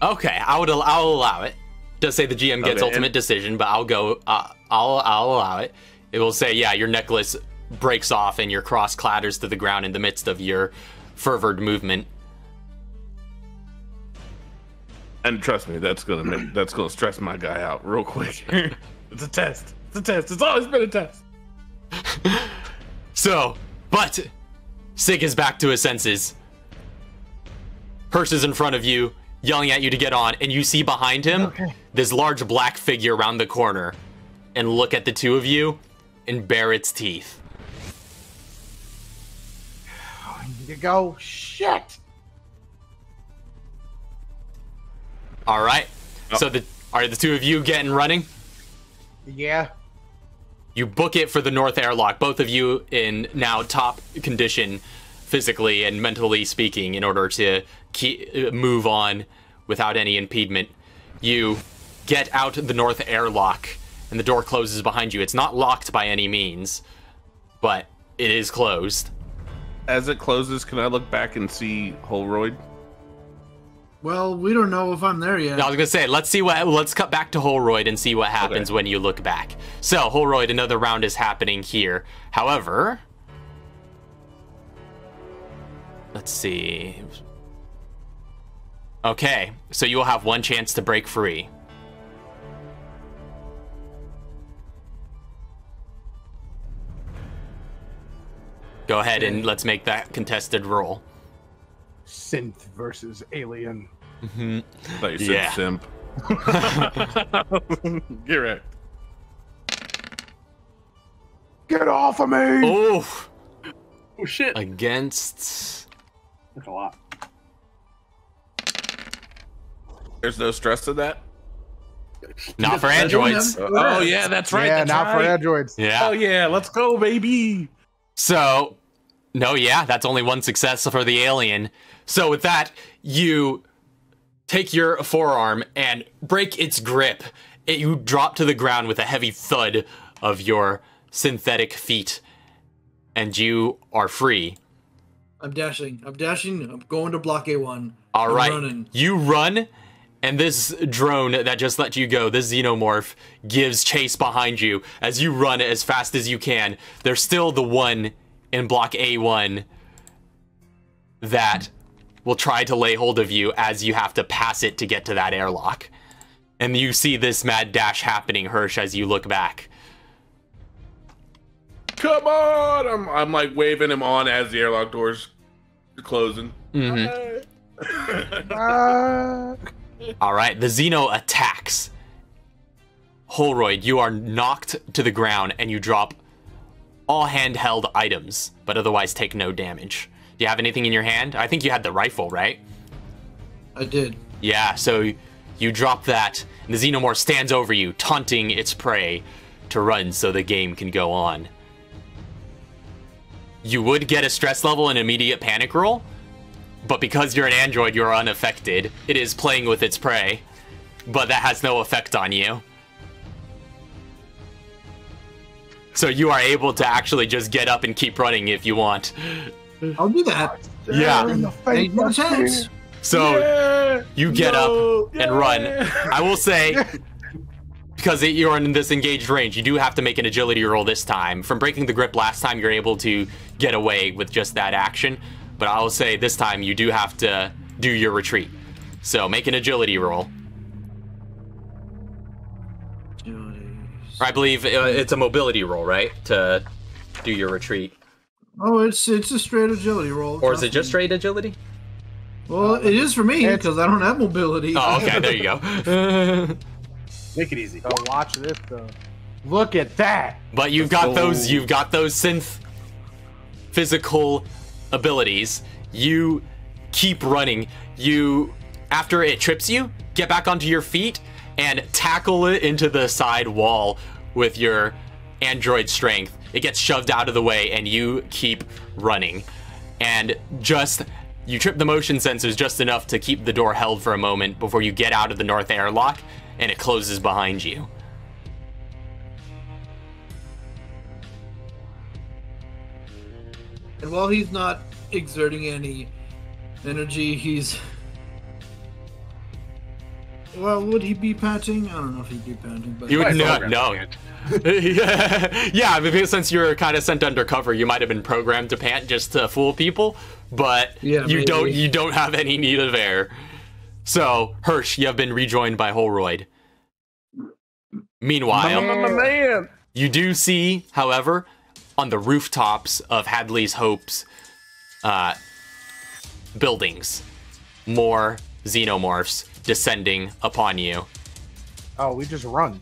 okay, I would I'll allow it. Does say the GM gets Okay, ultimate and- decision, but I'll go. Uh, I'll I'll allow it. It will say, yeah, your necklace breaks off and your cross clatters to the ground in the midst of your fervored movement. And trust me, that's gonna make that's gonna stress my guy out real quick. it's a test. It's a test. It's always been a test. So, but Sig is back to his senses. Hirsch is in front of you, yelling at you to get on, and you see behind him this large black figure around the corner and look at the two of you and bare its teeth. You go. Shit. All right. Oh. So the are the two of you getting running? Yeah. You book it for the north airlock. Both of you in now top condition, physically and mentally speaking, in order to keep, uh, move on without any impediment. You get out the north airlock, and the door closes behind you. It's not locked by any means, but it is closed. As it closes, can I look back and see Holroyd? Well, we don't know if I'm there yet. I was gonna say, let's see what. Let's cut back to Holroyd and see what happens Okay. when you look back. So, Holroyd, another round is happening here. However, let's see. Okay, so you will have one chance to break free. Go ahead and let's make that contested roll. Synth versus alien. Mm-hmm. I Thought you said Yeah. simp. Get wrecked. Get off of me! Oh, Oh shit! against. That's a lot. There's no stress to that. Not for androids. Oh yeah, that's right. yeah, that's not for androids. Yeah. Oh yeah, let's go, baby. So, no, yeah, that's only one success for the alien. So, with that, you take your forearm and break its grip. It, you drop to the ground with a heavy thud of your synthetic feet, and you are free. I'm dashing. I'm dashing. I'm going to block A1. All right, you run, and this drone that just let you go, this xenomorph, gives chase behind you as you run as fast as you can. There's still the one in block A1 that will try to lay hold of you as you have to pass it to get to that airlock. And you see this mad dash happening, Hirsch, as you look back. Come on! I'm I'm like waving him on as the airlock doors are closing. Mhm. Uh, All right, the Xeno attacks. Holroyd, you are knocked to the ground and you drop all handheld items, but otherwise take no damage. Do you have anything in your hand? I think you had the rifle, right? I did. Yeah, so you drop that, and the Xenomorph stands over you, taunting its prey to run so the game can go on. You would get a stress level and immediate panic roll, but because you're an android, you're unaffected. It is playing with its prey, but that has no effect on you. So you are able to actually just get up and keep running if you want. I'll do that. Yeah. in the Take face my of chance. fear. So you get No, up and run. I will say, because it- you're in this engaged range, you do have to make an agility roll this time. From breaking the grip last time, you're able to get away with just that action. But I will say this time you do have to do your retreat. So make an agility roll. Or I believe uh, it's a mobility roll, right? To do your retreat. Oh, it's it's a straight agility roll. Or is it just straight agility? Well, it is for me because I don't have mobility. Oh, okay, there you go. Make it easy. Oh, watch this though. Look at that. But you've got those oh. you've got those synth physical abilities. You keep running. You after it trips you, get back onto your feet and tackle it into the side wall with your android strength. It gets shoved out of the way and you keep running. And just you trip the motion sensors just enough to keep the door held for a moment before you get out of the north airlock and it closes behind you. And while he's not exerting any energy, he's. Well, would he be panting? I don't know if he'd be panting, but You would Probably no, programmed yeah, yeah. Because since you're kind of sent undercover, you might have been programmed to pant just to fool people, but Yeah, you don't. You don't have any need of air. So Hirsch, you have been rejoined by Holroyd. Meanwhile, My man. you do see, however, on the rooftops of Hadley's Hope's uh, buildings, more xenomorphs descending upon you. Oh, we just run.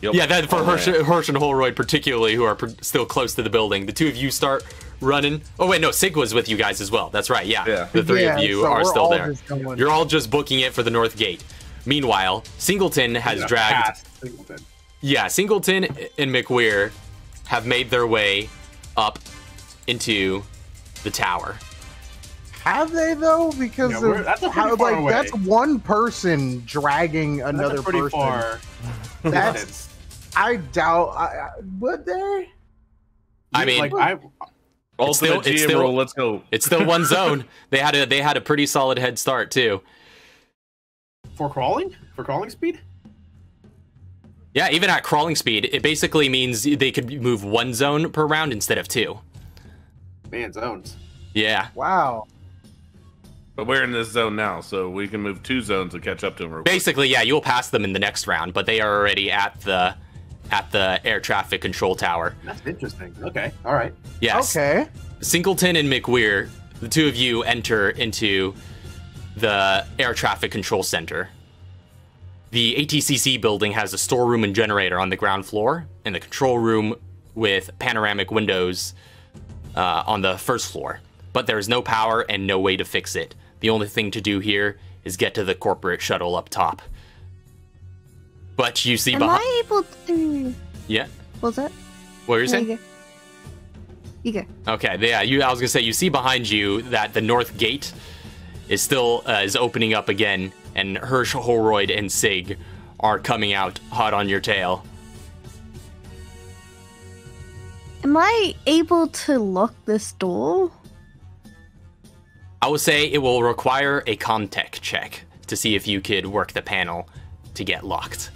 Yep. Yeah, that for Oh, Hirsch. Hirsch and Holroyd particularly, who are pr- still close to the building. The two of you start running. Oh wait, no, Sig was with you guys as well. That's right. Yeah, Yeah. the three Yeah, of you so are still there. You're all just booking it for the north gate. Meanwhile, Singleton has Gonna dragged. Singleton. Yeah, Singleton and McWeir have made their way up into the tower. Have they though? Because Yeah, of we're- that's a how, far like away. that's one person dragging another a pretty person. far. That's. I doubt. I, I, would they? I mean, like I, It's still- it's still- roll. Let's go. it's still one zone. They had a they had a pretty solid head start too. for crawling, for crawling speed. Yeah, even at crawling speed, it basically means they could move one zone per round instead of two. Man, zones. Yeah. Wow. But we're in this zone now, so we can move two zones to catch up to them. Real quick. Basically, yeah, you'll pass them in the next round, but they are already at the at the air traffic control tower. That's interesting. Okay, all right. Yes. Okay. Singleton and McWeir, the two of you enter into the air traffic control center. The ATCC building has a storeroom and generator on the ground floor, and the control room with panoramic windows uh, on the first floor. But there is no power and no way to fix it. The only thing to do here is get to the corporate shuttle up top. But you see Am behind. I able to? Yeah. Was that? What were you saying? You go. You go. Okay, yeah, you. I was gonna say you see behind you that the north gate is still uh, is opening up again, and Hirsch, Holroyd, and Sig are coming out hot on your tail. Am I able to lock this door? I would say it will require a Comtech check to see if you could work the panel to get locked.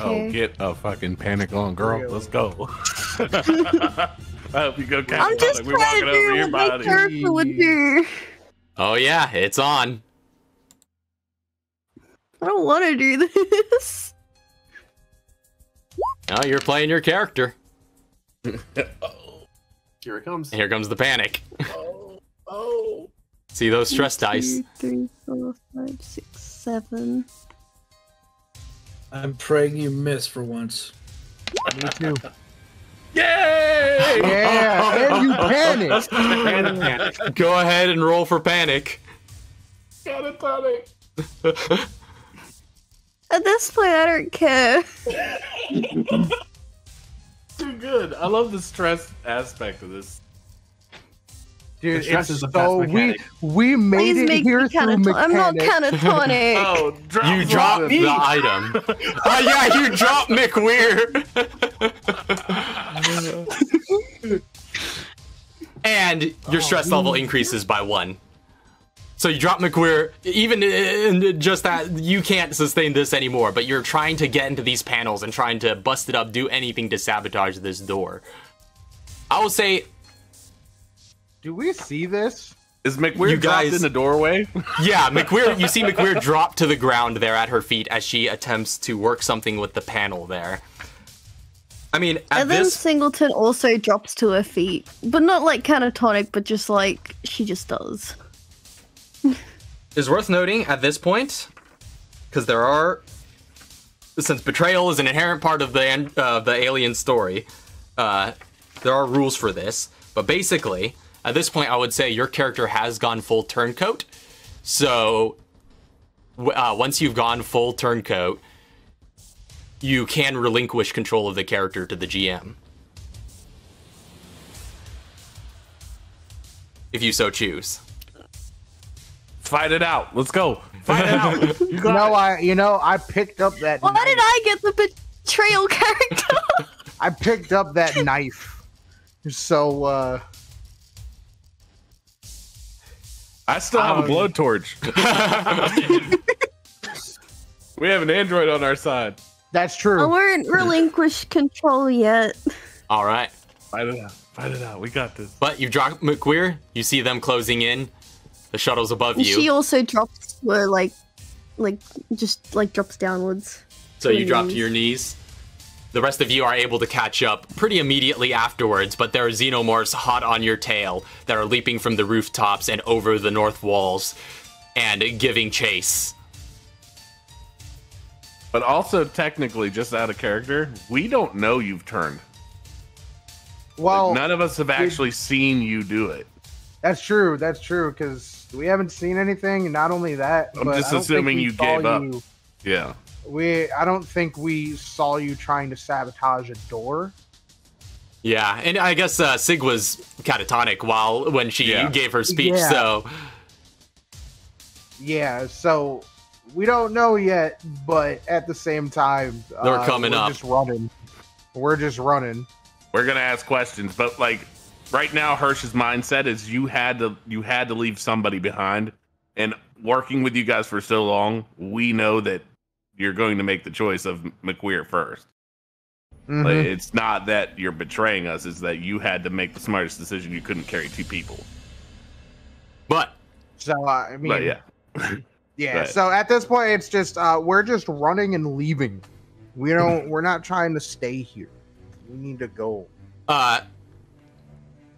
Oh, get a fucking panic on, girl. Real. Let's go. I hope you go catch I'm just We trying to over do your what my body. character would do. Oh yeah, it's on. I don't want to do this. Oh, you're playing your character. Here it comes. And here comes the panic. Oh, oh. See those stress dice? Two, three, four, five, six, seven. I'm praying you miss for once. Me too. Yay! Yeah, and you panic. Panic, panic. Go ahead and roll for panic. Catatonic. At this point, I don't care. Too good. I love the stress aspect of this. Dude, The stress it's is the so best we mechanic. we made Please it make here me through catatonic. I'm not mechanics. catatonic. Oh, drop You dropped something. the item. oh yeah, you dropped McWeir. and your oh, stress level increases by one. So you drop McWeir, even in just that you can't sustain this anymore, but you're trying to get into these panels and trying to bust it up, do anything to sabotage this door. I will say, Do we see this? Is McWeir You dropped guys- in the doorway? yeah, McWeir, you see McWeir drop to the ground there at her feet as she attempts to work something with the panel there. I mean, at and then this Singleton also drops to her feet, but not like catatonic, but just like she just does. Is worth noting at this point, because there are, since betrayal is an inherent part of the uh, the alien story, uh, there are rules for this. But basically, at this point, I would say your character has gone full turncoat. So, uh, once you've gone full turncoat, you can relinquish control of the character to the GM. If you so choose. Fight it out. Let's go. Fight it out. You You got know. I you know I picked up that. Why knife. did I get the betrayal character? I picked up that knife. So uh I still have a Oh, blowtorch. we have an android on our side. that's true. I true. won't relinquish control yet. All right. Fight it out. Fight it out. We got this. But you drop McWeir, you see them closing in. The shuttle's above And you. she also drops to her like, like just like drops downwards. so you her drop to your knees. The rest of you are able to catch up pretty immediately afterwards, but there are xenomorphs hot on your tail that are leaping from the rooftops and over the north walls and giving chase. But also, technically, just out of character, we don't know you've turned. Well, None of us have actually seen you do it. that's true. That's true because we haven't seen anything. Not only that, I'm but just I don't think assuming you gave up. you- Yeah. We I don't think we saw you trying to sabotage a door. Yeah, and I guess uh, Sig was catatonic while when she Yeah. gave her speech, Yeah. so Yeah, so we don't know yet, but at the same time, They're uh, coming we're up. Just running. We're just running. We're gonna ask questions, but like right now, Hirsch's mindset is you had to you had to leave somebody behind, and working with you guys for so long, we know that you're going to make the choice of McWeir 1st Mhm. Like, it's not that you're betraying us; it's that you had to make the smartest decision. You couldn't carry two people. but so uh, I mean, But yeah, yeah. Right. So at this point, it's just uh, we're just running and leaving. We don't. we're not trying to stay here. We need to go. Uh,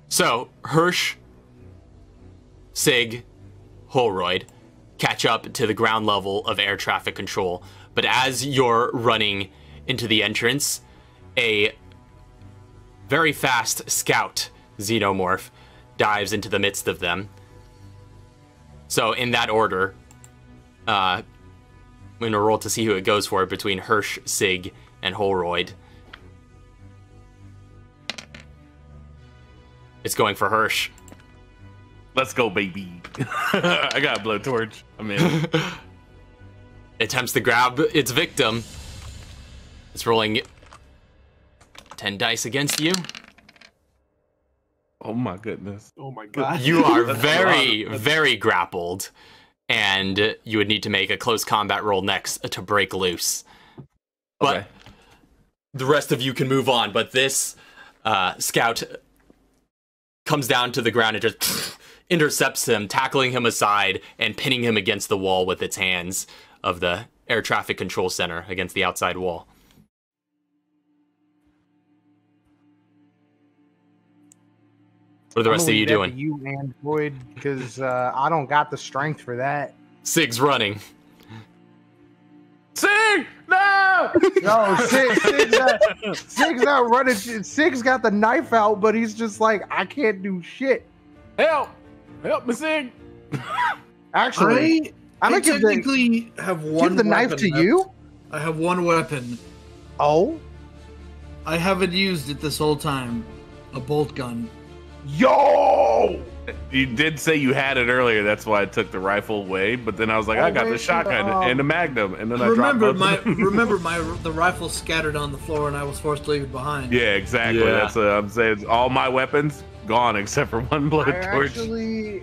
so Hirsch, Sig, Holroyd catch up to the ground level of air traffic control. But as you're running into the entrance, a very fast scout xenomorph dives into the midst of them. So in that order, uh, I'm gonna roll to see who it goes for between Hirsch, Sig, and Holroyd. It's going for Hirsch. Let's go, baby. I got a blowtorch. I'm in. attempts to grab its victim. It's rolling 10 dice against you. oh my goodness. Oh my god. You are very, very grappled, and you would need to make a close combat roll next to break loose. But Okay. the rest of you can move on, but this uh, scout comes down to the ground and just intercepts him, tackling him aside and pinning him against the wall with its hands of the air traffic control center against the outside wall. What are the I'm rest of you doing? You android, because uh, I don't got the strength for that. Sig's running. Sig! No! No, Sig, Sig's, not, uh, Sig's not running. Sig's got the knife out, but he's just like, I can't do shit. Help! Help me, Sig! Actually, I, I'm I gonna give the, technically have one. give the knife to left. you. I have one weapon. Oh, I haven't used it this whole time. A bolt gun. yo! You did say you had it earlier. That's why I took the rifle away. But then I was like, I got the Always, shotgun um, and the magnum, and then I remember dropped my both of them. remember my the rifle scattered on the floor and I was forced to leave it behind. yeah, exactly. Yeah. That's what I'm saying. All my weapons gone except for one I blowtorch. actually,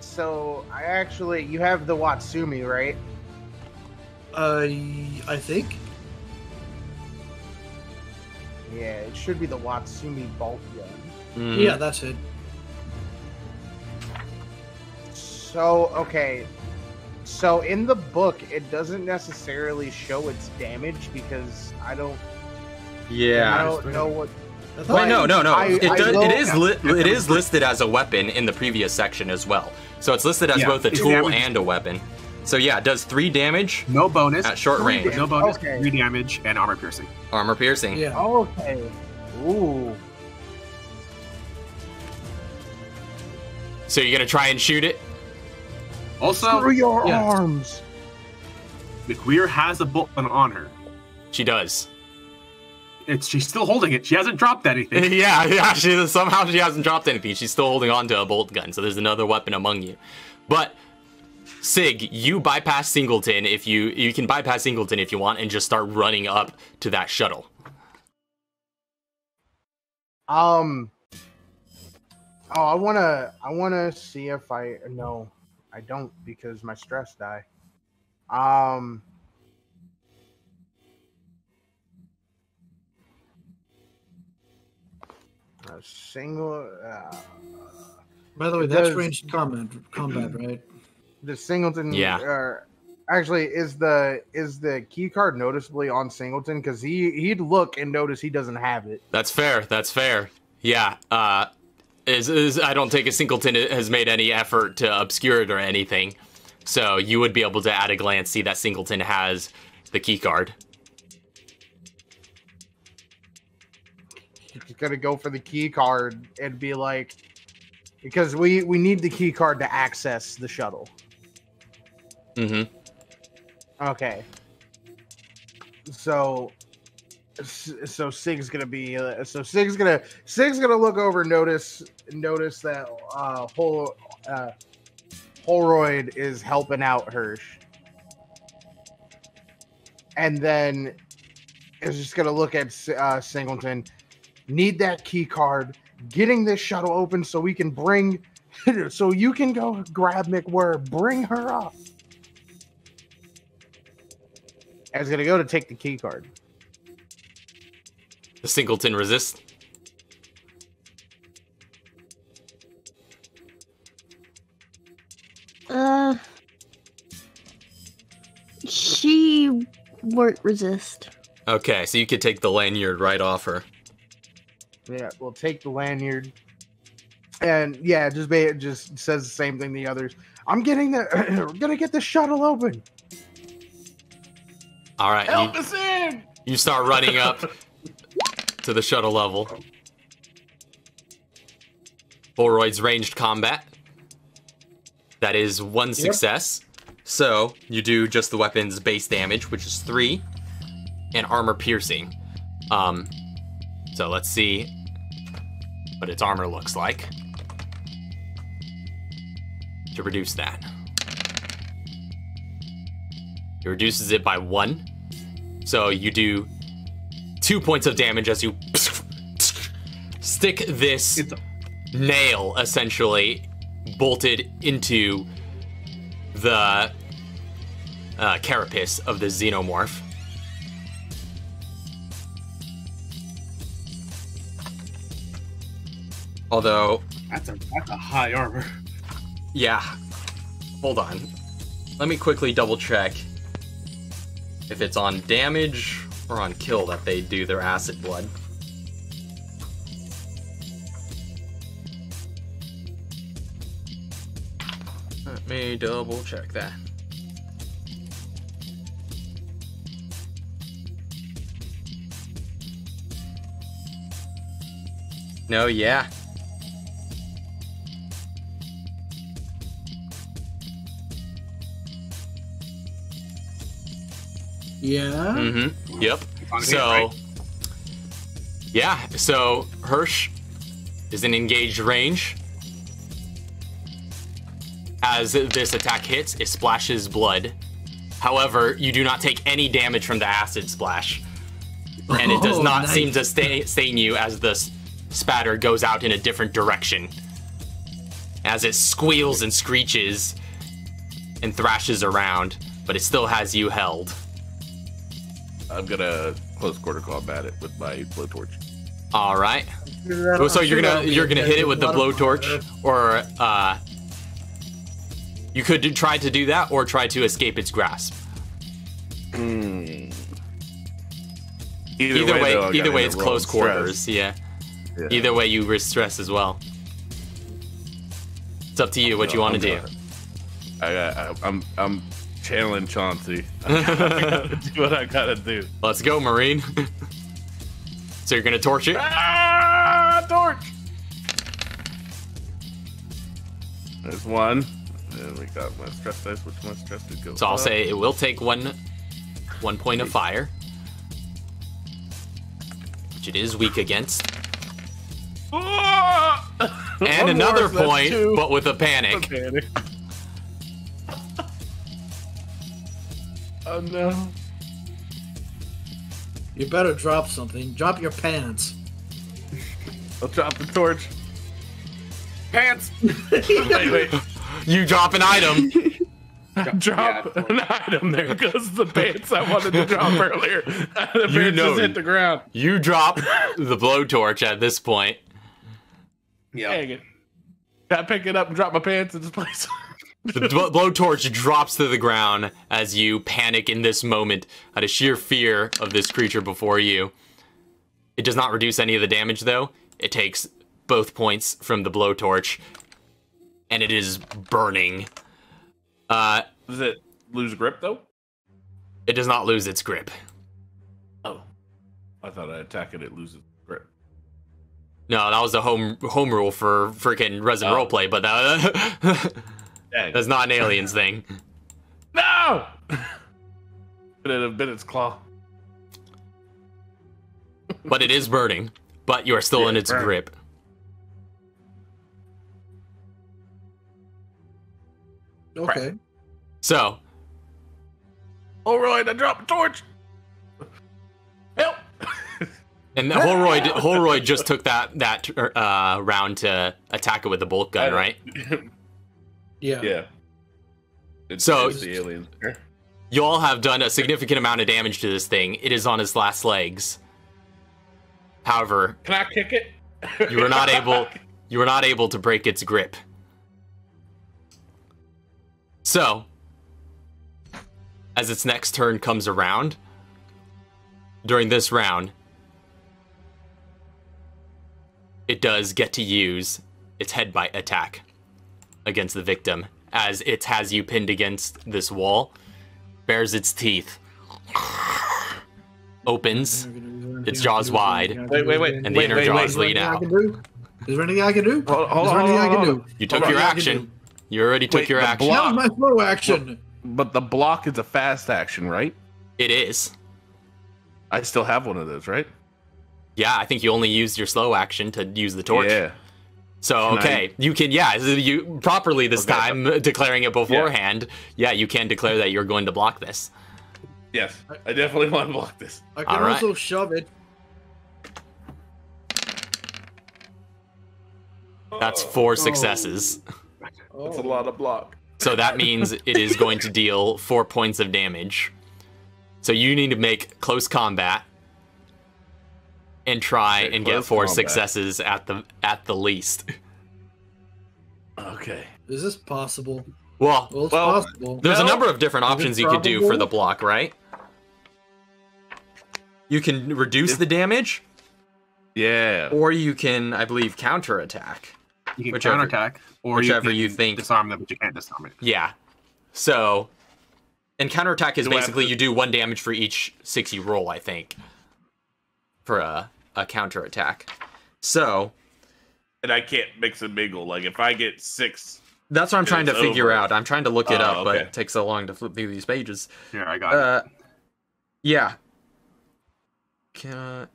so I actually, you have the Watsumi, right? Uh, I think. Yeah, it should be the Watsumi bolt gun. Mhm. Yeah, that's it. So, okay. So in the book, it doesn't necessarily show its damage because I don't, Yeah, I don't know what. I Wait, no, no, no. I- it, I does, it is li- it is listed as a weapon in the previous section as well. So it's listed as Yeah, both a tool damage. and a weapon. So yeah, it does three damage No bonus. at short Three range, No bonus. Okay. Three damage and armor piercing. armor piercing. Yeah. Okay. Ooh. So you're gonna try and shoot it? Also, Screw your yes. arms. McWeir has a bolt gun on her. She does. It's she's still holding it. She hasn't dropped anything. yeah, yeah. She somehow she hasn't dropped anything. She's still holding on to a bolt gun. So there's another weapon among you. But Sig, you bypass Singleton if you you can bypass Singleton if you want and just start running up to that shuttle. Um. Oh, I wanna, I wanna see if I no, I don't because my stress die. Um. A single, uh, By the way, that's does- ranged combat, combat, right? the singleton. Yeah. Uh, actually, is the is the key card noticeably on singleton? Because he he'd look and notice he doesn't have it. That's fair. That's fair. Yeah. Uh, is, is I don't think a Singleton has made any effort to obscure it or anything, so you would be able to at a glance see that Singleton has the key card. He's gonna go for the key card and be like, because we we need the key card to access the shuttle. Mm-hmm. Okay. So, so Sig's gonna be uh, so Sig's gonna Sig's gonna look over, notice notice that uh Hol uh Holroyd is helping out Hirsch, and then is just gonna look at uh, Singleton. Need that key card. Getting this shuttle open so we can bring, so you can go grab McWeir. Bring her up. I was gonna go to take the key card. The Singleton resist. Uh, she won't resist. Okay, so you could take the lanyard right off her. Yeah, we'll take the lanyard. And yeah, just ba- just says the same thing the others. I'm getting the we're gonna get the shuttle open. All right, Help you, us in! you start running up to the shuttle level. Holroyd's ranged combat. That is one success. So you do just the weapon's base damage, which is three, and armor piercing. Um, so let's see what its armor looks like to reduce that. It reduces it by one. So you do two points of damage as you stick this nail essentially bolted into the uh, carapace of the xenomorph. Although, that's a that's a high armor. yeah, hold on. Let me quickly double check if it's on damage or on kill that they do their acid blood. Let me double check that. No, yeah. Yeah. Mm-hmm. Yep. So, right? yeah. So Hirsch is in engaged range. As this attack hits, it splashes blood. However, you do not take any damage from the acid splash, and it does Oh, not nice. seem to stay, stain you as the spatter goes out in a different direction. As it squeals and screeches and thrashes around, but it still has you held. I'm gonna close quarter combat it with my blowtorch. All right. Oh, so you're gonna you're gonna hit it with the blowtorch, or uh, you could do, try to do that, or try to escape its grasp. Hmm. Either, way, though, either way, it's close of stress. quarters. Yeah. Yeah. Either way, you risk stress as well. It's up to you what you want to do. I I, I'm I'm channeling Chauncey. I gotta do what I gotta do. Let's go, Marine. so you're gonna torch it. Ah, torch! There's one. And we got my stress dice, which my stress did go So I'll up. say it will take one one point of fire, which it is weak against, Ah! and One another more, so that's point, but with a panic. Panic. Oh no. You better drop something. Drop your pants. I'll drop the torch. Pants. wait, wait. You drop an item. Drop Yeah. an item. There goes the pants I wanted to drop earlier. The You pants know- just hit the ground. You drop the blowtorch at this point. Yeah. Dang it. I pick it up and drop my pants in its place. The bl- blowtorch drops to the ground as you panic in this moment out of sheer fear of this creature before you. It does not reduce any of the damage, though. It takes both points from the blowtorch, and it is burning. Uh, Does it lose grip though? it does not lose its grip. Oh. I thought I attack it, it loses grip. No, that was a home home rule for freaking Resident Oh. Roleplay, but that, Dang. that's not an aliens thing. No! Could it have been its claw? But it is burning, but you are still Yeah, in its burn. grip. Okay. So, Oh, right, I dropped a torch! Help! And Holroyd, Holroyd just took that that uh, round to attack it with the bolt gun, right? Yeah. yeah. It's, So- it's the aliens. You all have done a significant amount of damage to this thing. It is on its last legs. However, Can I kick it? you were not able you were not able to break its grip. So, as its next turn comes around, during this round, it does get to use its head headbutt attack against the victim as it has you pinned against this wall, bares its teeth, opens its jaws wide, Wait, wait, wait. and the wait, inner wait, jaws wait. lean out. Is there anything I can do? Hold, hold Is there anything I hold can do? You took your action. You already took Wait, your action. block- No, my slow action. But the block is a fast action, right? It is. I still have one of those, right? Yeah, I think you only used your slow action to use the torch. Yeah. So Can I- okay, you can yeah, you properly this Okay. time declaring it beforehand. Yeah. you can declare that you're going to block this. Yes. I definitely want to block this. I can All right. also shove it. That's four oh. successes. Oh. That's a lot of block. So that means it is going to deal four points of damage. So you need to make close combat and try Okay, and get four oh, combat. successes at the at the least. Okay. Is this possible? Well, Well, it's Well, possible. there's a number of different Is options you could do for the block, right? You can reduce the damage, Yeah. or you can, I believe, counterattack. You can Whichever- counterattack, or whichever you, you think- disarm them, but you can't disarm it. Yeah. So, and counterattack is Do basically to- you do one damage for each six you roll, I think, for a, a counterattack. So, And I can't mix and mingle. Like if I get six. that's what I'm trying to It's figure out. I'm trying to look it Oh, up, but it takes so long to flip through these pages. Yeah, I got it. Uh, yeah. Can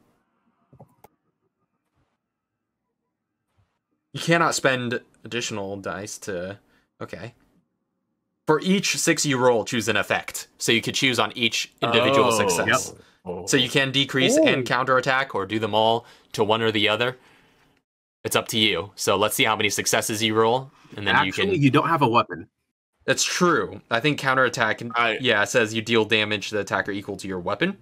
you cannot spend additional dice to okay. For each six you roll, choose an effect. So you could choose on each individual Oh. success. Oh. So you can decrease and counterattack or do them all to one or the other. It's up to you. So let's see how many successes you roll, and then Actually, you you, don't have a weapon. That's true. I think counterattack. and- I- yeah, it says you deal damage to the attacker equal to your weapon.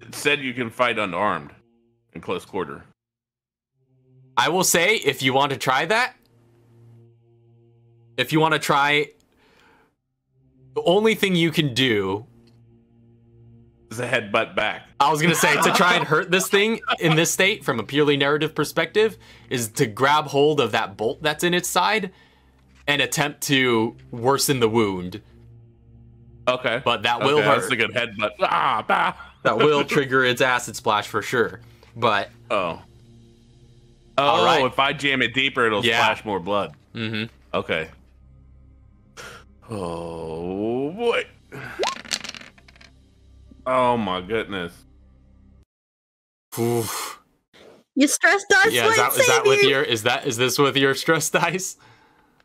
It said you can fight unarmed in close quarter. I will say, if you want to try that, if you want to try, the only thing you can do, It's a headbutt back. I was gonna say, to try and hurt this thing in this state from a purely narrative perspective, is to grab hold of that bolt that's in its side and attempt to worsen the wound. Okay. But that okay, will I was hurt. thinking headbutt. Ah, bah. That will trigger its acid splash for sure. But Oh. All Oh, right. if I jam it deeper, it'll Yeah. splash more blood. Mm mhm. Okay. Oh boy. Oh my goodness. Oof. Your stress dice Yeah, is that, is that with your is that is this with your stress dice?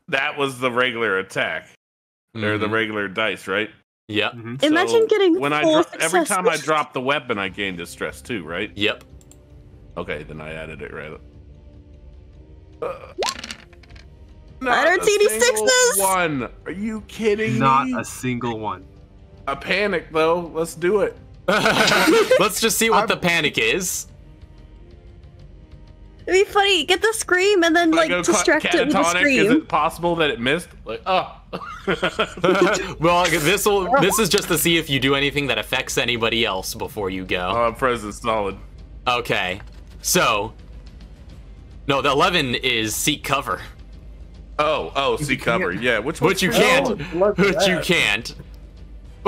That was the regular attack. Or the Mhm. regular dice, right? Yep. Mhm. Imagine So, getting when I four dro- every time I successes. drop the weapon, I gain distress too, right? Yep. Okay, then I added it right. Uh, I don't see a any single sixes! One? Are you kidding Not me? a single one. A panic though. Let's do it. Let's just see what the panic is. It'd be funny. Get the scream and then like distract it with a catatonic, Is it possible that it missed? Like, oh. well, this will this is just to see if you do anything that affects anybody else before you go. oh, I'm frozen solid. Okay. So No, the 11 is seek cover, Oh, oh, see cover. Yeah, which which you can't. Which you can't.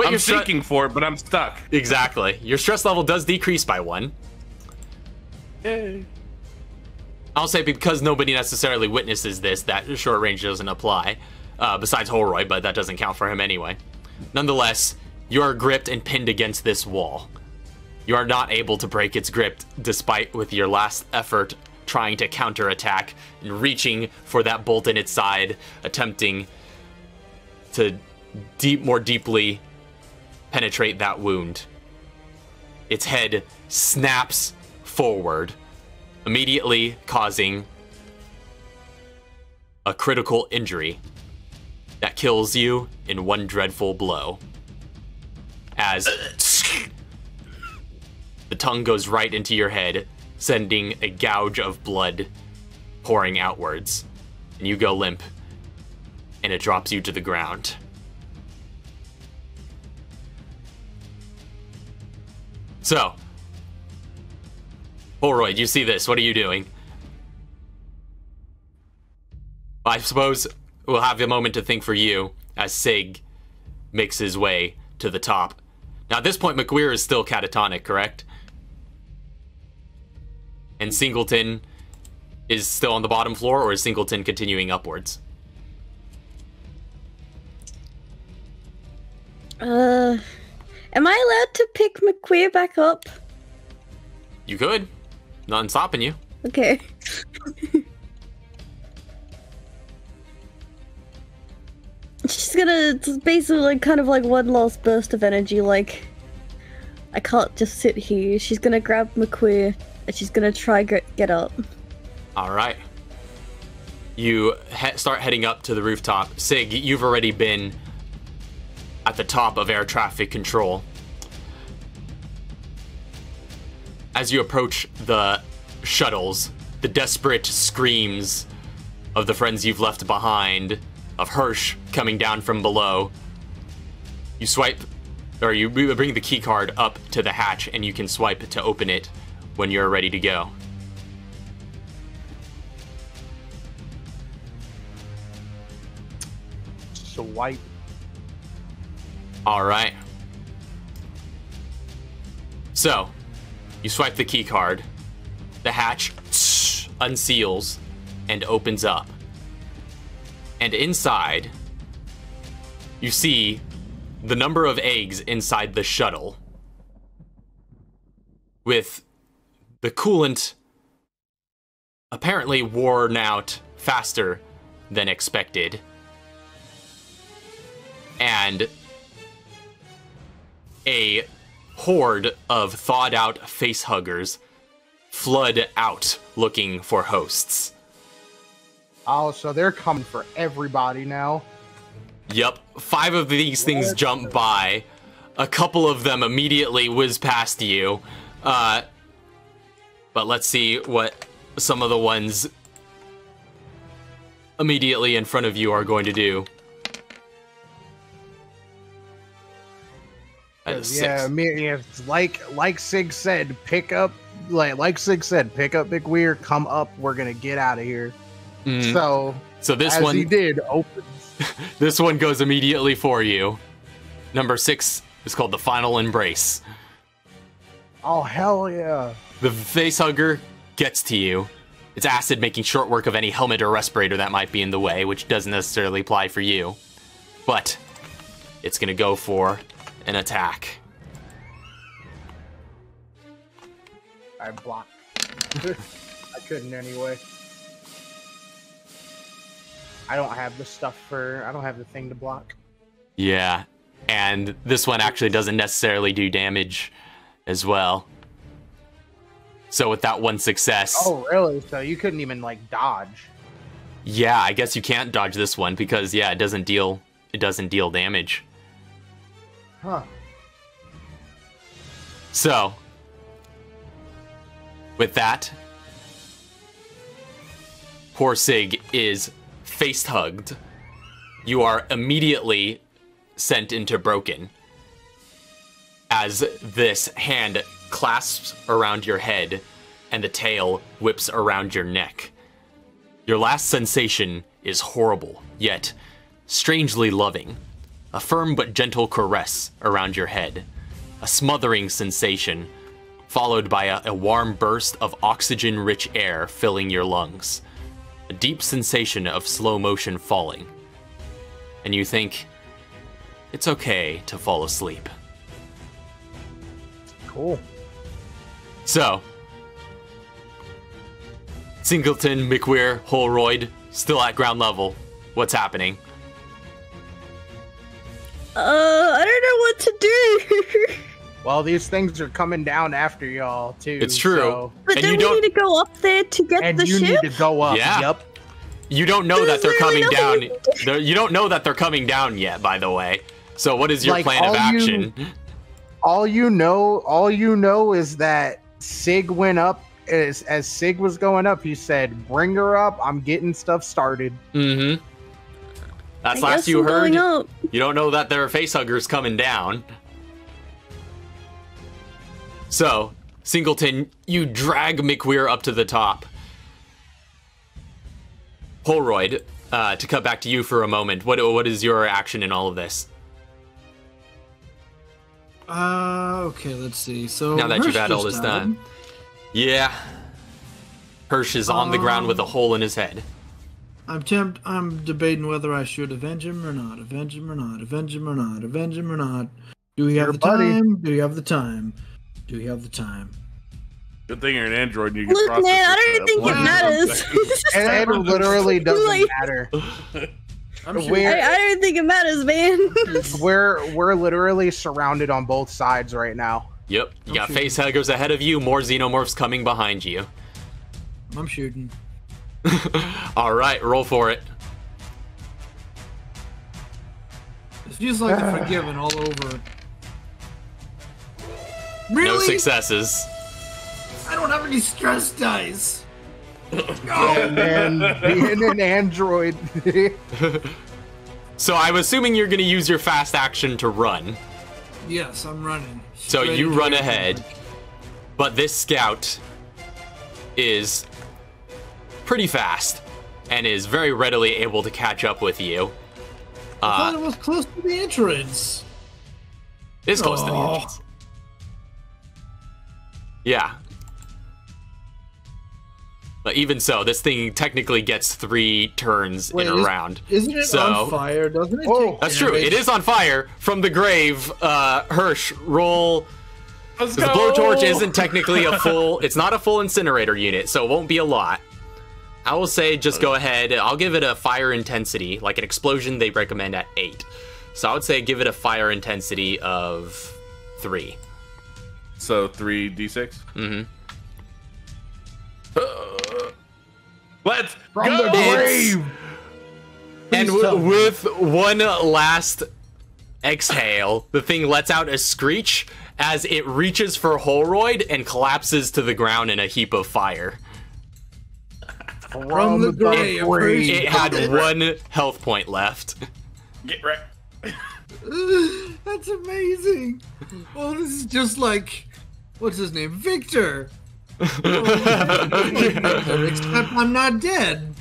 But I'm your stre- seeking for it, but I'm stuck. Exactly. Your stress level does decrease by 1. Yay. I'll say because nobody necessarily witnesses this, that short range doesn't apply. Uh, besides Holroyd, but that doesn't count for him anyway. Nonetheless, you are gripped and pinned against this wall. You are not able to break its grip despite with your last effort trying to counterattack and reaching for that bolt in its side, attempting to deep more deeply penetrate that wound. Its head snaps forward, immediately causing a critical injury that kills you in one dreadful blow. As the tongue goes right into your head, sending a gouge of blood pouring outwards. And you go limp, and it drops you to the ground. So, Holroyd, you see this. What are you doing? I suppose we'll have a moment to think for you as Sig makes his way to the top. Now, at this point, McWeir is still catatonic, correct? And Singleton is still on the bottom floor, or is Singleton continuing upwards? Uh, am I allowed to pick McWeir back up? You could. Nothing stopping you. Okay. She's gonna it's basically like kind of like one last burst of energy, like I can't just sit here. She's gonna grab McWeir and she's gonna try get get up. All right. You he- start heading up to the rooftop. Sig, you've already been at the top of air traffic control. As you approach the shuttles, the desperate screams of the friends you've left behind, of Hirsch coming down from below. You swipe, or you bring the key card up to the hatch, and you can swipe to open it when you're ready to go. Swipe. All right. So, you swipe the key card. The hatch unseals and opens up. And inside, you see the number of eggs inside the shuttle with the coolant apparently worn out faster than expected. And a horde of thawed out face huggers flood out looking for hosts. Oh, so they're coming for everybody now. Yep. five of these things jump by. A couple of them immediately whiz past you. Uh, but let's see what some of the ones immediately in front of you are going to do. Yeah, six. me, yeah, like like Sig said, pick up like like Sig said, pick up Big Weir, come up, we're gonna get out of here. Mhm. So So this as one he did, opens. This one goes immediately for you. Number six is called the Final Embrace. Oh hell yeah! The face hugger gets to you. It's acid making short work of any helmet or respirator that might be in the way, which doesn't necessarily apply for you. But it's gonna go for an attack. I blocked. I couldn't anyway. I don't have the stuff for. I don't have the thing to block. Yeah. And this one actually doesn't necessarily do damage as well. So with that one success, Oh really? So you couldn't even like dodge. yeah, I guess you can't dodge this one because yeah, it doesn't deal it doesn't deal damage. Huh? So, with that, poor Sig is face hugged. You are immediately sent into broken as this hand clasps around your head and the tail whips around your neck. Your last sensation is horrible, yet strangely loving. A firm but gentle caress around your head, a smothering sensation, followed by a, a warm burst of oxygen rich air filling your lungs. A deep sensation of slow motion falling. And you think, it's okay to fall asleep. Cool. So, Singleton, McWeir, Holroyd, still at ground level. What's happening? Uh, I don't know what to do. Well, these things are coming down after y'all too. It's true. so- but And then you we don't- need to go up there to get and the you ship. need to go up. Yeah. Yep. You don't know that they're coming down. nothing they're- You don't know that they're coming down yet, by the way. So, what is your Like, plan of all you- action? All you know, all you know is that Sig went up. As, as Sig was going up, he said, "Bring her up. I'm getting stuff started." Mm-hmm. That's I last you I'm heard. going up. You don't know that there are facehuggers coming down. So, Singleton, you drag McWeir up to the top. Holroyd, uh, to cut back to you for a moment. What what is your action in all of this? Uh, okay, let's see. So Now that you've Hirsch had all this done. Yeah. Hirsch is on the ground with a Um, hole in his head. I'm tempt. I'm debating whether I should avenge him or not. Avenge him or not. Avenge him or not. Avenge him or not. Do we have Your the buddy. time? Do we have the time? Do we have the time? Good thing you're an android and you can Look, process man, I don't at think it matters. second. It, it literally doesn't Like- matter. I'm We're- I, I don't think it matters, man. We're we're literally surrounded on both sides right now. Yep. You got Okay. face huggers ahead of you, more xenomorphs coming behind you. I'm shooting. All right, roll for it. It's just like the Forgiven all over. Really? No successes. I don't have any stress dice. And then being an android, So I'm assuming you're going to use your fast action to run. Yes, I'm running. So Straight you run ahead, but this scout is pretty fast and is very readily able to catch up with you. I thought Uh, it was close to the entrance. it's close to the Oh. entrance. Yeah. But even so, this thing technically gets three turns Wait, in a is- round. Isn't it So- on fire? Doesn't it? Whoa. take That's true. It is on fire from the grave. Uh, Hirsch, roll. Let's The blowtorch isn't technically a full. It's not a full incinerator unit, so it won't be a lot. I will say, just go ahead. I'll give it a fire intensity, like an explosion. They recommend at eight, so I would say give it a fire intensity of three. So three d6. Mm hmm. Let's from go. the grave. And w- with one last exhale, the thing lets out a screech as it reaches for Holroyd and collapses to the ground in a heap of fire. From the grave. It had one health point left. Get right. That's amazing. Well, this is just like, what's his name? Victor. Except I'm not dead.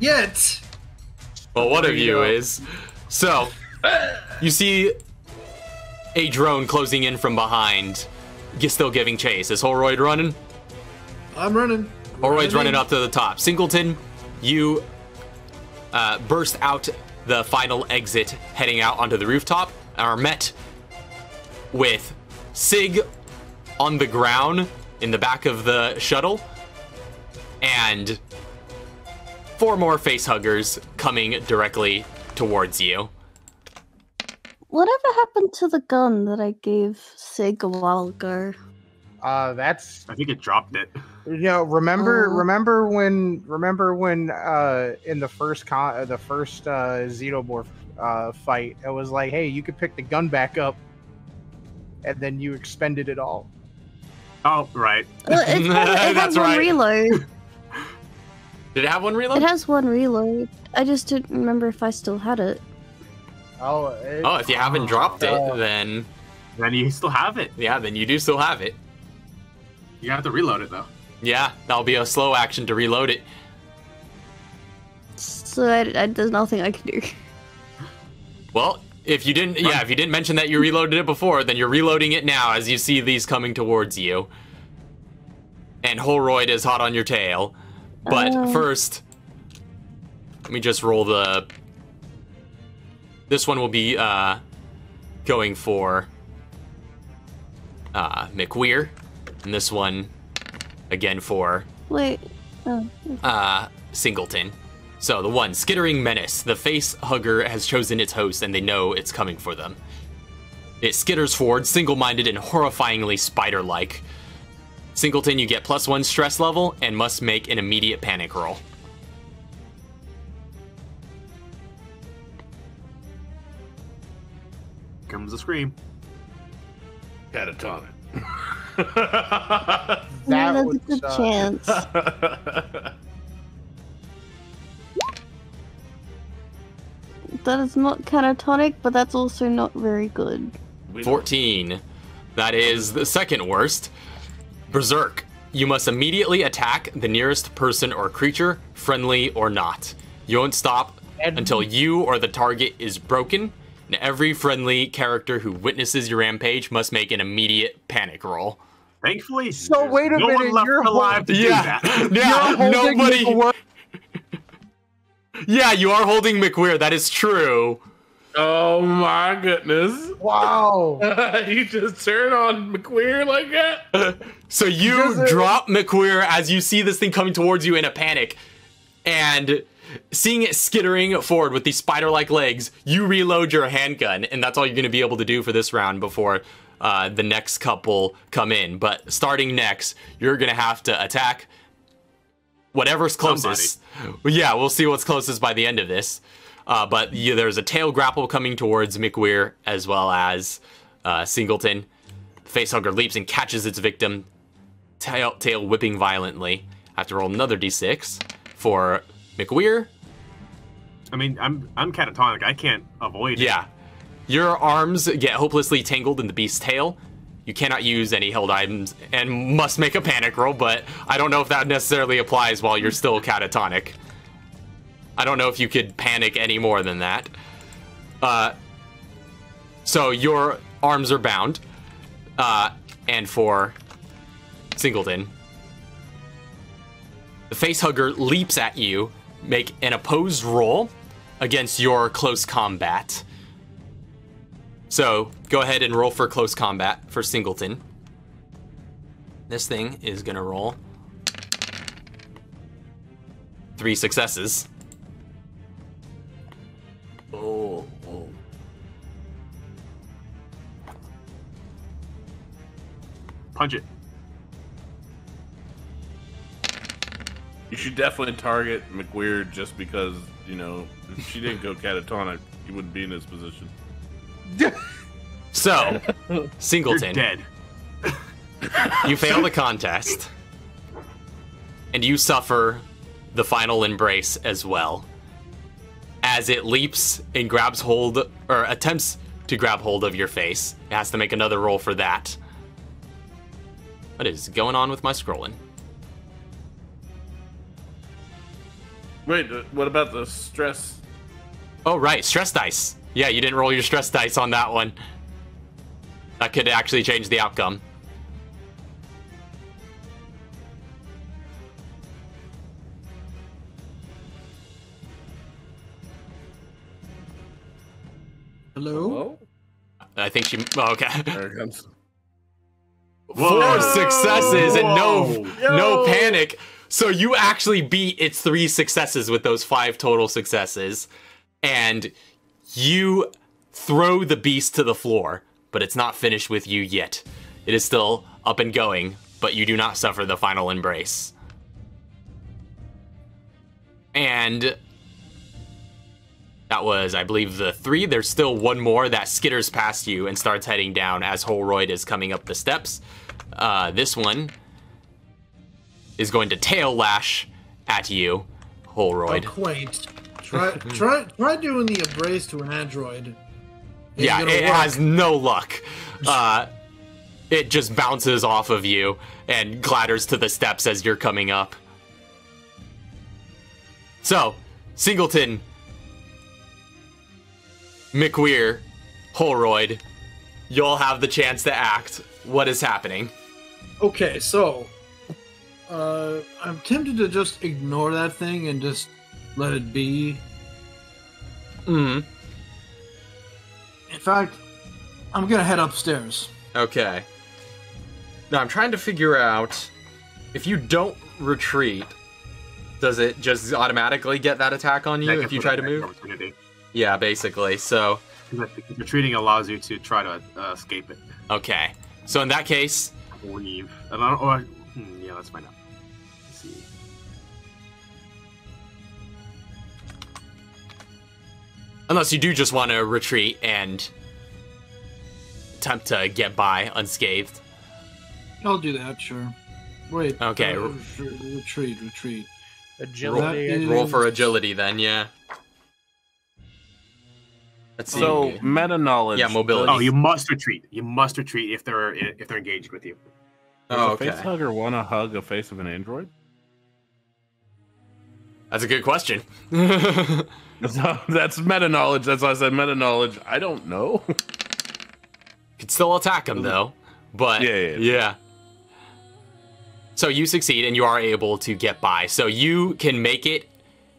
Yet. Well, one of you you go. is. So, you see a drone closing in from behind, g- still giving chase. Is Holroyd running? I'm running. Holroyd's running up to the top. Singleton, you uh, burst out the final exit, heading out onto the rooftop, and are met with Sig on the ground in the back of the shuttle, and four more face huggers coming directly towards you. Whatever happened to the gun that I gave Sig a while ago? Uh, that's I think it dropped it. you know. Remember, Oh. remember when? Remember when? Uh, in the first con, uh, the first uh, xenomorph uh fight, it was like, hey, you could pick the gun back up, and then you expended it all. Oh, right. Well, it, has, it has one right. reload. Did it have one reload? It has one reload. I just didn't remember if I still had it. Oh, it, oh, if you haven't dropped it, Oh. then Then you still have it. yeah, then you do still have it. You have to reload it though. Yeah, that'll be a slow action to reload it. So I, I, there's nothing I can do. Well, if you didn't, yeah, if you didn't mention that you reloaded it before, then you're reloading it now as you see these coming towards you. And Holroyd is hot on your tail. But Oh. first, let me just roll the. This one will be uh, going for uh, McWeir, and this one again for Wait. Oh, uh, Singleton. So the one, Skittering Menace. The face hugger has chosen its host and they know it's coming for them. It skitters forward, single minded and horrifyingly spider like. Singleton, you get plus one stress level and must make an immediate panic roll. Comes the scream. Catatonic. that that's a good suck. chance. that is not catatonic, but that's also not very good. 14. That is the second worst. Berserk. you must immediately attack the nearest person or creature, friendly or not. You won't stop until you or the target is broken. And every friendly character who witnesses your rampage must make an immediate panic roll. Thankfully, So wait a no minute, one left you're alive to do Yeah, that. yeah. Nobody. McWhir- Yeah, you are holding McWeir. That is true. Oh my goodness! Wow. you just turn on McWeir like that? So you drop McWeir as you see this thing coming towards you in a panic, and seeing it skittering forward with these spider-like legs, you reload your handgun, and that's all you're going to be able to do for this round before uh, the next couple come in. But starting next, you're going to have to attack whatever's closest. Yeah, we'll see what's closest by the end of this. Uh, but yeah, there's a tail grapple coming towards McWeir as well as uh, Singleton. Facehugger leaps and catches its victim, tail, tail whipping violently. I have to roll another d6 for McWeir. I mean, I'm I'm catatonic. I can't avoid it. Yeah. Your arms get hopelessly tangled in the beast's tail. You cannot use any held items and must make a panic roll, but I don't know if that necessarily applies while you're still catatonic. I don't know if you could panic any more than that. Uh, so your arms are bound. Uh, and for Singleton, the facehugger leaps at you. Make an opposed roll against your close combat. So go ahead and roll for close combat for Singleton. This thing is gonna roll three successes. Oh, oh. Punch it. You should definitely target McWeird just because, you know, if she didn't go catatonic, he wouldn't be in this position. So, You're Singleton, dead. you fail the contest, and you suffer the final embrace as well. As it leaps and grabs hold, or attempts to grab hold of your face, it has to make another roll for that. What is going on with my scrolling? Wait, uh, what about the stress? Oh, right, stress dice. Yeah, you didn't roll your stress dice on that one. That could actually change the outcome. Hello? I think she. Oh, okay. There it comes. Four successes and no Whoa. no panic. So you actually beat its three successes with those five total successes, and you throw the beast to the floor. But it's not finished with you yet. It is still up and going, but you do not suffer the final embrace. And that was, I believe, the three. There's still one more that skitters past you and starts heading down as Holroyd is coming up the steps. Uh, this one is going to tail lash at you, Holroyd. Oh, quaint. Try, try, try doing the embrace to an android. It's yeah, it work. has no luck. Uh, it just bounces off of you and clatters to the steps as you're coming up. So, Singleton, McWeir, Holroyd, you'll have the chance to act. What is happening? Okay, so uh, I'm tempted to just ignore that thing and just let it be. Hmm. In fact, I'm gonna head upstairs. Okay. Now I'm trying to figure out if you don't retreat, does it just automatically get that attack on you if you try to move? Yeah, basically. So, Because I think Retreating allows you to try to uh, escape it. okay. So in that case, Leave. I don't or, hmm, yeah, let's find out. Unless you do just want to retreat and attempt to get by unscathed. I'll do that, sure. Wait. Okay. uh, retreat, retreat, retreat. Agility. That is- Roll for agility then, yeah. Let's see. So meta knowledge. Yeah, mobility. Oh, you must retreat. You must retreat if they're if they're engaged with you. Does Oh, a face hugger want to hug a face of an android? That's a good question. That's, that's meta knowledge. That's why I said meta knowledge. I don't know. Could still attack him though. But Yeah, yeah, yeah. yeah. So you succeed and you are able to get by. So you can make it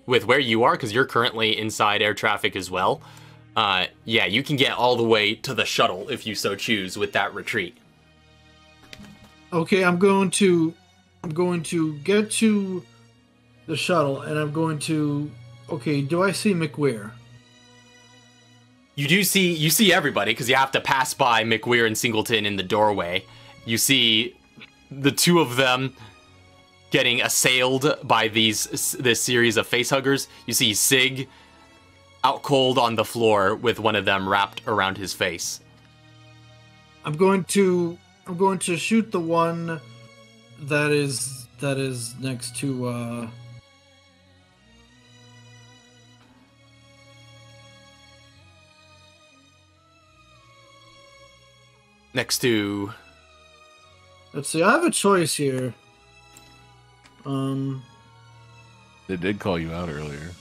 with where you are because you're currently inside air traffic as well. Uh, yeah, you can get all the way to the shuttle if you so choose with that retreat. Okay, I'm going to I'm going to get to the shuttle and I'm going to Okay, do I see McWeir? You do see you see everybody because you have to pass by McWeir and Singleton in the doorway. You see the two of them getting assailed by these this series of facehuggers. You see Sig out cold on the floor with one of them wrapped around his face. I'm going to I'm going to shoot the one that is that is next to uh Next to Let's see. I have a choice here. Um They did call you out earlier.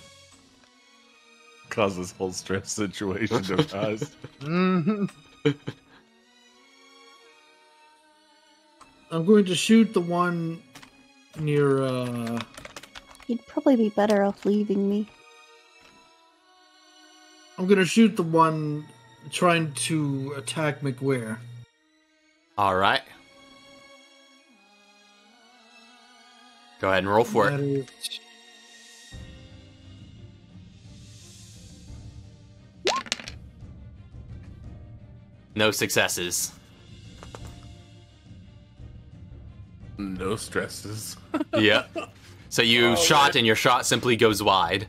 Cause this whole stress situation to us. Mhm. I'm going to shoot the one near uh You'd probably be better off leaving me. I'm going to shoot the one trying to attack McWeir. All right. Go ahead and roll for That it. is- No successes. No stresses. yeah. So you shot, and your shot simply goes wide.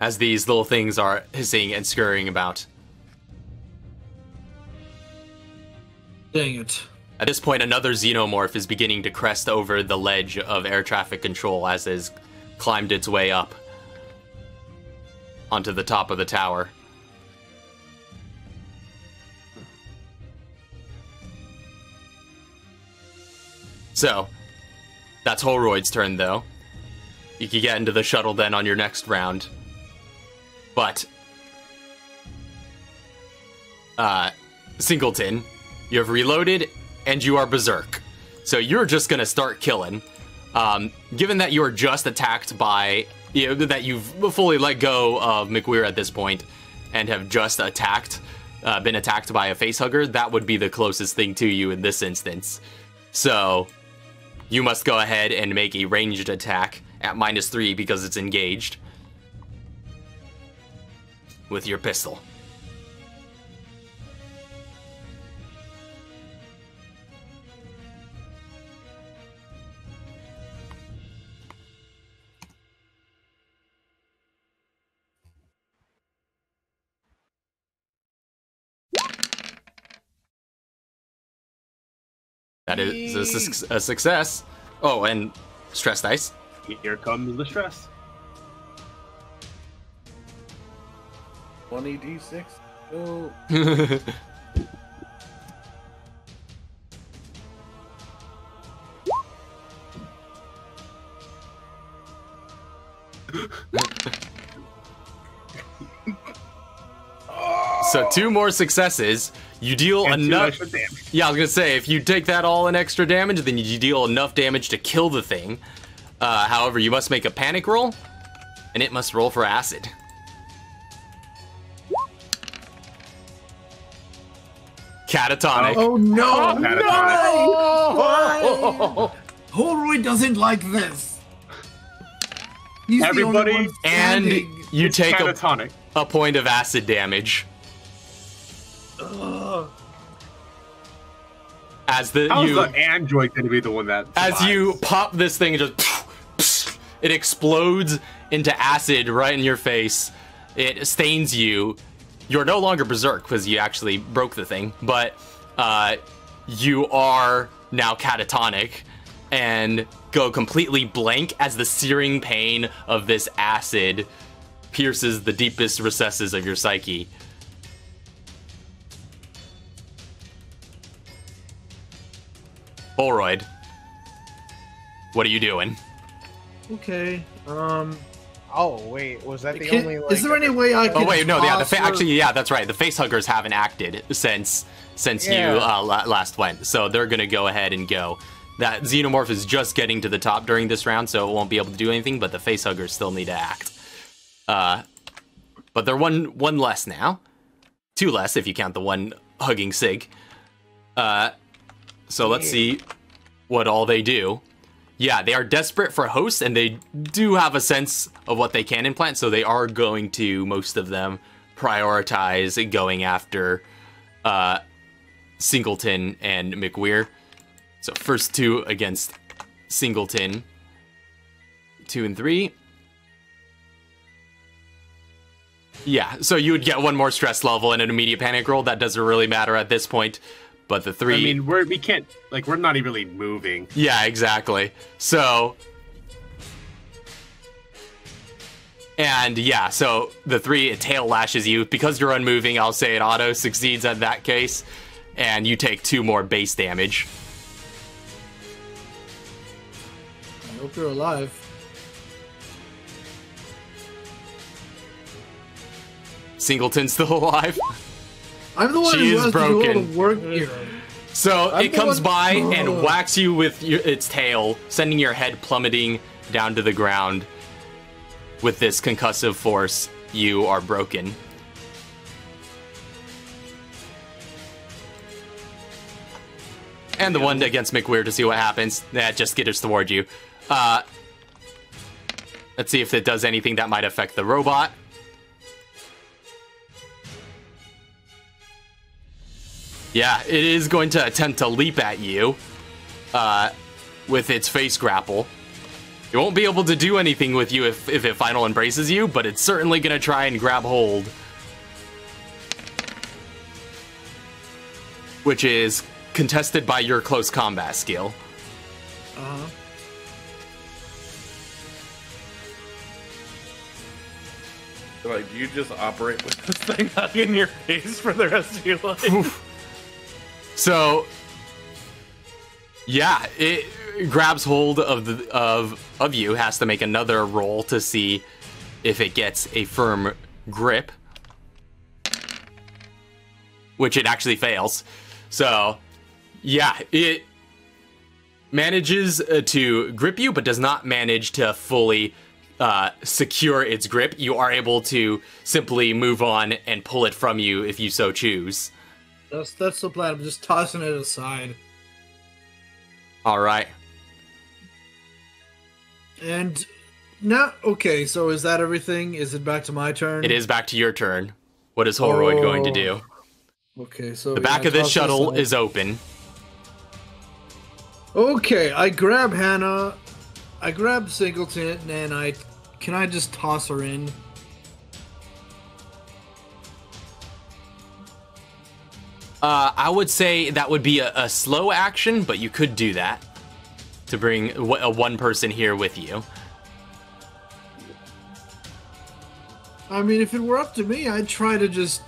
As these little things are hissing and scurrying about. Dang it. At this point, another xenomorph is beginning to crest over the ledge of air traffic control as it has climbed its way up onto the top of the tower. So, that's Holroyd's turn, though. You can get into the shuttle then on your next round. But, uh, Singleton, you have reloaded and you are berserk. So you're just gonna start killing. Um, given that you are just attacked by, you know, that you've fully let go of McWeir at this point and have just attacked, uh, been attacked by a facehugger, that would be the closest thing to you in this instance. So you must go ahead and make a ranged attack at minus three because it's engaged with your pistol. That is a, suc- a success. Oh, and stress dice. Here comes the stress. 20d6. Oh. so two more successes. You deal And two enough. extra damage. Yeah, I was gonna say if you take that all in extra damage, then you deal enough damage to kill the thing. Uh, however, you must make a panic roll, and it must roll for acid. Catatonic. Oh no! Catatonic. Holroyd doesn't like this. He's Everybody- the only one and standing. you take a, a point of acid damage Ugh. As the How's you the android going to be the one that as you pop this thing and just it explodes into acid right in your face. It stains you. You're no longer berserk because you actually broke the thing but uh, you are now catatonic and go completely blank as the searing pain of this acid pierces the deepest recesses of your psyche Holroyd, what are you doing? Okay. Um. Oh wait, was that the can- only? Like, is there any way I can? Oh wait, no, yeah, the toss fa- actually, yeah, that's right. The face huggers haven't acted since since Yeah. you uh, la- last went, so they're gonna go ahead and go. That xenomorph is just getting to the top during this round, so it won't be able to do anything. But the face huggers still need to act. Uh, but they're one one less now, two less if you count the one hugging Sig. Uh, so let's see what all they do. Yeah, they are desperate for hosts, and they do have a sense of what they can implant, so they are going to, most of them, prioritize going after uh, Singleton and McWeir. So, first two against Singleton. Two and three. Yeah, so you would get one more stress level and an immediate panic roll. That doesn't really matter at this point. But the three. I mean, we're we can't like we're not even really moving. Yeah, exactly. So. And yeah, so the three it tail lashes you because you're unmoving. I'll say it auto succeeds at that case, and you take two more base damage. I hope you're alive. Singleton's still alive, I'm the one She who is has to do all broken. the work here. so I'm it comes one- by Ugh. and whacks you with your, its tail, sending your head plummeting down to the ground. With this concussive force, you are broken. And the one against McWeir to see what happens. That just skitters toward you. Uh, let's see if it does anything that might affect the robot. Yeah, it is going to attempt to leap at you uh, with its face grapple. It won't be able to do anything with you if, if it final embraces you, but it's certainly going to try and grab hold. Which is contested by your close combat skill. Uh-huh. Like, do you just operate with this thing hugging your face for the rest of your life? So, yeah, it grabs hold of the of of you. Has to make another roll to see if it gets a firm grip, which it actually fails. So, yeah, it manages uh, to grip you, but does not manage to fully uh, secure its grip. You are able to simply move on and pull it from you if you so choose. That's that's the plan. I'm just tossing it aside. All right. And now, okay. So is that everything? Is it back to my turn? It is back to your turn. What is Holroyd oh. going to do? Okay, so The back of this shuttle is. is open. Okay, I grab Hannah, I grab Singleton, and I can I just toss her in? Uh, I would say that would be a, a slow action, but you could do that to bring w- a one person here with you. I mean, if it were up to me, I'd try to just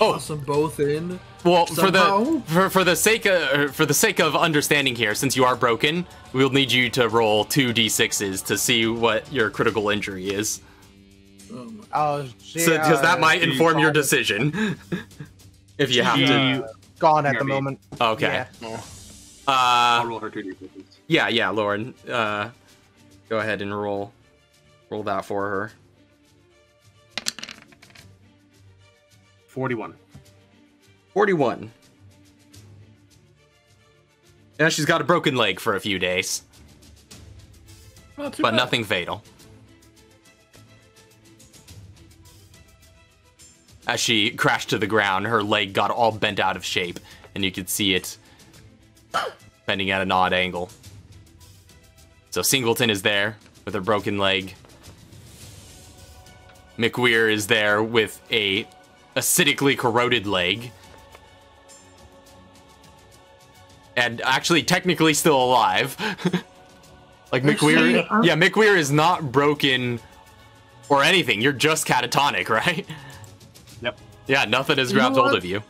Oh. toss them both in. Well, for the for, for the sake of for the sake of understanding here, since you are broken, we'll need you to roll two d6s to see what your critical injury is, Um, Oh, because that might inform your decision. decision. if you have to. Yeah. Gone at the moment. Okay. Yeah. I'll Uh, roll her two d6s. yeah, yeah, Loryn. Uh, go ahead and roll roll that for her. Forty-one. 41. Yeah, she's got a broken leg for a few days, Not but bad. nothing fatal. As she crashed to the ground, her leg got all bent out of shape, and you could see it bending at an odd angle. So Singleton is there with a broken leg. McWeir is there with a acidically corroded leg. and actually technically still alive. like McWeir, uh-huh. yeah, McWeir is not broken or anything. You're just catatonic, right? Yep. Yeah, nothing has You grabbed hold of you.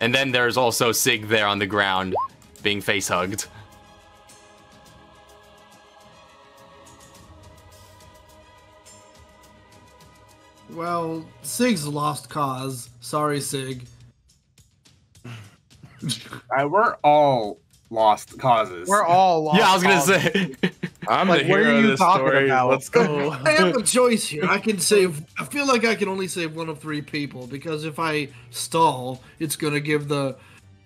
And then there's also Sig there on the ground, being face hugged. Well, Sig's lost cause. Sorry, Sig. I, uh, we're all lost causes. We're all lost. yeah, I was gonna causes. say. I'm Like, the what are hero of you this talking story. about? Let's go. I have a choice here. I can save. I feel like I can only save one of three people because if I stall, it's gonna give the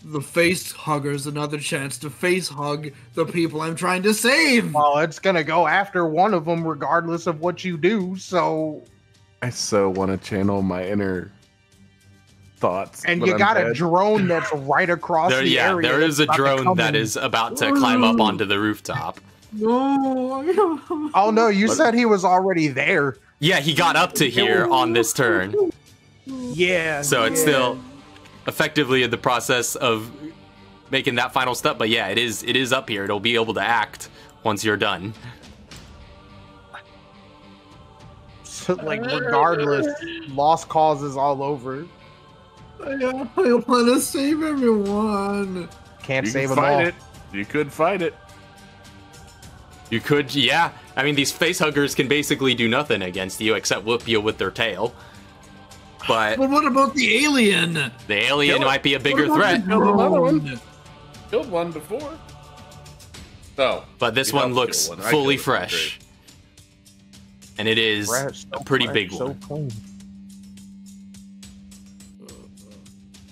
the face huggers another chance to face hug the people I'm trying to save. Well, it's gonna go after one of them, regardless of what you do. So, I so want to channel my inner thoughts. and you I'm got a drone that's right across There, the yeah, area. there is a that's about to drone come that in. is about to climb up onto the rooftop. No. Oh no, you But- said he was already there. Yeah, he got up to here on this turn, Yeah. so it's still effectively in the process of making that final step. But yeah, it is it is up here. It'll be able to act once you're done. So, like regardless, lost causes all over. I, I want to save everyone. Can't You save could them all. fight it. You could fight it. You could, yeah. I mean, these face huggers can basically do nothing against you except whoop you with their tail. But But what about the alien? the alien Kill might be a bigger threat. Killed another one. Killed one before. Oh, But this one looks one. Fully fresh. And it is Fresh, a pretty fresh, big so one. clean.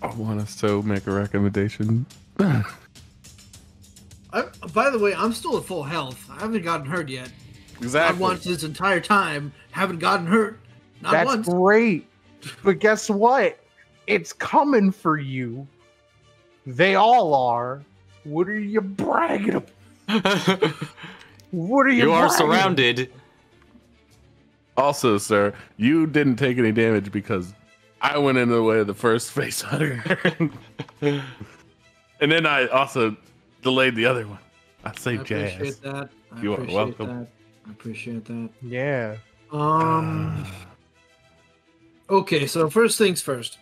I want to so make a recommendation. I, by the way, I'm still at full health. I haven't gotten hurt yet. exactly. I've watched this entire time, haven't gotten hurt. Not That's once. great. But guess what? It's coming for you. They all are. What are you bragging about? What are you you are bragging surrounded. Also, sir, you didn't take any damage because I went into the way of the first face hunter. and then I also delayed the other one. I I saved your appreciate that. I You are welcome. That. I appreciate that. Yeah. Um. Okay, so first things first.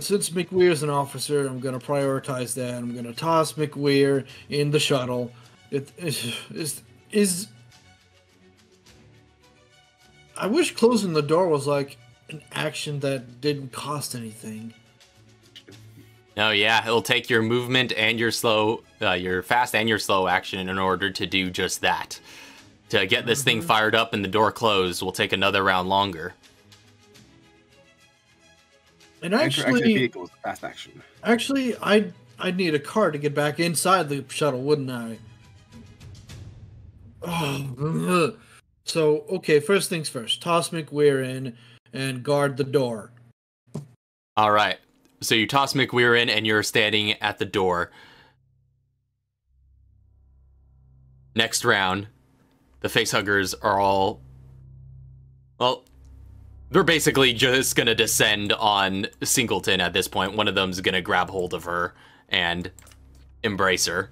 Since McWeir is an officer, I'm gonna prioritize that. I'm gonna toss McWeir in the shuttle. It is is is. I wish closing the door was like an action that didn't cost anything. Oh yeah, it'll take your movement and your slow, uh, your fast and your slow action in order to do just that. To get this thing fired up and the door closed will take another round longer. And Enter actually, exit vehicles, fast action. Actually, I'd I'd need a car to get back inside the shuttle, wouldn't I? Oh, so okay. First things first. Toss McWeir in and guard the door. All right. So you toss McWeir in, and you're standing at the door. Next round, the facehuggers are all. Well, they're basically just gonna descend on Singleton at this point. One of them's gonna grab hold of her and embrace her.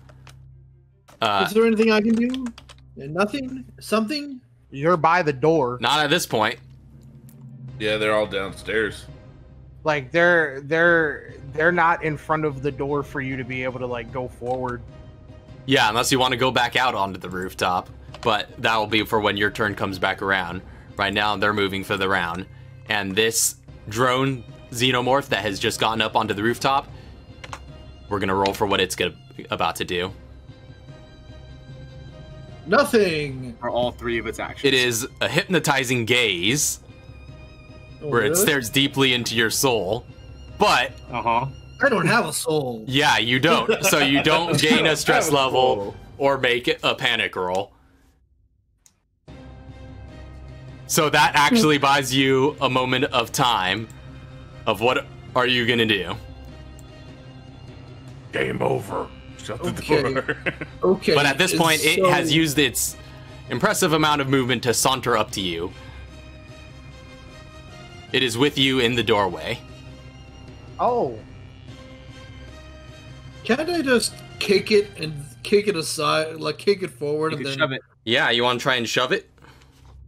Uh, Is there anything I can do? Nothing. Something. You're by the door. not at this point. Yeah, they're all downstairs. Like they're they're they're not in front of the door for you to be able to like go forward. Yeah, unless you want to go back out onto the rooftop. But that will be for when your turn comes back around. Right now, they're moving for the round. And this drone xenomorph that has just gotten up onto the rooftop, we're going to roll for what it's gonna, about to do. Nothing. For all three of its actions. It is a hypnotizing gaze Oh, where it stares deeply into your soul. But Uh huh. I don't have a soul. yeah, you don't. So you don't gain a stress level or make a panic roll. So that actually buys you a moment of time of what are you going to do? Game over. Shut the Okay. door. Okay. But at this point, it so- has used its impressive amount of movement to saunter up to you. It is with you in the doorway. Oh, Can't I just kick it and kick it aside, like kick it forward, You and then shove it. Yeah, you want to try and shove it?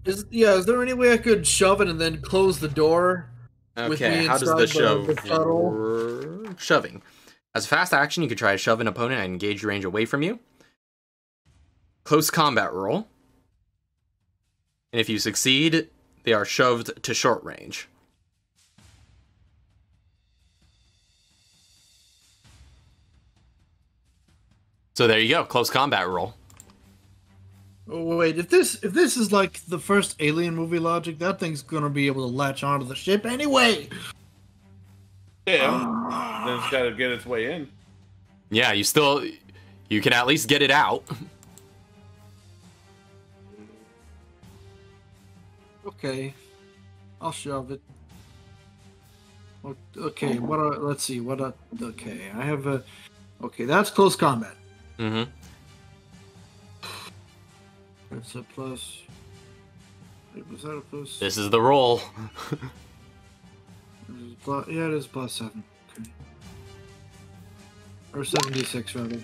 Is yeah, is there any way I could shove it and then close the door With Okay, me how does the the- shove the? Shoving. As a fast action, you can try to shove an opponent and engage your range away from you. Close combat roll. And if you succeed, they are shoved to short range. So there you go, close combat roll. Oh, wait, if this if this is like the first alien movie logic, that thing's gonna be able to latch onto the ship anyway. Yeah. Ah. then it's got to get its way in. Yeah, you still you can at least get it out. Okay, I'll shove it. Okay, what? Are, let's see. What? Are, okay, I have a. Okay, that's close combat. Mm-hmm. That's a plus. Wait, was that a plus? This is the roll. It is plus yeah, it is plus seven. Okay. Or seventy-six rather.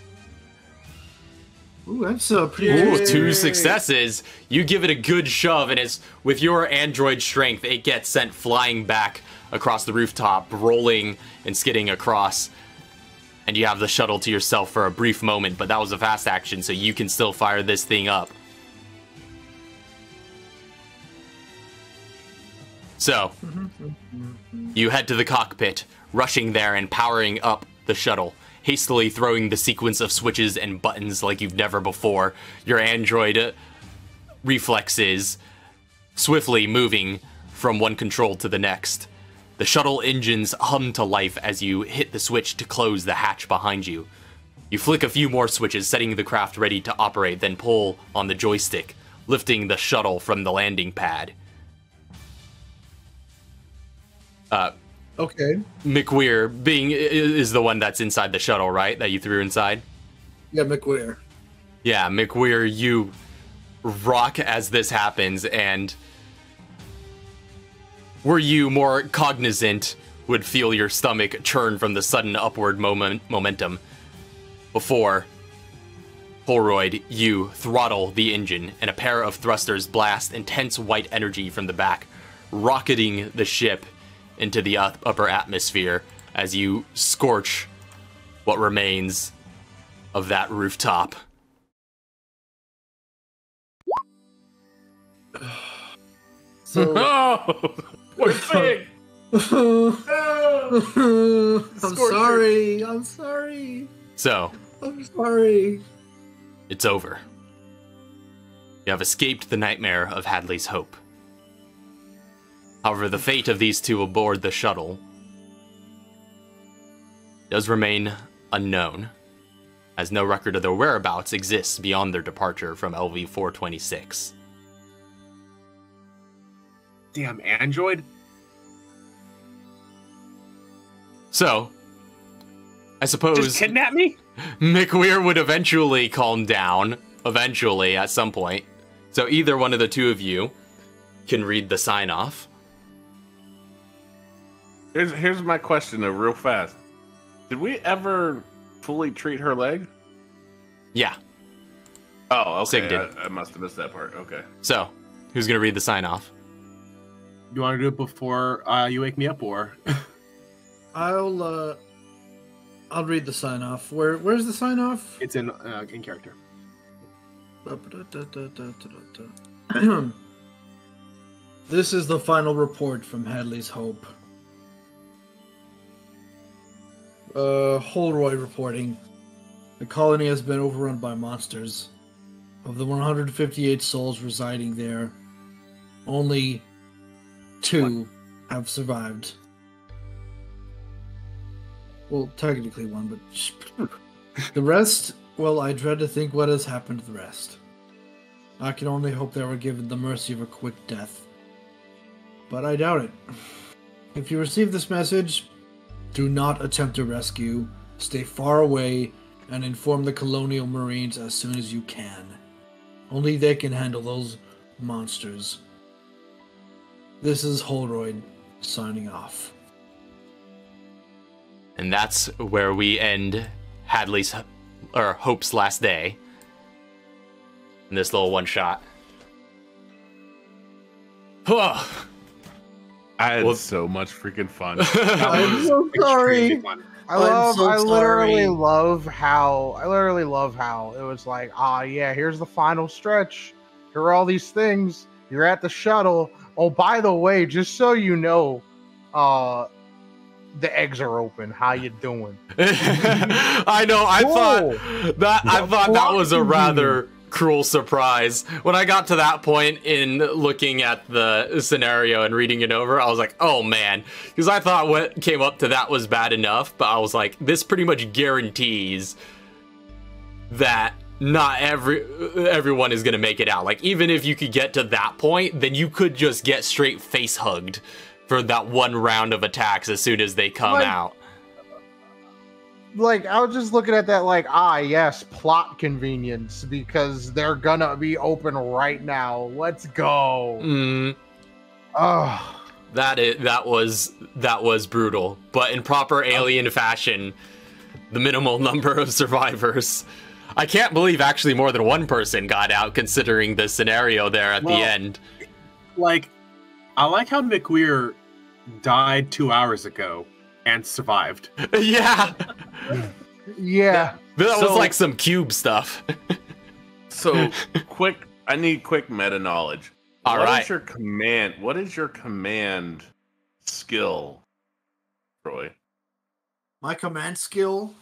Ooh, that's uh, pretty Ooh, two successes. You give it a good shove, and it's with your android strength, it gets sent flying back across the rooftop, rolling and skidding across. And you have the shuttle to yourself for a brief moment, but that was a fast action, so you can still fire this thing up. So, you head to the cockpit, rushing there and powering up the shuttle, hastily throwing the sequence of switches and buttons like you've never before. Your android uh, reflexes swiftly moving from one control to the next. The shuttle engines hum to life as you hit the switch to close the hatch behind you. You flick a few more switches, setting the craft ready to operate, then pull on the joystick, lifting the shuttle from the landing pad. Uh, Okay. McWeir being is the one that's inside the shuttle, right? That you threw inside. Yeah, McWeir. Yeah, McWeir, you rock as this happens, and were you more cognizant, would feel your stomach churn from the sudden upward moment momentum. Before Holroyd, you throttle the engine, and a pair of thrusters blast intense white energy from the back, rocketing the ship into the up- upper atmosphere as you scorch what remains of that rooftop. So Oh, poor thing. I'm sorry. I'm sorry. So, I'm sorry. it's over. You have escaped the nightmare of Hadley's Hope. However, the fate of these two aboard the shuttle does remain unknown, as no record of their whereabouts exists beyond their departure from LV 426. Damn android. So, I suppose Just kidnap me? McWeir would eventually calm down, eventually, at some point. So either one of the two of you can read the sign off. Here's here's my question though, real fast. Did we ever fully treat her leg? Yeah. Oh, okay. Sig did. I, I must have missed that part. Okay. So, who's gonna read the sign off? You want to do it before uh, you wake me up, or I'll uh I'll read the sign off. Where where's the sign off? it's in uh, in character? this is the final report from Hadley's Hope. Uh, Holroyd reporting. The colony has been overrun by monsters. Of the 158 souls residing there, only two have survived. Well, technically one, but the rest, well, I dread to think what has happened to the rest. I can only hope they were given the mercy of a quick death. But I doubt it. If you receive this message, do not attempt to rescue. Stay far away and inform the Colonial Marines as soon as you can. Only they can handle those monsters. This is Holroyd signing off. And that's where we end Hadley's or Hope's last day. In this little one shot. I had Well- so much freaking fun. I'm so sorry. I love. so I literally sorry. love how. I literally love how it was like, ah, yeah. Here's the final stretch. Here are all these things. You're at the shuttle. Oh, by the way, just so you know, uh, the eggs are open. How you doing? I know. I Whoa. thought that I thought that was a rather cruel surprise when I got to that point in looking at the scenario and reading it over. I was like, "Oh man," because I thought what came up to that was bad enough, but I was like, "This pretty much guarantees that." Not every everyone is gonna make it out. Like even if you could get to that point, then you could just get straight face hugged for that one round of attacks as soon as they come Like, out. Like I was just looking at that, like, ah, yes, plot convenience because they're gonna be open right now. Let's go. Mm, Oh, that is that was that was brutal, but in proper alien fashion, the minimal number of survivors. I can't believe actually more than one person got out, considering the scenario there at Well- the end. Like, I like how McWeir died two hours ago and survived. yeah, yeah. that was So- like some cube stuff. so quick. I need quick meta knowledge. All What is right. your command? What is your command skill, Troy? My command skill,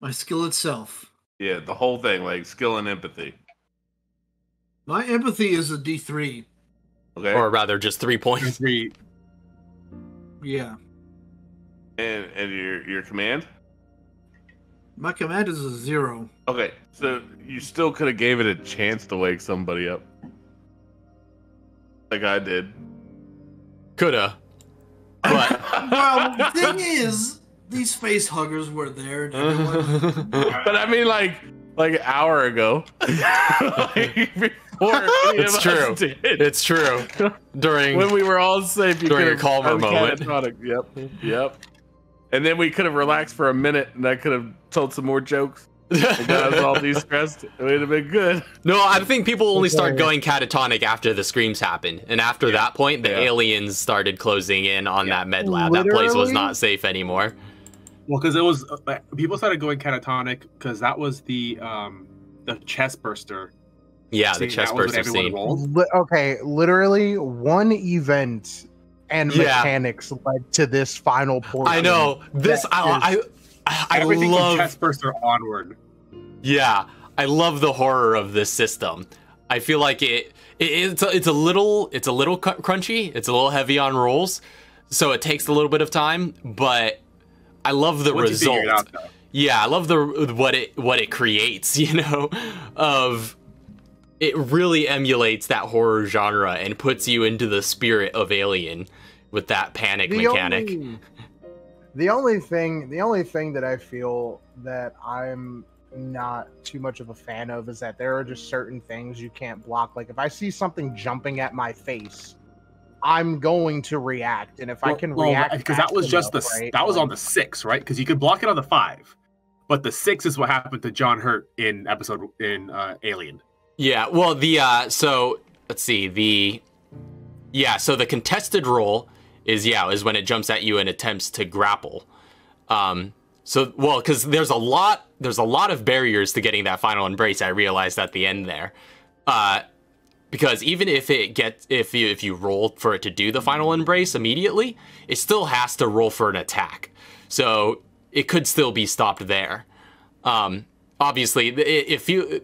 my skill itself. Yeah, the whole thing, like skill and empathy. My empathy is a D3. Okay. or rather, just three points. Three. Yeah. and and your your command. My command is a zero. Okay, so you still could have gave it a chance to wake somebody up, like I did. Coulda, but Well, the thing is, these face huggers were there but I mean, like like an hour ago, like, before It's true. did. it's true. During when we were all safe, you During a could've calmer done moment. Yep, yep. And then we could have relaxed for a minute, and I could have told some more jokes. And got us all de-stressed. It would have been good. No, I think people only start going catatonic after the screams happen, and after that point, the Yeah. aliens started closing in on Yeah. that med lab. That place was not safe anymore. Well, because it was uh, people started going catatonic because that was the um the chest burster. Yeah, the scene. chest That was when burster scene. Li- okay, literally one event and Yeah. mechanics led to this final portion. I know this. I, is- I, I Everything love. chest burster onward. Yeah, I love the horror of this system. I feel like it, it it's a, it's a little it's a little crunchy. It's a little heavy on rolls, so it takes a little bit of time. But I love the Once you figure result. it out, yeah i love the what it what it creates you know of it really emulates that horror genre and puts you into the spirit of alien with that panic the mechanic Only, the only thing, the only thing that I feel that I'm not too much of a fan of is that there are just certain things you can't block. Like if I see something jumping at my face, I'm going to react, and if I can react, because that was just the right, that was on the six, right? Because you could block it on the five, but the six is what happened to John Hurt in episode in uh, Alien. yeah well the uh so let's see the yeah so the contested roll is yeah is when it jumps at you and attempts to grapple um so well because there's a lot there's a lot of barriers to getting that final embrace i realized at the end there uh because even if it gets if you if you roll for it to do the final embrace immediately it still has to roll for an attack. So it could still be stopped there. Um obviously if you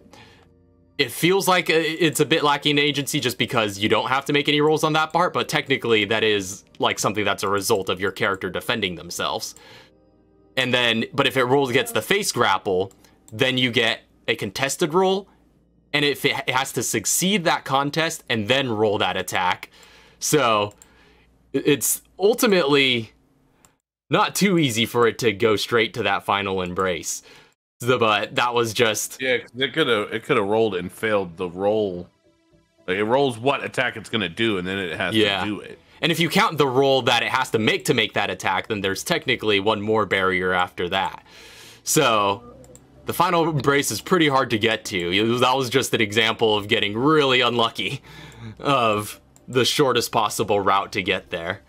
it feels like it's a bit lacking in agency just because you don't have to make any rolls on that part but technically that is like something that's a result of your character defending themselves. And then but if it rolls against the face grapple then you get a contested roll and if it it has to succeed that contest and then roll that attack so it's ultimately not too easy for it to go straight to that final embrace The- but that was just Yeah, it could have it could have rolled and failed the roll. Like it rolls what attack it's gonna do, and then it has Yeah. to do it. And if you count the roll that it has to make to make that attack, then there's technically one more barrier after that. So the final embrace is pretty hard to get to. That was just an example of getting really unlucky of the shortest possible route to get there.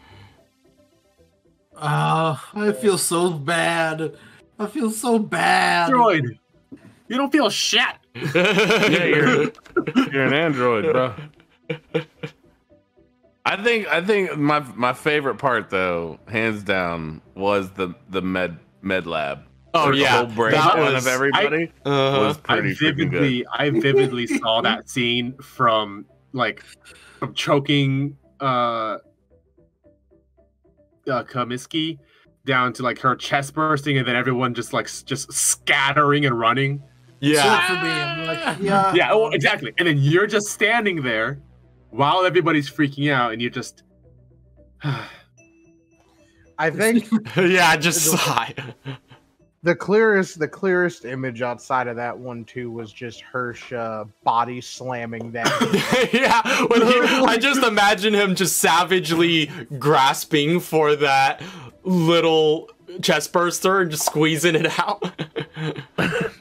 Ah, I feel so bad. I feel so bad. Droid, you don't feel shit. Yeah, you're, you're an android, bro. I think I think my my favorite part though, hands down, was the the med med lab. Oh The yeah, whole breakdown of everybody uh-huh. was I pretty freaking good. vividly, I vividly saw that scene from like from choking uh, uh Kaminsky down to like her chest bursting, and then everyone just like just scattering and running. yeah. for me. I'm like, yeah. Yeah, oh, exactly. And then you're just standing there while everybody's freaking out, and you're just. I think yeah, just sigh. The clearest the clearest image outside of that one too was just Hirsch uh, body slamming that. yeah, when he, I just imagine him just savagely grasping for that little chest burster and just squeezing it out. I,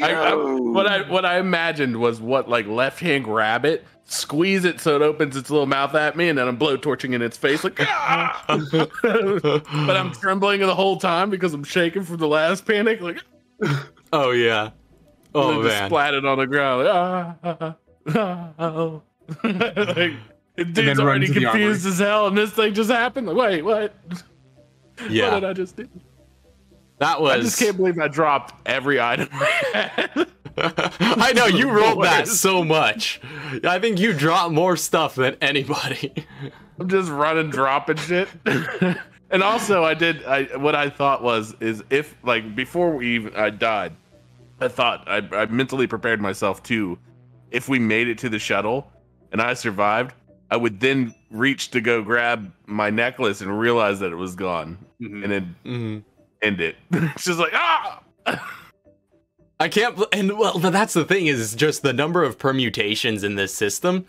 I, what I what I imagined was what like left hand grab it, squeeze it so it opens its little mouth at me, and then I'm blow torching in its face like. "Ah!" but I'm trembling the whole time because I'm shaking from the last panic. Like, oh yeah. oh just man. splatted on the ground. Like, ah, oh. like, dude's run already to the confused as hell, and this thing just happened. Like, wait, what? What did I just do? That was I just can't believe I dropped every item. I know you rolled that so much. I think you dropped more stuff than anybody. I'm just running, dropping shit. and also, I did. I what I thought was is if like before we even I died, I thought I, I mentally prepared myself to, if we made it to the shuttle and I survived, I would then reach to go grab my necklace and realize that it was gone, Mhm. and then Mhm. end it. it's just like ah. I can't, and well, that's the thing is just the number of permutations in this system.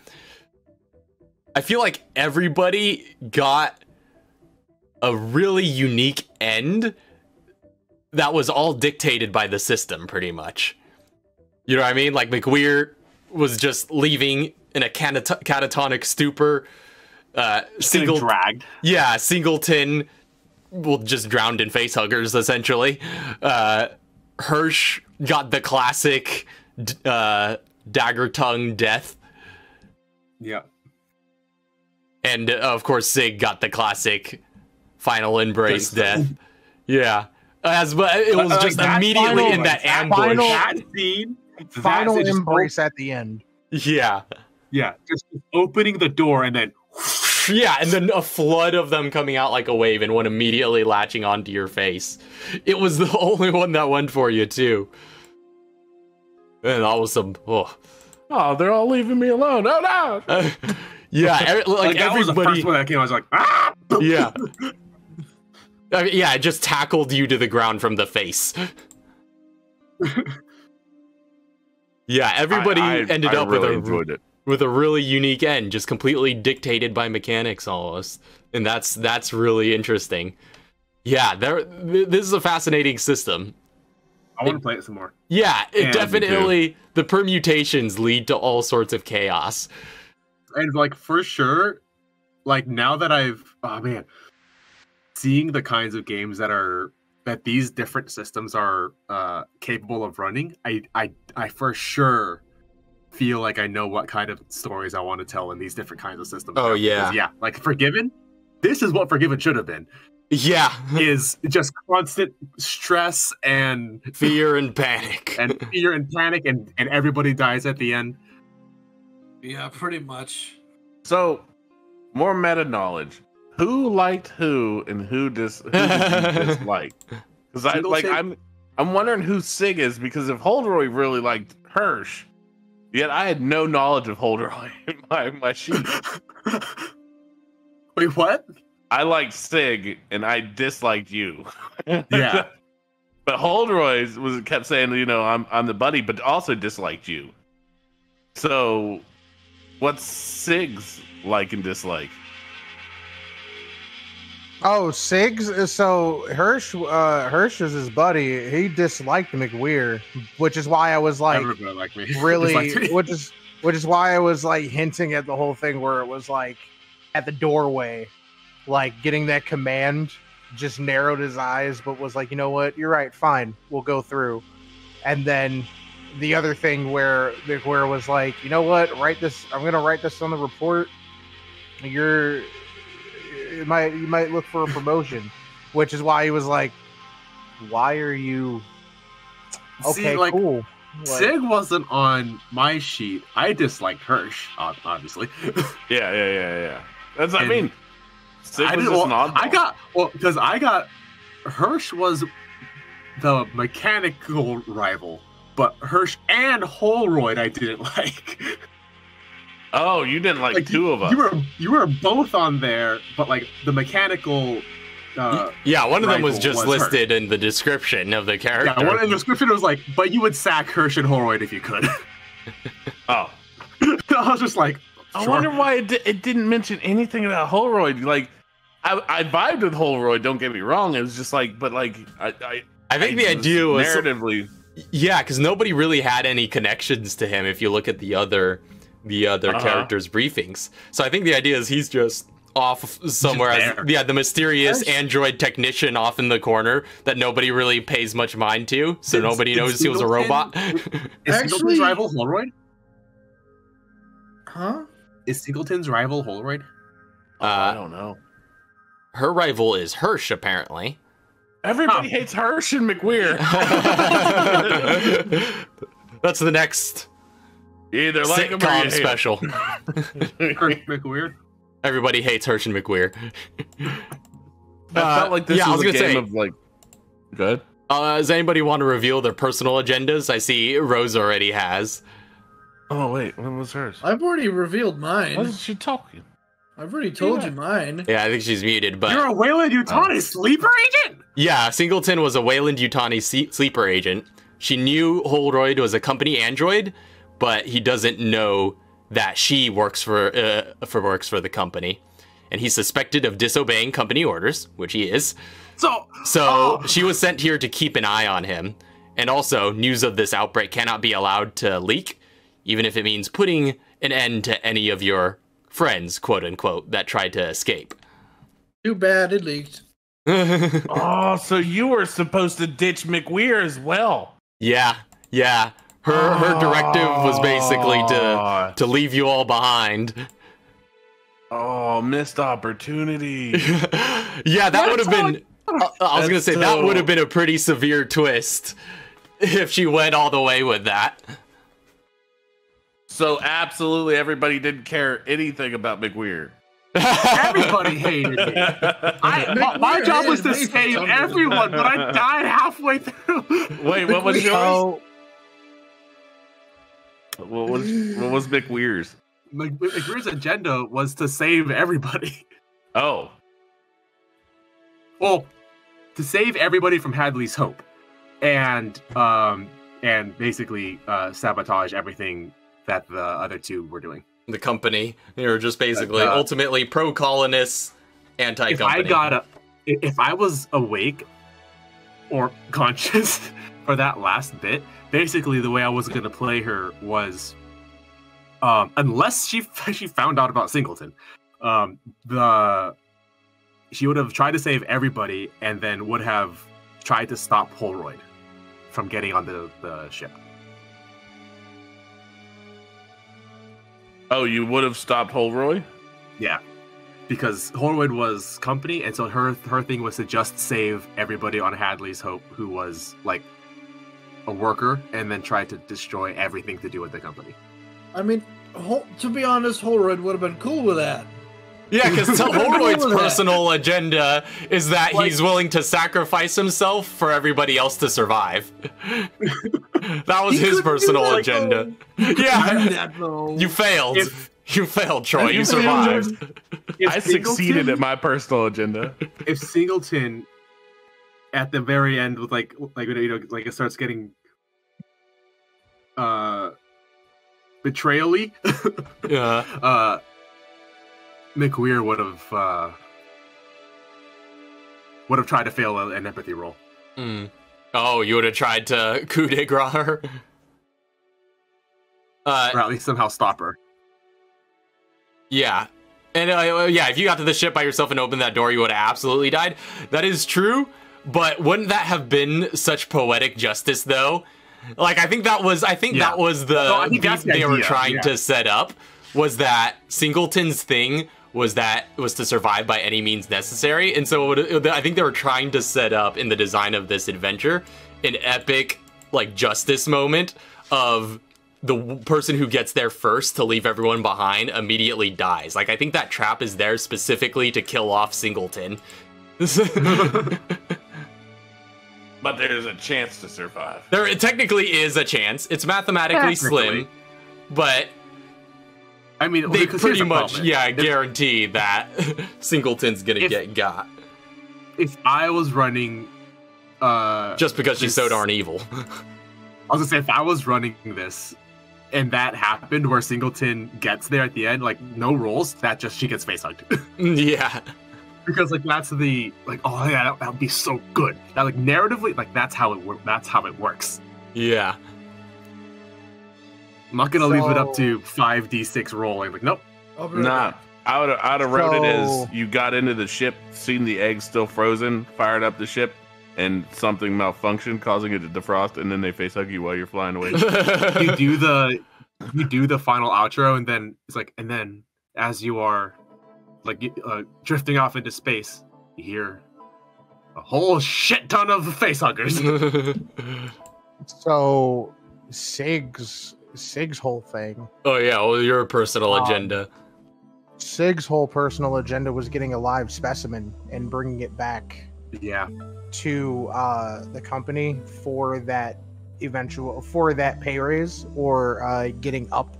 I feel like everybody got a really unique end that was all dictated by the system, pretty much. You know what I mean? Like McWeir was just leaving in a catat- catatonic stupor. Uh, single, dragged. yeah, Singleton, well, just drowned in face huggers essentially. Uh, Hirsch got the classic uh, dagger tongue death, Yeah. and uh, of course Sig got the classic final embrace death. Yeah, as but it was Uh, just that immediately final- in that that ambush. final- That scene. Final scene embrace at the end. Yeah, Yeah, just opening the door and then yeah, and then a flood of them coming out like a wave, and one immediately latching onto your face. It was the only one that went for you too. And that was some. Oh. Oh, they're all leaving me alone. Oh no! Uh, yeah, every, like, like, that was the first one that came. I was like, ah! yeah. I mean, yeah, it just tackled you to the ground from the face. yeah, everybody I- I- ended I up really with a enjoyed it. With a really unique end, just completely dictated by mechanics almost, and that's that's really interesting. Yeah, there. th- This is a fascinating system. I want to play it some more. Yeah, it me definitely the permutations lead to all sorts of chaos. and like for sure like now that i've oh man seeing the kinds of games that are that these different systems are uh capable of running i i i for sure feel like i know what kind of stories i want to tell in these different kinds of systems Oh, yeah. Because, yeah like forgiven this is what forgiven should have been Yeah, is just constant stress and fear and panic. and fear and panic and and everybody dies at the end Yeah, pretty much. So, more meta knowledge. Who liked who and who dis who did you dislike? Because I like Sig? I'm I'm wondering who Sig is because if Holroyd really liked Hirsch, yet I had no knowledge of Holroyd in my my sheet. wait what I liked Sig and I disliked you. yeah But Holroyd was kept saying, you know, I'm I'm the buddy, but also disliked you. So, what's Sig's like and dislike? Oh, Sigs. So Hirsch, uh, Hirsch is his buddy. He disliked McWeir, which is why I was like, everybody like me really, me. which is which is why I was like hinting at the whole thing where it was like at the doorway, like getting that command just narrowed his eyes, but was like, you know what, you're right, fine, we'll go through. And then the other thing where where was like, you know what, write this. I'm gonna write this on the report. You're, you might you might look for a promotion, which is why he was like, why are you? Okay, See, like, cool. Like, Sig wasn't on my sheet. I disliked Hirsch, obviously. Yeah, yeah, yeah, yeah. That's I And mean, Sig I was didn't. just Well, an oddball. I got well because I got Hirsch was the mechanical rival, but Hirsch and Holroyd I didn't like. Oh, you didn't like, Like, two of us. You were you were both on there, but like the mechanical. Uh, yeah, one of them was just was listed in the description of the character. yeah, one in the description was like, but you would sack Hirsch and Holroyd if you could. oh, I was just like, I sure. wonder why it, di- it didn't mention anything about Holroyd. Like, I, I vibed with Holroyd. Don't get me wrong. It was just like, but like, I, I, I think I the idea was narratively. Yeah, because nobody really had any connections to him if you look at the other the other Uh-huh. characters' briefings. So I think the idea is he's just off somewhere as yeah, the mysterious Yes. android technician off in the corner that nobody really pays much mind to, so Did- nobody did knows he was a robot. Is Actually- Singleton's rival Holroyd? Huh? Is Singleton's rival Holroyd? Oh, I uh, don't know. her rival is Hirsch, apparently. Everybody hates Hirsch and McWeir. That's the next You Either like him or you sitcom special. Hirsch McWeird? Everybody hates Hirsch and McWeir. I Uh, felt like this yeah, I was, was a gonna game say- of like. Good. Uh, does anybody want to reveal their personal agendas? I see Rose already has. Oh wait, when was hers? I've already revealed mine. Why is she talking? I've already told you mine. Yeah, I think she's muted, but You're a Weyland-Yutani sleeper agent? Yeah, Singleton was a Weyland-Yutani sleeper agent. She knew Holroyd was a company android, but he doesn't know that she works for uh, for works for the company, and he's suspected of disobeying company orders, which he is. So, So Oh. she was sent here to keep an eye on him, and also news of this outbreak cannot be allowed to leak, even if it means putting an end to any of your friends, quote unquote, that tried to escape. Too bad it leaked. Oh, so you were supposed to ditch McWeir as well. Yeah, yeah. Her her directive was basically to Oh. to leave you all behind. Oh, missed opportunity. yeah, that would have been. uh, I was gonna That's say that would have been a pretty severe twist if she went all the way with that. so absolutely everybody didn't care anything about McWeir. everybody hated me. I, my, my job was to save everyone, but I died halfway through. Wait, what was yours? So What was what was McWeir's? Mc- McWeir's agenda was to save everybody. Oh, Well, to save everybody from Hadley's hope, and um, and basically uh, sabotage everything that the other two were doing. The company, they were just basically Uh, ultimately pro colonists, anti if I got a, i- if I was awake or conscious for that last bit, basically the way I was gonna play her was, um, unless she she found out about Singleton, um, the she would have tried to save everybody and then would have tried to stop Holroyd from getting on the, the ship. oh, you would have stopped Holroyd. Yeah. Because Holroyd was company, and so her her thing was to just save everybody on Hadley's Hope, who was like a worker, and then try to destroy everything to do with the company. I mean, Hol- to be honest, Holroyd would have been cool with that. Yeah, because Holroyd's with that. personal agenda is that Like- he's willing to sacrifice himself for everybody else to survive. that was his personal that, agenda. Done Yeah, that, you failed. If- you failed, Troy. You You survived. I succeeded at my personal agenda. If Singleton, at the very end, with like like you know like it starts getting uh betrayally, Yeah. uh McWeir would have uh would have tried to fail an empathy roll. Mm. Oh, you would have tried to coup de grace her. Uh, or at least somehow stop her. yeah. And uh, yeah, if you got to the ship by yourself and opened that door, you would have absolutely died. That is true, but wouldn't that have been such poetic justice, though? Like, I think that was, I think Yeah. that was the no, beat the they were trying yeah. to set up. Was that Singleton's thing? Was that was to survive by any means necessary? And so it, I think they were trying to set up in the design of this adventure an epic like justice moment of the person who gets there first to leave everyone behind immediately dies. Like I think that trap is there specifically to kill off Singleton. But there's a chance to survive. there technically is a chance. It's mathematically slim, but I mean, they pretty the much problem. yeah If- guarantee that Singleton's gonna If- get got If I was running, uh, just because she's so darn evil. I was gonna say if I was running this, and that happened where Singleton gets there at the end, like no rules, that just she gets face hugged. yeah. Because like that's the like oh yeah that, that would be so good. That like narratively like that's how it works. That's how it works. Yeah. I'm not gonna leave it up to five d six rolling. Like nope. I'll be right Nah, back. I would I would have wrote it as you got into the ship, seen the eggs still frozen, fired up the ship, and something malfunctioned, causing it to defrost, and then they face hug you while you're flying away. you do the you do the final outro and then it's like and then as you are like uh, drifting off into space you hear a whole shit ton of face huggers So Sig's Sig's whole thing. oh yeah, well your personal Um, agenda. Sig's whole personal agenda was getting a live specimen and bringing it back yeah to uh, the company for that eventual for that pay raise or uh, getting up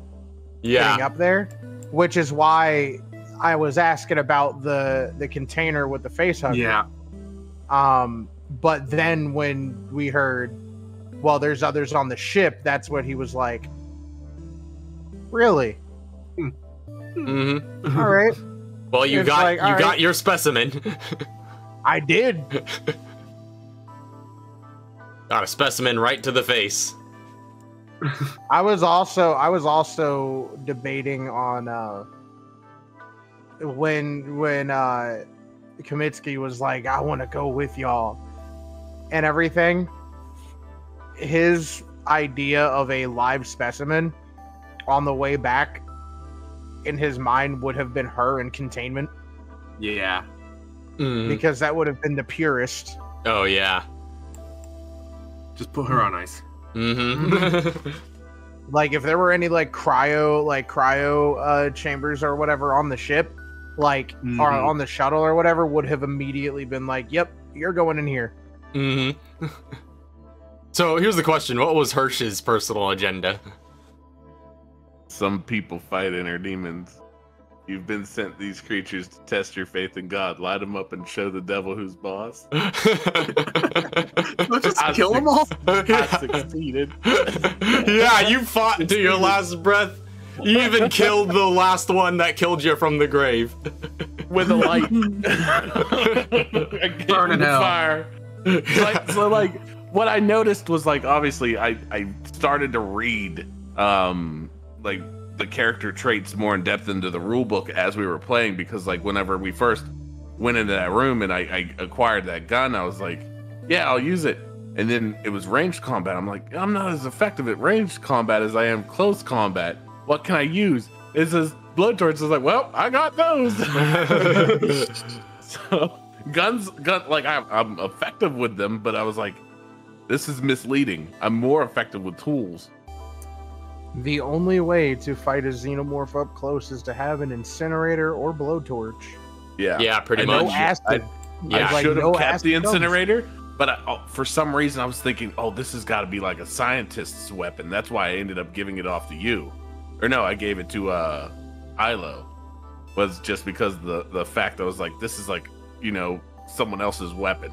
Yeah. getting up there, which is why I was asking about the the container with the face hugger. yeah Um, but then when we heard, well, there's others on the ship, that's what he was like. Really? hmm All right, Well, you It's got like, you all got your specimen. I did. got a specimen right to the face. I was also I was also debating on uh when when uh Kamitsky was like, I want to go with y'all and everything. His idea of a live specimen on the way back in his mind would have been her in containment yeah Mhm. because that would have been the purest. Oh yeah. just put her on ice hmm Like if there were any like cryo like cryo uh chambers or whatever on the ship, like or Mhm. on the shuttle or whatever, would have immediately been like, "Yep, you're going in here." hmm so here's the question: What was Hirsch's personal agenda? Some people fight inner demons. You've been sent these creatures to test your faith in God. Light them up and show the devil who's boss. let's just I kill them all I succeeded. yeah, you fought to your last breath. You even killed the last one that killed you from the grave. with a light. Burning the hell. fire. like, so like what I noticed was like obviously I I started to read um like the character traits more in depth into the rule book as we were playing because like whenever we first went into that room and I, I acquired that gun, I was like, yeah, I'll use it. And then it was ranged combat. I'm like, I'm not as effective at ranged combat as I am close combat. What can I use? It says blowtorch. I was like, well, I got those. so guns, gun, like I'm, I'm effective with them, but I was like, this is misleading. I'm more effective with tools. The only way to fight a xenomorph up close is to have an incinerator or blowtorch. Yeah. yeah, pretty I know No much. acid. Yeah. I Like, should have no kept the acid guns. incinerator, but I, oh, for some reason I was thinking, oh, this has got to be like a scientist's weapon. That's why I ended up giving it off to you, or no, I gave it to uh, Ilo. Was just because the the fact I was like, this is like you know someone else's weapon,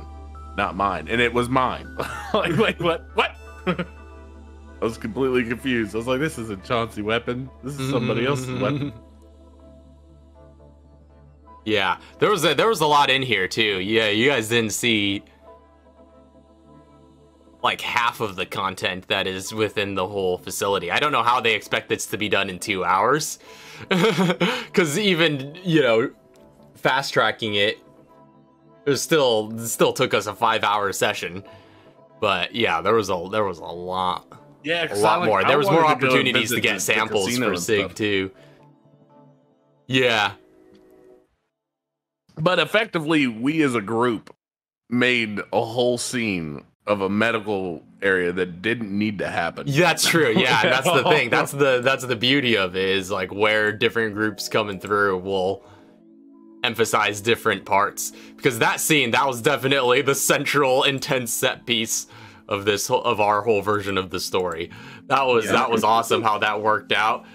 not mine, and it was mine. like, like what? What? I was completely confused. I was like, this is a Chauncey weapon. This is somebody else's weapon. Yeah, there was a there was a lot in here too. Yeah, you guys didn't see. Like half of the content that is within the whole facility. I don't know how they expect this to be done in two hours, because even you know, fast tracking it, it was still it still took us a five hour session. But yeah, there was a there was a lot Yeah, a 'cause lot like, more. I There was more to opportunities to get the- the samples casino for and Sig stuff. too. Yeah, But effectively, we as a group made a whole scene of a medical area that didn't need to happen. that's true. Yeah, that's the thing. That's the that's the beauty of it is like where different groups coming through will emphasize different parts because that scene that was definitely the central intense set piece of this of our whole version of the story. That was Yeah. that was awesome how that worked out.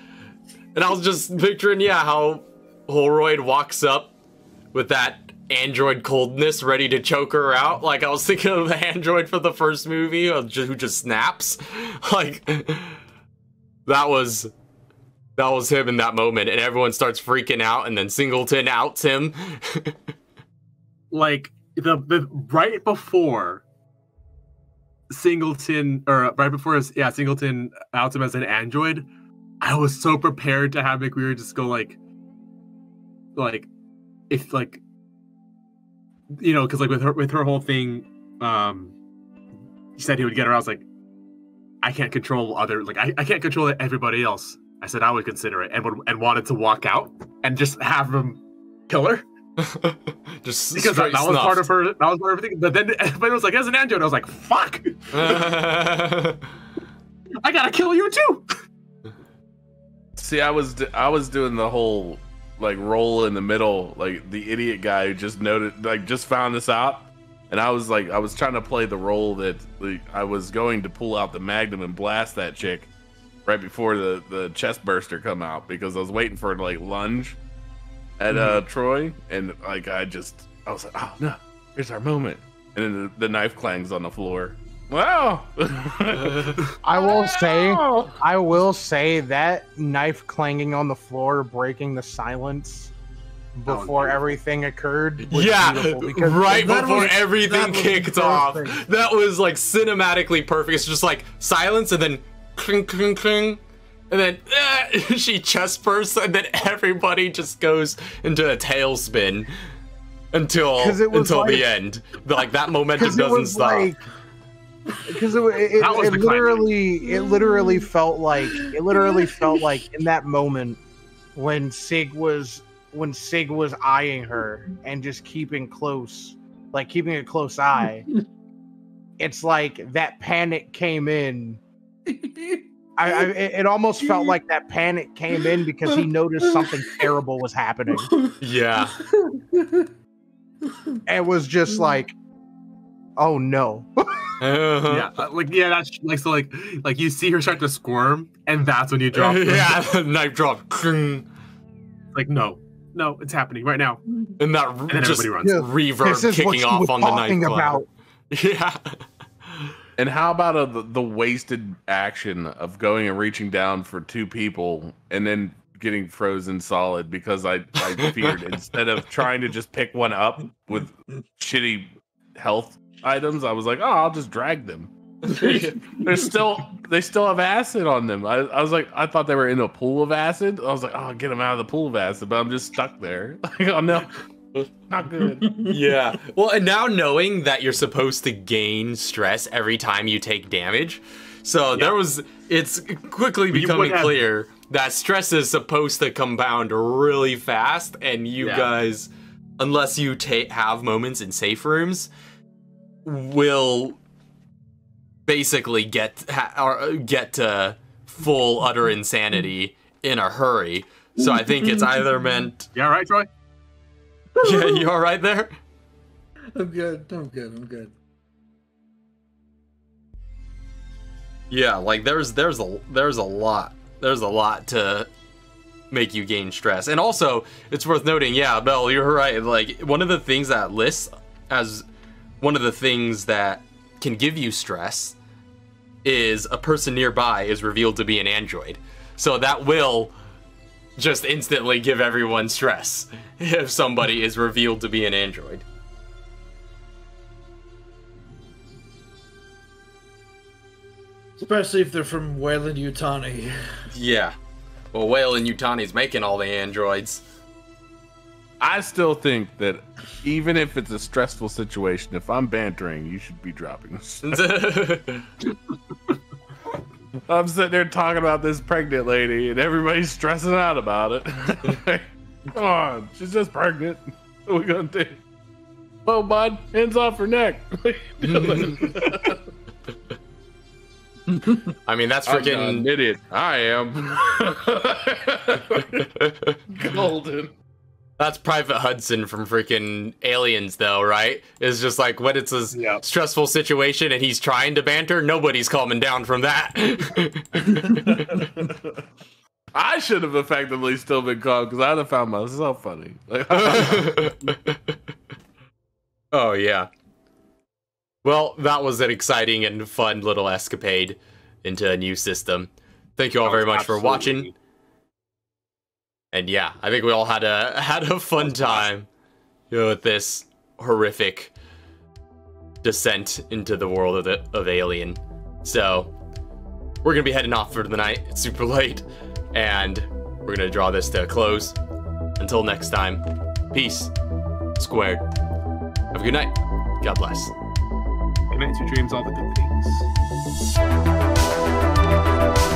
And I was just picturing yeah how Holroyd walks up with that android coldness ready to choke her out. Like I was thinking of the android for the first movie uh, who just snaps. Like that was that was him in that moment, and everyone starts freaking out, and then Singleton outs him. like the, the right before Singleton or right before his, yeah Singleton outs him as an android, I was so prepared to have McWeir just go like, like, if like, you know, because like with her with her whole thing, um, he said he would get her. I was like, I can't control other like I, I can't control everybody else. I said I would consider it and would and wanted to walk out and just have him kill her just because that, that was part of her. That was part of everything. But then, but it was like as an android, I was like, "Fuck, I gotta kill you too." See, I was I was doing the whole like roll in the middle, like the idiot guy who just noted, like just found this out, and I was like, I was trying to play the role that like, I was going to pull out the magnum and blast that chick right before the the chest burster come out because I was waiting for to like lunge at uh Troy, and like I just I was like, oh no, here's our moment, and then the, the knife clangs on the floor. Wow. I will say, I will say that knife clanging on the floor, breaking the silence before everything occurred. was yeah, because right before was- everything kicked off. perfect. That was like cinematically perfect. It's just like silence and then cling, cling, cling. And then eh, she chest bursts, and then everybody just goes into a tailspin until 'Cause it was until like- the end. Like that momentum doesn't stop. like because it, it, That was it the literally it literally mm. felt like it literally felt like in that moment when Sig was when Sig was eyeing her and just keeping close like keeping a close eye it's like that panic came in. I, I it it almost felt like that panic came in because he noticed something terrible was happening. Yeah, and was just mm. like oh no Uh-huh. yeah, uh, like yeah, that's like so like like you see her start to squirm, and that's when you drop. yeah, knife drop, like no, no, it's happening right now, and that and then just everybody runs. Yeah. reverb this is kicking off on the knife talking about Yeah. And how about the, the wasted action of going and reaching down for two people and then getting frozen solid because I, I feared instead of trying to just pick one up with shitty health items, I was like, oh, I'll just drag them. They're still they still have acid on them. I, I was like, I thought they were in a pool of acid. I was like, oh, I'll get them out of the pool of acid, but I'm just stuck there. Like, oh no, not good. yeah. Well, and now knowing that you're supposed to gain stress every time you take damage, so there was it's quickly becoming have- clear that stress is supposed to compound really fast, and you Yeah. guys, unless you ta- have moments in safe rooms, will basically get ha- or uh, get to full utter insanity in a hurry. So I think it's either meant. Yeah, right, Troy. Yeah, you all right there? I'm good. I'm good. I'm good. Yeah, like there's there's a there's a lot there's a lot to make you gain stress. And also, it's worth noting, yeah, Bell, you're right. Like one of the things that lists as one of the things that can give you stress is a person nearby is revealed to be an android. So that will just instantly give everyone stress if somebody is revealed to be an android. Especially if they're from Weyland-Yutani. Yeah. Well, Weyland-Yutani's making all the androids. I still think that even if it's a stressful situation, if I'm bantering, you should be dropping. I'm sitting there talking about this pregnant lady, and everybody's stressing out about it. Come on, she's just pregnant. What are we gonna do? Oh, bud, hands off her neck. I mean, that's I'm freaking. not an idiot. I am. Golden. That's Private Hudson from freaking Aliens, though, right? It's just like when it's a stressful situation and he's trying to banter, nobody's calming down from that. I should have effectively still been calm because I'd have found myself funny. Like, oh, yeah. Well, that was an exciting and fun little escapade into a new system. Thank you all very much for watching. Absolutely. And yeah, I think we all had a had a fun time you know, with this horrific descent into the world of the, of Alien. So we're gonna be heading off for the night. It's super late, and we're gonna draw this to a close. Until next time, peace. Squared. Have a good night. God bless. Good night, sweet dreams, all the good things.